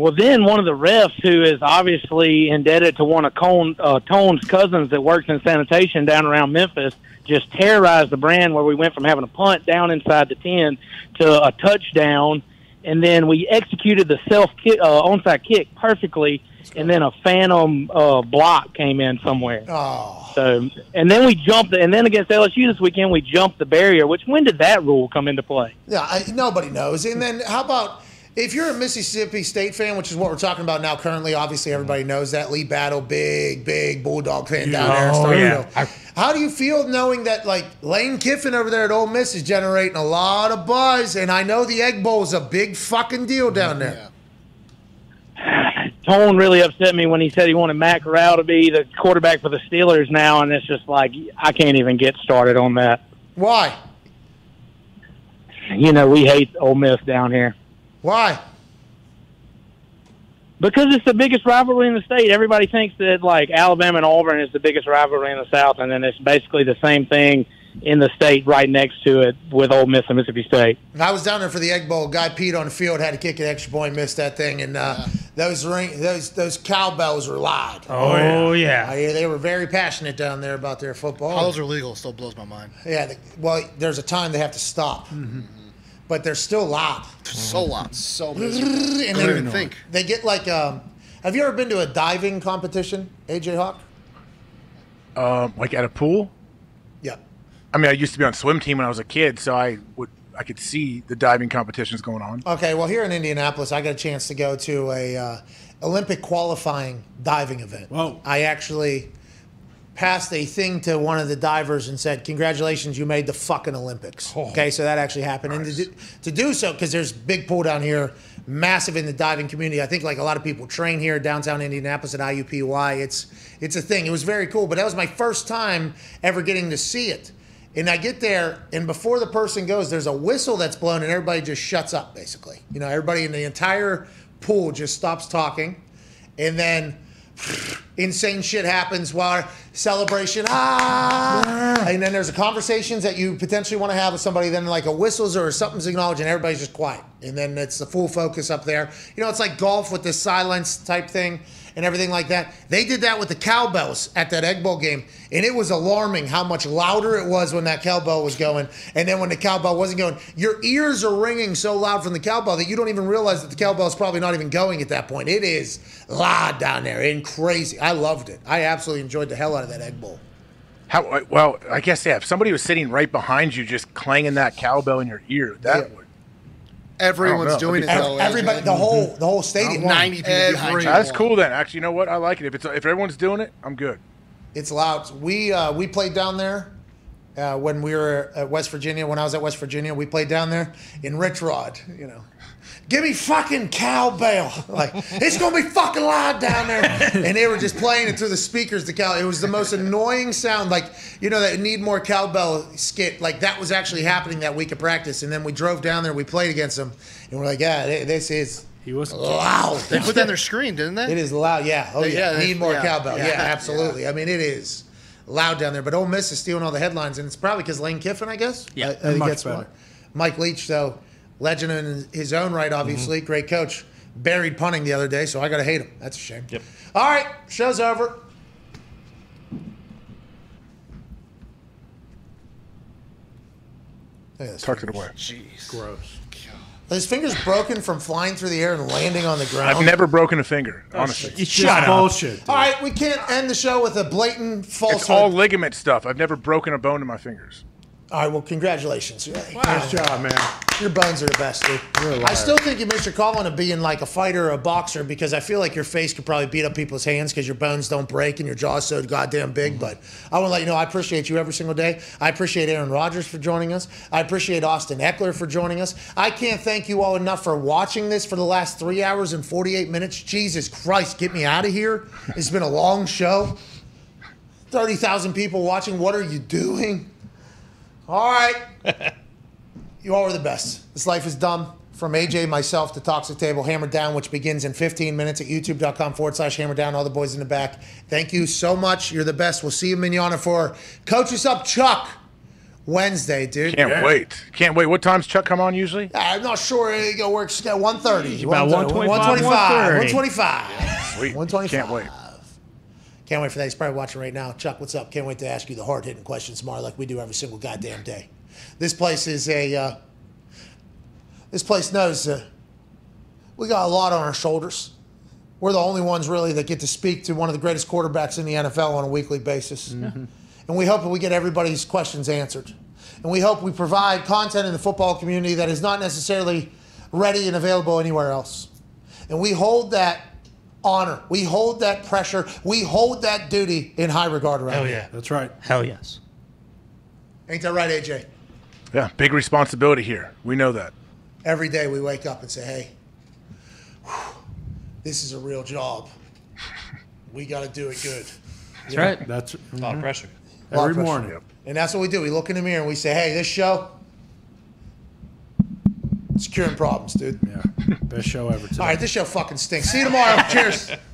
Well, then one of the refs, who is obviously indebted to one of Cone, uh, Tone's cousins that works in sanitation down around Memphis, just terrorized the brand where we went from having a punt down inside the 10 to a touchdown. And then we executed the self kick, uh, onside kick perfectly. And then a phantom uh, block came in somewhere. Oh. So, and then we jumped, and then against LSU this weekend, we jumped the barrier. Which when did that rule come into play? Yeah, I, nobody knows. And then how about if you're a Mississippi State fan, which is what we're talking about now currently, obviously everybody knows that Lee Battle, big, big Bulldog fan down there. Oh, Starkville. yeah. How do you feel knowing that like Lane Kiffin over there at Ole Miss is generating a lot of buzz, and I know the Egg Bowl is a big fucking deal down there. Tone really upset me when he said he wanted Matt Corral to be the quarterback for the Steelers now, and it's just like I can't even get started on that. Why? You know, we hate Ole Miss down here Why? because it's the biggest rivalry in the state. Everybody thinks that like Alabama and Auburn is the biggest rivalry in the South, and then it's basically the same thing in the state right next to it with Ole Miss and Mississippi State. I was down there for the Egg Bowl. Guy peed on the field, had to kick an extra point, missed that thing, and uh, those ring, those those cowbells were loud. Oh, yeah. I hear they were very passionate down there about their football. How those are legal still blows my mind. Yeah, the, well, there's a time they have to stop, but they're still loud. So loud, so and miserable. they, Couldn't even think. They get like, um, have you ever been to a diving competition, AJ Hawk? Um, like at a pool. Yeah. I mean, I used to be on swim team when I was a kid, so I would I could see the diving competitions going on. Okay, well, here in Indianapolis, I got a chance to go to a uh, Olympic qualifying diving event. Whoa! I actually passed a thing to one of the divers and said, "Congratulations, you made the fucking Olympics." Oh. okay, so that actually happened, and to do, to do so because there's big pool down here, massive in the diving community. I think like a lot of people train here downtown Indianapolis at IUPUI. It's it's a thing. It was very cool, but that was my first time ever getting to see it. And I get there, and before the person goes, there's a whistle that's blown, and everybody just shuts up, basically. You know, everybody in the entire pool just stops talking. And then insane shit happens while celebration, ah! And then there's a conversations that you potentially want to have with somebody, then like a whistles or something's acknowledged, and everybody's just quiet. And then it's the full focus up there. You know, it's like golf with this silence type thing. And everything like that. They did that with the cowbells at that Egg Bowl game, and it was alarming how much louder it was when that cowbell was going, and then when the cowbell wasn't going. Your ears are ringing so loud from the cowbell that you don't even realize that the cowbell is probably not even going at that point. It is loud down there and crazy. I loved it. I absolutely enjoyed the hell out of that Egg Bowl. How uh, well? I guess yeah. If somebody was sitting right behind you, just clanging that cowbell in your ear, that would. Everyone's I don't know. doing it though. Everybody, the whole the whole stadium, Ninety people behind you. That's cool then. Actually, you know what? I like it. If it's if everyone's doing it, I'm good. It's loud. We uh, we played down there uh, when we were at West Virginia. When I was at West Virginia, we played down there in Rich Rod. You know, give me fucking cowbell. Like it's gonna be fucking loud down there. and they were just playing it through the speakers. The cow. It was the most annoying sound. Like you know that need more cowbell skit. Like that was actually happening that week of practice. And then we drove down there. We played against them, and we're like, yeah, this is. He was loud. They put that on their screen, didn't they? It is loud. Yeah. Oh yeah. yeah, they- Need more yeah, cowbell. Yeah, yeah, absolutely. I mean, it is loud down there. But Ole Miss is stealing all the headlines, and it's probably because Lane Kiffin, I guess. Yeah, I, I think much that's why. better. Mike Leach, though, legend in his own right, obviously, Mm-hmm. great coach. Buried punting the other day, so I got to hate him. That's a shame. Yep. All right, show's over. Look at this Tucked it away. Jeez. Gross. His finger's broken from flying through the air and landing on the ground. I've never broken a finger, honestly. It's just bullshit. All right, we can't end the show with a blatant falsehood. It's all ligament stuff. I've never broken a bone in my fingers. All right, well, congratulations. Nice job, man. Your bones are the best, dude. I still think you missed your call on to being like a fighter or a boxer because I feel like your face could probably beat up people's hands because your bones don't break and your jaw's so goddamn big. Mm-hmm. But I want to let you know I appreciate you every single day. I appreciate Aaron Rodgers for joining us. I appreciate Austin Ekeler for joining us. I can't thank you all enough for watching this for the last three hours and 48 minutes. Jesus Christ, get me out of here. It's been a long show. 30,000 people watching. What are you doing? All right. you all are the best. This life is dumb. From AJ, myself, to Toxic Table, Hammer Dahn, which begins in 15 minutes at youtube.com forward slash hammer down. All the boys in the back. Thank you so much. You're the best. We'll see you, Mignana, for Coach Us Up Chuck Wednesday, dude. Can't wait. Can't wait. What time's Chuck come on usually? I'm not sure. It go work 130. About 125. 125, 125. Sweet. 125. Can't wait. Can't wait for that. He's probably watching right now. Chuck, what's up? Can't wait to ask you the hard hitting questions tomorrow, like we do every single goddamn day. This place is a. Uh, this place knows uh, we got a lot on our shoulders. We're the only ones really that get to speak to one of the greatest quarterbacks in the NFL on a weekly basis. And we hope that we get everybody's questions answered. And we hope we provide content in the football community that is not necessarily ready and available anywhere else. And we hold that honor, we hold that pressure, we hold that duty in high regard around here. That's right. Hell yes. Ain't that right, AJ? Yeah, big responsibility here. We know that. Every day we wake up and say, hey, whew, this is a real job. We got to do it good. That's right. That's mm-hmm. a lot of pressure. A lot of Every pressure. morning. And that's what we do. We look in the mirror and we say, hey, this show, it's curing problems, dude. Yeah. Best show ever. Today. All right, this show fucking stinks. See you tomorrow. Cheers.